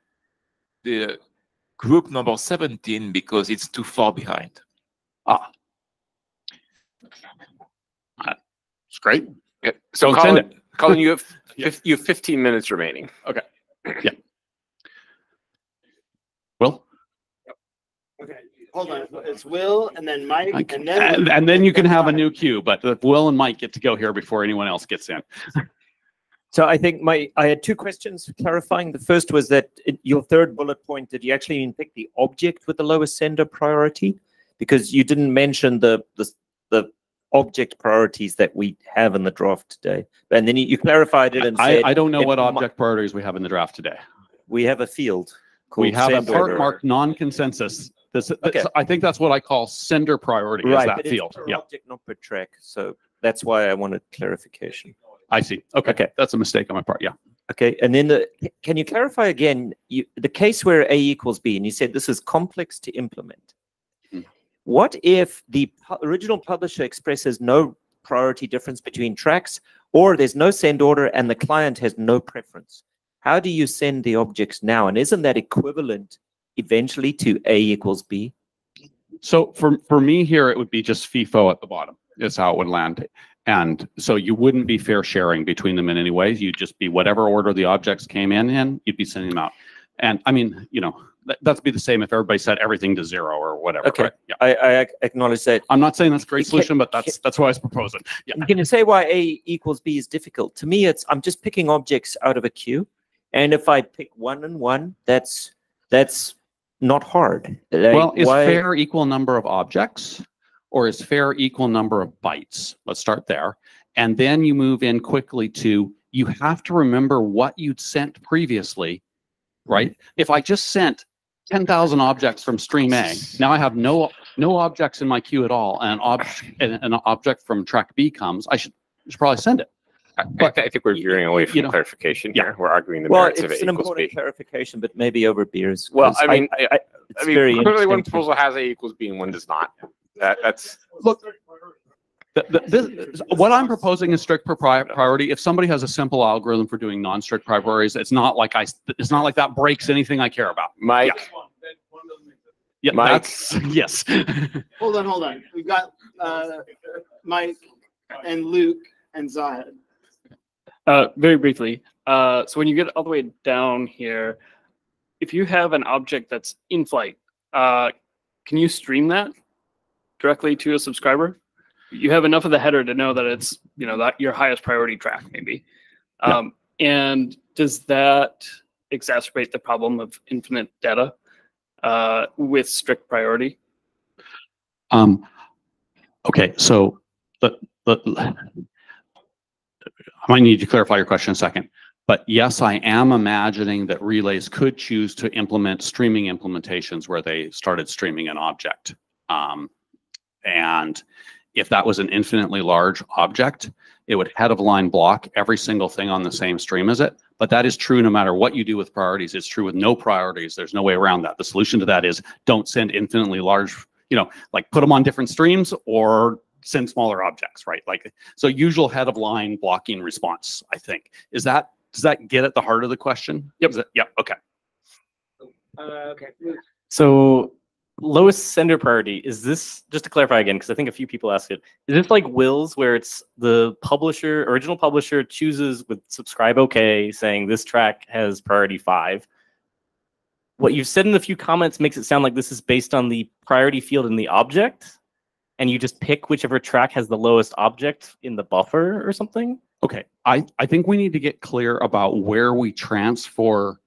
the group number 17 because it's too far behind. Ah. It's great. Yeah. So Don't Cullen, Cullen, you have, fif- you have 15 minutes remaining. Okay. Yeah. Will? Okay, hold on. It's Will and then Mike Mike. and then. And, and then you can have a new queue, but Will and Mike get to go here before anyone else gets in. So I think my I had two questions clarifying. The first was that in your third bullet point, did you actually even pick the object with the lowest sender priority? Because you didn't mention the the, the object priorities that we have in the draft today. And then you, you clarified it and I, said I don't know what object priorities we have in the draft today. we have a field. We have a part marked non-consensus. This, Okay. this- I think that's what I call sender priority is Right, that but it's field. Yeah, object, not per track. So that's why I wanted clarification. I see. Okay. Okay. That's a mistake on my part. Yeah. Okay, and then the, can you clarify again you, the case where A equals B, and you said this is complex to implement. Hmm. What if the pu- original publisher expresses no priority difference between tracks, or there's no send order and the client has no preference. How do you send the objects now? And isn't that equivalent eventually to A equals B? So for for me here, it would be just FIFO at the bottom is how it would land. And so you wouldn't be fair sharing between them in any way. You'd just be whatever order the objects came in in, you'd be sending them out. And I mean, you know, that, that'd be the same if everybody set everything to zero or whatever. Okay, right? Yeah. I, I acknowledge that. I'm not saying that's a great solution, but that's that's what I was proposing. Yeah. You can say why A equals B is difficult. To me, it's I'm just picking objects out of a queue, and if I pick one and one, that's that's not hard. Like, well, is why- fair equal number of objects or is fair equal number of bytes? Let's start there. And then you move in quickly to you have to remember what you'd sent previously, right? If I just sent 10,000 objects from stream A, now I have no no objects in my queue at all, and an object and an object from track B comes, I should, should probably send it. I, I think we're veering away from you know- clarification here. We're arguing the well, merits it's of A an important B. clarification, but maybe over beers. Well, I mean, I, I, I mean, very clearly one proposal has A equals B and one does not. That, that's look. The, the, this, what I'm proposing is strict priority. If somebody has a simple algorithm for doing non-strict priorities, it's not like I. It's not like that breaks anything I care about. Mike. Yeah, Mike. that's yes. Hold on, hold on. We've got uh, Mike and Luke and Zahed. Uh, very briefly. Uh, so when you get all the way down here, if you have an object that's in flight, uh, can you stream that directly to a subscriber? You have enough of the header to know that it's you know that your highest priority track maybe. Yeah. Um, and does that exacerbate the problem of infinite data uh, with strict priority? Um, okay, so the, the, I might need to clarify your question a second. But yes, I am imagining that relays could choose to implement streaming implementations where they started streaming an object. Um, and if that was an infinitely large object, it would head of line block every single thing on the same stream as it. But that is true no matter what you do with priorities. It's true with no priorities. There's no way around that. The solution to that is don't send infinitely large, you know, like put them on different streams or send smaller objects, right? Like, so usual head of line blocking response, I think. Is that, does that get at the heart of the question? Yep. Yep. Okay. Uh, okay. So lowest sender priority is this just to clarify again because I think a few people asked it. Is this like Will's where it's the publisher, original publisher chooses with subscribe okay, saying this track has priority five. What you've said in a few comments makes it sound like this is based on the priority field in the object, and you just pick whichever track has the lowest object in the buffer or something. Okay, I, I think we need to get clear about where we transfer.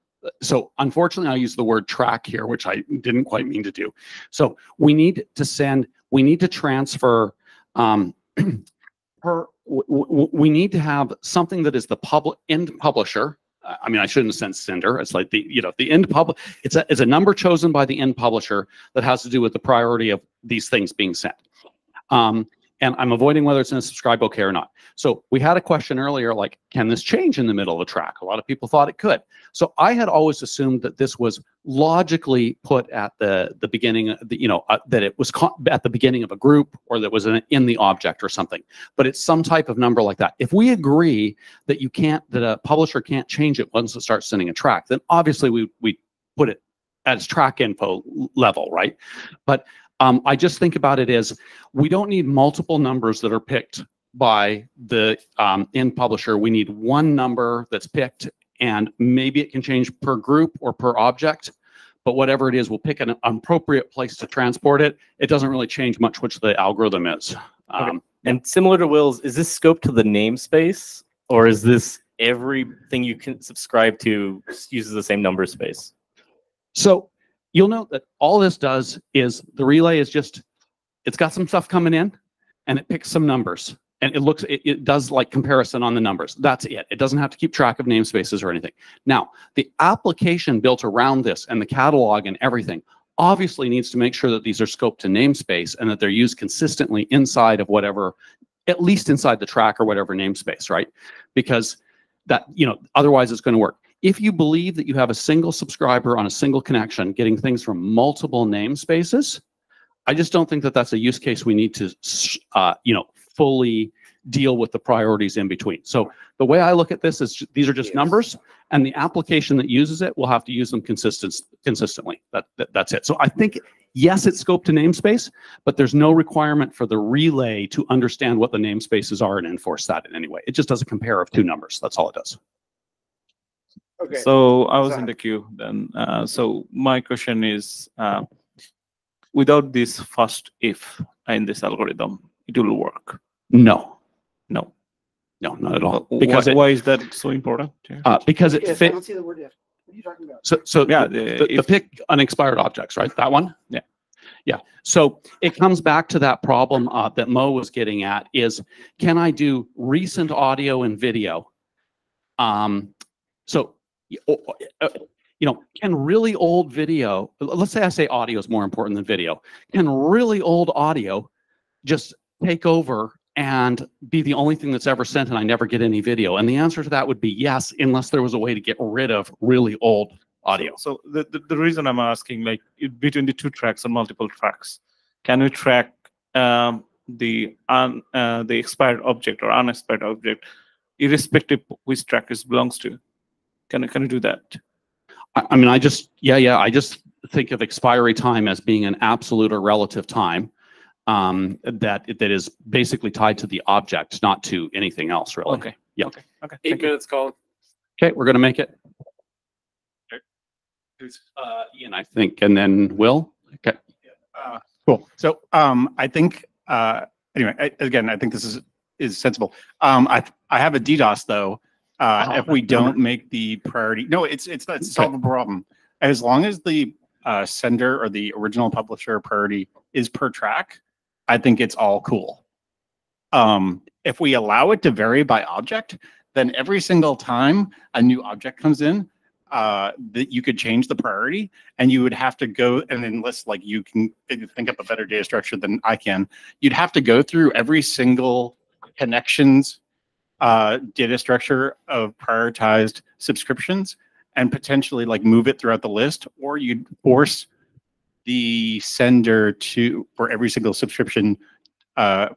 So unfortunately, I use the word track here, which I didn't quite mean to do. So we need to send, we need to transfer, um, per, we need to have something that is the public end publisher. I mean, I shouldn't said sender. It's like the, you know, the end public, it's a, it's a number chosen by the end publisher that has to do with the priority of these things being sent. Um, and I'm avoiding whether it's in a subscribe okay or not. So we had a question earlier, like, can this change in the middle of a track? A lot of people thought it could. So I had always assumed that this was logically put at the the beginning, of the, you know, uh, that it was at the beginning of a group or that was in, in the object or something. But it's some type of number like that. If we agree that you can't, that a publisher can't change it once it starts sending a track, then obviously we we put it as track info level, right? But um, I just think about it as we don't need multiple numbers that are picked by the um, end publisher. We need one number that's picked, and maybe it can change per group or per object. But whatever it is, we'll pick an appropriate place to transport it. It doesn't really change much which the algorithm is. Um, And similar to Will's, is this scope to the namespace, or is this everything you can subscribe to uses the same number space? So you'll note that all this does is the relay is just, it's got some stuff coming in and it picks some numbers and it looks, it, it does like comparison on the numbers. That's it. It doesn't have to keep track of namespaces or anything. Now, the application built around this and the catalog and everything obviously needs to make sure that these are scoped to namespace and that they're used consistently inside of whatever, at least inside the track or whatever namespace, right? Because that, you know, otherwise it's going to work. If you believe that you have a single subscriber on a single connection getting things from multiple namespaces, I just don't think that that's a use case we need to, uh, you know, fully deal with the priorities in between. So the way I look at this is these are just numbers and the application that uses it will have to use them consistent, consistently. That, that, that's it. So I think, yes, it's scoped to namespace, but there's no requirement for the relay to understand what the namespaces are and enforce that in any way. It just does a compare of two numbers. That's all it does. Okay. So I was Go in the queue then. Uh, so my question is, uh, without this first if in this algorithm, it will work? No. No. No, not at all. Why, Because it- why is that so important? Uh, because it If, I don't see the word if. What are you talking about? So, so Yeah, the, the- the, the pick unexpired objects, right? That one? Yeah. Yeah. So it comes back to that problem uh, that Mo was getting at is, can I do recent audio and video? Um, so, y- o- o- uh, you know, can really old video, let's say I say audio is more important than video. Can really old audio just take over and be the only thing that's ever sent and I never get any video? And the answer to that would be yes, unless there was a way to get rid of really old audio. So the, the, the reason I'm asking, like between the two tracks or multiple tracks, can we track um, the un, uh, the expired object or unexpired object, irrespective which track it belongs to? Can I can you do that? I, I mean, I just, yeah, yeah, I just think of expiry time as being an absolute or relative time um, that, that is basically tied to the object, not to anything else, really. Okay. Yeah. Okay. Okay. Eight minutes, Cullen. Okay, we're gonna make it. Who's Uh, Ian, I think, and then Will. Okay. Uh, Cool. So, um, I think, uh, anyway, I, again, I think this is, is sensible. Um, I, I have a DDoS though. Uh, if we don't make the priority, no, it's, it's, it's a solvable problem. As long as the, uh, sender or the original publisher priority is per track, I think it's all cool. Um, if we allow it to vary by object, then every single time a new object comes in, uh, that you could change the priority and you would have to go and unless like you can think up a better data structure than I can, you'd have to go through every single connections uh, data structure of prioritized subscriptions and potentially like move it throughout the list, or you'd force the sender to for every single subscription uh,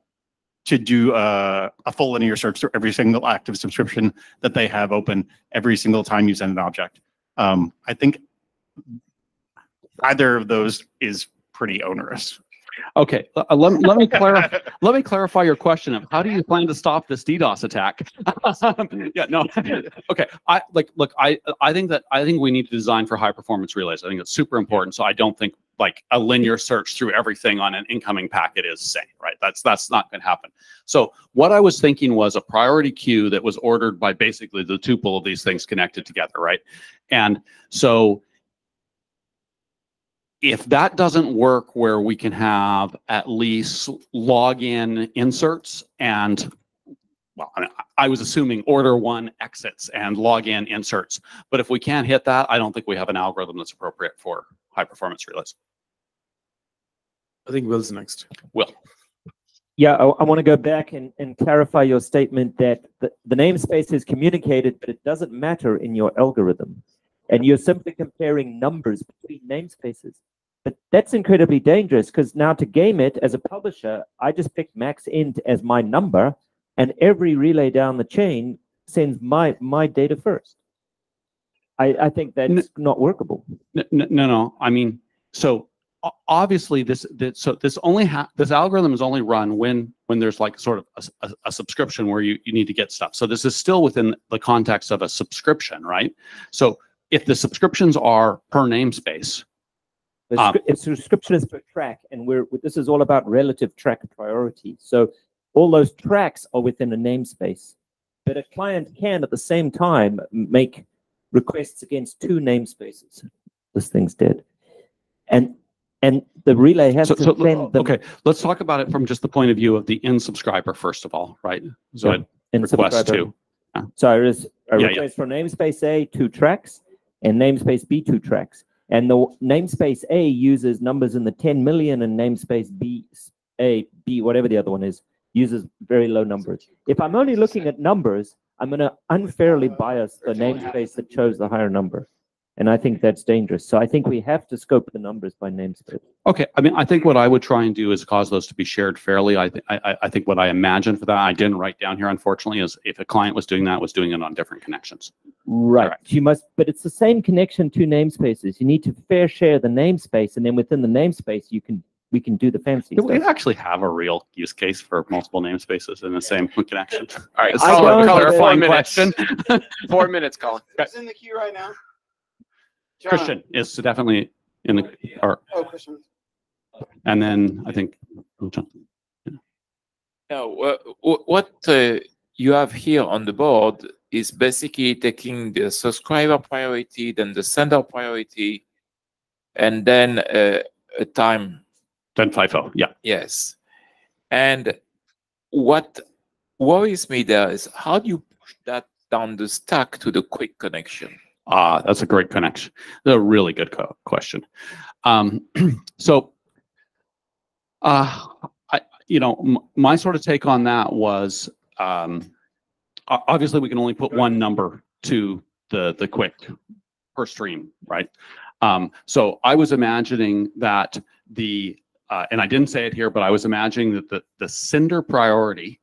to do uh, a full linear search through every single active subscription that they have open every single time you send an object. Um, I think either of those is pretty onerous. Okay, uh, let, let me clarify, let me clarify your question of how do you plan to stop this DDoS attack? Yeah, no, okay, I, like, look, I, I think that, I think we need to design for high performance relays. I think it's super important. So I don't think like a linear search through everything on an incoming packet is sane, right? That's, that's not gonna happen. So what I was thinking was a priority queue that was ordered by basically the tuple of these things connected together, right? And so if that doesn't work where we can have at least log n inserts and well, I, mean, I was assuming order one exits and log n inserts. But if we can't hit that, I don't think we have an algorithm that's appropriate for high performance relays. I think Will's next. Will. Yeah, I, I want to go back and, and clarify your statement that the, the namespace is communicated, but it doesn't matter in your algorithm. And you're simply comparing numbers between namespaces. But that's incredibly dangerous because now to game it as a publisher, I just pick max int as my number, and every relay down the chain sends my my data first. I, I think that's not workable. N- n- No, no, I mean, so obviously this, this, so this only ha, this algorithm is only run when, when there's like sort of a subscription where you, you need to get stuff. So this is still within the context of a subscription, right? So if the subscriptions are per namespace, The Um, scri- subscription is per track, and we're this is all about relative track priority. So all those tracks are within a namespace, but a client can at the same time make requests against two namespaces. This thing's dead, and and the relay has So, to so, send them okay, let's talk about it from just the point of view of the end subscriber, first of all, right? So Yeah, request to. Yeah. So there's a Yeah, yeah. request for namespace A, two tracks, and namespace B, two tracks. And the namespace A uses numbers in the 10 million, and namespace B, A, B, whatever the other one is, uses very low numbers. If I'm only looking at numbers, I'm going to unfairly bias the namespace that chose the higher number. And I think that's dangerous. So I think we have to scope the numbers by namespace. Okay, I mean, I think what I would try and do is cause those to be shared fairly. I, thi- I, I- I think what I imagine for that, I didn't write down here unfortunately, is if a client was doing that, was doing it on different connections. Right. You must, but it's the same connection to namespaces. You need to fair share the namespace, and then within the namespace, you can we can do the fancy Do we stuff. actually have a real use case for multiple namespaces in the same connection? All right, It's Cullen, Cullen, four clarifying minutes. question. Four minutes, Cullen. Who's in the queue right now? John. Christian is definitely in the, or, Oh, Christian. and then I think, Now, wha- wha- what uh, you have here on the board is basically taking the subscriber priority, then the sender priority, and then uh, a time. Then FIFO, yeah. Yes. And what worries me there is how do you push that down the stack to the QUIC connection? Ah, that's a great connection. A really good question. Um, so, uh, I, you know, my sort of take on that was, um, obviously we can only put one number to the, the QUIC per stream, right? Um, so I was imagining that the, uh, and I didn't say it here, but I was imagining that the, the sender priority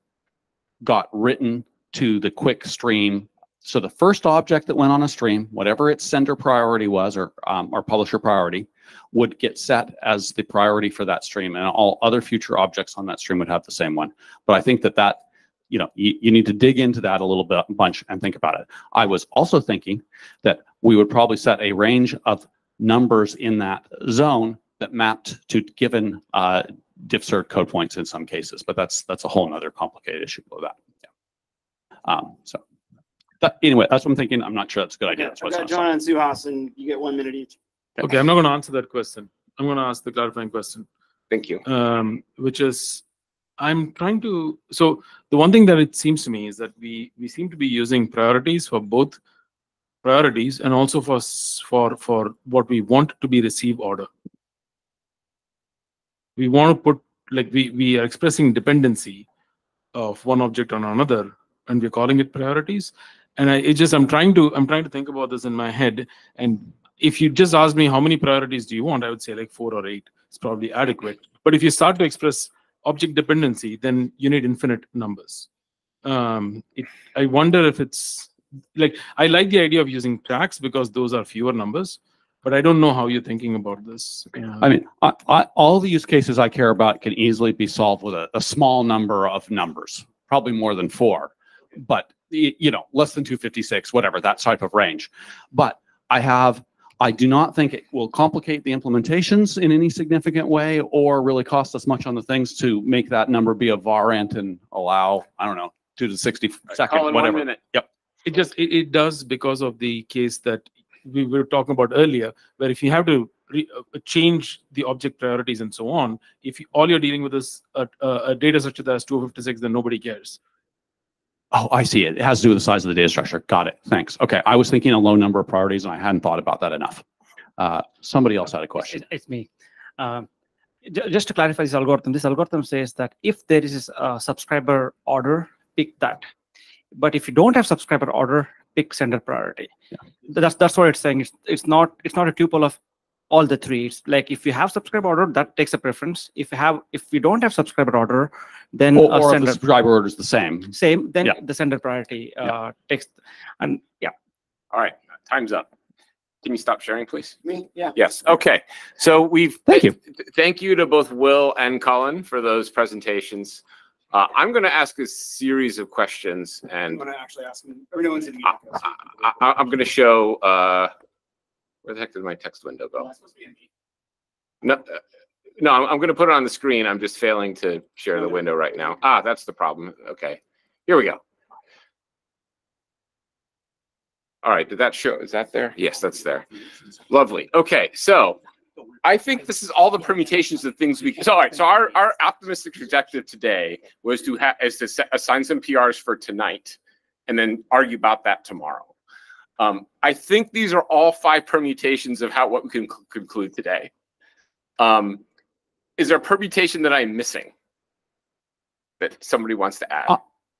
got written to the QUIC stream. So the first object that went on a stream, whatever its sender priority was or, um, or publisher priority, would get set as the priority for that stream and all other future objects on that stream would have the same one. But I think that that, you know, you, you need to dig into that a little bit bunch and think about it. I was also thinking that we would probably set a range of numbers in that zone that mapped to given uh, DiffServ code points in some cases, but that's that's a whole nother complicated issue below that. Yeah. Um, so that, anyway, that's what I'm thinking. I'm not sure that's a good idea. Yeah, That's why I've it's got not John and Suhas, and you get one minute each. Okay, I'm not going to answer that question. I'm going to ask the clarifying question. Thank you. Um, which is, I'm trying to. So the one thing that it seems to me is that we we seem to be using priorities for both priorities and also for s- for for what we want to be receive order. We want to put like we we are expressing dependency of one object on another, and we're calling it priorities. And I it just I'm trying to I'm trying to think about this in my head. And if you just ask me how many priorities do you want, I would say like four or eight. It's probably adequate. But if you start to express object dependency, then you need infinite numbers. Um, it, I wonder if it's like I like the idea of using tracks because those are fewer numbers, but I don't know how you're thinking about this. I mean, I, I, all the use cases I care about can easily be solved with a, a small number of numbers, probably more than four, but you know, less than 256, whatever, that type of range. But I have, I do not think it will complicate the implementations in any significant way or really cost us much on the things to make that number be a varint and allow, I don't know, two to 60 second, Cullen, one minute. Yep. it just it, it does because of the case that we were talking about earlier where if you have to re, uh, change the object priorities and so on if you, all you're dealing with is a, a, a data structure that's 256 then nobody cares Oh, I see it. It has to do with the size of the data structure. Got it. Thanks. Okay. I was thinking a low number of priorities and I hadn't thought about that enough. Uh, somebody else had a question. It- It's me. Um, Just to clarify this algorithm, this algorithm says that if there is a subscriber order, pick that. But if you don't have subscriber order, pick sender priority. That's, that's what it's saying. It's, it's not, it's not a tuple of all the three. It's like if you have subscriber order, that takes a preference. If you have, if you don't have subscriber order, then Or, a or if the sender- subscriber order is the same. same, then Yeah. the sender priority uh, takes, and yeah. All right, time's up. Can you stop sharing, please? Me, yeah. Yes. Okay. So we've thank you. Thank you to both Will and Cullen for those presentations. Uh, I'm going to ask a series of questions, and I'm gonna actually ask him. Everyone's in. I, I, I'm going to show. Uh, where the heck did my text window go? No, uh, no. I'm, I'm going to put it on the screen. I'm just failing to share the window right now. Ah, that's the problem. Okay, here we go. All right, did that show? Is that there? Yes, that's there. Lovely. Okay, so I think this is all the permutations of things we. So, all right. So our our optimistic objective today was to have is to set, assign some PRs for tonight, and then argue about that tomorrow. Um, I think these are all five permutations of how what we can conclude today. Um, is there a permutation that I'm missing that somebody wants to add? Uh,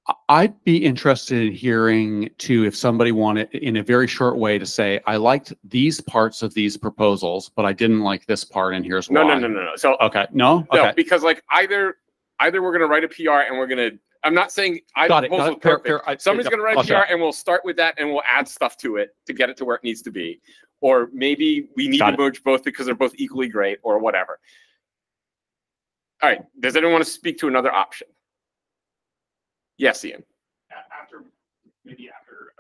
I- I'd be interested in hearing too, if somebody wanted in a very short way to say, I liked these parts of these proposals, but I didn't like this part and here's No, why. no, no, no, no. So Okay, no? no, Okay. because like either either we're gonna write a PR and we're gonna. I'm not saying either Got it, got it. Fair- fair. I- Somebody's yeah, gonna write a. PR and we'll start with that and we'll add stuff to it to get it to where it needs to be. Or maybe we need Got to it. merge both because they're both equally great or whatever. All right. Does anyone want to speak to another option? Yes, Ian. after maybe after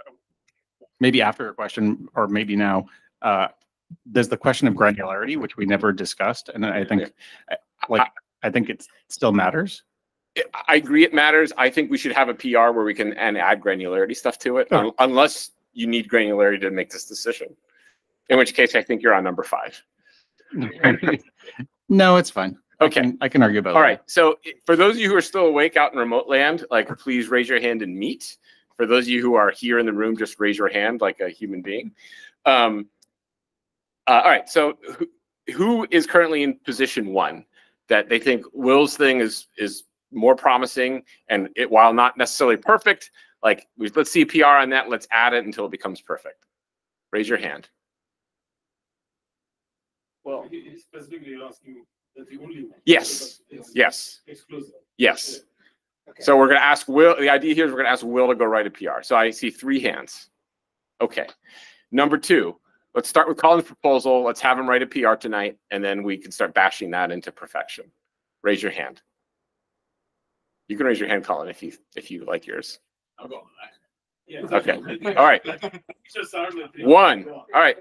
maybe after a question or maybe now uh there's the question of granularity which we never discussed and i think uh, like i think it still matters I agree it matters. I think we should have a PR where we can and add granularity stuff to it, un- unless you need granularity to make this decision. In which case, I think you're on number five. no it's fine Okay. I can, I can argue about All that. right. So for those of you who are still awake out in remote land, like please raise your hand and meet. For those of you who are here in the room, just raise your hand like a human being. Um, uh, all right. So who, who is currently in position one that they think Will's thing is is more promising and it while not necessarily perfect, like we, let's see PR on that. Let's add it until it becomes perfect. Raise your hand. Well, he's specifically asking that the only one. Yes. Yes. Exclusive. Yes. So we're gonna ask Will, the idea here is we're gonna ask Will to go write a PR. So I see three hands. Okay. Number two, let's start with Cullen's proposal. Let's have him write a PR tonight, and then we can start bashing that into perfection. Raise your hand. You can raise your hand, Colin, if you, if you like yours. I'll go. Yeah. Okay. All right. Just start with three. One. All right.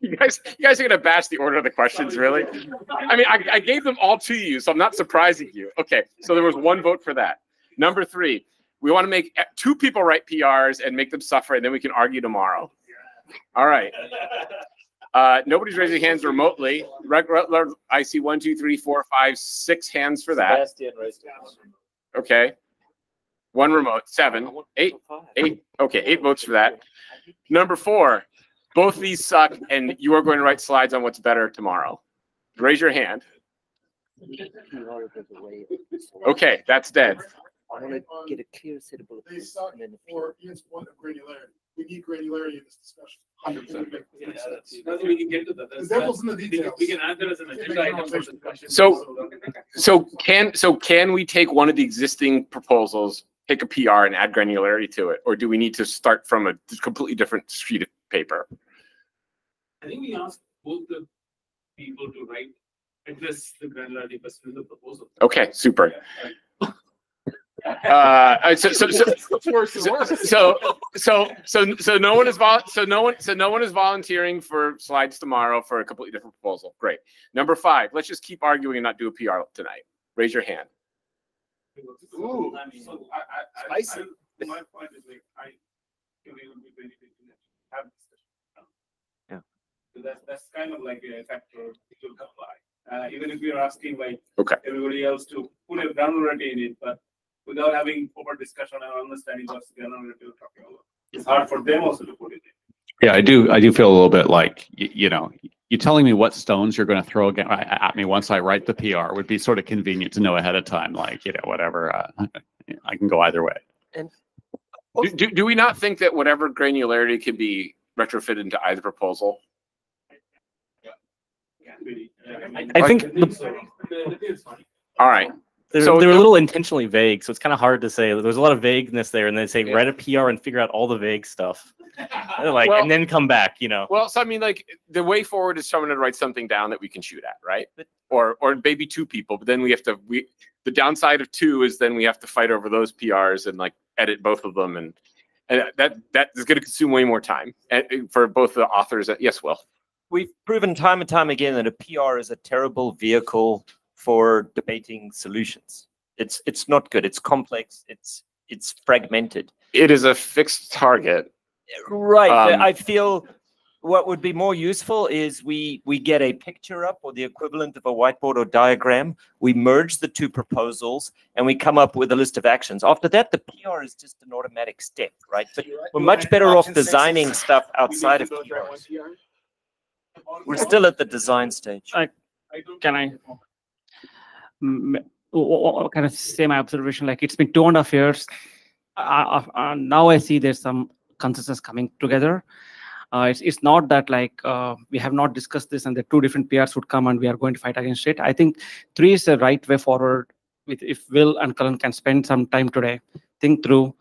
You guys, you guys are gonna bash the order of the questions, really? I mean, I, I gave them all to you, so I'm not surprising you. Okay, so there was one vote for that. Number three, we want to make uh, two people write PRs and make them suffer, and then we can argue tomorrow. All right. Uh, nobody's raising hands remotely. Reg- reg- I see one, two, three, four, five, six hands for that. Okay. One remote, seven, eight, eight. Okay, eight votes for that. Number four, both these suck, and you are going to write slides on what's better tomorrow. Raise your hand. Okay, that's dead. I want to get a clear set of bullet They suck and then for Ian's point of granularity. We need granularity in this discussion. Hundred percent. Nothing we can get to that. The devil's in the We can- details. We can add that as an agenda item for discussion. So, so can so can we take one of the existing proposals, take a PR, and add granularity to it, or do we need to start from a completely different sheet of paper? I think we asked both the people to write, address the granularity in the proposal. Okay, super. Uh, so, so, so, so, so, so, so no one is so no one, so no one is volunteering for slides tomorrow for a completely different proposal. Great. Number five, let's just keep arguing and not do a PR tonight. Raise your hand. Ooh. So I, I, I, I, my point is like, I can even be benefiting to have discussion. Yeah. So that's, that's kind of like a factor to will apply. Uh, even if you're asking like Okay. everybody else to put a granularity in it, but without having proper discussion and understanding what's granularity we're talking about. It's hard for them also to put it in. Yeah, I do. I do feel a little bit like you, you know, you telling me what stones you're going to throw again at me once I write the PR would be sort of convenient to know ahead of time. Like you know, whatever. Uh, I can go either way. Do, do, do we not think that whatever granularity can be retrofitted into either proposal? I think All right. They're, So they're a little intentionally vague, so it's kind of hard to say. There's a lot of vagueness there, and they say write a PR and figure out all the vague stuff, And like, Well- and then come back. You know, Well, so I mean, like the way forward is someone to write something down that we can shoot at, right? Or or maybe two people, but then we have to we the downside of two is then we have to fight over those PRs and like edit both of them and and that that is going to consume way more time eh, eh, for both the authors. Eh, yes, Will. We've proven time and time again that a PR is a terrible vehicle for debating solutions. It's it's not good. It's complex. It's it's fragmented. It is a fixed target. Right. Um, I feel what would be more useful is we we get a picture up or the equivalent of a whiteboard or diagram. We merge the two proposals and we come up with a list of actions. After that, the PR is just an automatic step, right? But we're much better off Option six is- designing stuff outside of PRs. We're still at the design stage. I, can I? Kind of say my observation? Like it's been two and a half years uh, uh, now I see there's some consensus coming together. Uh, it's, it's not that like uh, we have not discussed this and the two different PRs would come and we are going to fight against it. I think three is the right way forward. With if Will and Cullen can spend some time today, think through,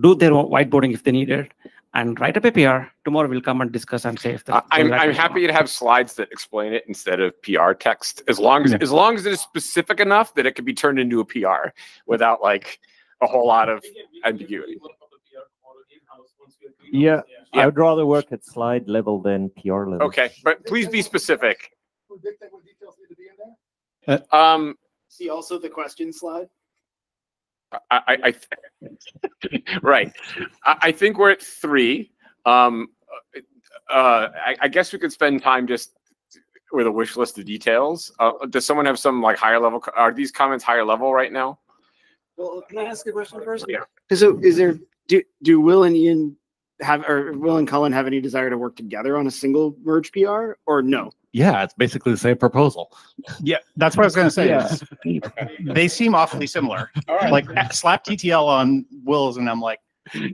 do their whiteboarding if they need it, and write up a PR. Tomorrow we'll come and discuss and say if the. I- I'm, I'm happy to have slides that explain it instead of PR text, as long as, as long as it is specific enough that it can be turned into a PR without like a whole lot of ambiguity. Yeah, Yeah. I would rather work at slide level than PR level. Okay, but please be specific. Um, See also the question slide. I, I, I right. I, I think we're at three. Um, uh, I, I guess we could spend time just with a wish list of details. Uh, does someone have some like higher level? Are these comments higher level right now? Well, can I ask a question first? Yeah. So is there, do, do Will and Ian have, or Will and Cullen have any desire to work together on a single merge PR or no? Yeah, it's basically the same proposal. Yeah, that's what I was gonna say. Yeah. They seem awfully similar. right. Like slap TTL on Wills and I'm like,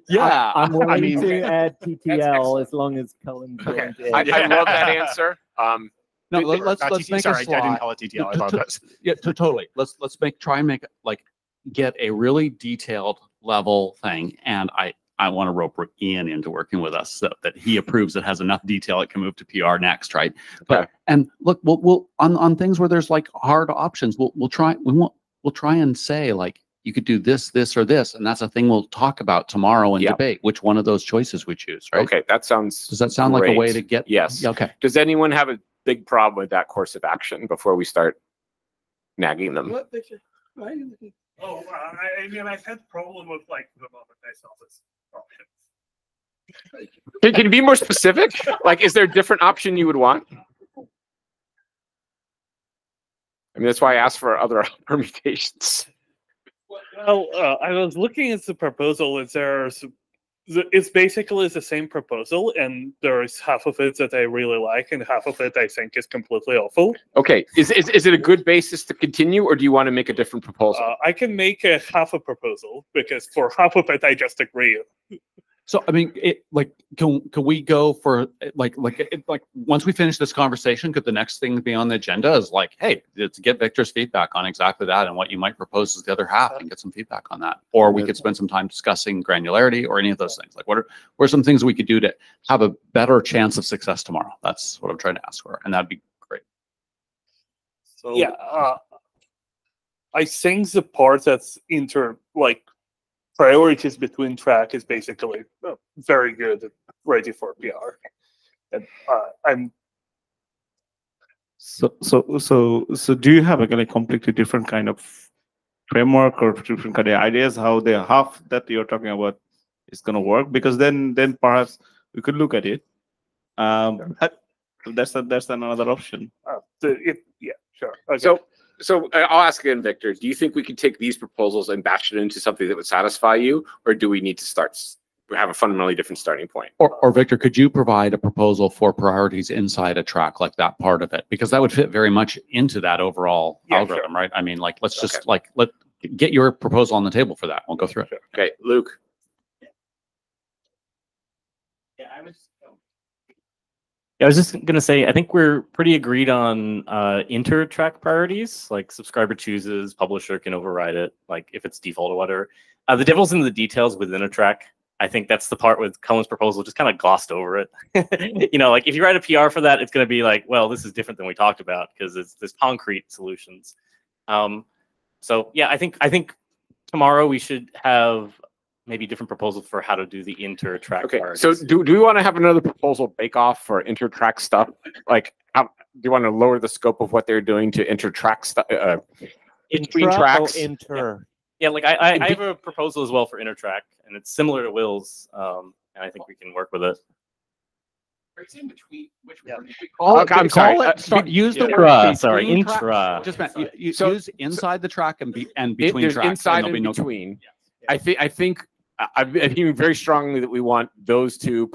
yeah, I'm willing I mean, to add TTL as long as Cullen. Okay, I, I love that answer. Um, No, let, us Not let's TT make sorry, I a slide. didn't call it TTL, I To- to- apologize. Yeah, to- totally. Let's let's make try and make like get a really detailed level thing, and I I want to rope Ian into working with us so that he approves it has enough detail it can move to PR next, right? But and look, we'll we'll on on things where there's like hard options, we'll we'll try we won't we'll try and say like you could do this, this, or this, and that's a thing we'll talk about tomorrow and Yeah. debate which one of those choices we choose, right? Okay, that sounds. Does that sound like a way to get? Yes. Yeah, Okay. Does anyone have a big problem with that course of action before we start nagging them? What picture? Why are you looking? Oh, uh, I, I mean, I've had problem with like the moment I saw this option. Can, can you be more specific? Like, is there a different option you would want? I mean, that's why I asked for other permutations. Well, uh, I was looking at the proposal. Is there the- it's basically the same proposal, and there's half of it that I really like, and half of it I think is completely awful. Okay, is, is, is it a good basis to continue, or do you want to make a different proposal? Uh, I can make a half a proposal because for half of it I just agree. So I mean, it like can can we go for like like it, like once we finish this conversation, could the next thing be on the agenda is like, hey, to get Victor's feedback on exactly that and what you might propose as the other half and get some feedback on that, or we could spend some time discussing granularity or any of those things. Like, what are what are some things we could do to have a better chance of success tomorrow? That's what I'm trying to ask for, and that'd be great. So yeah, uh, I think the part that's inter like priorities between track is basically uh, very good, and ready for PR, and uh, I'm So, so, so, so do you have like a completely different kind of framework or different kind of ideas how the half that you're talking about is going to work? Because then, then perhaps we could look at it. Um, that- that's a, that's another option. uh, the, it, yeah sure. Okay. So, so uh, I'll ask again, Victor. Do you think we could take these proposals and batch it into something that would satisfy you, or do we need to start s- have a fundamentally different starting point? Or, or Victor, could you provide a proposal for priorities inside a track like that part of it? Because that would fit very much into that overall Yeah, algorithm, right? I mean, like, let's just like, let, get your proposal on the table for that. We'll go through it. Okay, Luke. Yeah, I was. Yeah, I was just gonna say, I think we're pretty agreed on uh, inter-track priorities, like subscriber chooses, publisher can override it, like if it's default or whatever. Uh, the devil's in the details within a track. I think that's the part with Cullen's proposal, just kind of glossed over it. you know, like if you write a PR for that, it's gonna be like, well, this is different than we talked about because it's there's concrete solutions. Um, so yeah, I think I think tomorrow we should have maybe different proposals for how to do the inter-track Okay, priorities. so do, do we want to have another proposal bake off for inter-track stuff? Like, how, do you want to lower the scope of what they're doing to inter-track stuff, uh, between Intra tracks? inter? Yeah, like I, I, I have a proposal as well for inter-track, and it's similar to Will's, um, and I think we can work with it. It's in between. Which Call Okay, it, I'm call sorry. it, Uh, start, be- use the yeah. word Intra, sorry, between track- intra. Just meant, you, you So- use inside the track and be, and between there's tracks. and inside there'll and be no- between. I think I think I- I'm I'm hearing very strongly that we want those two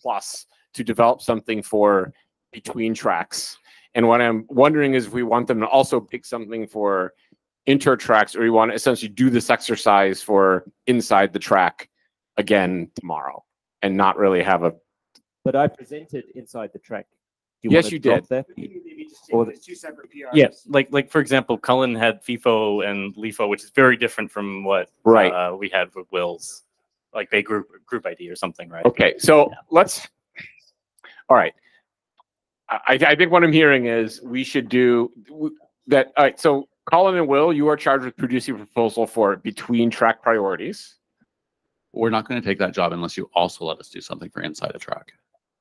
plus to develop something for between tracks. And what I'm wondering is if we want them to also pick something for inter tracks, or you want to essentially do this exercise for inside the track again tomorrow, and not really have a. But I presented inside the track. Do Yes, wanna you drop did. That? Or the- two separate PRs. Yes, like like for example, Cullen had FIFO and LIFO, which is very different from what Right. uh, we had with Will's, like they group group ID or something, right? Okay, so let's. All right. I, I think what I'm hearing is we should do that. All right. So Cullen and Will, you are charged with producing a proposal for between track priorities. We're not going to take that job unless you also let us do something for inside the track.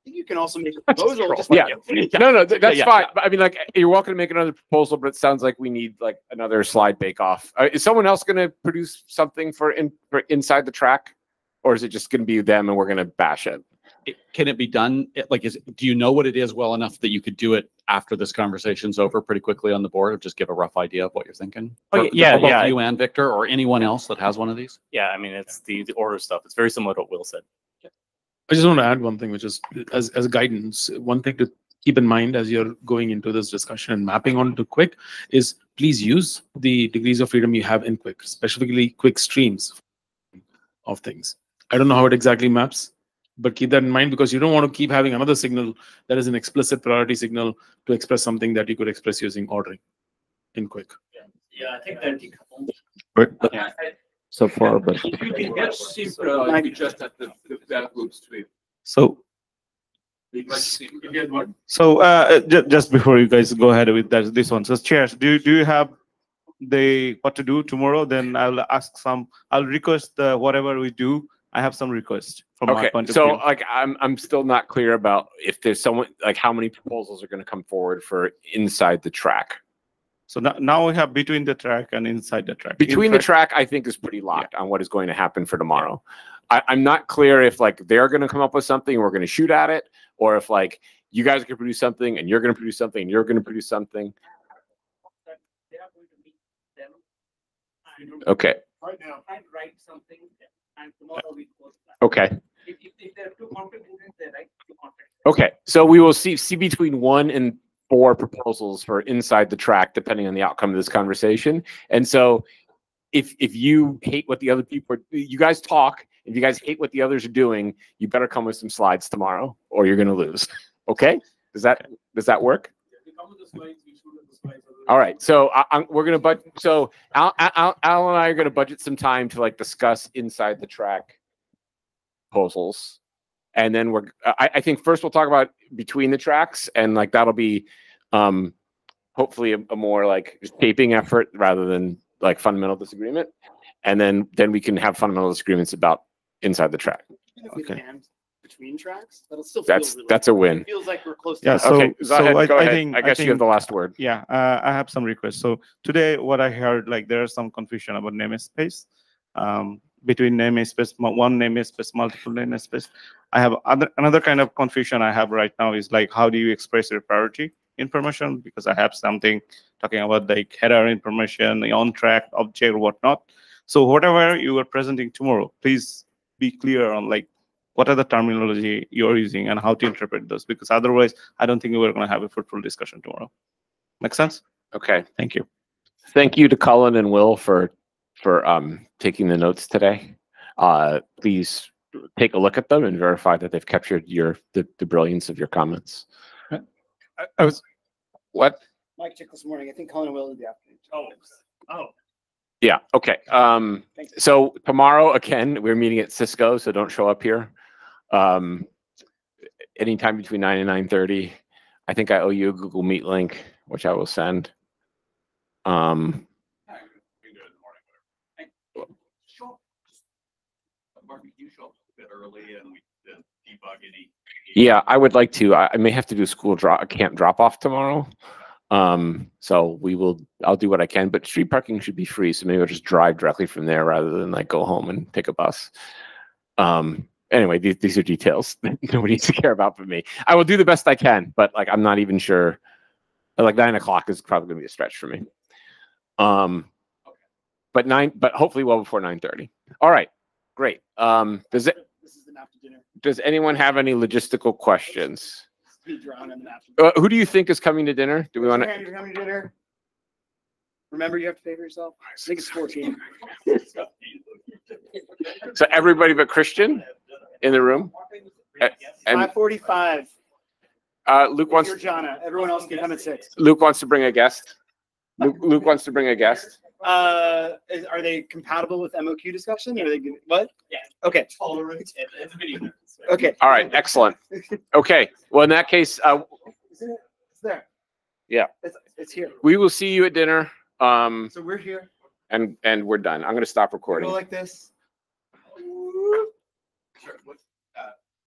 I think you can also make a proposal. just Yeah. like- No, no, th- that's yeah, fine. But I mean, like, you're welcome to make another proposal, but it sounds like we need like another slide bake off. Uh, is someone else going to produce something for in for inside the track, or is it just going to be them and we're going to bash it? It- Can it be done? it- Like, is, do you know what it is well enough that you could do it after this conversation's over pretty quickly on the board or just give a rough idea of what you're thinking? Oh, For- yeah, for both yeah. You and Victor or anyone else that has one of these? Yeah, I mean it's the the order stuff. It's very similar to what Will said. I just want to add one thing, which is as, as guidance, one thing to keep in mind as you're going into this discussion and mapping onto QUIC is please use the degrees of freedom you have in QUIC, specifically QUIC streams of things. I don't know how it exactly maps, but keep that in mind because you don't want to keep having another signal that is an explicit priority signal to express something that you could express using ordering in QUIC. Yeah, I think they're decoupled. Yeah, I- so far, but You can get sheep, uh, uh, just at the, that loops tweet. So, so uh, ju- just before you guys go ahead with that, this one says, chairs, do, you, do you have the, what to do tomorrow? Then I'll ask some, I'll request the, whatever we do. I have some requests from my Okay, point of so view. like I'm I'm still not clear about if there's someone like how many proposals are going to come forward for inside the track. So now, now we have between the track and inside the track. Between In the fact- track, I think is pretty locked on what is going to happen for tomorrow. I, I'm not clear if like they're going to come up with something and we're going to shoot at it, or if like you guys are going to produce something and you're going to produce something and you're going to produce something. Okay. Right now. And write something and tomorrow we post that. Okay. If, if, if there are two conflict agents, they write two conflict. Okay, so we will see see between one and four proposals for inside the track, depending on the outcome of this conversation. And so, if if you hate what the other people, are, you guys talk. If you guys hate what the others are doing, you better come with some slides tomorrow, or you're going to lose. Okay? Does that does that work? All right, so I, we're gonna but so Al, Al, Al and I are gonna budget some time to like discuss inside the track proposals, and then we're I, I think first we'll talk about between the tracks, and like that'll be um hopefully a, a more like shaping effort rather than like fundamental disagreement, and then then we can have fundamental disagreements about inside the track. Even if we Okay. between tracks, that'll still feel That's really that's a win. It feels like we're close. Yeah, to so, Okay, go so ahead, I, go I ahead. think I guess you have the last word. Yeah, uh, I have some requests. So today, what I heard, like there is some confusion about namespace um, between namespace, one namespace, multiple namespace. I have other another kind of confusion I have right now is like how do you express your priority information? Because I have something talking about like header information, the on track object, whatnot. So whatever you are presenting tomorrow, please be clear on like what are the terminology you're using and how to interpret those because otherwise i don't think we're going to have a fruitful discussion tomorrow make sense Okay. thank you Thank you to Cullen and Will for for um taking the notes today. Uh, please take a look at them and verify that they've captured your the, the brilliance of your comments. I, I was what? Mike checked this morning. I think Cullen will in the afternoon. Oh, oh. Yeah. Okay. Um, so tomorrow again, we're meeting at Cisco, so don't show up here. Um, anytime between nine and nine thirty. I think I owe you a Google Meet link, which I will send. Um, You show up a bit early and we debug any. Yeah, I would like to. I, I may have to do school drop, a camp drop off tomorrow. Um, so we will. I'll do what I can. But street parking should be free, so maybe I'll just drive directly from there rather than like go home and take a bus. Um. Anyway, these these are details that nobody needs to care about but me. I will do the best I can, but like I'm not even sure. Like nine o'clock is probably going to be a stretch for me. Um. But nine, but hopefully well before nine thirty. All right, great. Um. Does it? This after dinner. Does anyone have any logistical questions? Speed drawn and then after. Uh, who do you think is coming to dinner? Do we want Raise your hand to? you're coming to dinner. Remember, you have to pay for yourself. I think it's fourteen. So everybody but Christian in the room? And Five forty-five. uh, Luke wants, Your Jana. Everyone else can come at six. Luke wants to bring a guest. Luke, Luke wants to bring a guest. Uh, is, are they compatible with MOQ discussion? Or are they good? What? Yeah. Okay. Tolerance. It- It's a video. Okay. All right, excellent. Okay, well, in that case, uh, Is it? It's there. yeah, It's, it's here. we will see you at dinner. Um, So we're here. and, and we're done. I'm gonna stop Go recording. like this.